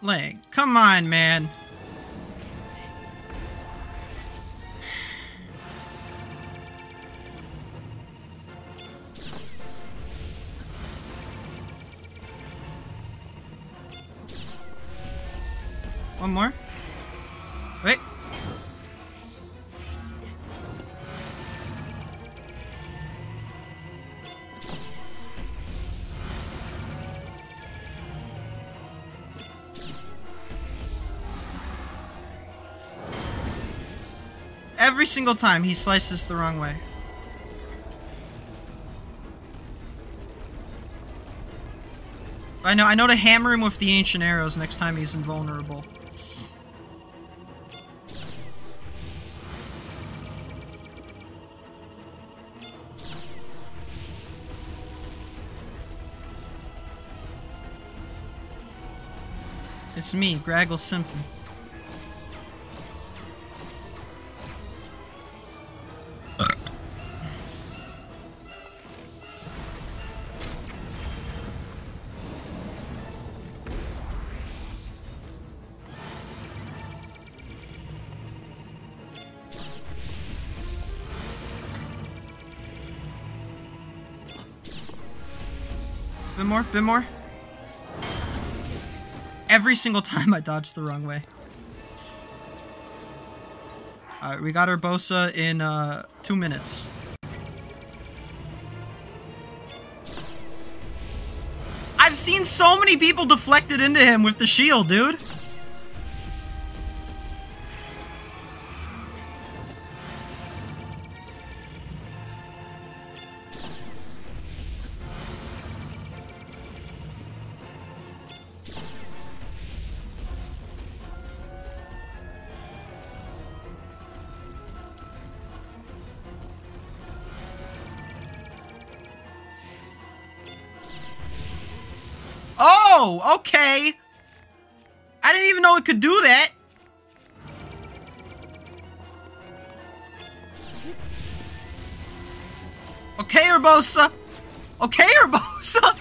Link, come on, man. Every single time he slices the wrong way. I know I know to hammer him with the ancient arrows next time he's invulnerable. It's me, Graggle Simpson. Bit more. Every single time I dodged the wrong way. Alright, we got Urbosa in uh, two minutes. I've seen so many people deflected into him with the shield, dude. Could do that. Okay, Urbosa. Okay, Urbosa.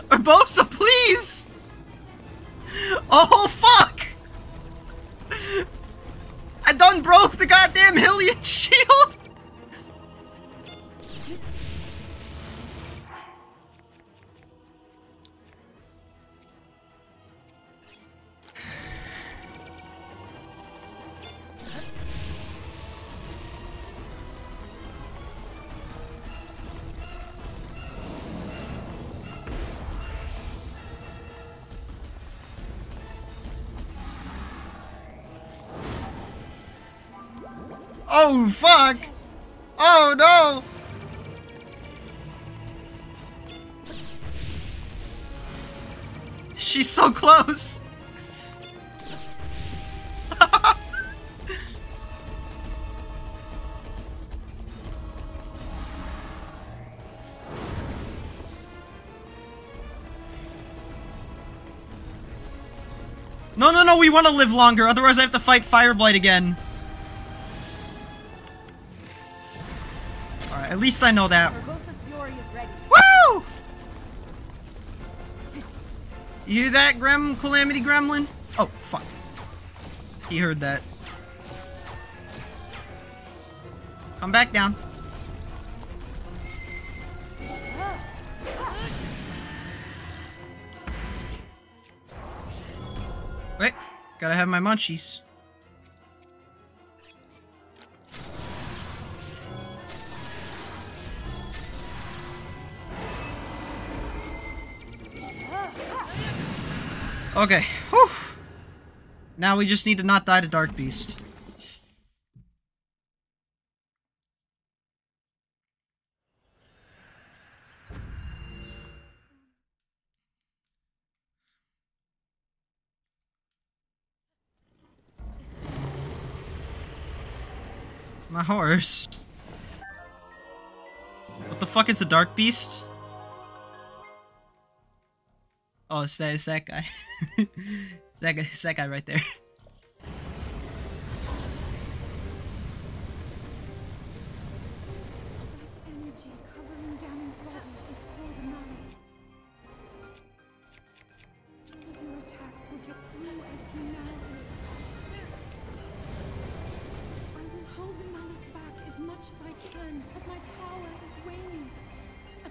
Urbosa, please. Oh, no, no! She's so close! No, no, no, we want to live longer, otherwise I have to fight Fireblight again. At least I know that. Woo! You hear that, Grem Calamity Gremlin? Oh, fuck. He heard that. Come back down. Wait, gotta have my munchies. Okay, whew. Now we just need to not die to Dark Beast. My horse. What the fuck is a dark beast? Oh, it's that, it's that guy. that guy. That guy right there.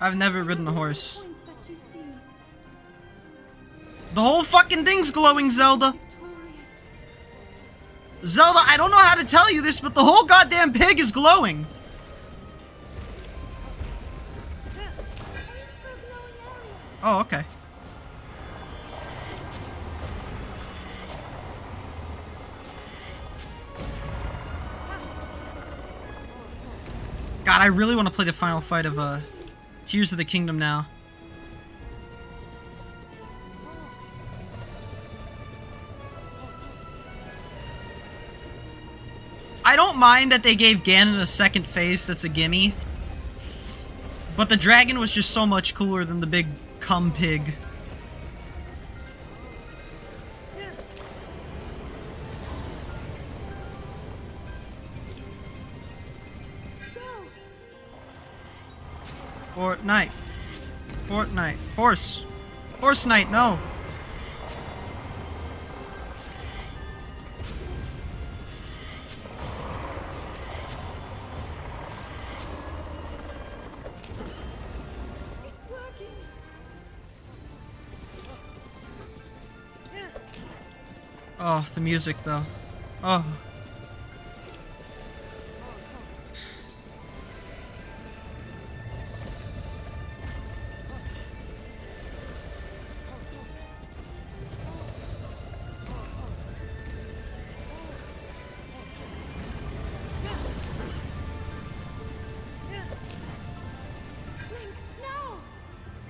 I've never ridden a horse. The whole fucking thing's glowing, Zelda. Zelda, I don't know how to tell you this, but the whole goddamn pig is glowing. Oh, okay. God, I really want to play the final fight of uh, Tears of the Kingdom now. Mind that they gave Ganon a second face that's a gimme. But the dragon was just so much cooler than the big cum pig. Fortnite. Fortnite. Horse. Horse Knight, no. The music though. Oh.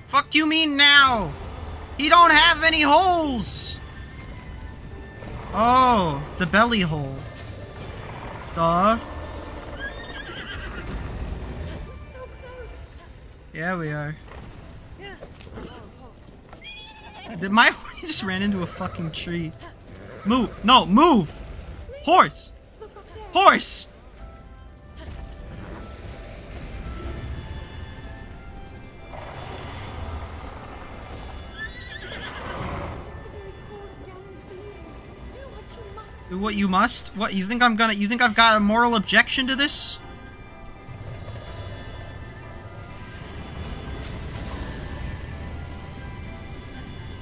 Fuck you mean now? He don't have any holes. Belly hole. Duh. Yeah, we are. Did my he just ran into a fucking tree? Move! No, move! Horse! Horse! What you must? What, you think I'm gonna- you think I've got a moral objection to this?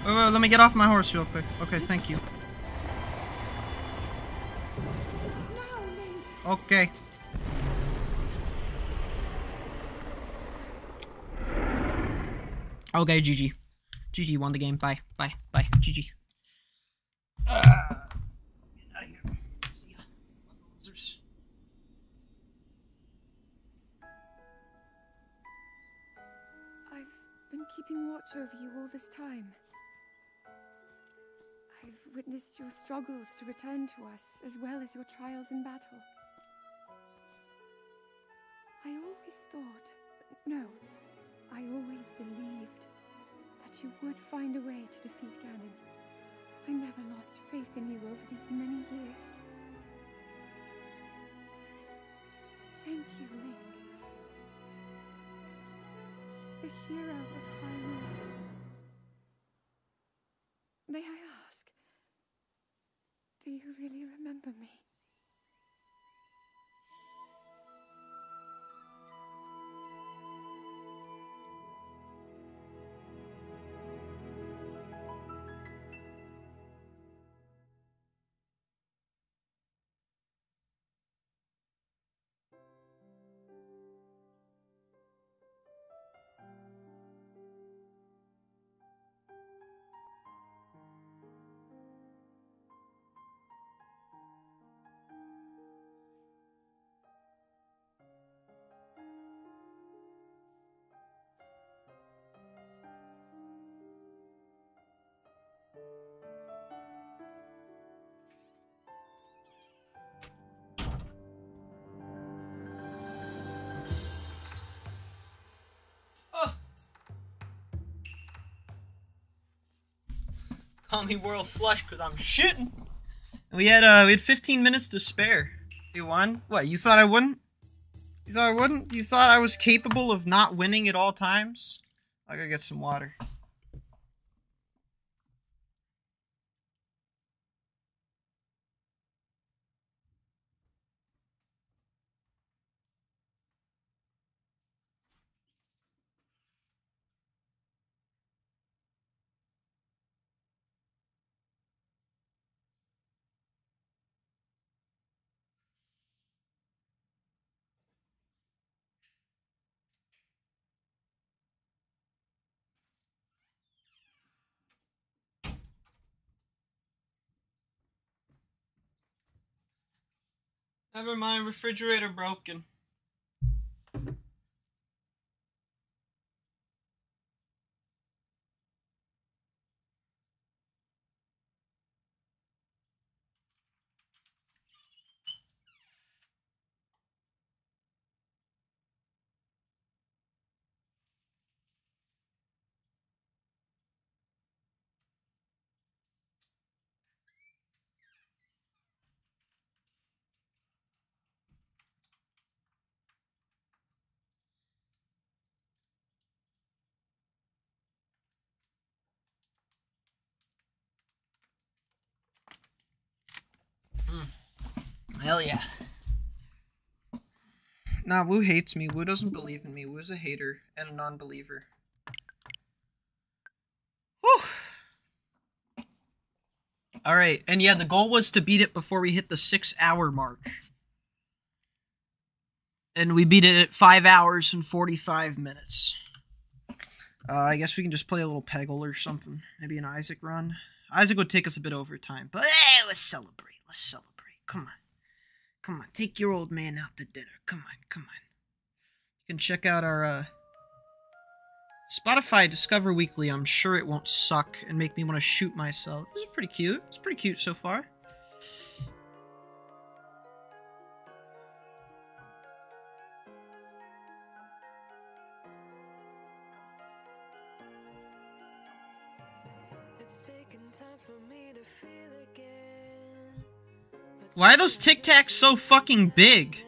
Wait, let me get off my horse real quick. Okay, thank you. Okay. Okay, GG. GG won the game. Bye. Bye. Your struggles to return to us, as well as your trials in battle. I always thought, no, I always believed that you would find a way to defeat Ganon. I never lost faith in you over these many years. Thank you, Link. The hero of Hyrule. May I do you really remember me? Me World Flush because I'm shitting. We had uh we had 15 minutes to spare. You won? What? You thought I wouldn't? You thought I wouldn't? You thought I was capable of not winning at all times? I gotta get some water. Never mind, refrigerator broken. Hell yeah. Nah, Wu hates me. Wu doesn't believe in me. Wu's a hater and a non-believer. Whew. Alright, and yeah, the goal was to beat it before we hit the six hour mark. And we beat it at five hours and 45 minutes. Uh, I guess we can just play a little Peggle or something. Maybe an Isaac run. Isaac would take us a bit over time, but hey, let's celebrate. Let's celebrate. Come on. Come on, take your old man out to dinner. Come on, come on. You can check out our uh, Spotify Discover Weekly. I'm sure it won't suck and make me want to shoot myself. Is pretty cute. It's pretty cute so far. Why are those Tic Tacs so fucking big?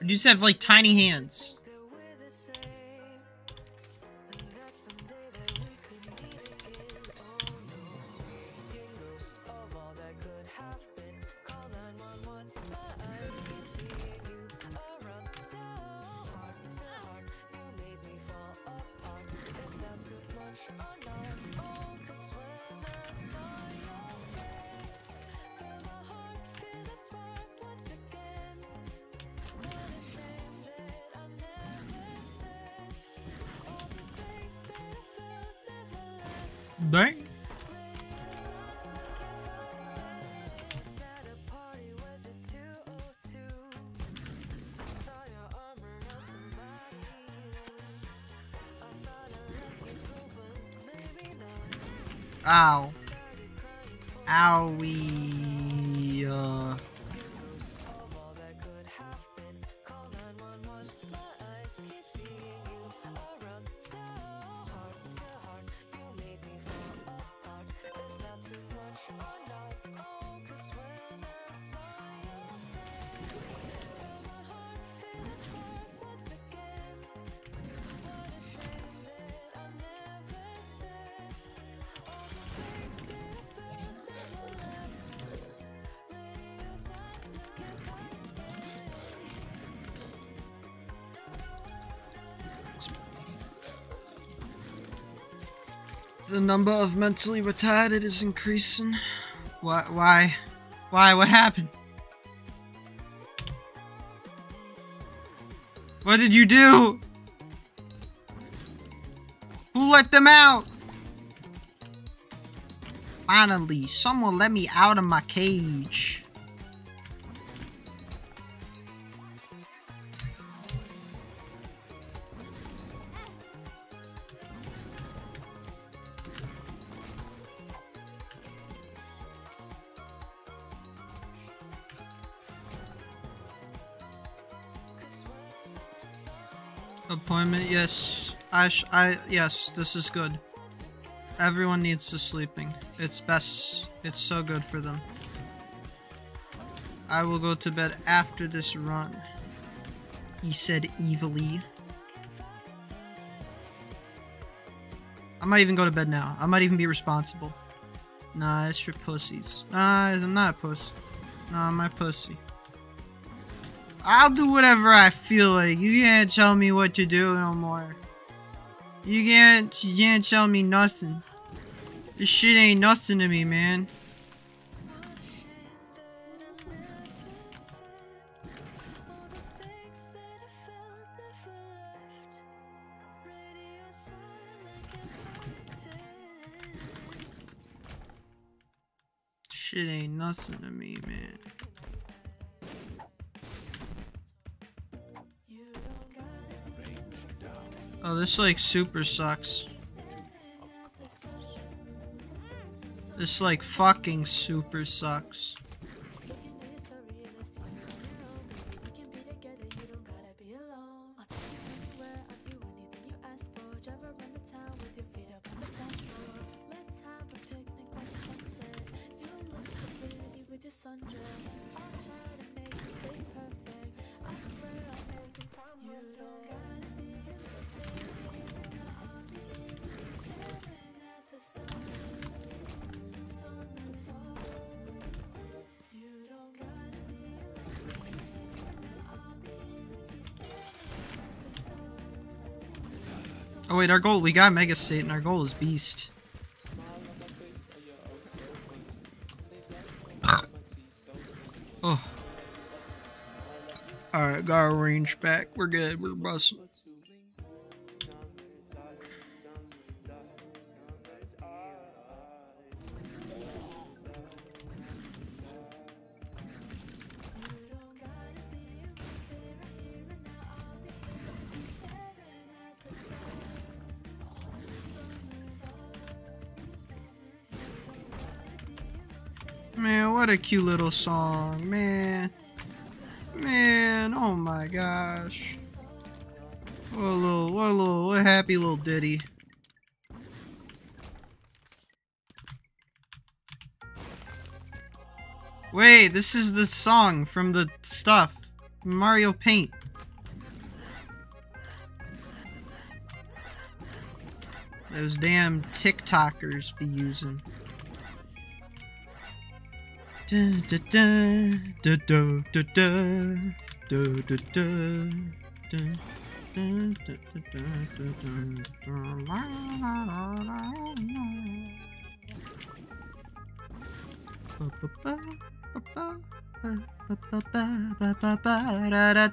Or do you just have like tiny hands? Number of mentally retarded is increasing. Why? Why? Why? What happened? What did you do? Who let them out? Finally, someone let me out of my cage. I, sh I, yes, this is good. Everyone needs to sleeping. It's best. It's so good for them. I will go to bed after this run. He said evilly. I might even go to bed now. I might even be responsible. Nah, it's for pussies. Nah, I'm not a pussy. Nah, I'm my pussy. I'll do whatever I feel like. You can't tell me what to do no more. You can't, you can't tell me nothing. This shit ain't nothing to me, man. Shit ain't nothing to me, this like super sucks. This like fucking super sucks. Wait, our goal, we got Mega Satan and our goal is Beast. oh. Alright, got our range back. We're good, we're busting. Cute little song, man. Man, oh my gosh. What a little, what a little, what a happy little ditty. Wait, this is the song from the stuff. Mario Paint. Those damn TikTokers be using. Da da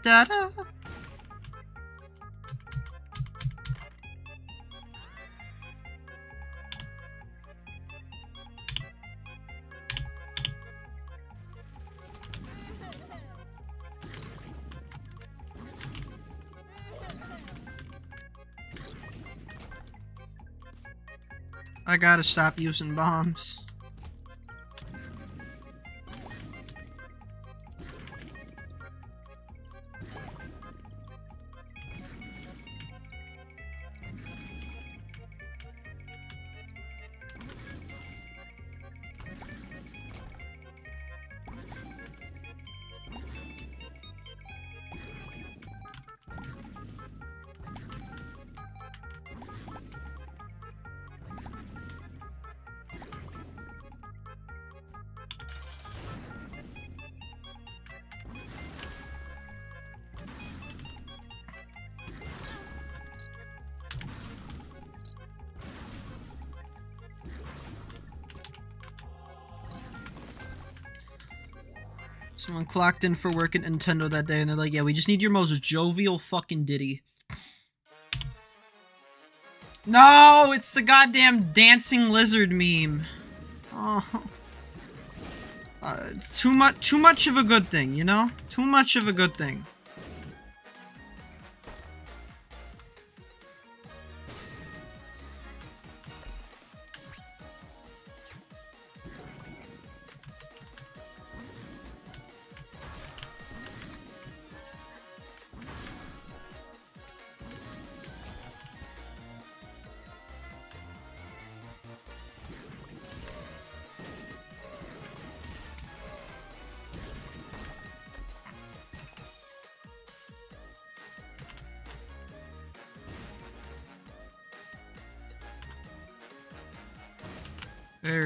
da gotta stop using bombs. Someone clocked in for work at Nintendo that day and they're like, yeah, we just need your most jovial fucking ditty. No, it's the goddamn dancing lizard meme. Oh. Uh, too much, too much of a good thing, you know? Too much of a good thing.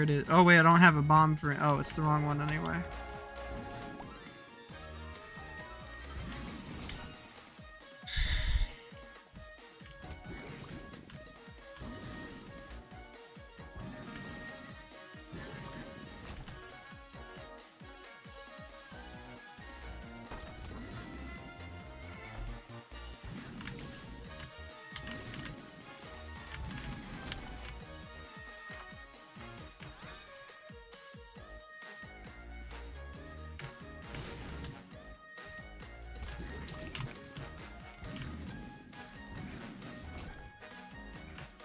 It is. Oh wait, I don't have a bomb for it. Oh, it's the wrong one anyway.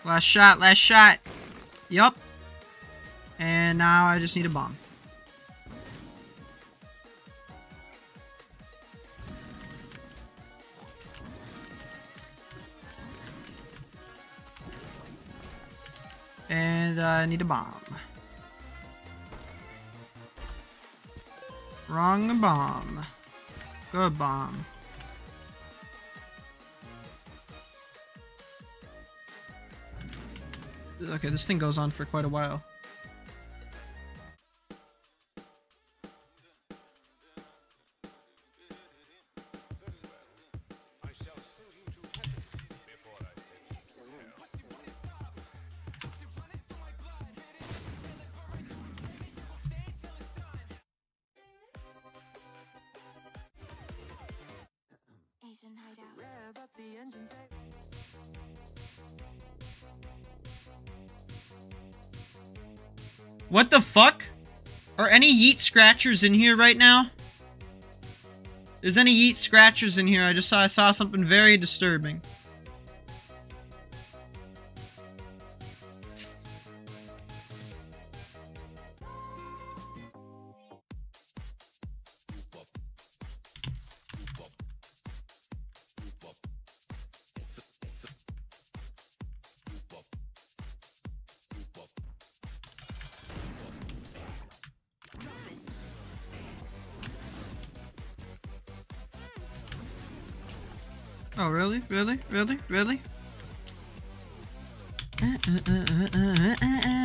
Last shot, last shot. Yup. And now I just need a bomb. And I need a bomb. Wrong bomb. Good bomb. Okay, this thing goes on for quite a while. Yeet Scratchers in here right now? There's any Yeet Scratchers in here? I just saw I saw something very disturbing. Oh, really? Really? Really? Really? Uh, uh, uh,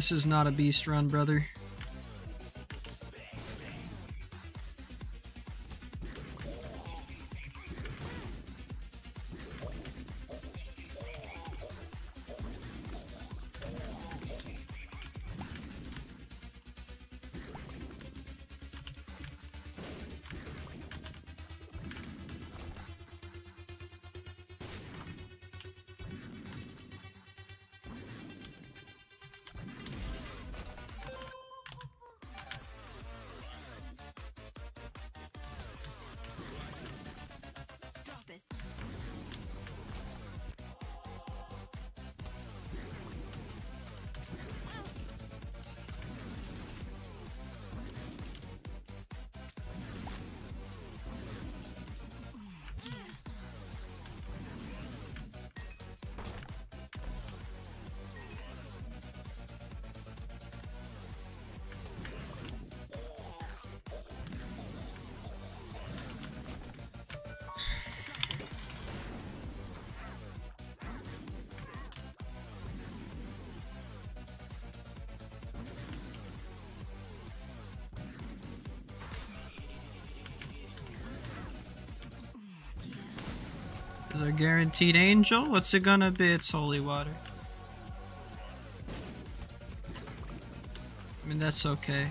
This is not a beast run, brother. Guaranteed angel? What's it gonna be? It's holy water. I mean, that's okay.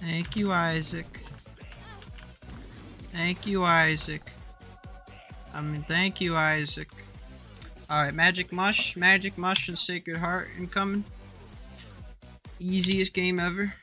Thank you, Isaac. Thank you, Isaac. I mean, thank you, Isaac. Alright, Magic Mush, Magic Mush, and Sacred Heart incoming. Easiest game ever.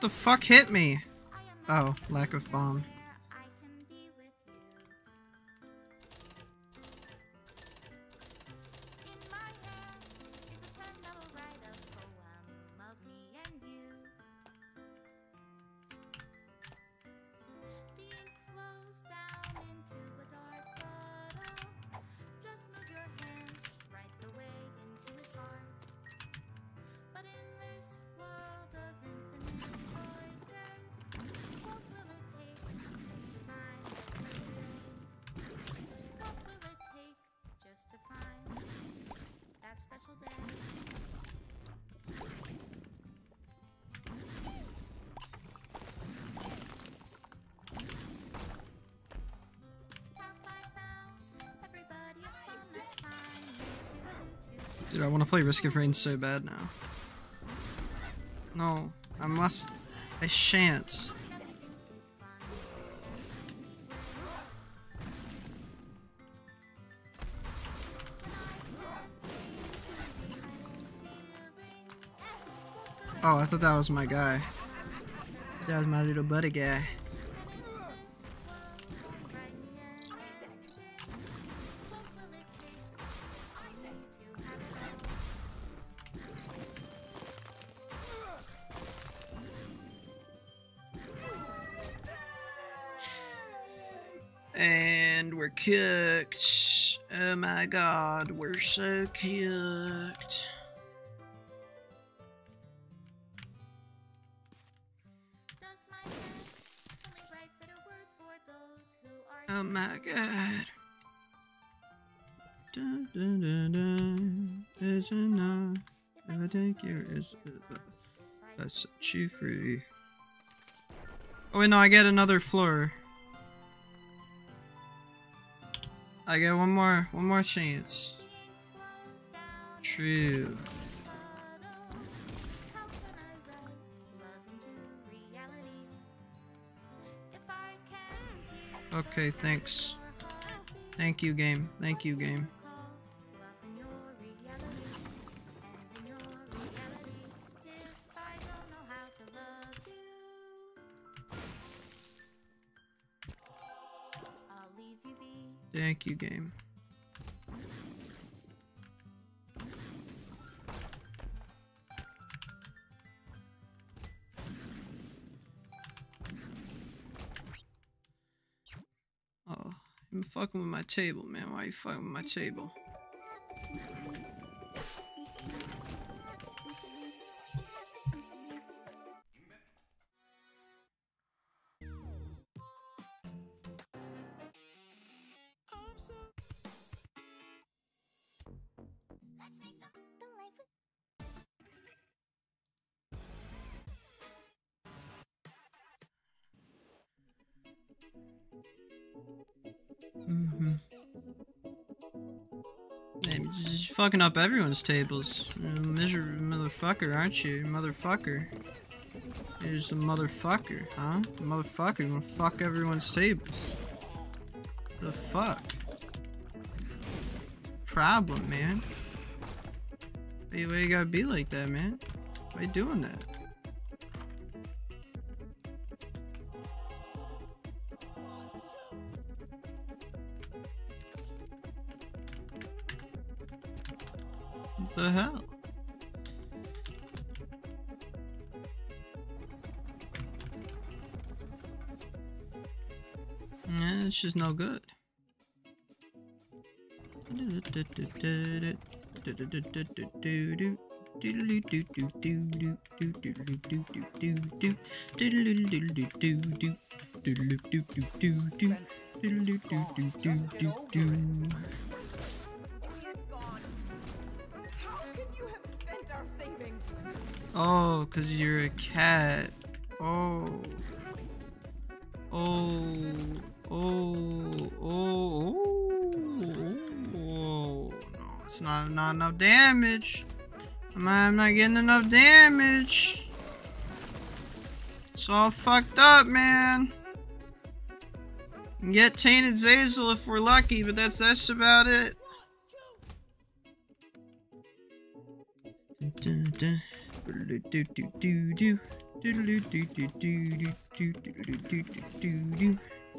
What the fuck hit me? Oh, lack of bomb. Want to play Risk of Rain so bad now. No, I must. I shan't. Oh, I thought that was my guy. That was my little buddy guy. So cooked. Oh my god. Dun, dun, dun, dun. Is enough. I take your is set you free. Oh wait, no, I get another floor. I get one more, one more chance. True. Okay, thanks. Thank you, game. Thank you, game. Thank you, game. Fucking with my table, man. Why you fucking with my table? Fucking up everyone's tables. You're a miser motherfucker, aren't you? Motherfucker. You're a motherfucker, huh? Motherfucker, you wanna fuck everyone's tables. The fuck? Problem, man. Why, why you gotta be like that, man? Why you doing that? It's just no good. Oh, cause you're a cat. Oh. Oh. Oh. Oh. Oh. Oh. No, it's not not enough damage. I'm not, I'm not getting enough damage. It's all fucked up, man. Get tainted Zazel if we're lucky, but that's that's about it.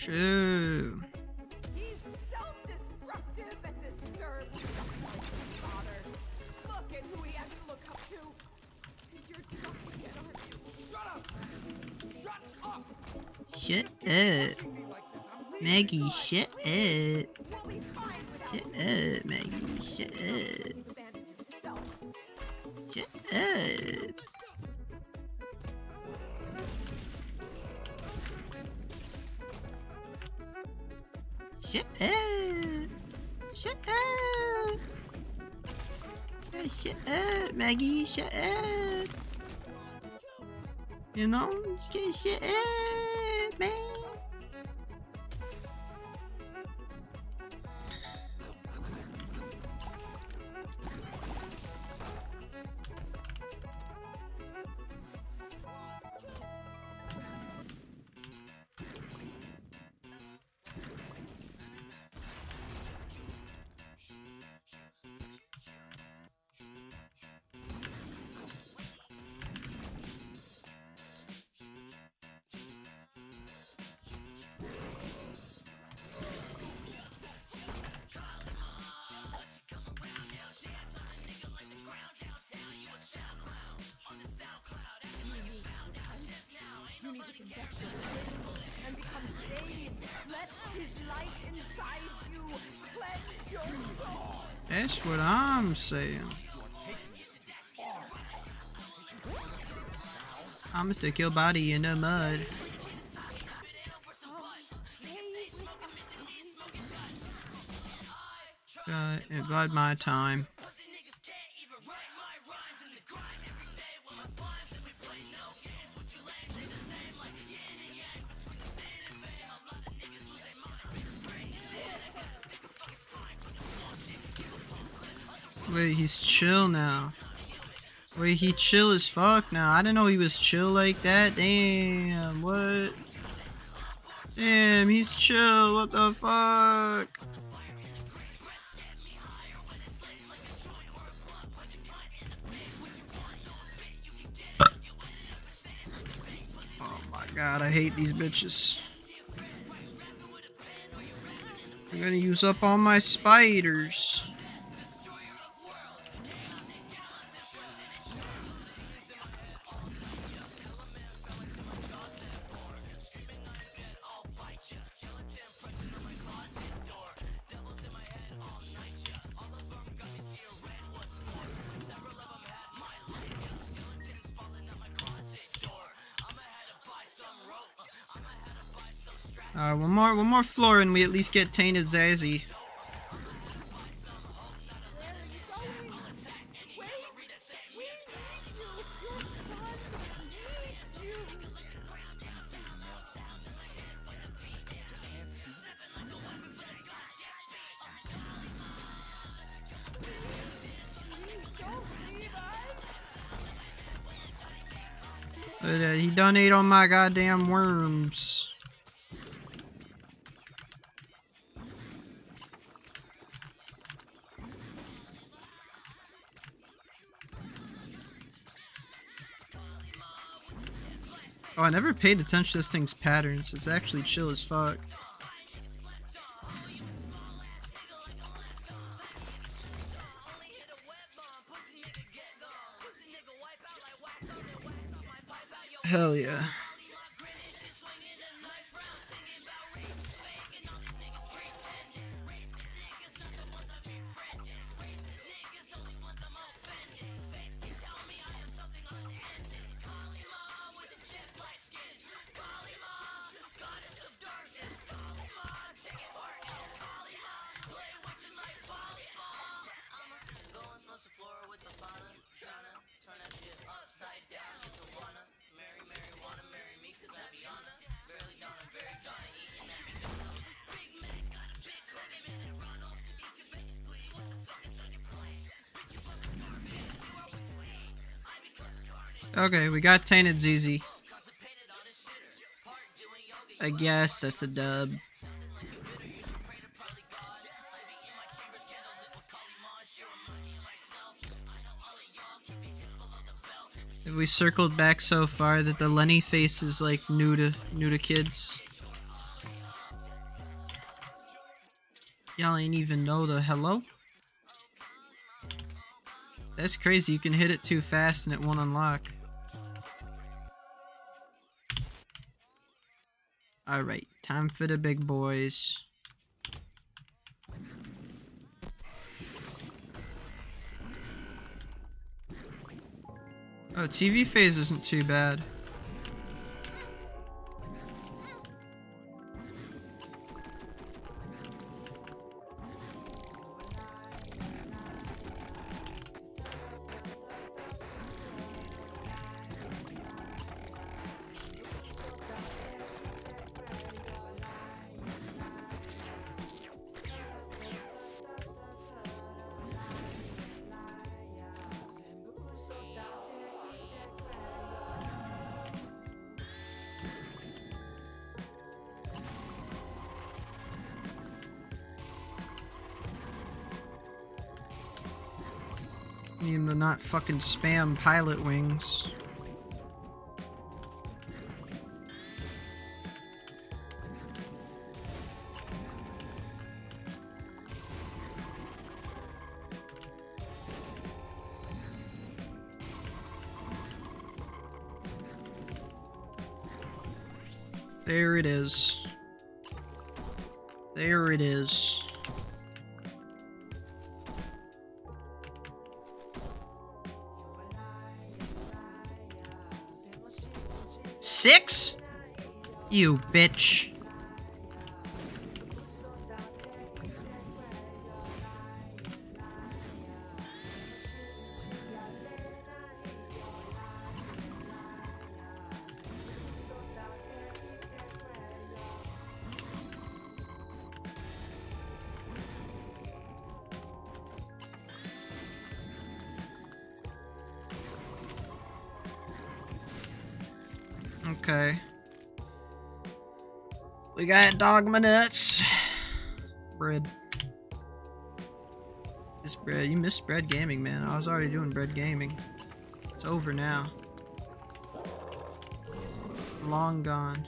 Shut up! Shut Shut up! up. Maggie, shut up. We'll be fine without Shut up, Maggie, up. Shut up. Eh, shut up, Maggie, shut up. You know, just shut up, Saying. Uh, I'm gonna your body in the mud. Uh, it bide my time. Wait, he's chill now. Wait, he chill as fuck now. I didn't know he was chill like that. Damn, what? Damn, he's chill. What the fuck? Oh my god, I hate these bitches. I'm gonna use up all my spiders. More one more floor and we at least get tainted Zazie. He done ate all my goddamn worms. Oh, I never paid attention to this thing's patterns. It's actually chill as fuck. Okay, we got Tainted ZZ. I guess that's a dub. We circled back so far that the Lenny face is like new to new to kids? Y'all ain't even know the hello? That's crazy, you can hit it too fast and it won't unlock. Alright, time for the big boys. Oh, TV phase isn't too bad. Fucking spam pilot wings. Dogma nuts. Bread. This bread. You missed bread gaming, man. I was already doing bread gaming. It's over now. Long gone.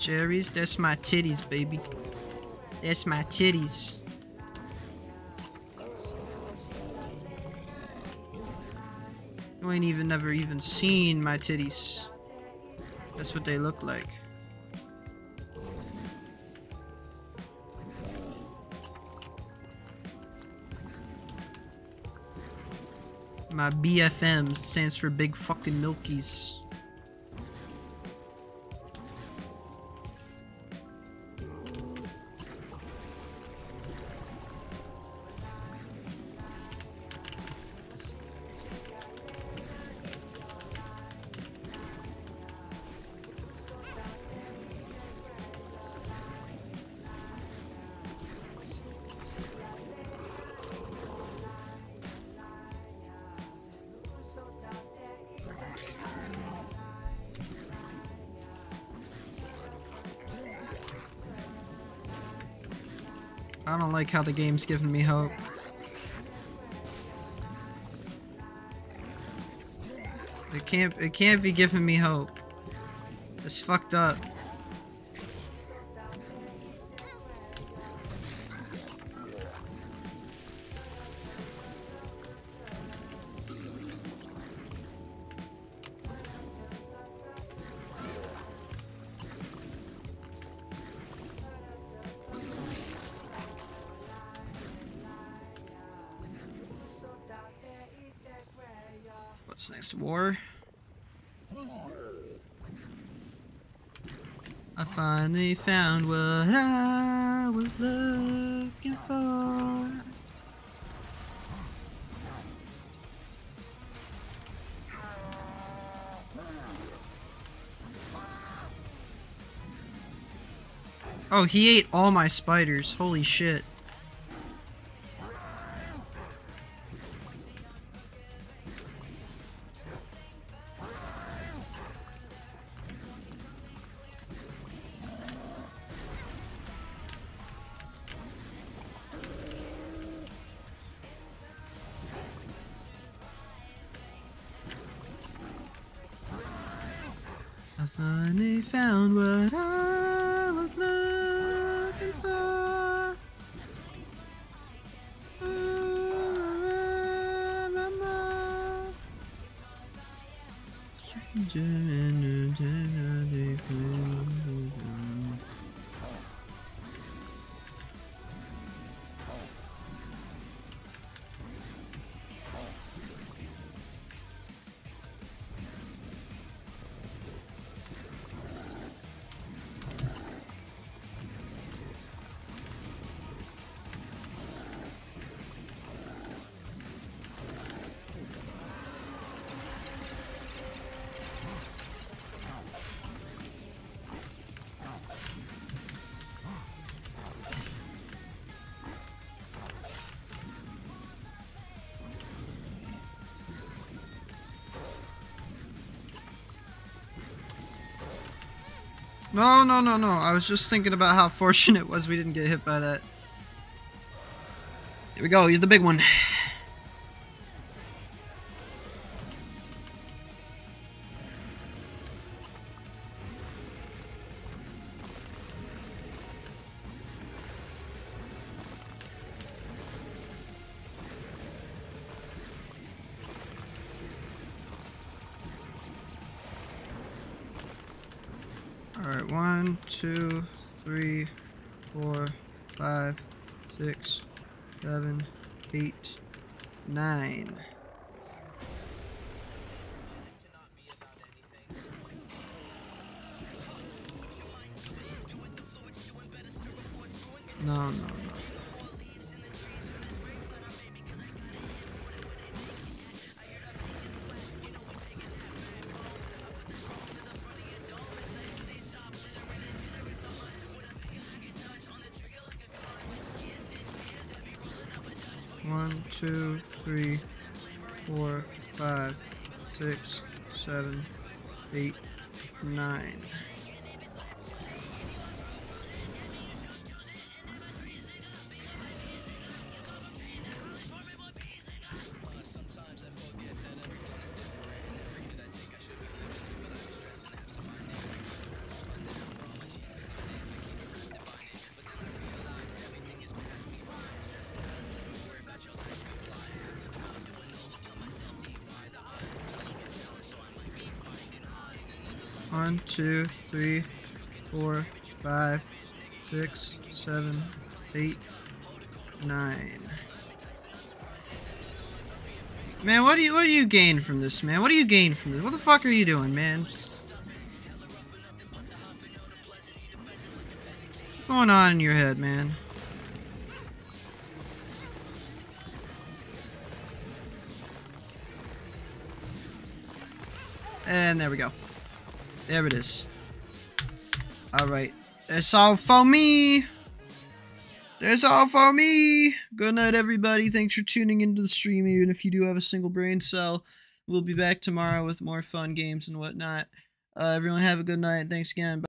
Cherries, that's my titties, baby. That's my titties. You ain't even never even seen my titties. That's what they look like. My BFM stands for Big Fucking Milkies. Like how the game's giving me hope. It can't it can't be giving me hope. It's fucked up. Oh, he ate all my spiders. Holy shit. No, no, no, no. I was just thinking about how fortunate it was we didn't get hit by that. Here we go. He's the big one. One, two, three, four, five, six, seven, eight, nine. Man, what do you what do you gain from this, man? What do you gain from this? What the fuck are you doing, man? What's going on in your head, man? And there we go. There it is. Alright. That's all for me. That's all for me. Good night, everybody. Thanks for tuning into the stream, even if you do have a single brain cell. We'll be back tomorrow with more fun games and whatnot. Uh, everyone have a good night. Thanks again. Bye.